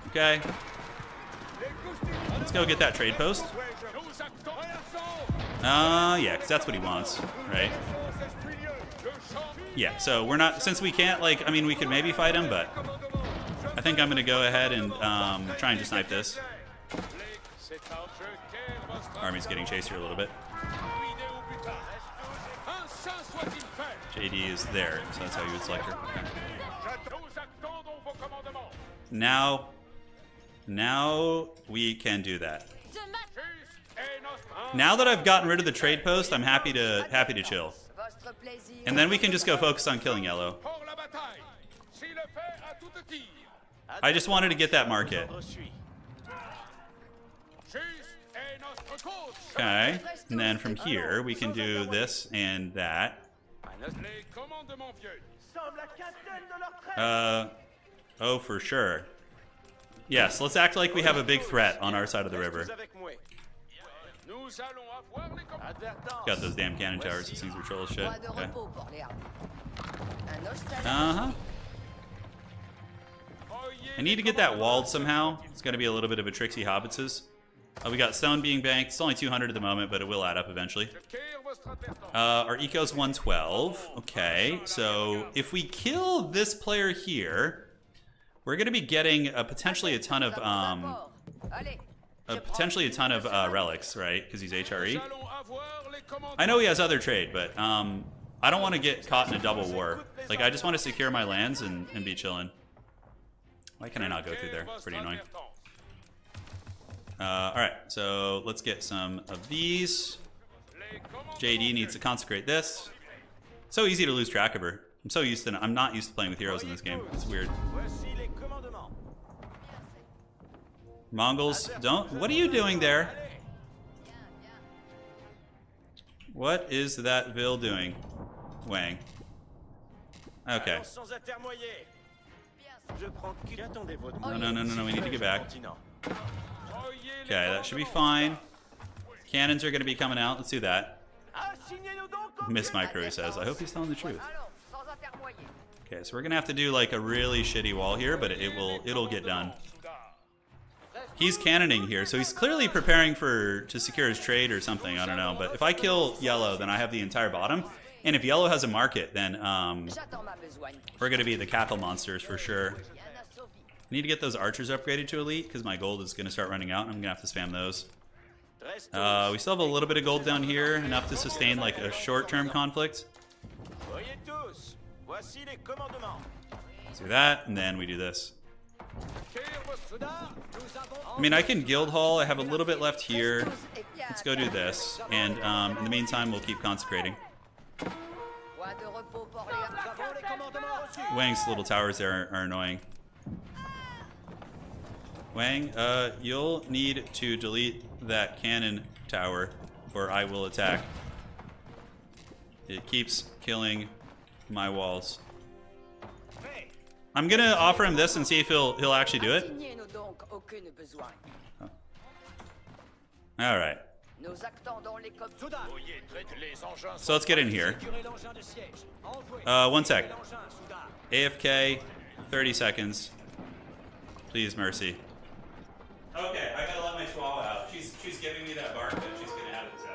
Okay. Let's go get that trade post. Uh, yeah, because that's what he wants, right? Yeah, so we're not, since we can't, like, I mean, we could maybe fight him, but I think I'm going to go ahead and um, try and just snipe this. Army's getting chased here a little bit. JD is there, so that's how you would select her. Now, now we can do that. Now that I've gotten rid of the trade post, I'm happy to happy to chill. And then we can just go focus on killing yellow. I just wanted to get that market. Okay, and then from here we can do this and that. Uh, oh, for sure. Yes, let's act like we have a big threat on our side of the river. Got those damn cannon towers. These things are troll shit. Okay. Uh-huh. I need to get that walled somehow. It's to be a little bit of a tricksy hobbitses. Uh, we got stone being banked. It's only 200 at the moment, but it will add up eventually. Uh, our eco's 112. Okay, so if we kill this player here, we're going to be getting a, potentially a ton of um, a, potentially a ton of uh, relics, right? Because he's HRE. I know he has other trade, but um, I don't want to get caught in a double war. Like I just want to secure my lands and, and be chilling. Why can I not go through there? Pretty annoying. Uh, all right, so let's get some of these. JD needs to consecrate this. So easy to lose track of her. I'm so used to. I'm not used to playing with heroes in this game. It's weird. Mongols, don't. What are you doing there? What is that Vil doing? Wang. Okay. No, no, no, no, no. We need to get back. Okay, that should be fine. Cannons are going to be coming out. Let's do that. Miss Micro, he says. I hope he's telling the truth. Okay, so we're going to have to do like a really shitty wall here, but it will it'll get done. He's cannoning here, so he's clearly preparing for to secure his trade or something. I don't know, but if I kill yellow, then I have the entire bottom. And if yellow has a market, then um, we're going to be the capital monsters for sure. I need to get those archers upgraded to elite because my gold is going to start running out and I'm going to have to spam those. Uh, we still have a little bit of gold down here, enough to sustain like a short-term conflict. Let's do that, and then we do this. I mean, I can guild hall. I have a little bit left here. Let's go do this. And um, in the meantime, we'll keep consecrating. Wang's little towers there are, are annoying. Wang, uh, you'll need to delete that cannon tower, or I will attack. It keeps killing my walls. I'm gonna offer him this and see if he'll he'll actually do it. All right. So let's get in here. Uh, one sec. AFK, 30 seconds. Please, mercy. Okay, I gotta let my chihuahua out. She's she's giving me that bark, but she's gonna have a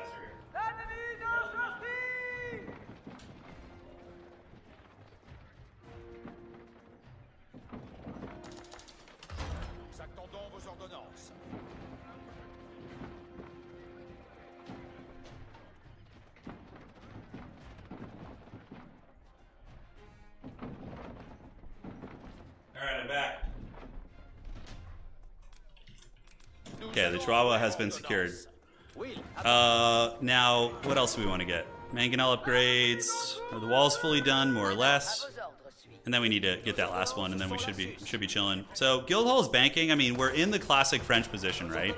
Okay, the chihuahua has been secured. Uh, now what else do we want to get? Mangonel upgrades. Are the walls fully done, more or less? And then we need to get that last one, and then we should be should be chilling. So Guildhall's banking. I mean, we're in the classic French position, right?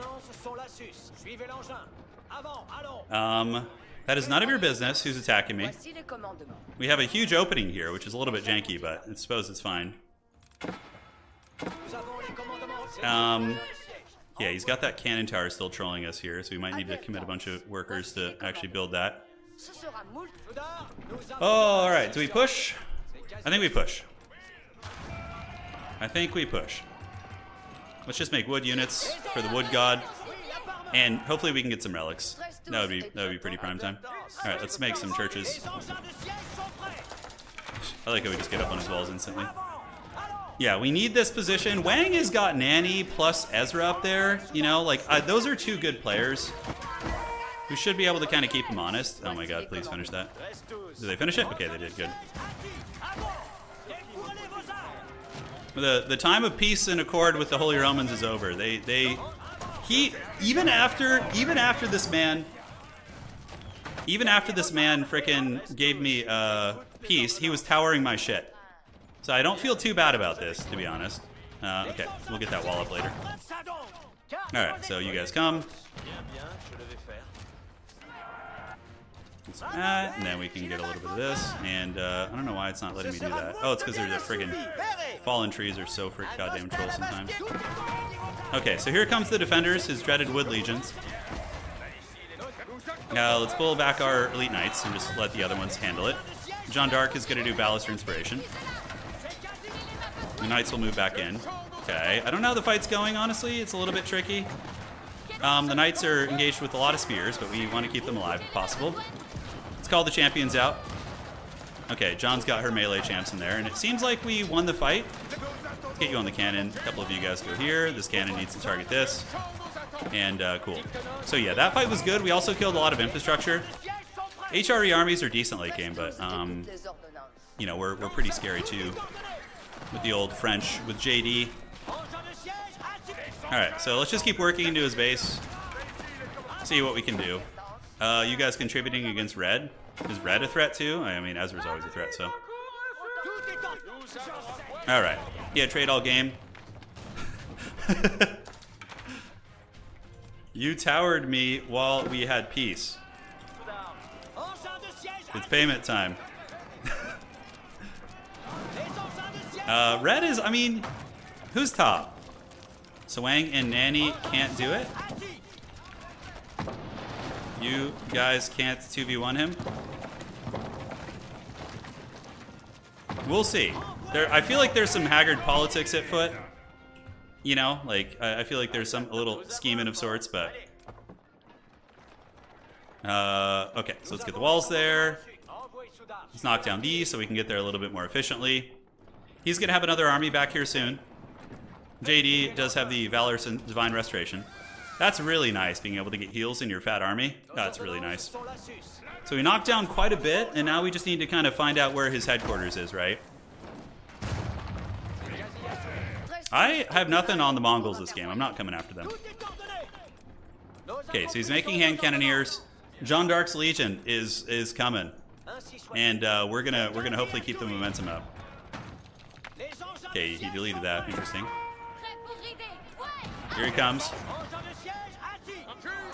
Um, that is none of your business. Who's attacking me? We have a huge opening here, which is a little bit janky, but I suppose it's fine. Um, yeah, he's got that cannon tower still trolling us here, so we might need to commit a bunch of workers to actually build that. Oh, all right. Do we push? I think we push. I think we push. Let's just make wood units for the wood god, and hopefully we can get some relics. That would be that would be pretty prime time. All right, let's make some churches. I like how we just get up on his walls instantly. Yeah, we need this position. Wang has got Nanny plus Ezra up there. You know, like uh, those are two good players who should be able to kind of keep them honest. Oh my god, please finish that. Did they finish it? Okay, they did. Good. The the time of peace and accord with the Holy Romans is over. They they he even after even after this man even after this man frickin' gave me uh peace, he was towering my shit. So I don't feel too bad about this, to be honest. Uh, okay, we'll get that wall up later. Faites ça donc. All right, so you guys come. And then we can get a little bit of this. And uh, I don't know why it's not letting me do that. Oh, it's because there's a friggin' fallen trees are so frick goddamn troll sometimes. Okay, so here comes the defenders, his dreaded wood legions. Now let's pull back our elite knights and just let the other ones handle it. Jeanne d'Arc is going to do Valorous Inspiration. The knights will move back in. Okay, I don't know how the fight's going, honestly. It's a little bit tricky. Um, the knights are engaged with a lot of spears, but we want to keep them alive if possible. Let's call the champions out. Okay, John's got her melee champs in there, and it seems like we won the fight. Let's get you on the cannon. A couple of you guys go here. This cannon needs to target this. And uh, cool. So yeah, that fight was good. We also killed a lot of infrastructure. HRE armies are decent late game, but um, you know we're, we're pretty scary too with the old French with JD. Engin de siège activé. All right, so let's just keep working into his base. See what we can do. Uh, you guys contributing against Red? Is Red a threat too? I mean, Ezra's always a threat, so. Tout est en All right. Yeah, trade all game. you towered me while we had peace. It's payment time. Uh, Red is, I mean, who's top? Swang and Nanny can't do it? You guys can't 2v1 him? We'll see. There, I feel like there's some haggard politics at foot. You know, like I, I feel like there's some a little scheming of sorts, but uh, okay. So let's get the walls there. Let's knock down these so we can get there a little bit more efficiently. He's gonna have another army back here soon. JD does have the Valorous and Divine Restoration. That's really nice, being able to get heals in your fat army. That's really nice. So we knocked down quite a bit, and now we just need to kind of find out where his headquarters is, right? I have nothing on the Mongols this game. I'm not coming after them. Okay, so he's making hand cannoneers. Jeanne d'Arc's Legion is is coming, and uh, we're gonna we're gonna hopefully keep the momentum up. Okay, he deleted that. Interesting. Here he comes.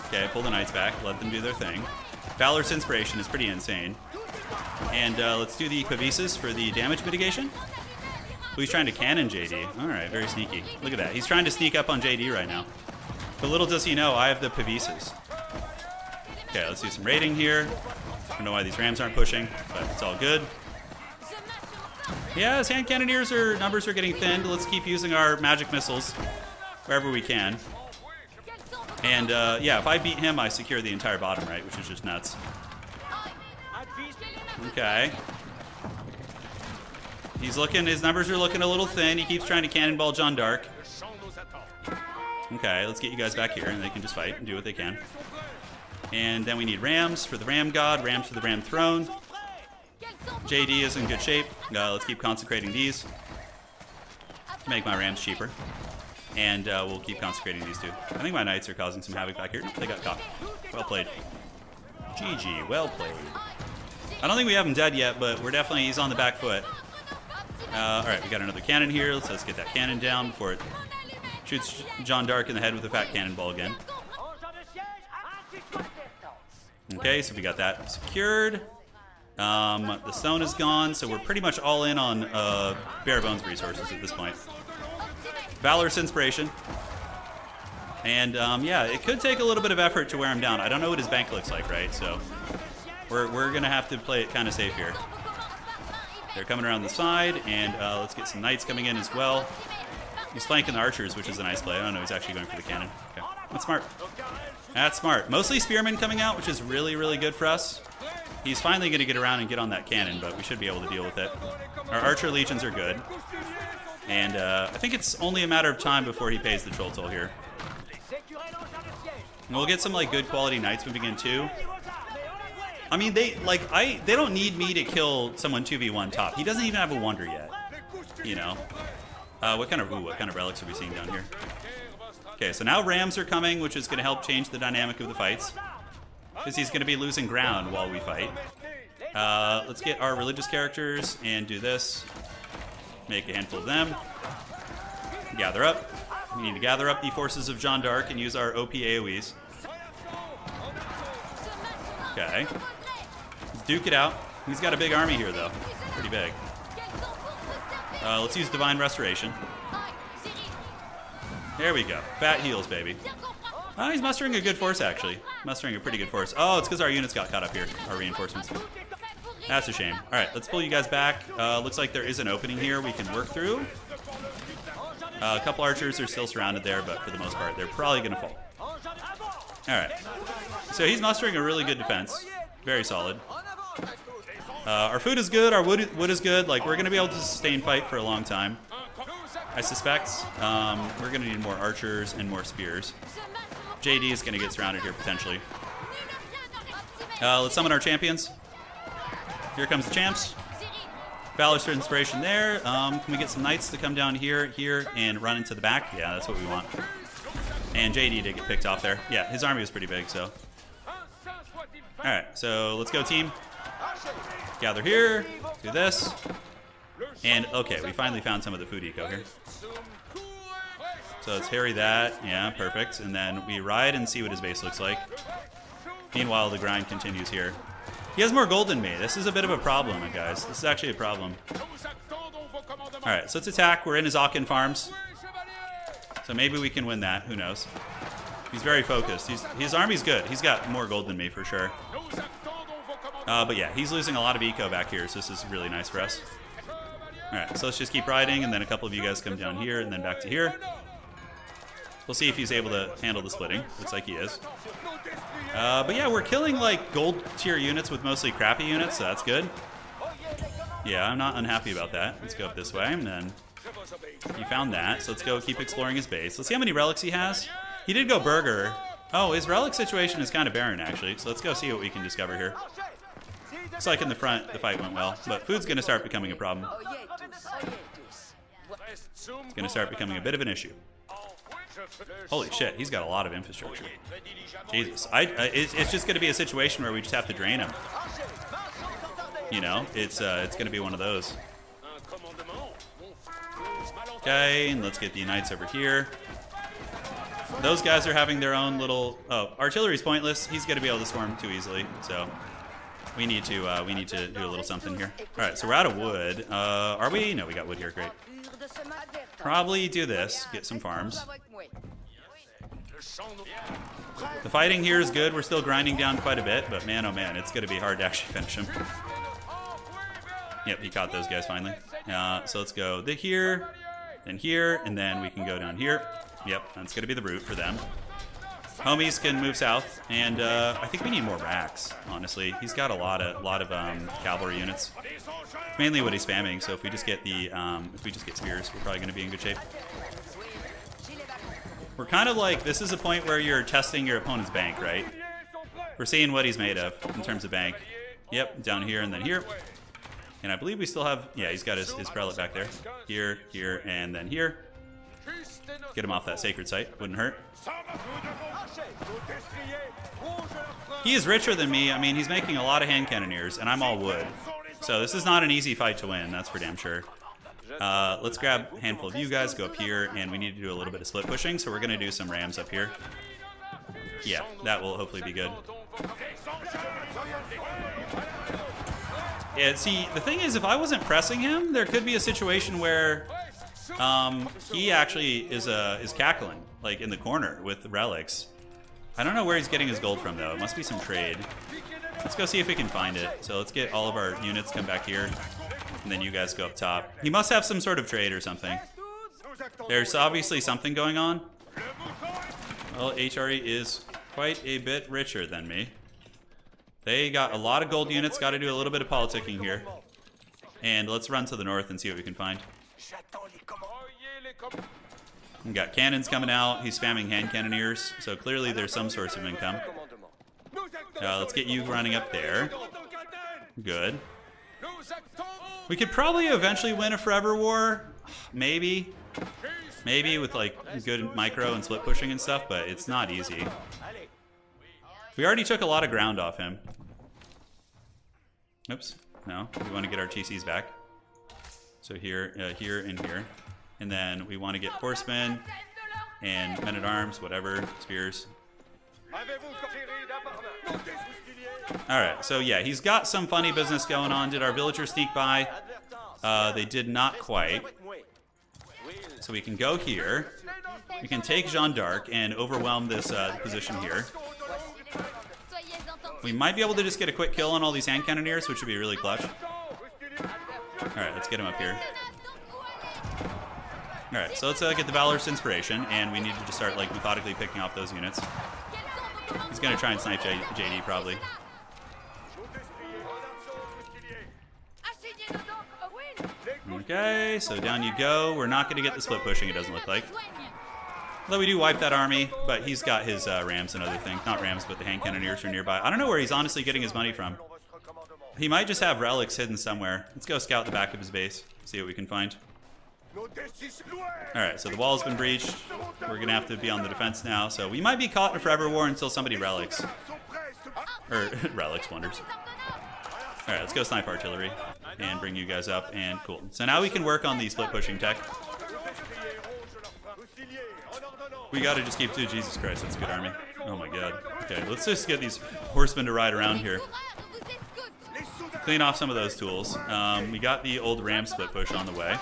Okay, pull the knights back. Let them do their thing. Valor's Inspiration is pretty insane. And uh, let's do the Pavises for the damage mitigation. Oh, he's trying to cannon JD. All right, very sneaky. Look at that. He's trying to sneak up on JD right now. But little does he know, I have the Pavises. Okay, let's do some raiding here. I don't know why these Rams aren't pushing, but it's all good. Yeah, his hand cannoneers are numbers are getting thinned. Let's keep using our magic missiles wherever we can. And uh, yeah, if I beat him, I secure the entire bottom right, which is just nuts. Okay. He's looking, his numbers are looking a little thin. He keeps trying to cannonball Jeanne d'Arc. Okay, let's get you guys back here and they can just fight and do what they can. And then we need Rams for the Ram God, Rams for the Ram Throne. JD is in good shape. Uh, let's keep consecrating these. Make my Rams cheaper. And uh, we'll keep consecrating these two. I think my Knights are causing some havoc back here. They got caught. Well played. GG, well played. I don't think we have him dead yet, but we're definitely, he's on the back foot. Uh, Alright, we got another cannon here. Let's, let's get that cannon down before it shoots Jeanne d'Arc in the head with a fat cannonball again. Okay, so we got that secured. Um, the stone is gone, so we're pretty much all in on uh, bare bones resources at this point. Valorous Inspiration. And um, yeah, it could take a little bit of effort to wear him down. I don't know what his bank looks like, right? So we're, we're going to have to play it kind of safe here. They're coming around the side, and uh, let's get some knights coming in as well. He's flanking the archers, which is a nice play. I don't know, he's actually going for the cannon. Okay, that's smart. That's smart. Mostly spearmen coming out, which is really, really good for us. He's finally going to get around and get on that cannon, but we should be able to deal with it. Our archer legions are good. And uh, I think it's only a matter of time before he pays the troll toll here. And we'll get some like good quality knights moving in too. I mean, they like I they don't need me to kill someone 2v1 top. He doesn't even have a wonder yet. You know. Uh, what kind of ooh, what kind of relics are we seeing down here? Okay, so now Rams are coming, which is going to help change the dynamic of the fights. Because he's going to be losing ground while we fight. Uh, let's get our religious characters and do this. Make a handful of them. Gather up. We need to gather up the forces of Jeanne d'Arc and use our OP AoEs. Okay. Let's duke it out. He's got a big army here, though. Pretty big. Uh, let's use Divine Restoration. There we go. Fat heals, baby. Oh, he's mustering a good force, actually. Mustering a pretty good force. Oh, it's because our units got caught up here. Our reinforcements. That's a shame. All right, let's pull you guys back. Uh, looks like there is an opening here we can work through. Uh, a couple archers are still surrounded there, but for the most part, they're probably going to fall. All right. So he's mustering a really good defense. Very solid. Uh, our food is good. Our wood, wood is good. Like, we're going to be able to sustain fight for a long time. I suspect um, we're going to need more archers and more spears. JD is going to get surrounded here, potentially. Uh, let's summon our champions. Here comes the champs. Valorous Inspiration there. Um, can we get some knights to come down here, here, and run into the back? Yeah, that's what we want. And JD did get picked off there. Yeah, his army was pretty big, so. Alright, so let's go, team. Gather here. Do this. And, okay, we finally found some of the food eco here. So let's harry that. Yeah, perfect. And then we ride and see what his base looks like. Meanwhile, the grind continues here. He has more gold than me. This is a bit of a problem, guys. This is actually a problem. Alright, so let's attack. We're in his Aachen farms. So maybe we can win that. Who knows? He's very focused. He's, his army's good. He's got more gold than me for sure. Uh, but yeah, he's losing a lot of eco back here, so this is really nice for us. Alright, so let's just keep riding, and then a couple of you guys come down here, and then back to here. We'll see if he's able to handle the splitting. Looks like he is. Uh, but yeah, we're killing like gold tier units with mostly crappy units, so that's good. Yeah, I'm not unhappy about that. Let's go up this way, and then he found that. So let's go keep exploring his base. Let's see how many relics he has. He did go burger. Oh, his relic situation is kind of barren, actually. So let's go see what we can discover here. Looks like in the front, the fight went well. But food's going to start becoming a problem. It's going to start becoming a bit of an issue. Holy shit, he's got a lot of infrastructure. Jesus, I, I it's, it's, just going to be a situation where we just have to drain him. You know, it's uh, it's going to be one of those. Okay, and let's get the knights over here. Those guys are having their own little. Oh, artillery's pointless. He's going to be able to swarm too easily. So we need to uh, we need to do a little something here. All right, so we're out of wood. Uh, are we? No, we got wood here. Great. Se met advertance. Probably do this, get some farms. The fighting here is good. We're still grinding down quite a bit, but man, oh man, it's going to be hard to actually finish him. Yep, he caught those guys finally. Uh, so let's go the here, then here, and then we can go down here. Yep, that's going to be the route for them. Homies can move south, and uh, I think we need more racks. Honestly, he's got a lot of lot of um, cavalry units. Mainly what he's spamming. So if we just get the um, if we just get spears, we're probably going to be in good shape. We're kind of like this is a point where you're testing your opponent's bank, right? We're seeing what he's made of in terms of bank. Yep, down here and then here. And I believe we still have, yeah, he's got his, his prelate back there. Here, here, and then here. Get him off that sacred site, wouldn't hurt. He is richer than me. I mean, he's making a lot of hand cannoneers, and I'm all wood. So this is not an easy fight to win, that's for damn sure. Uh, let's grab a handful of you guys, go up here, and we need to do a little bit of split pushing, so we're going to do some rams up here. Yeah, that will hopefully be good. Yeah, see, the thing is, if I wasn't pressing him, there could be a situation where um, he actually is uh, is cackling, like in the corner with relics. I don't know where he's getting his gold from, though. It must be some trade. Let's go see if we can find it. So let's get all of our units come back here, and then you guys go up top. He must have some sort of trade or something. There's obviously something going on. Well, HRE is quite a bit richer than me. They got a lot of gold units. Got to do a little bit of politicking here. And let's run to the north and see what we can find. We got cannons coming out. He's spamming hand cannoneers. So clearly there's some source of income. Uh, let's get you running up there. Good. We could probably eventually win a forever war. Maybe. Maybe with like good micro and split pushing and stuff, but it's not easy. We already took a lot of ground off him. Oops. No. We want to get our TCs back. So here, uh, here, and here. And then we want to get horsemen and men-at-arms, whatever, spears. Alright, so yeah, he's got some funny business going on. Did our villagers sneak by? Uh, they did not quite. So we can go here. We can take Jeanne d'Arc and overwhelm this uh, position here. We might be able to just get a quick kill on all these hand cannoneers, which would be really clutch. Alright, let's get him up here. Alright, so let's uh, get the Valorous Inspiration, and we need to just start like methodically picking off those units. He's gonna try and snipe J JD probably. Okay, so down you go. We're not gonna get the split pushing, it doesn't look like. Although we do wipe that army, but he's got his uh, rams and other things. Not rams, but the hand cannoneers are nearby. I don't know where he's honestly getting his money from. He might just have relics hidden somewhere. Let's go scout the back of his base, see what we can find. Alright, so the wall's been breached. We're gonna have to be on the defense now, so we might be caught in a forever war until somebody relics. Or, relics wonders. Alright, let's go snipe artillery and bring you guys up, and cool. So now we can work on the split pushing tech. We gotta just keep two. Jesus Christ, that's a good army. Oh my god. Okay, let's just get these horsemen to ride around here. Clean off some of those tools. Um, we got the old ram split push on the way.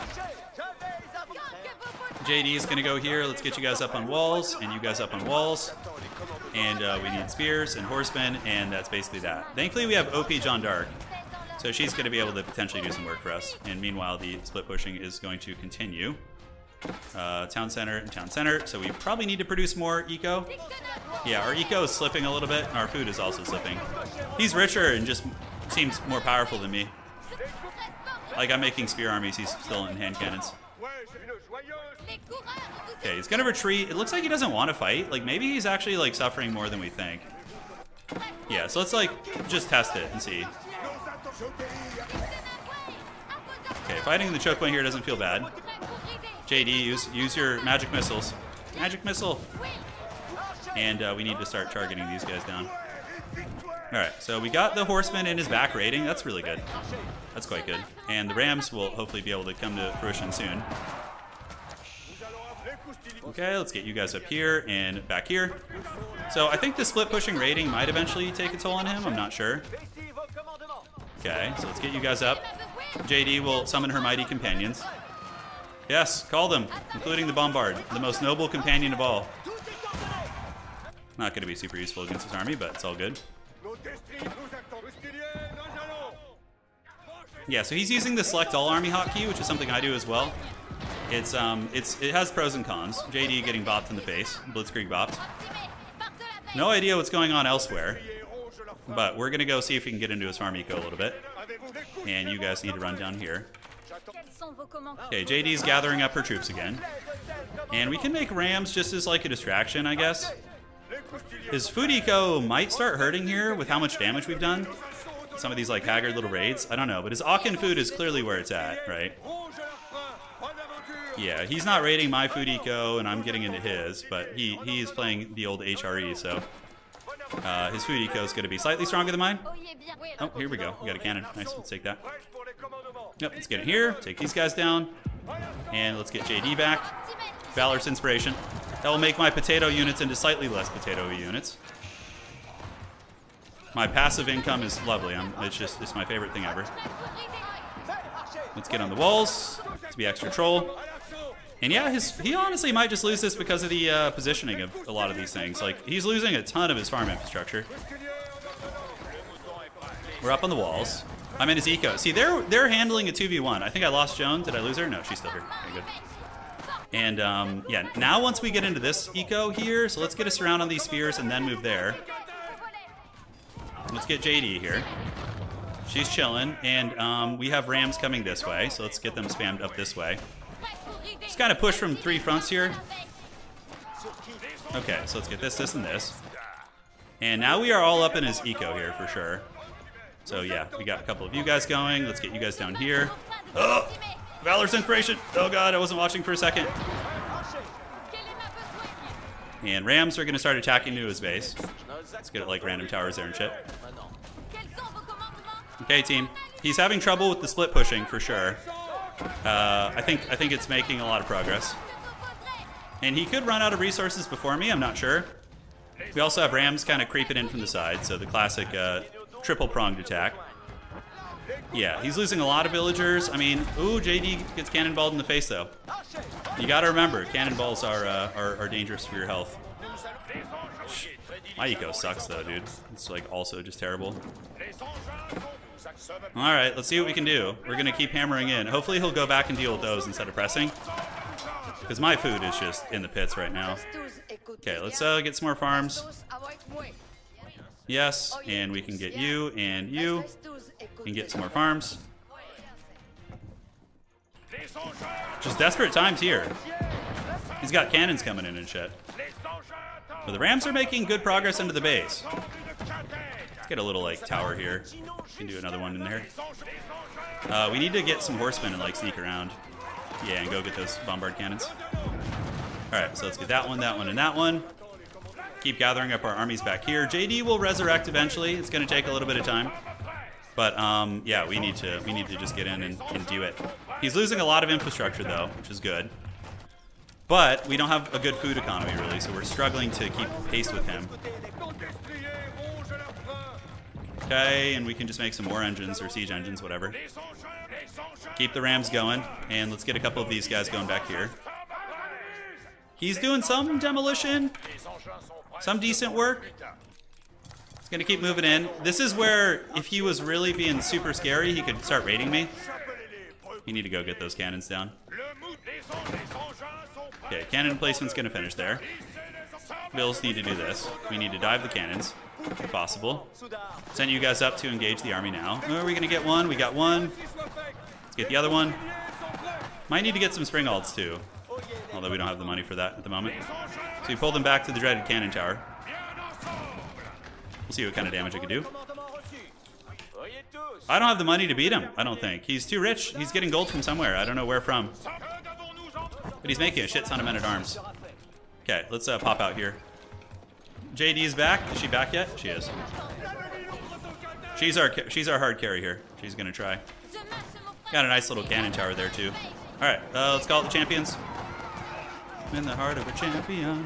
JD is gonna go here. Let's get you guys up on walls, and you guys up on walls. And uh, we need spears and horsemen, and that's basically that. Thankfully, we have OP Jeanne d'Arc. So she's going to be able to potentially do some work for us. And meanwhile, the split pushing is going to continue. Uh, town center and town center. So we probably need to produce more eco. Yeah, our eco is slipping a little bit. And our food is also slipping. He's richer and just seems more powerful than me. Like I'm making spear armies, he's still in hand cannons. Okay, he's gonna retreat. It looks like he doesn't want to fight. Like maybe he's actually like suffering more than we think. Yeah, so let's like just test it and see. Okay, fighting in the choke point here doesn't feel bad. JD, use use your magic missiles. Magic missile. And uh, we need to start targeting these guys down. Alright, so we got the horseman in his back rating. That's really good. That's quite good. And the rams will hopefully be able to come to fruition soon. Okay, let's get you guys up here and back here. So I think the split pushing rating might eventually take a toll on him. I'm not sure. Okay, so let's get you guys up. JD will summon her mighty companions. Yes, call them, including the Bombard, the most noble companion of all. Not going to be super useful against his army, but it's all good. Yeah, so he's using the select all army hotkey, which is something I do as well. It's um, it's it has pros and cons. JD getting bopped in the face, Blitzkrieg bopped. No idea what's going on elsewhere, but we're gonna go see if we can get into his farm eco a little bit. And you guys need to run down here. Okay, JD's gathering up her troops again. And we can make Rams just as like a distraction, I guess. His food eco might start hurting here with how much damage we've done. Some of these like haggard little raids. I don't know, but his Aachen food is clearly where it's at, right? Yeah, he's not raiding my food eco, and I'm getting into his, but he, he is playing the old HRE, so uh, his food eco is going to be slightly stronger than mine. Oh, here we go. We got a cannon. Nice, let's take that. Yep, let's get it here. Take these guys down. And let's get JD back. Valor's Inspiration. That will make my potato units into slightly less potato units. My passive income is lovely. I'm, it's just it's my favorite thing ever. Let's get on the walls to be extra troll. And yeah, his he honestly might just lose this because of the uh, positioning of a lot of these things. Like, he's losing a ton of his farm infrastructure. We're up on the walls. I'm in his eco. See, they're they're handling a 2v1. I think I lost Joan. Did I lose her? No, she's still here. Okay, good. And um, yeah, now once we get into this eco here, so let's get a surround on these spears and then move there. Let's get JD here. She's chilling, and um, we have Rams coming this way, so let's get them spammed up this way. Just kind of push from three fronts here. Okay, so let's get this, this, and this. And now we are all up in his eco here for sure. So yeah, we got a couple of you guys going. Let's get you guys down here. Oh, Valor's Inspiration. Oh god, I wasn't watching for a second. And Rams are going to start attacking to his base. Let's get like random towers there and shit. Okay, team. He's having trouble with the split pushing for sure. Uh, I think I think it's making a lot of progress. And he could run out of resources before me. I'm not sure. We also have Rams kind of creeping in from the side, so the classic uh, triple pronged attack. Yeah, he's losing a lot of villagers. I mean, ooh, JD gets cannonballed in the face though. You gotta remember, cannonballs are, uh, are, are dangerous for your health. My eco sucks though, dude. It's like also just terrible. Alright, let's see what we can do. We're gonna keep hammering in. Hopefully he'll go back and deal with those instead of pressing. Because my food is just in the pits right now. Okay, let's uh, get some more farms. Yes, and we can get you and you. And get some more farms. Just desperate times here. He's got cannons coming in and shit. But the Rams are making good progress into the base. Get a little like tower here. Can do another one in there. Uh, we need to get some horsemen and like sneak around. Yeah, and go get those bombard cannons. Alright, so let's get that one, that one, and that one. Keep gathering up our armies back here. JD will resurrect eventually. It's going to take a little bit of time. But um, yeah, we need to we need to just get in and, and do it. He's losing a lot of infrastructure though, which is good. But we don't have a good food economy really, so we're struggling to keep pace with him. Okay, and we can just make some more engines or siege engines, whatever. Keep the Rams going, and let's get a couple of these guys going back here. He's doing some demolition, some decent work. He's gonna keep moving in. This is where, if he was really being super scary, he could start raiding me. You need to go get those cannons down. Okay, cannon placement's gonna finish there. Bills need to do this. We need to dive the cannons, if possible. Send you guys up to engage the army now. Are we gonna get one? We got one. Let's get the other one. Might need to get some springalds too. Although we don't have the money for that at the moment. So we pull them back to the dreaded cannon tower. We'll see what kind of damage it can do. I don't have the money to beat him, I don't think. He's too rich. He's getting gold from somewhere. I don't know where from. But he's making a shit ton of men at arms. Okay, let's uh, pop out here. JD's back. Is she back yet? She is. She's our she's our hard carry here. She's gonna try. Got a nice little cannon tower there too. All right, uh, let's call it the champions. In the heart of a champion.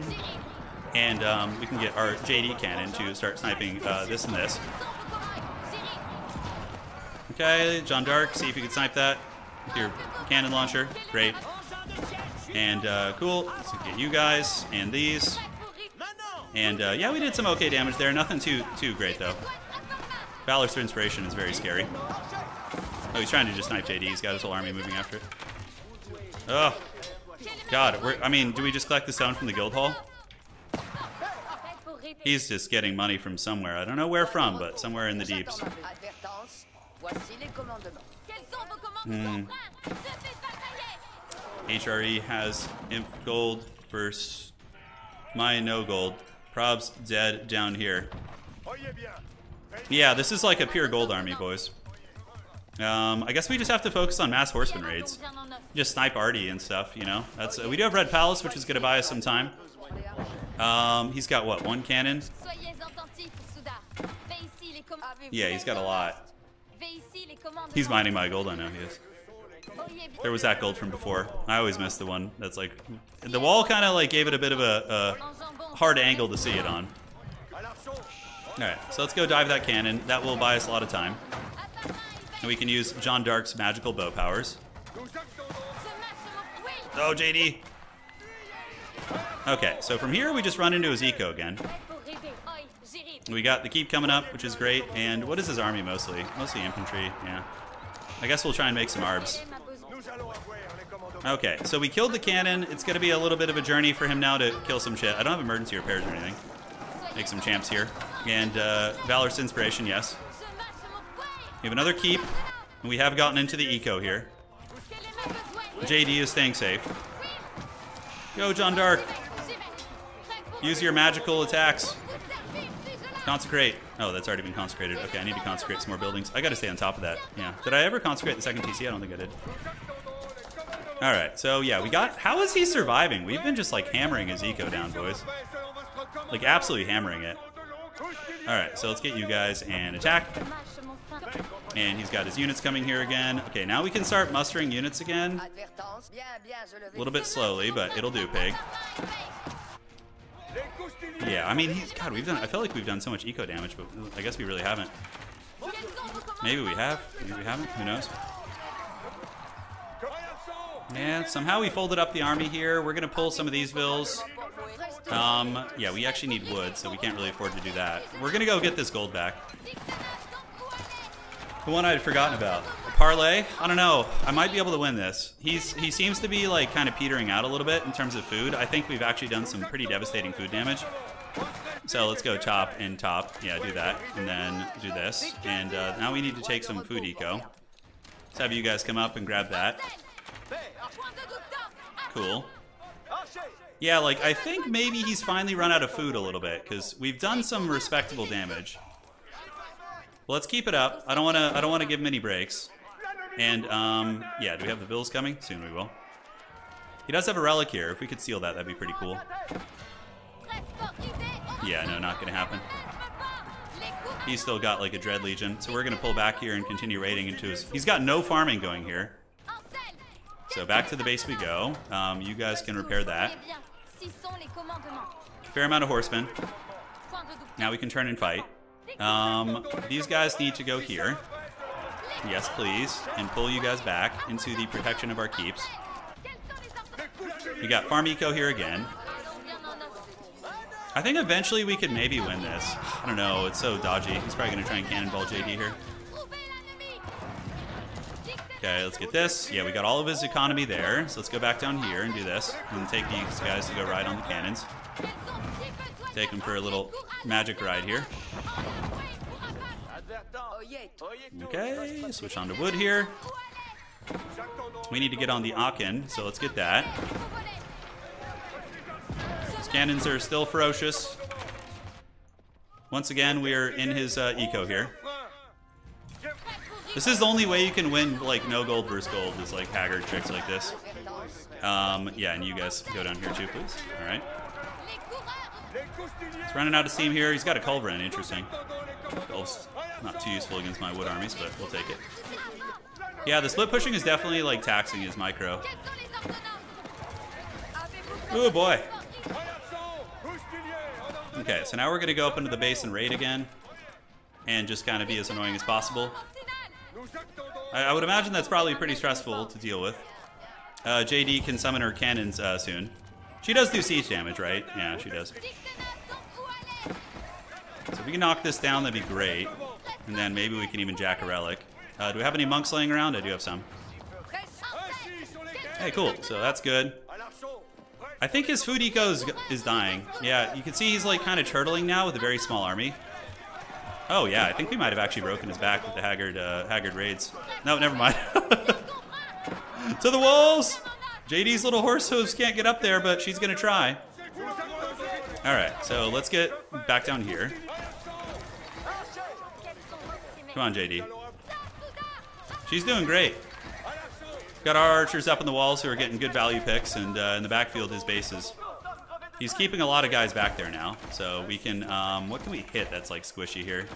And um, we can get our JD cannon to start sniping uh, this and this. Okay, Jeanne d'Arc, see if you can snipe that with your cannon launcher. Great. And uh, cool. Let's get you guys and these. And uh, yeah, we did some okay damage there. Nothing too too great though. Valor's Inspiration is very scary. Oh, he's trying to just snipe JD. He's got his whole army moving after it. Oh, God. We're, I mean, do we just collect the stone from the guild hall? He's just getting money from somewhere. I don't know where from, but somewhere in the deeps. Hmm. HRE has imp gold versus my no gold. Probs dead down here. Yeah, this is like a pure gold army, boys. Um, I guess we just have to focus on mass horseman raids. Bien en neuf. Just snipe Artie and stuff, you know. That's uh, we do have Red Palace, which is gonna buy us some time. Um, he's got what one cannon? Soyez attentifs, Souda. Fais ici les commandes. Yeah, he's got a lot. Fais ici les commandes. He's mining my gold. I know he is. There was that gold from before. I always miss the one that's like the wall kind of like gave it a bit of a hard angle to see it on. All right, so let's go dive that cannon. That will buy us a lot of time, and we can use Jeanne d'Arc's magical bow powers. Oh, JD. Okay, so from here we just run into his eco again. We got the keep coming up, which is great. And what is his army mostly? Mostly infantry, yeah. I guess we'll try and make some arbs. Okay, so we killed the cannon. It's going to be a little bit of a journey for him now to kill some shit. I don't have emergency repairs or anything. Make some champs here. And uh, Valor's Inspiration, yes. We have another keep. And we have gotten into the eco here. JD is staying safe. Go, Jeanne d'Arc. Use your magical attacks. Consecrate. Oh, that's already been consecrated. Okay, I need to consecrate some more buildings. I gotta stay on top of that. Yeah. Did I ever consecrate the second TC? I don't think I did. Alright, so yeah, we got... How is he surviving? We've been just like hammering his eco down, boys. Like absolutely hammering it. Alright, so let's get you guys and attack. And he's got his units coming here again. Okay, now we can start mustering units again. A little bit slowly, but it'll do, pig. Yeah, I mean, he's... God, we've done... I feel like we've done so much eco damage, but I guess we really haven't. Maybe we have. Maybe we haven't. Who knows? Yeah, somehow we folded up the army here. We're gonna pull some of these vills. Um, yeah, we actually need wood, so we can't really afford to do that. We're gonna go get this gold back. The one I'd forgotten about. Parlay? I don't know. I might be able to win this. He's he seems to be like kind of petering out a little bit in terms of food. I think we've actually done some pretty devastating food damage. So let's go top and top. Yeah, do that. And then do this. And uh, now we need to take some food eco. Let's have you guys come up and grab that. Cool. Yeah, like I think maybe he's finally run out of food a little bit because we've done some respectable damage. Let's keep it up. I don't want to. I don't want to give him any breaks. And um, yeah, do we have the bills coming? Soon we will. He does have a relic here. If we could seal that, that'd be pretty cool. Yeah, no, not happen. Pas. Les coups. He's still got like a dread legion, so we're gonna pull back here and continue raiding into his. He's got no farming going here. So back to the base we go. Um, you guys can repair that. Fair amount of horsemen. Now we can turn and fight. Um, these guys need to go here. Yes, please. And pull you guys back into the protection of our keeps. We got Farm Eco here again. I think eventually we could maybe win this. I don't know. It's so dodgy. He's probably going to try and cannonball JD here. Okay, let's get this. Yeah, we got all of his economy there. So let's go back down here and do this. And take these guys to go ride on the cannons. Take them for a little magic ride here. Okay, switch on to wood here. We need to get on the Aachen, so let's get that. His cannons are still ferocious. Once again, we are in his uh, eco here. This is the only way you can win, like, no gold versus gold, is like haggard tricks like this. Um, yeah, and you guys go down here too, please. All right. He's running out of steam here. He's got a culverin, interesting. Not too useful against my wood armies, but we'll take it. Yeah, the split pushing is definitely, like, taxing his micro. Oh, boy. Okay, so now we're going to go up into the base and raid again. And just kind of be as annoying as possible. I, I would imagine that's probably pretty stressful to deal with. Uh, JD can summon her cannons uh, soon. She does do siege damage, right? Yeah, she does. So if we can knock this down, that'd be great. And then maybe we can even jack a relic. Uh, do we have any monks laying around? I do have some. Hey, cool. So that's good. I think his food eco is, is dying. Yeah, you can see he's like kind of turtling now with a very small army. Oh yeah, I think we might have actually broken his back with the Haggard uh, Haggard raids. No, never mind. to the walls! JD's little horse hooves can't get up there, but she's gonna try. All right, so let's get back down here. Come on, JD. She's doing great. Got our archers up on the walls who are getting good value picks, and uh, in the backfield, his bases. He's keeping a lot of guys back there now, so we can. Um, what can we hit that's like squishy here?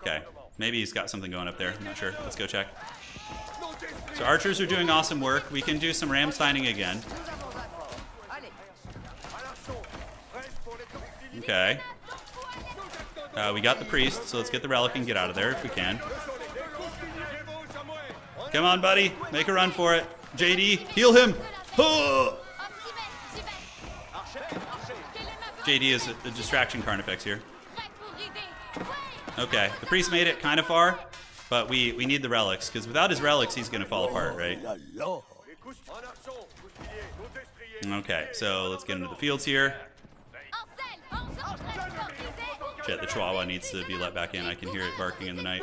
Okay, maybe he's got something going up there. I'm not sure. Let's go check. So archers are doing awesome work. We can do some Ramsteining again. Okay. Uh, we got the priest, so let's get the relic and get out of there if we can. Come on, buddy. Make a run for it. JD, heal him. Oh! JD is a, a distraction carnifex here. Okay, the priest made it kind of far, but we, we need the relics, because without his relics, he's going to fall apart, right? Okay, so let's get into the fields here. Shit, the Chihuahua needs to be let back in. I can hear it barking in the night.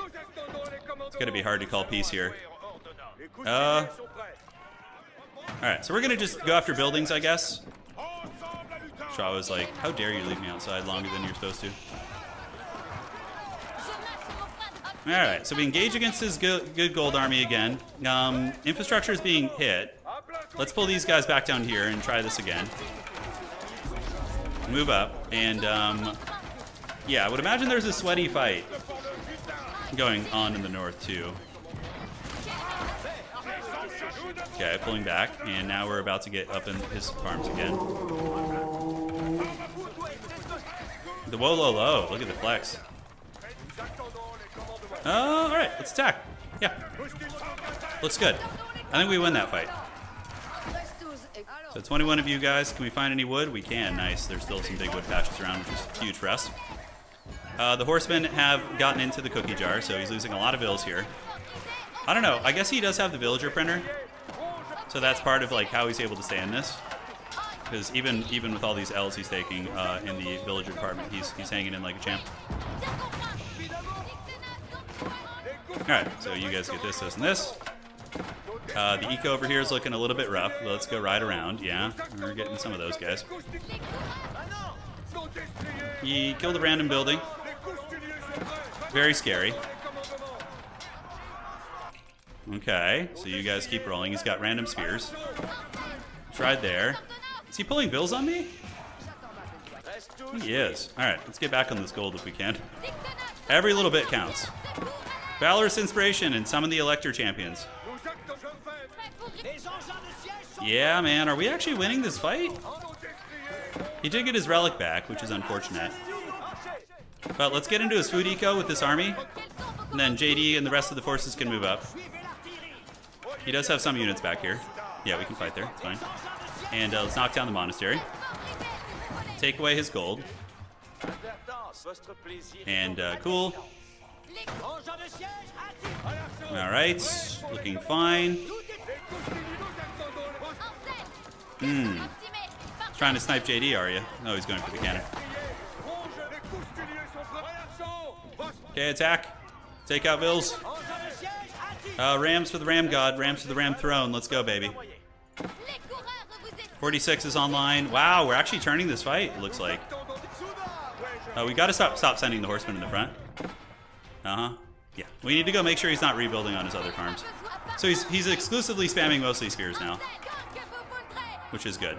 It's going to be hard to call peace here. Uh, Alright, so we're going to just go after buildings, I guess. Chihuahua's like, how dare you leave me outside longer than you're supposed to? Alright, so we engage against his good, good gold army again. Um, infrastructure is being hit. Let's pull these guys back down here and try this again. Move up, and um, yeah, I would imagine there's a sweaty fight going on in the north too. Okay, pulling back, and now we're about to get up in his farms again. The whoa low low, look at the flex. Uh, all right, let's attack. Yeah, looks good. I think we win that fight. So 21 of you guys, can we find any wood? We can. Nice. There's still some big wood patches around, which is huge for us. Uh, the horsemen have gotten into the cookie jar, so he's losing a lot of vills here. I don't know. I guess he does have the villager printer, so that's part of like how he's able to stay in this. Because even even with all these L's he's taking uh, in the villager department, he's he's hanging in like a champ. All right, so you guys get this, this, and this. Uh, the eco over here is looking a little bit rough. Let's go right around. Yeah, we're getting some of those guys. He killed a random building. Very scary. Okay, so you guys keep rolling. He's got random spears. Tried there. Is he pulling vills on me? He is. All right, let's get back on this gold if we can. Every little bit counts. Valorous inspiration and summon the Elector champions. Yeah, man. Are we actually winning this fight? He did get his relic back, which is unfortunate. But let's get into his food eco with this army. And then JD and the rest of the forces can move up. He does have some units back here. Yeah, we can fight there. It's fine. And uh, let's knock down the monastery. Take away his gold. And uh, cool. All right. Looking fine. Hmm. Trying to snipe JD, are you? Oh, he's going for the cannon. Okay, attack. Take out Vils. Uh, Rams for the Ram God. Rams for the Ram Throne. Let's go, baby. 46 is online. Wow, we're actually turning this fight, it looks like. Uh, we gotta stop stop sending the horsemen in the front. Uh-huh. Yeah. We need to go make sure he's not rebuilding on his other farms. So he's he's exclusively spamming mostly spears now, which is good.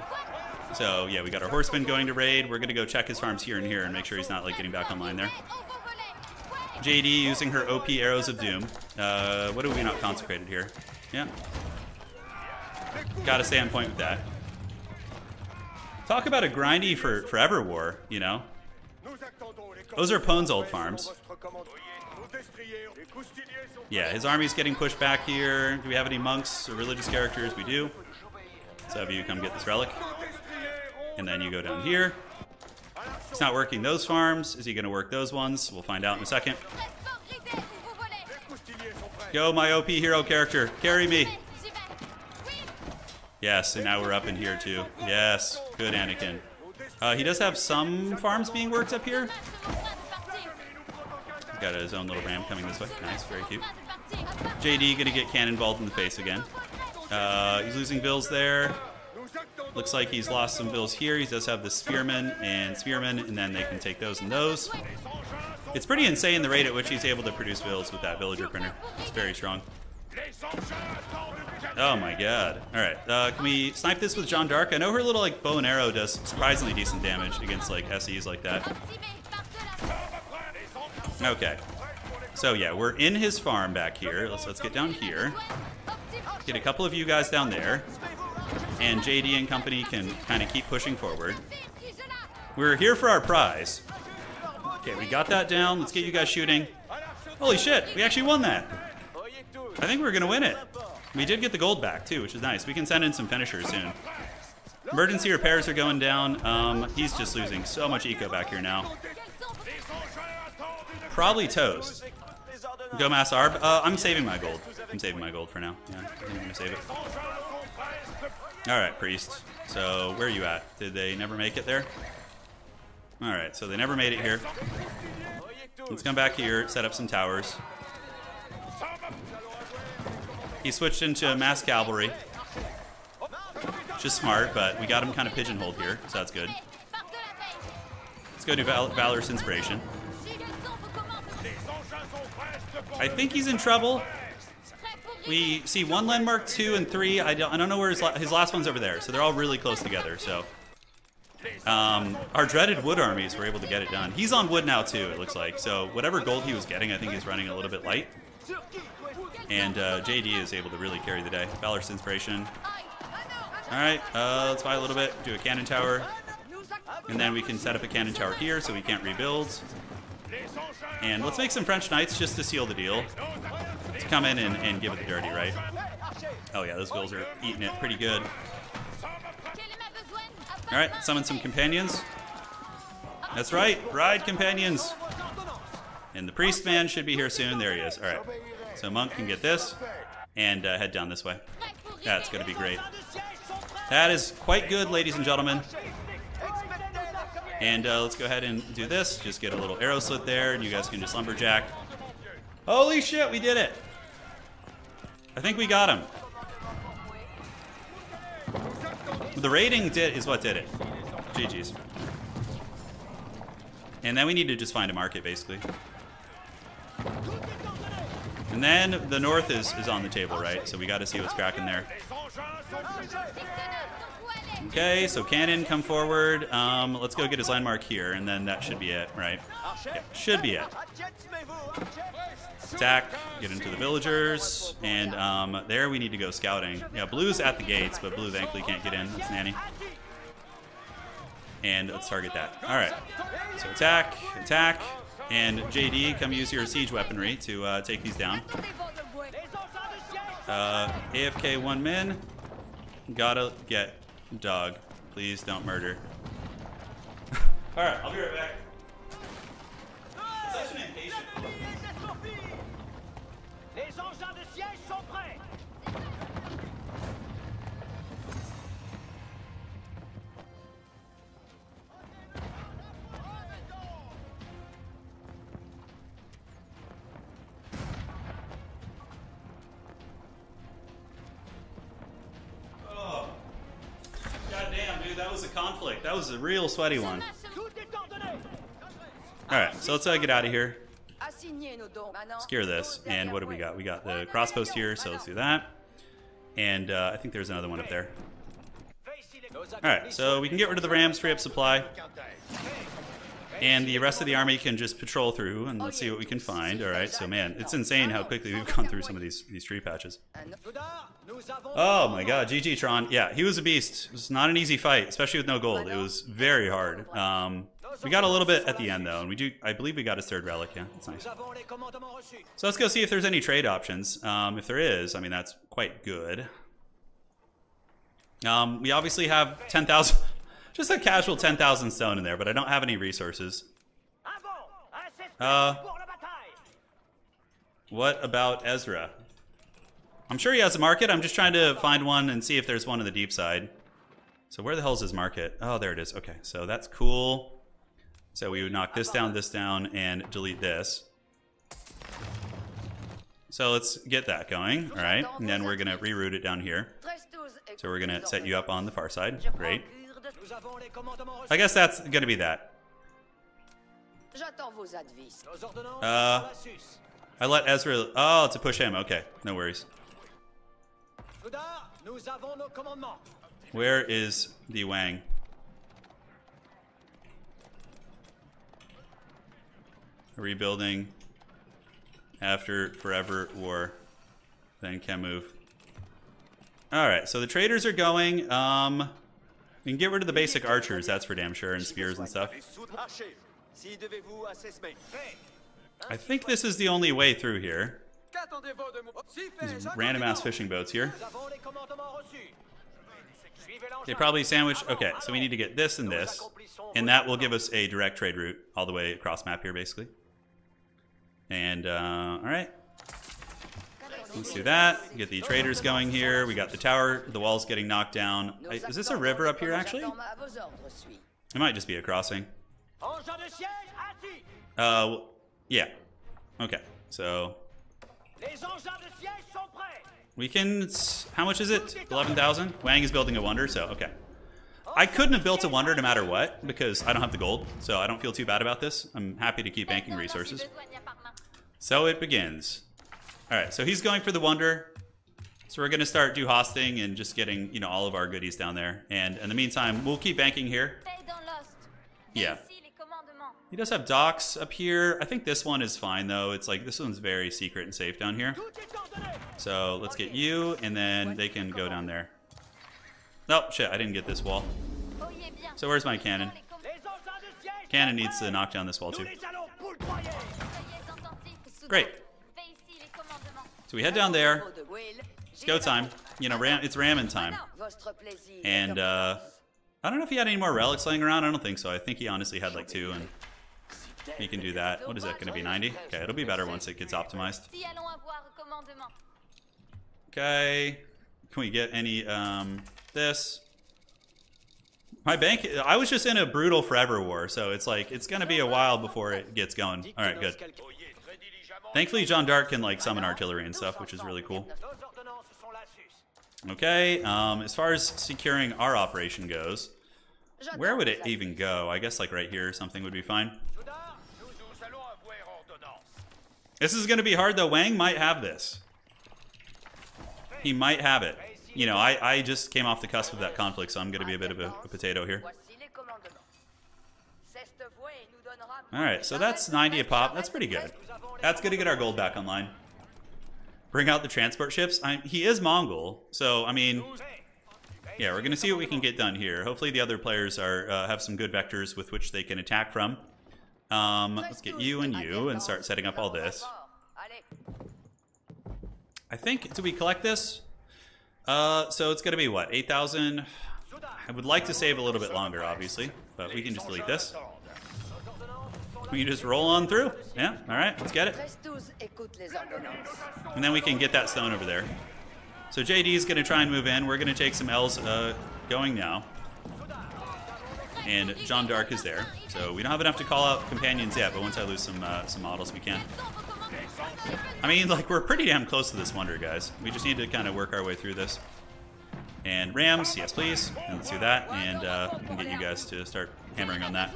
So yeah, we got our horsemen going to raid. We're gonna go check his farms here and here and make sure he's not like getting back online there. JD using her OP arrows of doom. Uh, what have we not consecrated here? Yeah. Gotta stay on point with that. Talk about a grindy for forever war, you know? Those are Pone's old farms. Yeah, his army's getting pushed back here. Do we have any monks or religious characters? We do. Let's have you come get this relic. And then you go down here. He's not working those farms. Is he going to work those ones? We'll find out in a second. Go, my OP hero character. Carry me. Yes, and now we're up in here too. Yes, good Anakin. Uh, he does have some farms being worked up here. Got his own little ram coming this way. Nice, very cute. JD gonna get cannonballed in the face again. Uh, he's losing vills there. Looks like he's lost some vills here. He does have the spearmen and spearmen, and then they can take those and those. It's pretty insane the rate at which he's able to produce vills with that villager printer. It's very strong. Oh my god. Alright, uh, can we snipe this with Jeanne d'Arc? I know her little like bow and arrow does surprisingly decent damage against like SEs like that. Okay. So yeah, we're in his farm back here. Let's let's get down here. Get a couple of you guys down there. And JD and company can kind of keep pushing forward. We're here for our prize. Okay, we got that down. Let's get you guys shooting. Holy shit, we actually won that. I think we're gonna win it. We did get the gold back too, which is nice. We can send in some finishers soon. Emergency repairs are going down. Um, he's just losing so much eco back here now. Probably toast. Go mass arb. Uh, I'm saving my gold. I'm saving my gold for now. Yeah, I'm gonna save it. All right, priest. So where are you at? Did they never make it there? All right, so they never made it here. Let's come back here, set up some towers. He switched into mass cavalry. Which is smart, but we got him kind of pigeonholed here, so that's good. Let's go to Val Valorous Inspiration. I think he's in trouble. We see one landmark, two, and three. I don't, I don't know where his, la his last one's over there, so they're all really close together. So um, our dreaded wood armies were able to get it done. He's on wood now too. It looks like so. Whatever gold he was getting, I think he's running a little bit light. And uh, JD is able to really carry the day. Valorous Inspiration. All right, uh, let's buy a little bit. Do a cannon tower, and then we can set up a cannon tower here so we can't rebuild. And let's make some French Knights just to seal the deal. To come in and, and give it the dirty, right? Oh yeah, those vills are eating it pretty good. All right, summon some companions. That's right, ride companions. And the priest man should be here soon. There he is. All right, so monk can get this and uh, head down this way. That's going to be great. That is quite good, ladies and gentlemen. And uh, let's go ahead and do this. Just get a little arrow slit there, and you guys can just lumberjack. Holy shit, we did it! I think we got him. The rating did is what did it. GG's. And then we need to just find a market, basically. And then the north is, is on the table, right? So we got to see what's cracking there. Okay, so cannon, come forward. Um, let's go get his landmark here, and then that should be it, right? Yeah, should be it. Attack, get into the villagers, and um, there we need to go scouting. Yeah, blue's at the gates, but blue thankfully can't get in. That's nanny. And let's target that. All right. So attack, attack, and JD, come use your siege weaponry to uh, take these down. Uh, AFK one min. Gotta get dog. Please don't murder. Alright, I'll be right back. Such an impatient. Conflict. That was a real sweaty one. Tout est ordonné Alright, so let's uh, get out of here. Assignez nos dons. Maintenant, Secure this. And what do we got? We got the crosspost here, so let's do that. And uh, I think there's another one up there. Alright, so we can get rid of the rams, free up supply. And the rest of the army can just patrol through, and let's see what we can find. Alright, so man, it's insane how quickly we've gone through some of these, these tree patches. Oh my god, GG Tron. Yeah, he was a beast. It was not an easy fight, especially with no gold. It was very hard. Um, We got a little bit at the end though, and we do. I believe we got his third relic. Yeah, that's nice. So let's go see if there's any trade options. Um, if there is, I mean that's quite good. Um, we obviously have ten thousand, just a casual ten thousand stone in there, but I don't have any resources. Uh. What about Ezra? I'm sure he has a market. I'm just trying to find one and see if there's one in the deep side. So where the hell's his market? Oh, there it is. Okay, so that's cool. So we would knock this down, this down, and delete this. So let's get that going. All right, and then we're gonna reroute it down here. So we're gonna set you up on the far side. Great. I guess that's gonna be that. J'attends vos advices. Nos ordonnances Uh, sont la sus. I let Ezra. Oh, to push him. Okay, no worries. Soudard, nous avons nos commandements. Where is the Wang? Rebuilding after Forever War. Then can move. Alright, so the traders are going. Um, we can get rid of the basic archers, that's for damn sure, and spears and stuff. I think this is the only way through here. These random ass fishing boats here. They probably sandwich. Okay, so we need to get this and this, and that will give us a direct trade route all the way across map here, basically. And uh, all right, let's do that. Get the traders going here. We got the tower. The wall's getting knocked down. I- Is this a river up here? Actually, it might just be a crossing. Uh, yeah. Okay, so we can. How much is it? Eleven thousand. Wang is building a wonder, so okay. I couldn't have built a wonder no matter what because I don't have the gold, so I don't feel too bad about this. I'm happy to keep banking resources. So it begins. All right, so he's going for the wonder. So we're gonna start do hosting and just getting you know all of our goodies down there. And in the meantime, we'll keep banking here. Yeah. He does have docks up here. I think this one is fine though. It's like this one's very secret and safe down here. Tout est ordonné. So let's get you, and then they can go down there. Oh shit! I didn't get this wall. So where's my cannon? Les engins de siège Cannon needs to knock down this wall too. les allons poudroyer. Great. So we head down there. It's go time. You know, ram, it's ramming time. And uh, I don't know if he had any more relics laying around. I don't think so. I think he honestly had like two, and he can do that. What is that going to be? 90? Okay, it'll be better once it gets optimized. Okay. Can we get any um this? My bank I was just in a brutal forever war, so it's like it's gonna be a while before it gets going. Alright, good. Thankfully Jeanne d'Arc can like summon artillery and stuff, which is really cool. Okay, um as far as securing our operation goes, where would it even go? I guess like right here or something would be fine. This is gonna be hard though. Wang might have this. He might have it. You know, I, I just came off the cusp of that conflict, so I'm gonna be a bit of a, a potato here. Voici les commandements. Cette voix nous donnera All right, so that's 90 a pop. That's pretty good. That's good to get our gold back online. Bring out the transport ships. I, he is Mongol, so I mean, yeah, we're gonna see what we can get done here. Hopefully, the other players are uh, have some good vectors with which they can attack from. Um, let's get you and you and start setting up all this. I think. Do we collect this? Uh, so it's gonna be what 8,000. I would like to save a little bit longer, obviously, but we can just delete this. We just roll on through. Yeah. All right. Let's get it. And then we can get that stone over there. So JD is going to try and move in. We're going to take some L's uh, going now. And Jeanne d'Arc is there. So we don't have enough to call out companions yet, but once I lose some uh, some models, we can. I mean, like, we're pretty damn close to this wonder, guys. We just need to kind of work our way through this. And Rams, yes, please. And let's do that. And uh, get you guys to start hammering on that.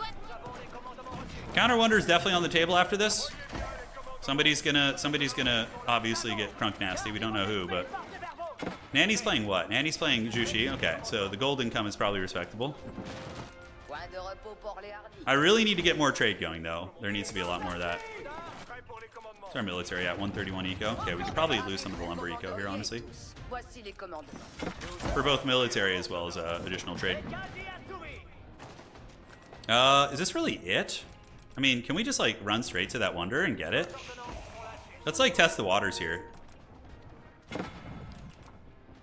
Counter Wonder is definitely on the table after this. Somebody's gonna somebody's gonna obviously get crunk nasty. We don't know who, but Nanny's playing what? Nanny's playing Zhu Xi. Okay, so the gold income is probably respectable. I really need to get more trade going though. There needs to be a lot more of that. It's our military at? 131 eco. Okay, we could probably lose some of the lumber eco here, honestly, for both military as well as uh, additional trade. Uh, is this really it? I mean, can we just like run straight to that wonder and get it? Let's like test the waters here.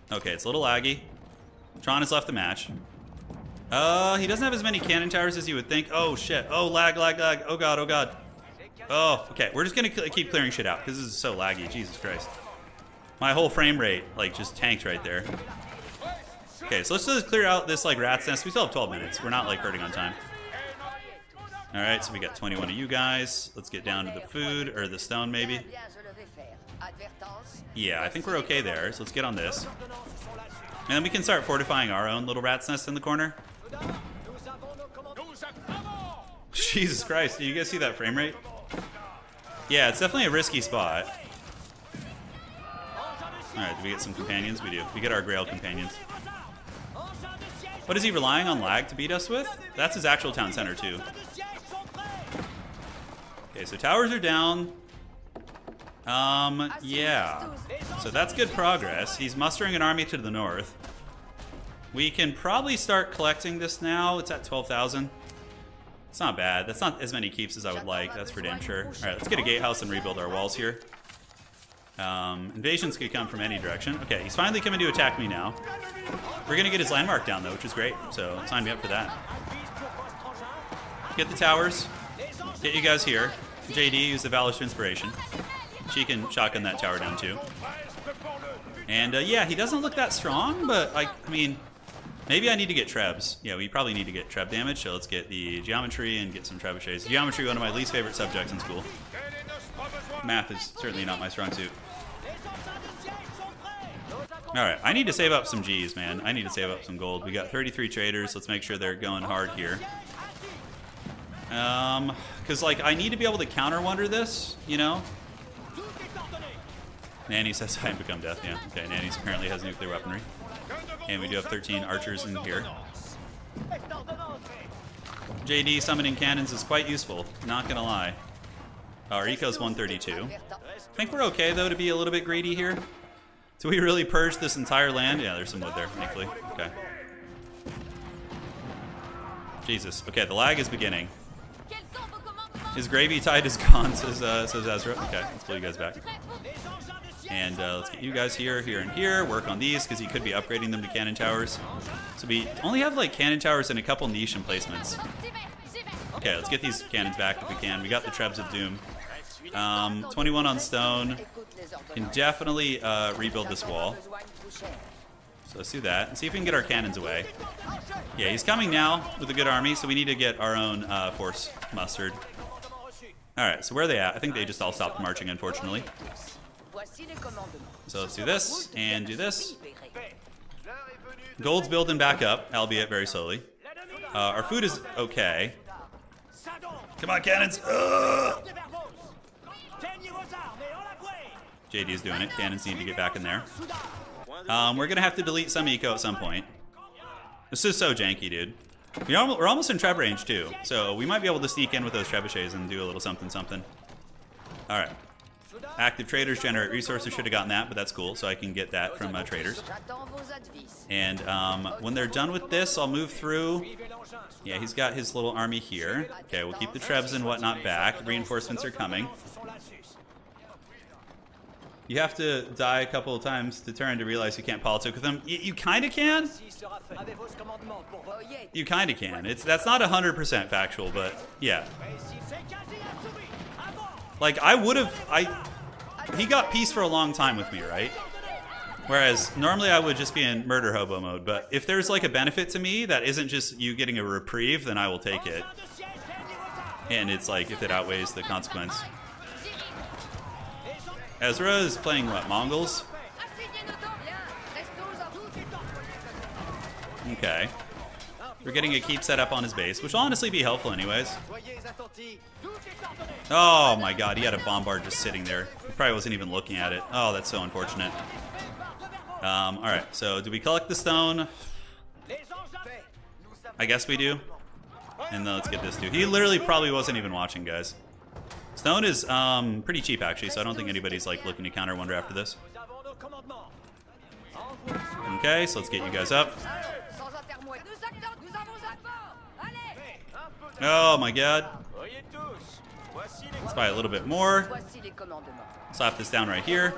Okay, it's a little laggy. Tron has left the match. Uh, he doesn't have as many cannon towers as you would think. Oh shit. Oh, lag, lag, lag. Oh god, oh god. Oh, okay. We're just gonna keep clearing shit out because this is so laggy. Jesus Christ. My whole frame rate like just tanked right there. Okay, so let's just clear out this like rat's nest. We still have 12 minutes. We're not like hurting on time. All right, so we got 21 of you guys. Let's get down to the food or the stone maybe. Yeah, I think we're okay there. So let's get on this. And then we can start fortifying our own little rat's nest in the corner. Jesus Christ, do you guys see that frame rate? Yeah, it's definitely a risky spot. Alright, do we get some companions? We do. We get our Grail companions. What is he relying on lag to beat us with? That's his actual town center too. Okay, so towers are down. Um, yeah. So that's good progress. He's mustering an army to the north. We can probably start collecting this now. It's at 12,000. It's not bad. That's not as many keeps as I would like. That's for damn sure. All right, let's get a gatehouse and rebuild our walls here. Um, invasions could come from any direction. Okay, he's finally coming to attack me now. We're gonna get his landmark down though, which is great. So sign me up for that. Get the towers. Get you guys here. JD, use the Valorous Inspiration. She can shotgun that tower down too. And uh, yeah, he doesn't look that strong, but like, I mean, maybe I need to get trebs. Yeah, we probably need to get treb damage. So let's get the geometry and get some trebuchets. Geometry, one of my least favorite subjects in school. Math is certainly not my strong suit. All right, I need to save up some G's, man. I need to save up some gold. We got 33 traders. Let's make sure they're going hard here. Um, because like I need to be able to counter wonder this, you know. Nanny says I become death. Yeah. Okay. Nanny apparently has nuclear weaponry, and we do have 13 archers in here. JD summoning cannons is quite useful. Not gonna lie. Our eco's 132. I think we're okay though to be a little bit greedy here. Do we really purge this entire land? Yeah, there's some wood there, thankfully. Okay. Jesus. Okay, the lag is beginning. His gravy tide is gone, says uh, says Ezra. Okay, let's pull you guys back. And uh, let's get you guys here, here, and here. Work on these because he could be upgrading them to cannon towers. So we only have like cannon towers and a couple niche emplacements. Okay, let's get these cannons back if we can. We got the Trebs of Doom. Um, 21 on stone. Can definitely uh, rebuild this wall. So let's do that and see if we can get our cannons away. Yeah, he's coming now with a good army, so we need to get our own uh, force mustered. All right, so where are they at? I think they just all stopped marching, unfortunately. So let's do this and do this. Gold's building back up, albeit very slowly. Uh, our food is okay. Come on, cannons! JD is doing it. Cannons need to get back in there. Um, we're gonna have to delete some eco at some point. This is so janky, dude. We're almost in treb range too, so we might be able to sneak in with those trebuchets and do a little something something. All right. Active traders generate resources. Should have gotten that, but that's cool. So I can get that from uh, traders. And um, when they're done with this, I'll move through. Yeah, he's got his little army here. Okay, we'll keep the trebs and whatnot back. Reinforcements are coming. You have to die a couple of times to turn to realize you can't politic with them. Y- you kind of can. You kind of can. It's that's not hundred percent factual, but yeah. Like I would have. I he got peace for a long time with me, right? Whereas normally I would just be in murder hobo mode. But if there's like a benefit to me that isn't just you getting a reprieve, then I will take it. And it's like if it outweighs the consequence. Ezra is playing what? Mongols? Okay. We're getting a keep set up on his base, which will honestly be helpful anyways. Oh my god, he had a bombard just sitting there. He probably wasn't even looking at it. Oh, that's so unfortunate. Um, alright, so do we collect the stone? I guess we do. And then let's get this dude. He literally probably wasn't even watching, guys. Stone is um, pretty cheap, actually, so I don't think anybody's like looking to counter Wonder after this. Okay, so let's get you guys up. Oh my god. Let's buy a little bit more. Slap this down right here.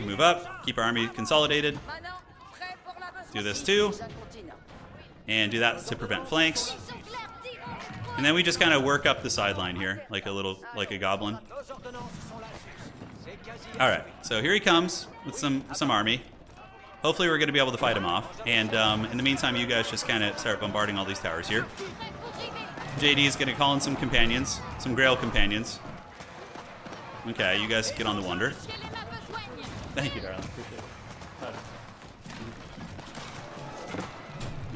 move up. Keep our army consolidated. Do this too. And do that to prevent flanks. And then we just kind of work up the sideline here, like a little, like a goblin. All right, so here he comes with some some army. Hopefully, we're going to be able to fight him off. And um, in the meantime, you guys just kind of start bombarding all these towers here. JD is going to call in some companions, some Grail companions. Okay, you guys get on the Wonder. Thank you, darling.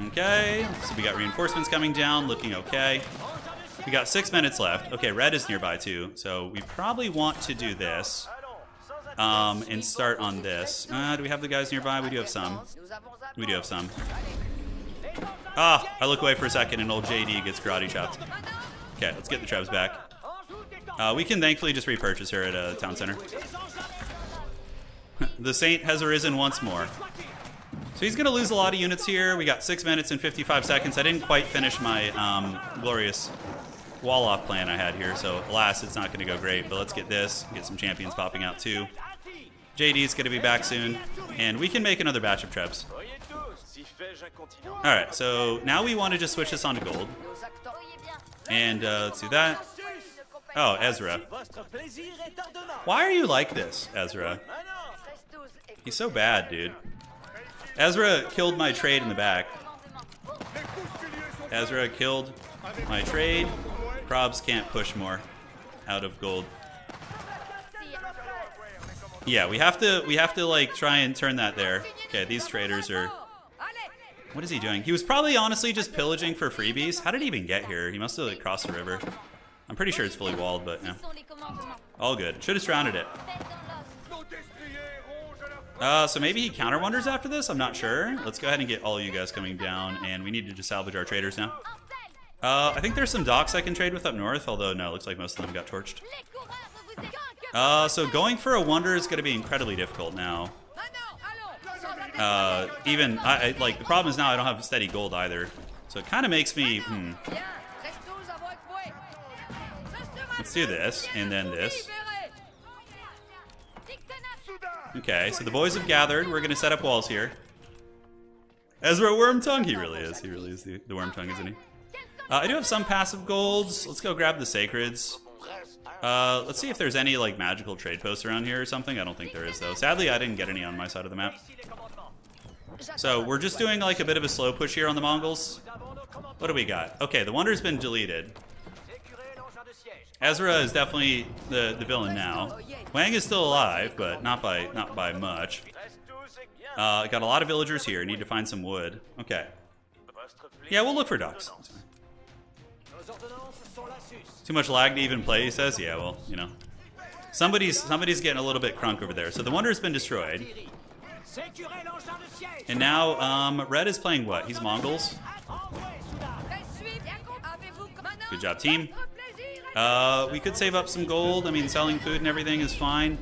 Okay, so we got reinforcements coming down, looking okay. We got six minutes left. Okay, red is nearby too, so we probably want to do this um, and start on this. Uh, do we have the guys nearby? We do have some. We do have some. Ah, I look away for a second and old JD gets karate chopped. Okay, let's get the Trebs back. Uh, we can thankfully just repurchase her at a town center. the Saint has arisen once more. So he's going to lose a lot of units here. We got 6 minutes and 55 seconds. I didn't quite finish my um, glorious wall-off plan I had here, so alas, it's not going to go great. But let's get this, get some champions popping out too. JD's going to be back soon, and we can make another batch of continent Alright, so now we want to just switch this on to gold. And uh, let's do that. Oh, Ezra. Why are you like this, Ezra? He's so bad, dude. Ezra killed my trade in the back. Ezra killed my trade. Probs can't push more out of gold. Yeah, we have to we have to like try and turn that there. Okay, these traders are What is he doing? He was probably honestly just pillaging for freebies. How did he even get here? He must have like crossed the river. I'm pretty sure it's fully walled, but yeah. All good. Should have surrounded it. Uh, so maybe he counter wonders after this? I'm not sure. Let's go ahead and get all you guys coming down, and we need to just salvage our traders now. Uh, I think there's some docks I can trade with up north, although no, it looks like most of them got torched. Uh, so going for a wonder is going to be incredibly difficult now. Uh, even, I, I, like, the problem is now I don't have steady gold either. So it kind of makes me, hmm, let's do this, and then this. Okay, so the boys have gathered. We're going to set up walls here. Ezra Wormtongue, he really is. He really is the, the Wormtongue, isn't he? Uh, I do have some passive golds. Let's go grab the Sacreds. Uh, let's see if there's any like magical trade posts around here or something. I don't think there is though. Sadly, I didn't get any on my side of the map. So we're just doing like a bit of a slow push here on the Mongols. What do we got? Okay, the Wonder's been deleted. Ezra is definitely the, the villain now. Wang is still alive, but not by not by much. Uh, got a lot of villagers here. Need to find some wood. Okay. Yeah, we'll look for ducks. Too much lag to even play, he says. Yeah, well, you know. Somebody's somebody's getting a little bit crunk over there. So the Wonder's been destroyed. And now um, Red is playing what? He's Mongols. Good job, team. Uh, we could save up some gold. I mean, selling food and everything is fine.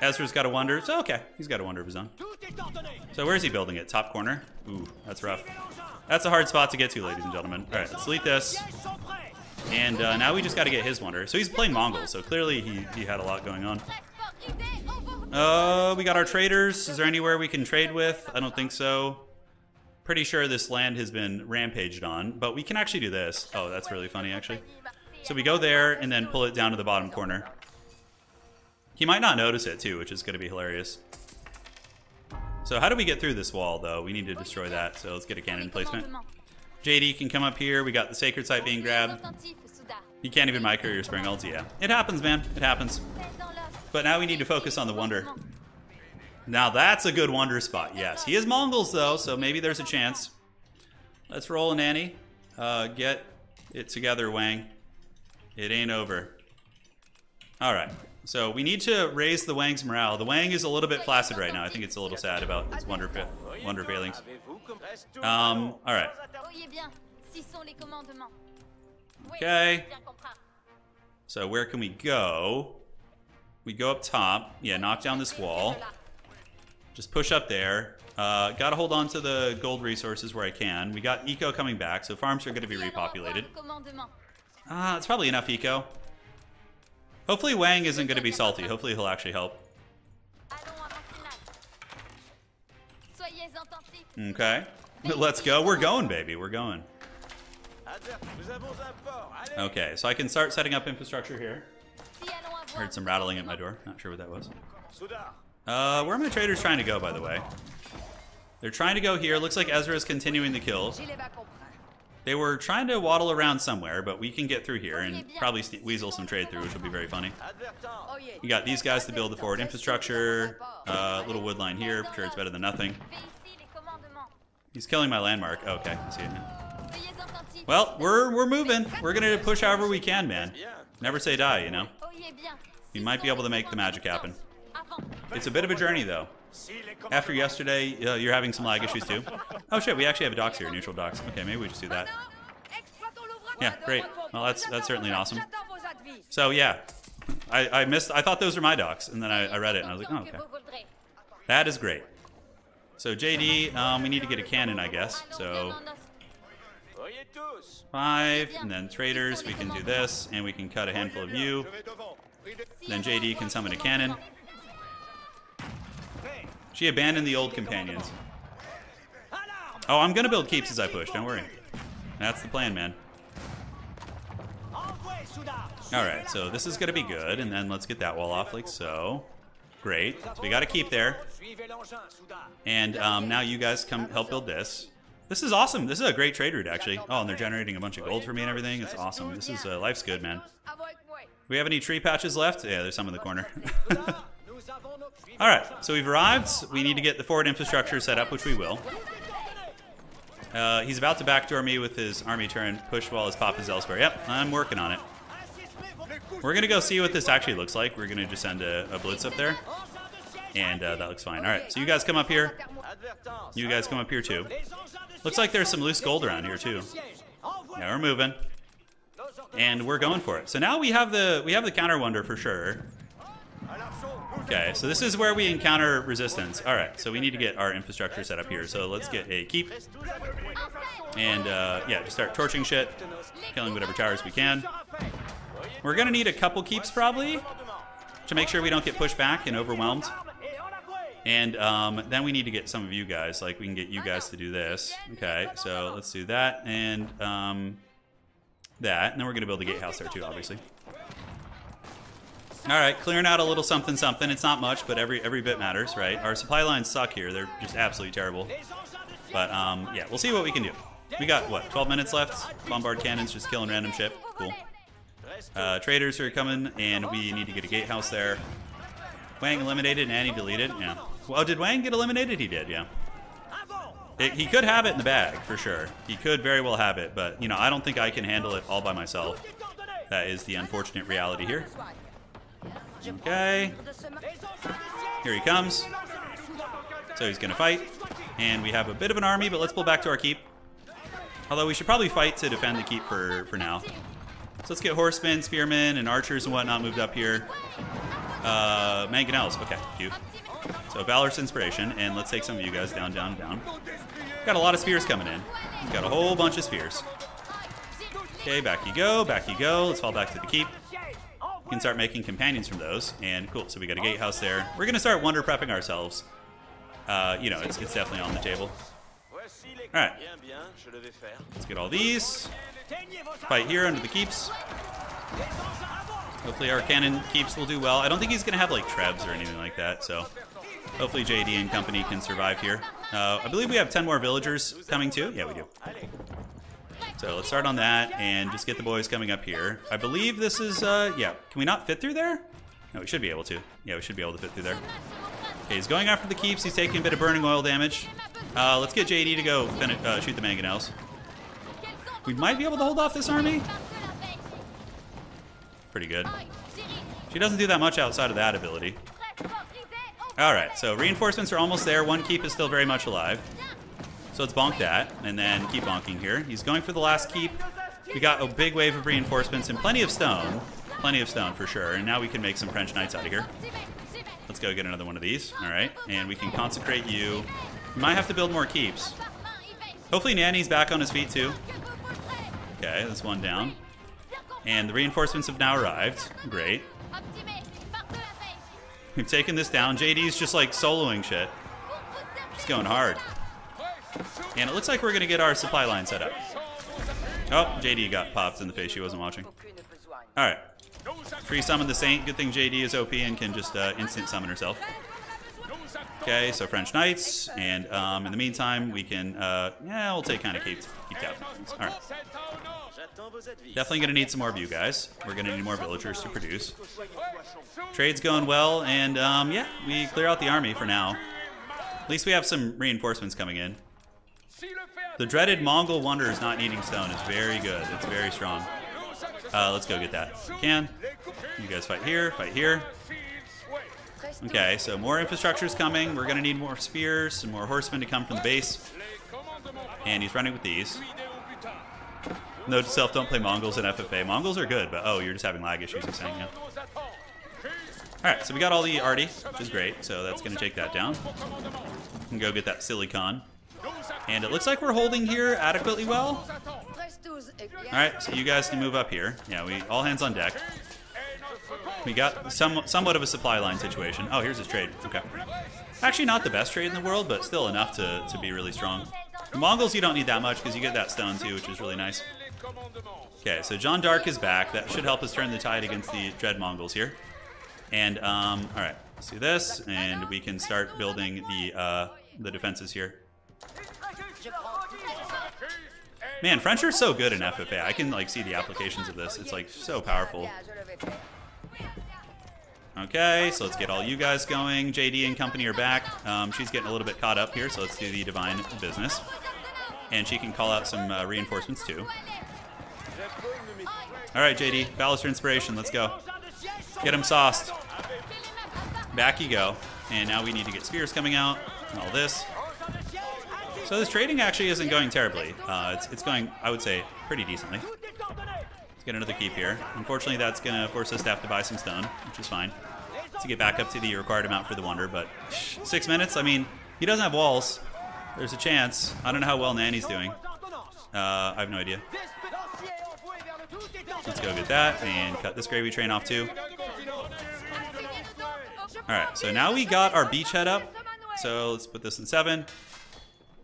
Ezra's got a Wonder. So, okay. He's got a Wonder of his own. So where's he building it? Top corner? Ooh, that's rough. That's a hard spot to get to, ladies and gentlemen. All right, let's delete this. And uh, now we just got to get his Wonder. So he's playing Mongol, so clearly he, he had a lot going on. Uh, we got our traders. Is there anywhere we can trade with? I don't think so. Pretty sure this land has been rampaged on, but we can actually do this. Oh, that's really funny, actually. So we go there and then pull it down to the bottom corner. He might not notice it too, which is going to be hilarious. So how do we get through this wall, though? We need to destroy that, so let's get a cannon placement. JD can come up here. We got the sacred site being grabbed. You can't even micro your springalds. Yeah, it happens, man. It happens. But now we need to focus on the wonder. Now that's a good wonder spot. Yes, he is Mongols though, so maybe there's a chance. Let's roll an Annie. Uh, get it together, Wang. It ain't over. All right. So we need to raise the Wang's morale. The Wang is a little bit flaccid right now. I think it's a little sad about its wonder wonder failings. Avez-vous comme- Reste tous Um. All right. Voyez bien, si sont les commandements. Oui, Okay. So where can we go? We go up top. Yeah, knock down this wall. Just push up there. Uh, gotta hold on to the gold resources where I can. We got eco coming back, so farms are gonna be repopulated. Ah, it's probably enough eco. Hopefully Wang isn't gonna be salty. Hopefully he'll actually help. Allons avant finale. Soyez attentifs. Okay. Let's go. We're going, baby. We're going. Adverse, nous avons un port. Allez. Okay, so I can start setting up infrastructure here. Si allons avoir Heard some rattling at my door. Not sure what that was. Uh, where are my traders trying to go, by the way? They're trying to go here. Looks like Ezra is continuing the kill. They were trying to waddle around somewhere, but we can get through here and probably weasel some trade through, which will be very funny. Advertence. Oyez. We got these guys to build the forward infrastructure. Uh, little wood line here. I'm sure it's better than nothing. Fais ici les commandements. He's killing my landmark. Okay, I see it now. Well, we're we're moving. We're gonna push however we can, man. Bien. Never say die, you know. Oyez bien. We might be able to make the magic happen. It's a bit of a journey, though. After yesterday, uh, you're having some lag issues too. Oh shit, we actually have docks here, neutral docks. Okay, maybe we just do that. Yeah, great. Well, that's that's certainly awesome. Vos advices. So yeah, I, I missed. I thought those were my docks, and then I, I read it and I was like, oh okay, that is great. So JD, um, we need to get a cannon, I guess. So bien en os. Voyez tous. five, and then traders, we can do this, and we can cut a handful of you. Je vais devant. Pris de- Si Then JD can summon a cannon. She abandoned the old companions. Oh, I'm gonna build keeps as I push. Don't worry. That's the plan, man. All right, so this is gonna be good, and then let's get that wall off like so. Great. So we got to keep there, and um, now you guys come help build this. This is awesome. This is a great trade route, actually. Oh, and they're generating a bunch of gold for me and everything. It's awesome. This is uh, life's good, man. We have any tree patches left? Yeah, there's some in the corner. All right, so we've arrived. We need to get the forward infrastructure set up, which we will. Uh, he's about to backdoor me with his army turn push while his pop is elsewhere. Yep, I'm working on it. We're gonna go see what this actually looks like. We're gonna just send a, a blitz up there, and uh, that looks fine. All right, so you guys come up here. You guys come up here too. Looks like there's some loose gold around here too. Yeah, we're moving, and we're going for it. So now we have the we have the counter wonder for sure. Okay, so this is where we encounter resistance. All right, so we need to get our infrastructure set up here. So let's get a keep, and uh, yeah, just start torching shit, killing whatever towers we can. We're gonna need a couple keeps probably to make sure we don't get pushed back and overwhelmed. And um, then we need to get some of you guys, like we can get you guys to do this. Okay, so let's do that and um, that, and then we're gonna build a gatehouse there too, obviously. All right, clearing out a little something something. It's not much, but every every bit matters, right? Our supply lines suck here; they're just absolutely terrible. But um, yeah, we'll see what we can do. We got what 12 minutes left. Bombard cannons just killing random shit. Cool. Uh, traders are coming, and we need to get a gatehouse there. Wang eliminated and Annie deleted. Yeah. Well, did Wang get eliminated? He did. Yeah. It, he could have it in the bag for sure. He could very well have it, but you know, I don't think I can handle it all by myself. That is the unfortunate reality here. Okay. Here he comes. So he's gonna fight, and we have a bit of an army, but let's pull back to our keep. Although we should probably fight to defend the keep for for now. So let's get horsemen, spearmen, and archers and whatnot moved up here. Uh, mangonels. Okay, cute. So Valorous Inspiration, and let's take some of you guys down, down, down. Got a lot of spears coming in. Got a whole bunch of spears. Okay, back you go, back you go. Let's fall back to the keep. We can start making companions from those, and cool. So we got a gatehouse there. We're gonna start wonder prepping ourselves. Uh, you know, it's, it's definitely on the table. All right. Bien, bien, je le vais faire. Let's get all these. Fight here under the keeps. Hopefully our cannon keeps will do well. I don't think he's gonna have like trebs or anything like that, so hopefully JD and company can survive here. Uh, I believe we have 10 more villagers coming too. Yeah, we do. So let's start on that and just get the boys coming up here. I believe this is, uh, yeah. Can we not fit through there? No, we should be able to. Yeah, we should be able to fit through there. Okay, he's going after the keeps. He's taking a bit of burning oil damage. Uh, let's get JD to go uh, shoot the mangonels. We might be able to hold off this army. Pretty good. She doesn't do that much outside of that ability. All right, so reinforcements are almost there. One keep is still very much alive. So let's bonk that, and then keep bonking here. He's going for the last keep. We got a big wave of reinforcements and plenty of stone. Plenty of stone for sure. And now we can make some French knights out of here. Let's go get another one of these. All right, and we can consecrate you. We might have to build more keeps. Hopefully Nanny's back on his feet too. Okay, that's one down. And the reinforcements have now arrived. Great. We've taken this down. JD's just like soloing shit. Just going hard. And it looks like we're gonna get our supply line set up. Oh, JD got popped in the face. She wasn't watching. All right. Free summon the Saint. Good thing JD is OP and can just uh, instant summon herself. Okay, so French Knights, and um, in the meantime, we can, uh, yeah, we'll take kind of keep, keep captains. All right. Definitely gonna need some more of you guys. We're gonna need more villagers to produce. Trade's going well, and um, yeah, we clear out the army for now. At least we have some reinforcements coming in. The dreaded Mongol Wonder is not needing stone It's very good. It's very strong. Uh, let's go get that. Can. You guys fight here, fight here. Okay, so more infrastructure is coming. We're gonna need more spears, and more horsemen to come from the base. And he's running with these. Note to self, don't play Mongols in FFA. Mongols are good, but oh, you're just having lag issues, I'm saying, yeah. Alright, so we got all the arty, which is great, so that's gonna take that down. And go get that silicon. And it looks like we're holding here adequately well. Bien. Alright, so you guys can move up here. Yeah, we all hands on deck. We got some, somewhat of a supply line situation. Oh, here's his trade. Okay. Actually, not the best trade in the world, but still enough to, to be really strong. The Mongols, you don't need that much because you get that stone too, which is really nice. Okay, so Jeanne d'Arc is back. That should help us turn the tide against the Dread Mongols here. And, um, alright, let's do this, and we can start building the, uh, the defenses here. Man, French are so good in FFA. I can, like, see the applications of this. It's, like, so powerful. Okay, so let's get all you guys going. JD and company are back. Um, she's getting a little bit caught up here, so let's do the divine business. And she can call out some uh, reinforcements too. All right, JD, Valorous Inspiration, let's go. Get him sauced. Back you go. And now we need to get spears coming out and all this. So this trading actually isn't going terribly. Uh, it's, it's going, I would say, pretty decently. Let's get another keep here. Unfortunately, that's going to force us to have to buy some stone, which is fine. To get back up to the required amount for the Wonder, but six minutes? I mean, he doesn't have walls. There's a chance. I don't know how well Nanny's doing. Uh, I have no idea. Let's go get that and cut this gravy train off too. Alright, so now we got our beachhead up. So let's put this in seven,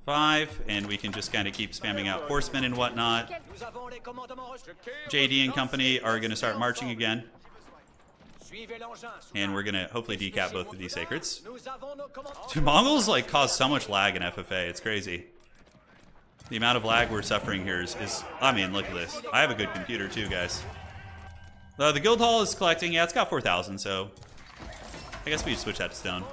five, and we can just kind of keep spamming out horsemen and whatnot. JD and company are going to start marching again, and we're going to hopefully decap both of these sacreds. Dude, Mongols like cause so much lag in FFA. It's crazy. The amount of lag we're suffering here is, is I mean, look at this. I have a good computer too, guys. Uh, the guild hall is collecting. Yeah, it's got 4,000, so I guess we should switch that to stone.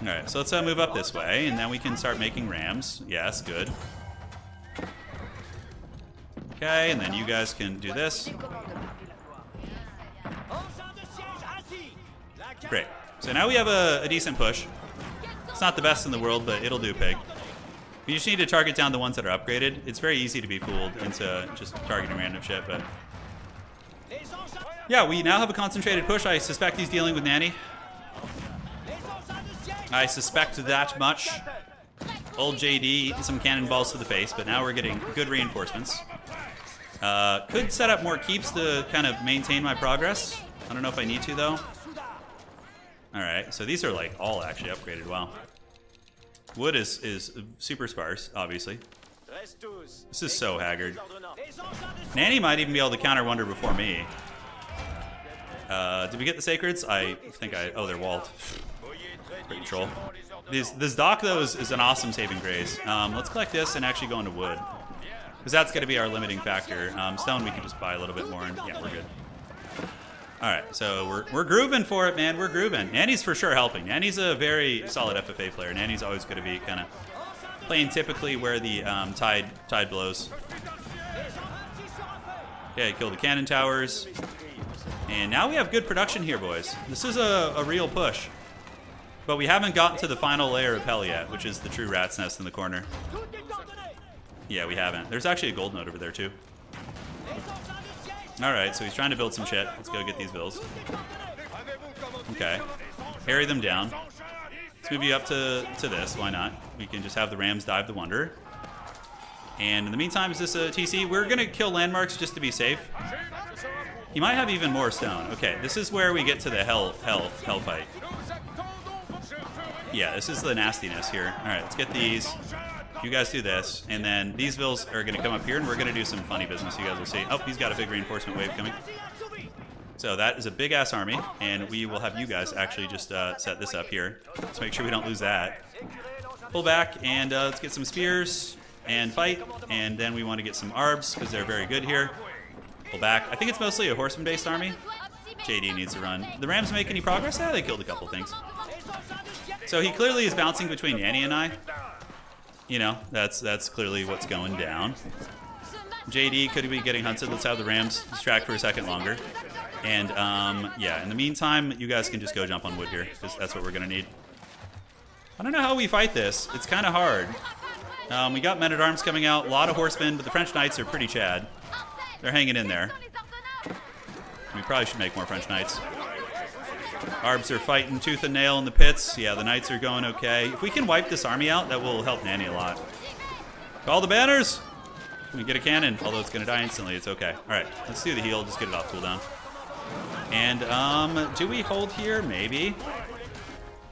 All right, so let's uh, move up this way, and then we can start making rams. Yes, good. Okay, and then you guys can do this. Great. So now we have a, a decent push. It's not the best in the world, but it'll do, Pig. You just need to target down the ones that are upgraded. It's very easy to be fooled into just targeting random shit, but... Yeah, we now have a concentrated push. I suspect he's dealing with Nanny. I suspect that much. Old JD eating some cannonballs to the face, but now we're getting good reinforcements. Uh, could set up more keeps to kind of maintain my progress. I don't know if I need to, though. Alright, so these are like all actually upgraded. Wow. Wood is, is super sparse, obviously. This is so haggard. Nanny might even be able to counter Wonder before me. Uh, did we get the Sacreds? I think I... Oh, they're walled. Pretty troll. This, dock, though, is, is an awesome saving grace. Um, let's collect this and actually go into wood. Because that's going to be our limiting factor. Um, stone, we can just buy a little bit more, and yeah, we're good. Alright, so we're, we're grooving for it, man. We're grooving. Nanny's for sure helping. Nanny's a very solid FFA player. Nanny's always going to be kind of playing typically where the um, tide tide blows. Okay, kill the cannon towers. And now we have good production here, boys. This is a, a real push. But we haven't gotten to the final layer of hell yet, which is the true rat's nest in the corner. Yeah, we haven't. There's actually a gold node over there, too. Alright, so he's trying to build some shit. Let's go get these vills. Okay. Harry them down. Let's move you up to, to this. Why not? We can just have the Rams dive the Wonder. And in the meantime, is this a TC? We're going to kill landmarks just to be safe. He might have even more stone. Okay, this is where we get to the hell, hell, hell fight. Yeah, this is the nastiness here. All right, let's get these. You guys do this, and then these vills are going to come up here, and we're going to do some funny business. You guys will see. Oh, he's got a big reinforcement wave coming. So that is a big ass army, and we will have you guys actually just uh, set this up here. Let's make sure we don't lose that. Pull back, and uh, let's get some spears and fight, and then we want to get some arbs because they're very good here. Pull back. I think it's mostly a horseman-based army. JD needs to run. The Rams make any progress? Yeah, they killed a couple things. So he clearly is bouncing between Yanni and I. You know, that's that's clearly what's going down. JD could be getting hunted. Let's have the Rams distract for a second longer. And um, yeah, in the meantime, you guys can just go jump on wood here because that's what we're gonna need. I don't know how we fight this. It's kind of hard. Um, we got men at arms coming out, a lot of horsemen, but the French knights are pretty chad. They're hanging in there. We probably should make more French knights. Arbs are fighting tooth and nail in the pits. Yeah, the knights are going okay. If we can wipe this army out, that will help Nanny a lot. Call the banners! We get a cannon, although it's going to die instantly. It's okay. All right, let's do the heal. Just get it off cooldown. And um, do we hold here? Maybe.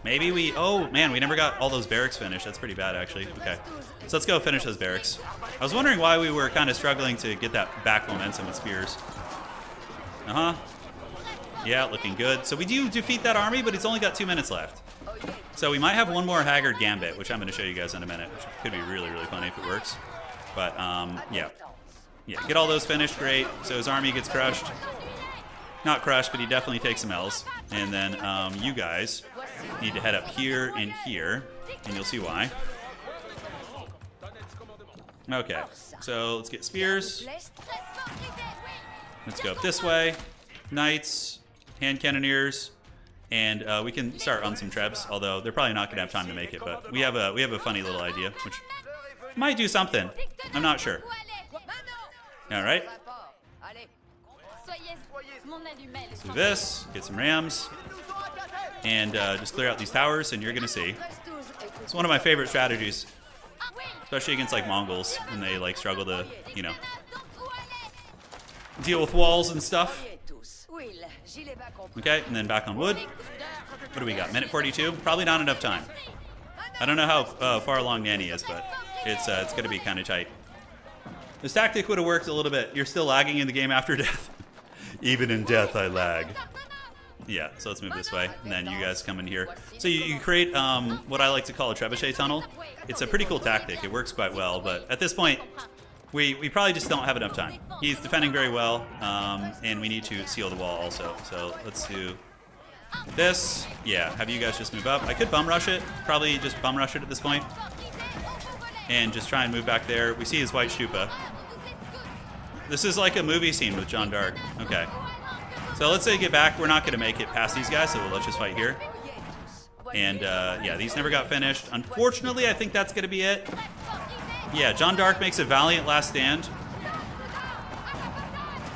Maybe we... Oh, man, we never got all those barracks finished. That's pretty bad, actually. Okay. So let's go finish those barracks. I was wondering why we were kind of struggling to get that back momentum with spears. Uh-huh. Yeah, looking good. So we do defeat that army, but it's only got two minutes left. So we might have one more Haggard Gambit, which I'm going to show you guys in a minute, which could be really, really funny if it works. But, um, yeah. Yeah, get all those finished, great. So his army gets crushed. Not crushed, but he definitely takes some L's. And then um, you guys need to head up here and here, and you'll see why. Okay, so let's get spears. Let's go up this way. Knights, hand cannoneers, and uh, we can start on some traps. Although they're probably not going to have time to make it, but we have a we have a funny little idea, which might do something. I'm not sure. All right. Let's do this. Get some rams, and uh, just clear out these towers, and you're going to see. It's one of my favorite strategies, especially against like Mongols when they like struggle to, you know, deal with walls and stuff. Okay, and then back on wood. What do we got? Minute 42? Probably not enough time. I don't know how uh, far along Nanny is, but it's uh, it's going to be kind of tight. This tactic would have worked a little bit. You're still lagging in the game after death. Even in death, I lag. Yeah, so let's move this way, and then you guys come in here. So you, you create um, what I like to call a trebuchet tunnel. It's a pretty cool tactic. It works quite well, but at this point, we, we probably just don't have enough time. He's defending very well, um, and we need to seal the wall also. So let's do this. Yeah, have you guys just move up. I could bum rush it. Probably just bum rush it at this point. And just try and move back there. We see his white stupa. This is like a movie scene with Jeanne d'Arc. Okay. So let's say get back. We're not going to make it past these guys, so let's just fight here. And uh, yeah, these never got finished. Unfortunately, I think that's going to be it. Yeah, Jeanne d'Arc makes a valiant last stand.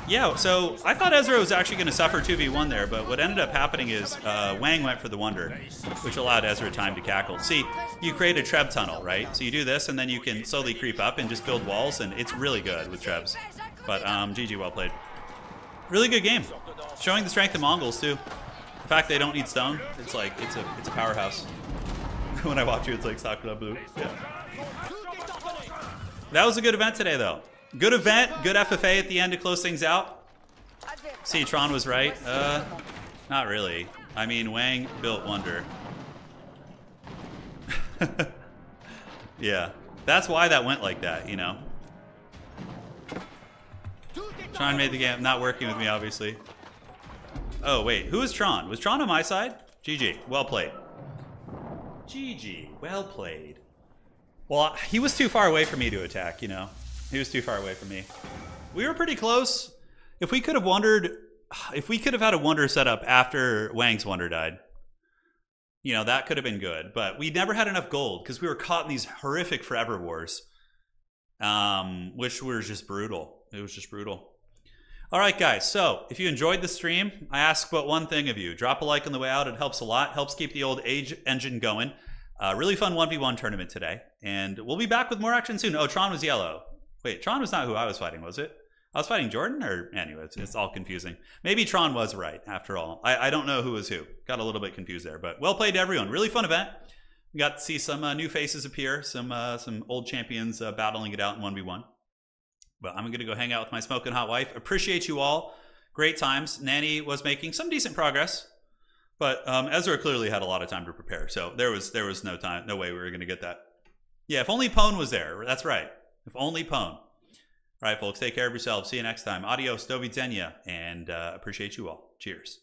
Yeah, so I thought Ezra was actually going to suffer 2v1 there, but what ended up happening is uh, Wang went for the Wonder, which allowed Ezra time to cackle. See, you create a Treb tunnel, right? So you do this, and then you can slowly creep up and just build walls, and it's really good with Trebs. But um, GG, well played. Really good game. Showing the strength of Mongols, too. The fact they don't need stone, it's like, it's a, it's a powerhouse. when I watch you, it's like Sakura Blue. Yeah. That was a good event today, though. Good event, good FFA at the end to close things out. See, Tron was right. Uh, not really. I mean, Wang built Wonder. yeah, that's why that went like that, you know. Tron made the game, not working with me, obviously. Oh, wait, who was Tron? Was Tron on my side? GG, well played. GG, well played. Well, he was too far away for me to attack, you know. He was too far away from me. We were pretty close. If we could have wondered, if we could have had a wonder set up after Wang's wonder died, you know, that could have been good. But we never had enough gold because we were caught in these horrific forever wars, um, which were just brutal. It was just brutal. All right, guys. So if you enjoyed the stream, I ask but one thing of you: drop a like on the way out. It helps a lot. Helps keep the old age engine going. Uh, really fun one v one tournament today, and we'll be back with more action soon. Oh, Tron was yellow. Wait, Tron was not who I was fighting, was it? I was fighting Jordan, or anyway, it's, it's all confusing. Maybe Tron was right after all. I, I don't know who was who. Got a little bit confused there, but well played to everyone. Really fun event. We got to see some uh, new faces appear, some uh, some old champions uh, battling it out in one v one. But I'm gonna go hang out with my smoking hot wife. Appreciate you all. Great times. Nanny was making some decent progress, but um, Ezra clearly had a lot of time to prepare, so there was there was no time, no way we were gonna get that. Yeah, if only Pone was there. That's right. If only Pone. All right, folks, take care of yourselves. See you next time. Adios, do widzenia, and uh, appreciate you all. Cheers.